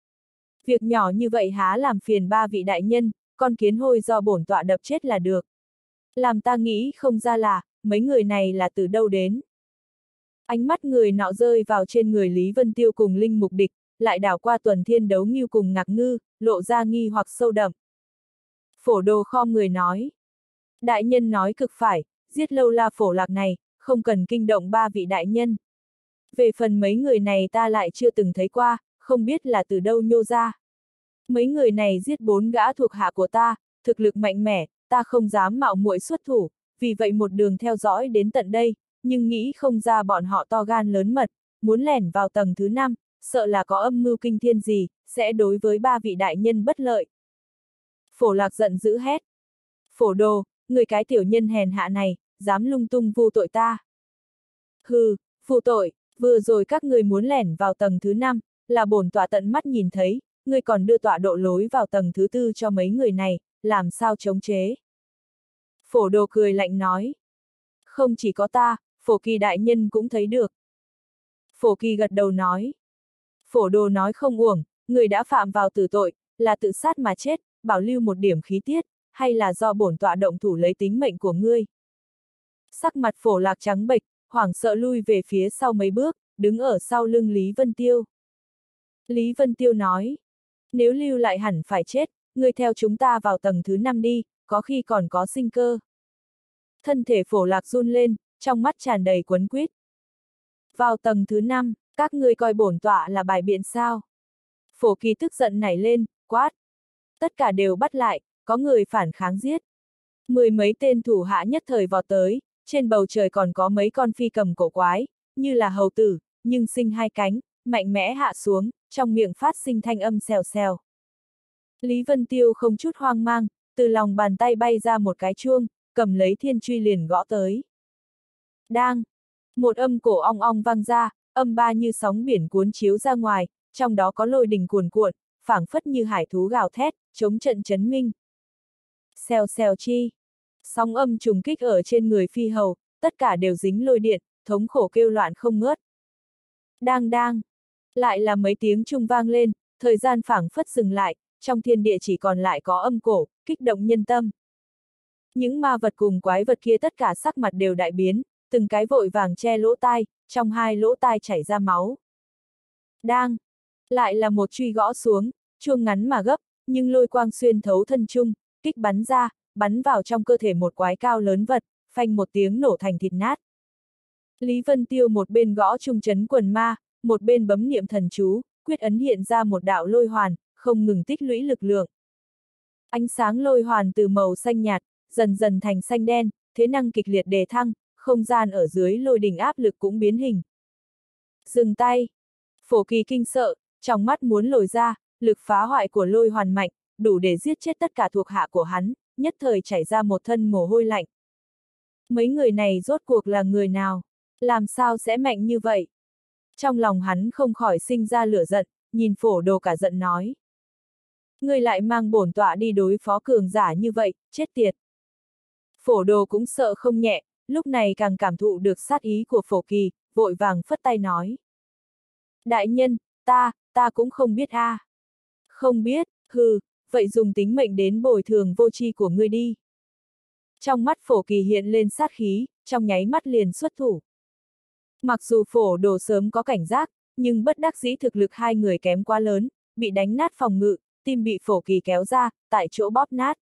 Việc nhỏ như vậy há làm phiền ba vị đại nhân, con kiến hôi do bổn tọa đập chết là được. Làm ta nghĩ không ra là, mấy người này là từ đâu đến. Ánh mắt người nọ rơi vào trên người Lý Vân Tiêu cùng Linh Mục Địch, lại đảo qua tuần thiên đấu nghiêu cùng ngạc ngư, lộ ra nghi hoặc sâu đậm. Phổ đồ kho người nói. Đại nhân nói cực phải, giết lâu la phổ lạc này, không cần kinh động ba vị đại nhân. Về phần mấy người này ta lại chưa từng thấy qua, không biết là từ đâu nhô ra. Mấy người này giết bốn gã thuộc hạ của ta, thực lực mạnh mẽ, ta không dám mạo muội xuất thủ, vì vậy một đường theo dõi đến tận đây, nhưng nghĩ không ra bọn họ to gan lớn mật, muốn lẻn vào tầng thứ năm, sợ là có âm mưu kinh thiên gì, sẽ đối với ba vị đại nhân bất lợi. Phổ lạc giận dữ hét. Phổ đồ, người cái tiểu nhân hèn hạ này, dám lung tung vu tội ta. Hừ, vu tội, vừa rồi các người muốn lẻn vào tầng thứ năm, là bổn tọa tận mắt nhìn thấy, người còn đưa tọa độ lối vào tầng thứ tư cho mấy người này, làm sao chống chế. Phổ đồ cười lạnh nói. Không chỉ có ta, phổ kỳ đại nhân cũng thấy được. Phổ kỳ gật đầu nói. Phổ đồ nói không uổng, người đã phạm vào tử tội, là tự sát mà chết, bảo lưu một điểm khí tiết, hay là do bổn tọa động thủ lấy tính mệnh của ngươi. Sắc mặt phổ lạc trắng bệch, hoảng sợ lui về phía sau mấy bước, đứng ở sau lưng Lý Vân Tiêu. Lý Vân Tiêu nói, nếu lưu lại hẳn phải chết, ngươi theo chúng ta vào tầng thứ năm đi, có khi còn có sinh cơ. Thân thể phổ lạc run lên, trong mắt tràn đầy quấn quýt. Vào tầng thứ năm, các ngươi coi bổn tọa là bài biện sao. Phổ kỳ tức giận nảy lên, quát. Tất cả đều bắt lại, có người phản kháng giết. Mười mấy tên thủ hạ nhất thời vọt tới, trên bầu trời còn có mấy con phi cầm cổ quái, như là hầu tử, nhưng sinh hai cánh, mạnh mẽ hạ xuống, trong miệng phát sinh thanh âm xèo xèo. Lý Vân Tiêu không chút hoang mang, từ lòng bàn tay bay ra một cái chuông, cầm lấy thiên truy liền gõ tới. Đang! Một âm cổ ong ong vang ra, âm ba như sóng biển cuốn chiếu ra ngoài, trong đó có lôi đình cuồn cuộn, phảng phất như hải thú gào thét, chống trận chấn minh. Xèo xèo chi! Sóng âm trùng kích ở trên người phi hầu, tất cả đều dính lôi điện, thống khổ kêu loạn không ngớt. Đang đang! Lại là mấy tiếng trung vang lên, thời gian phảng phất dừng lại, trong thiên địa chỉ còn lại có âm cổ, kích động nhân tâm. Những ma vật cùng quái vật kia tất cả sắc mặt đều đại biến, từng cái vội vàng che lỗ tai, trong hai lỗ tai chảy ra máu. Đang! Lại là một truy gõ xuống, chuông ngắn mà gấp, nhưng lôi quang xuyên thấu thân trung, kích bắn ra, bắn vào trong cơ thể một quái cao lớn vật, phanh một tiếng nổ thành thịt nát. Lý Vân Tiêu một bên gõ trung chấn quần ma, một bên bấm niệm thần chú, quyết ấn hiện ra một đạo lôi hoàn, không ngừng tích lũy lực lượng. Ánh sáng lôi hoàn từ màu xanh nhạt, dần dần thành xanh đen, thế năng kịch liệt đề thăng, không gian ở dưới lôi đỉnh áp lực cũng biến hình. Dừng tay! Phổ kỳ kinh sợ, trong mắt muốn lồi ra, lực phá hoại của lôi hoàn mạnh, đủ để giết chết tất cả thuộc hạ của hắn, nhất thời chảy ra một thân mồ hôi lạnh. Mấy người này rốt cuộc là người nào? Làm sao sẽ mạnh như vậy? Trong lòng hắn không khỏi sinh ra lửa giận, nhìn phổ đồ cả giận nói. Người lại mang bổn tọa đi đối phó cường giả như vậy, chết tiệt. Phổ đồ cũng sợ không nhẹ, lúc này càng cảm thụ được sát ý của phổ kỳ, vội vàng phất tay nói. Đại nhân, ta, ta cũng không biết a. À. Không biết, hừ, vậy dùng tính mệnh đến bồi thường vô tri của ngươi đi. Trong mắt phổ kỳ hiện lên sát khí, trong nháy mắt liền xuất thủ. Mặc dù phổ đồ sớm có cảnh giác, nhưng bất đắc dĩ thực lực hai người kém quá lớn, bị đánh nát phòng ngự, tim bị phổ kỳ kéo ra, tại chỗ bóp nát.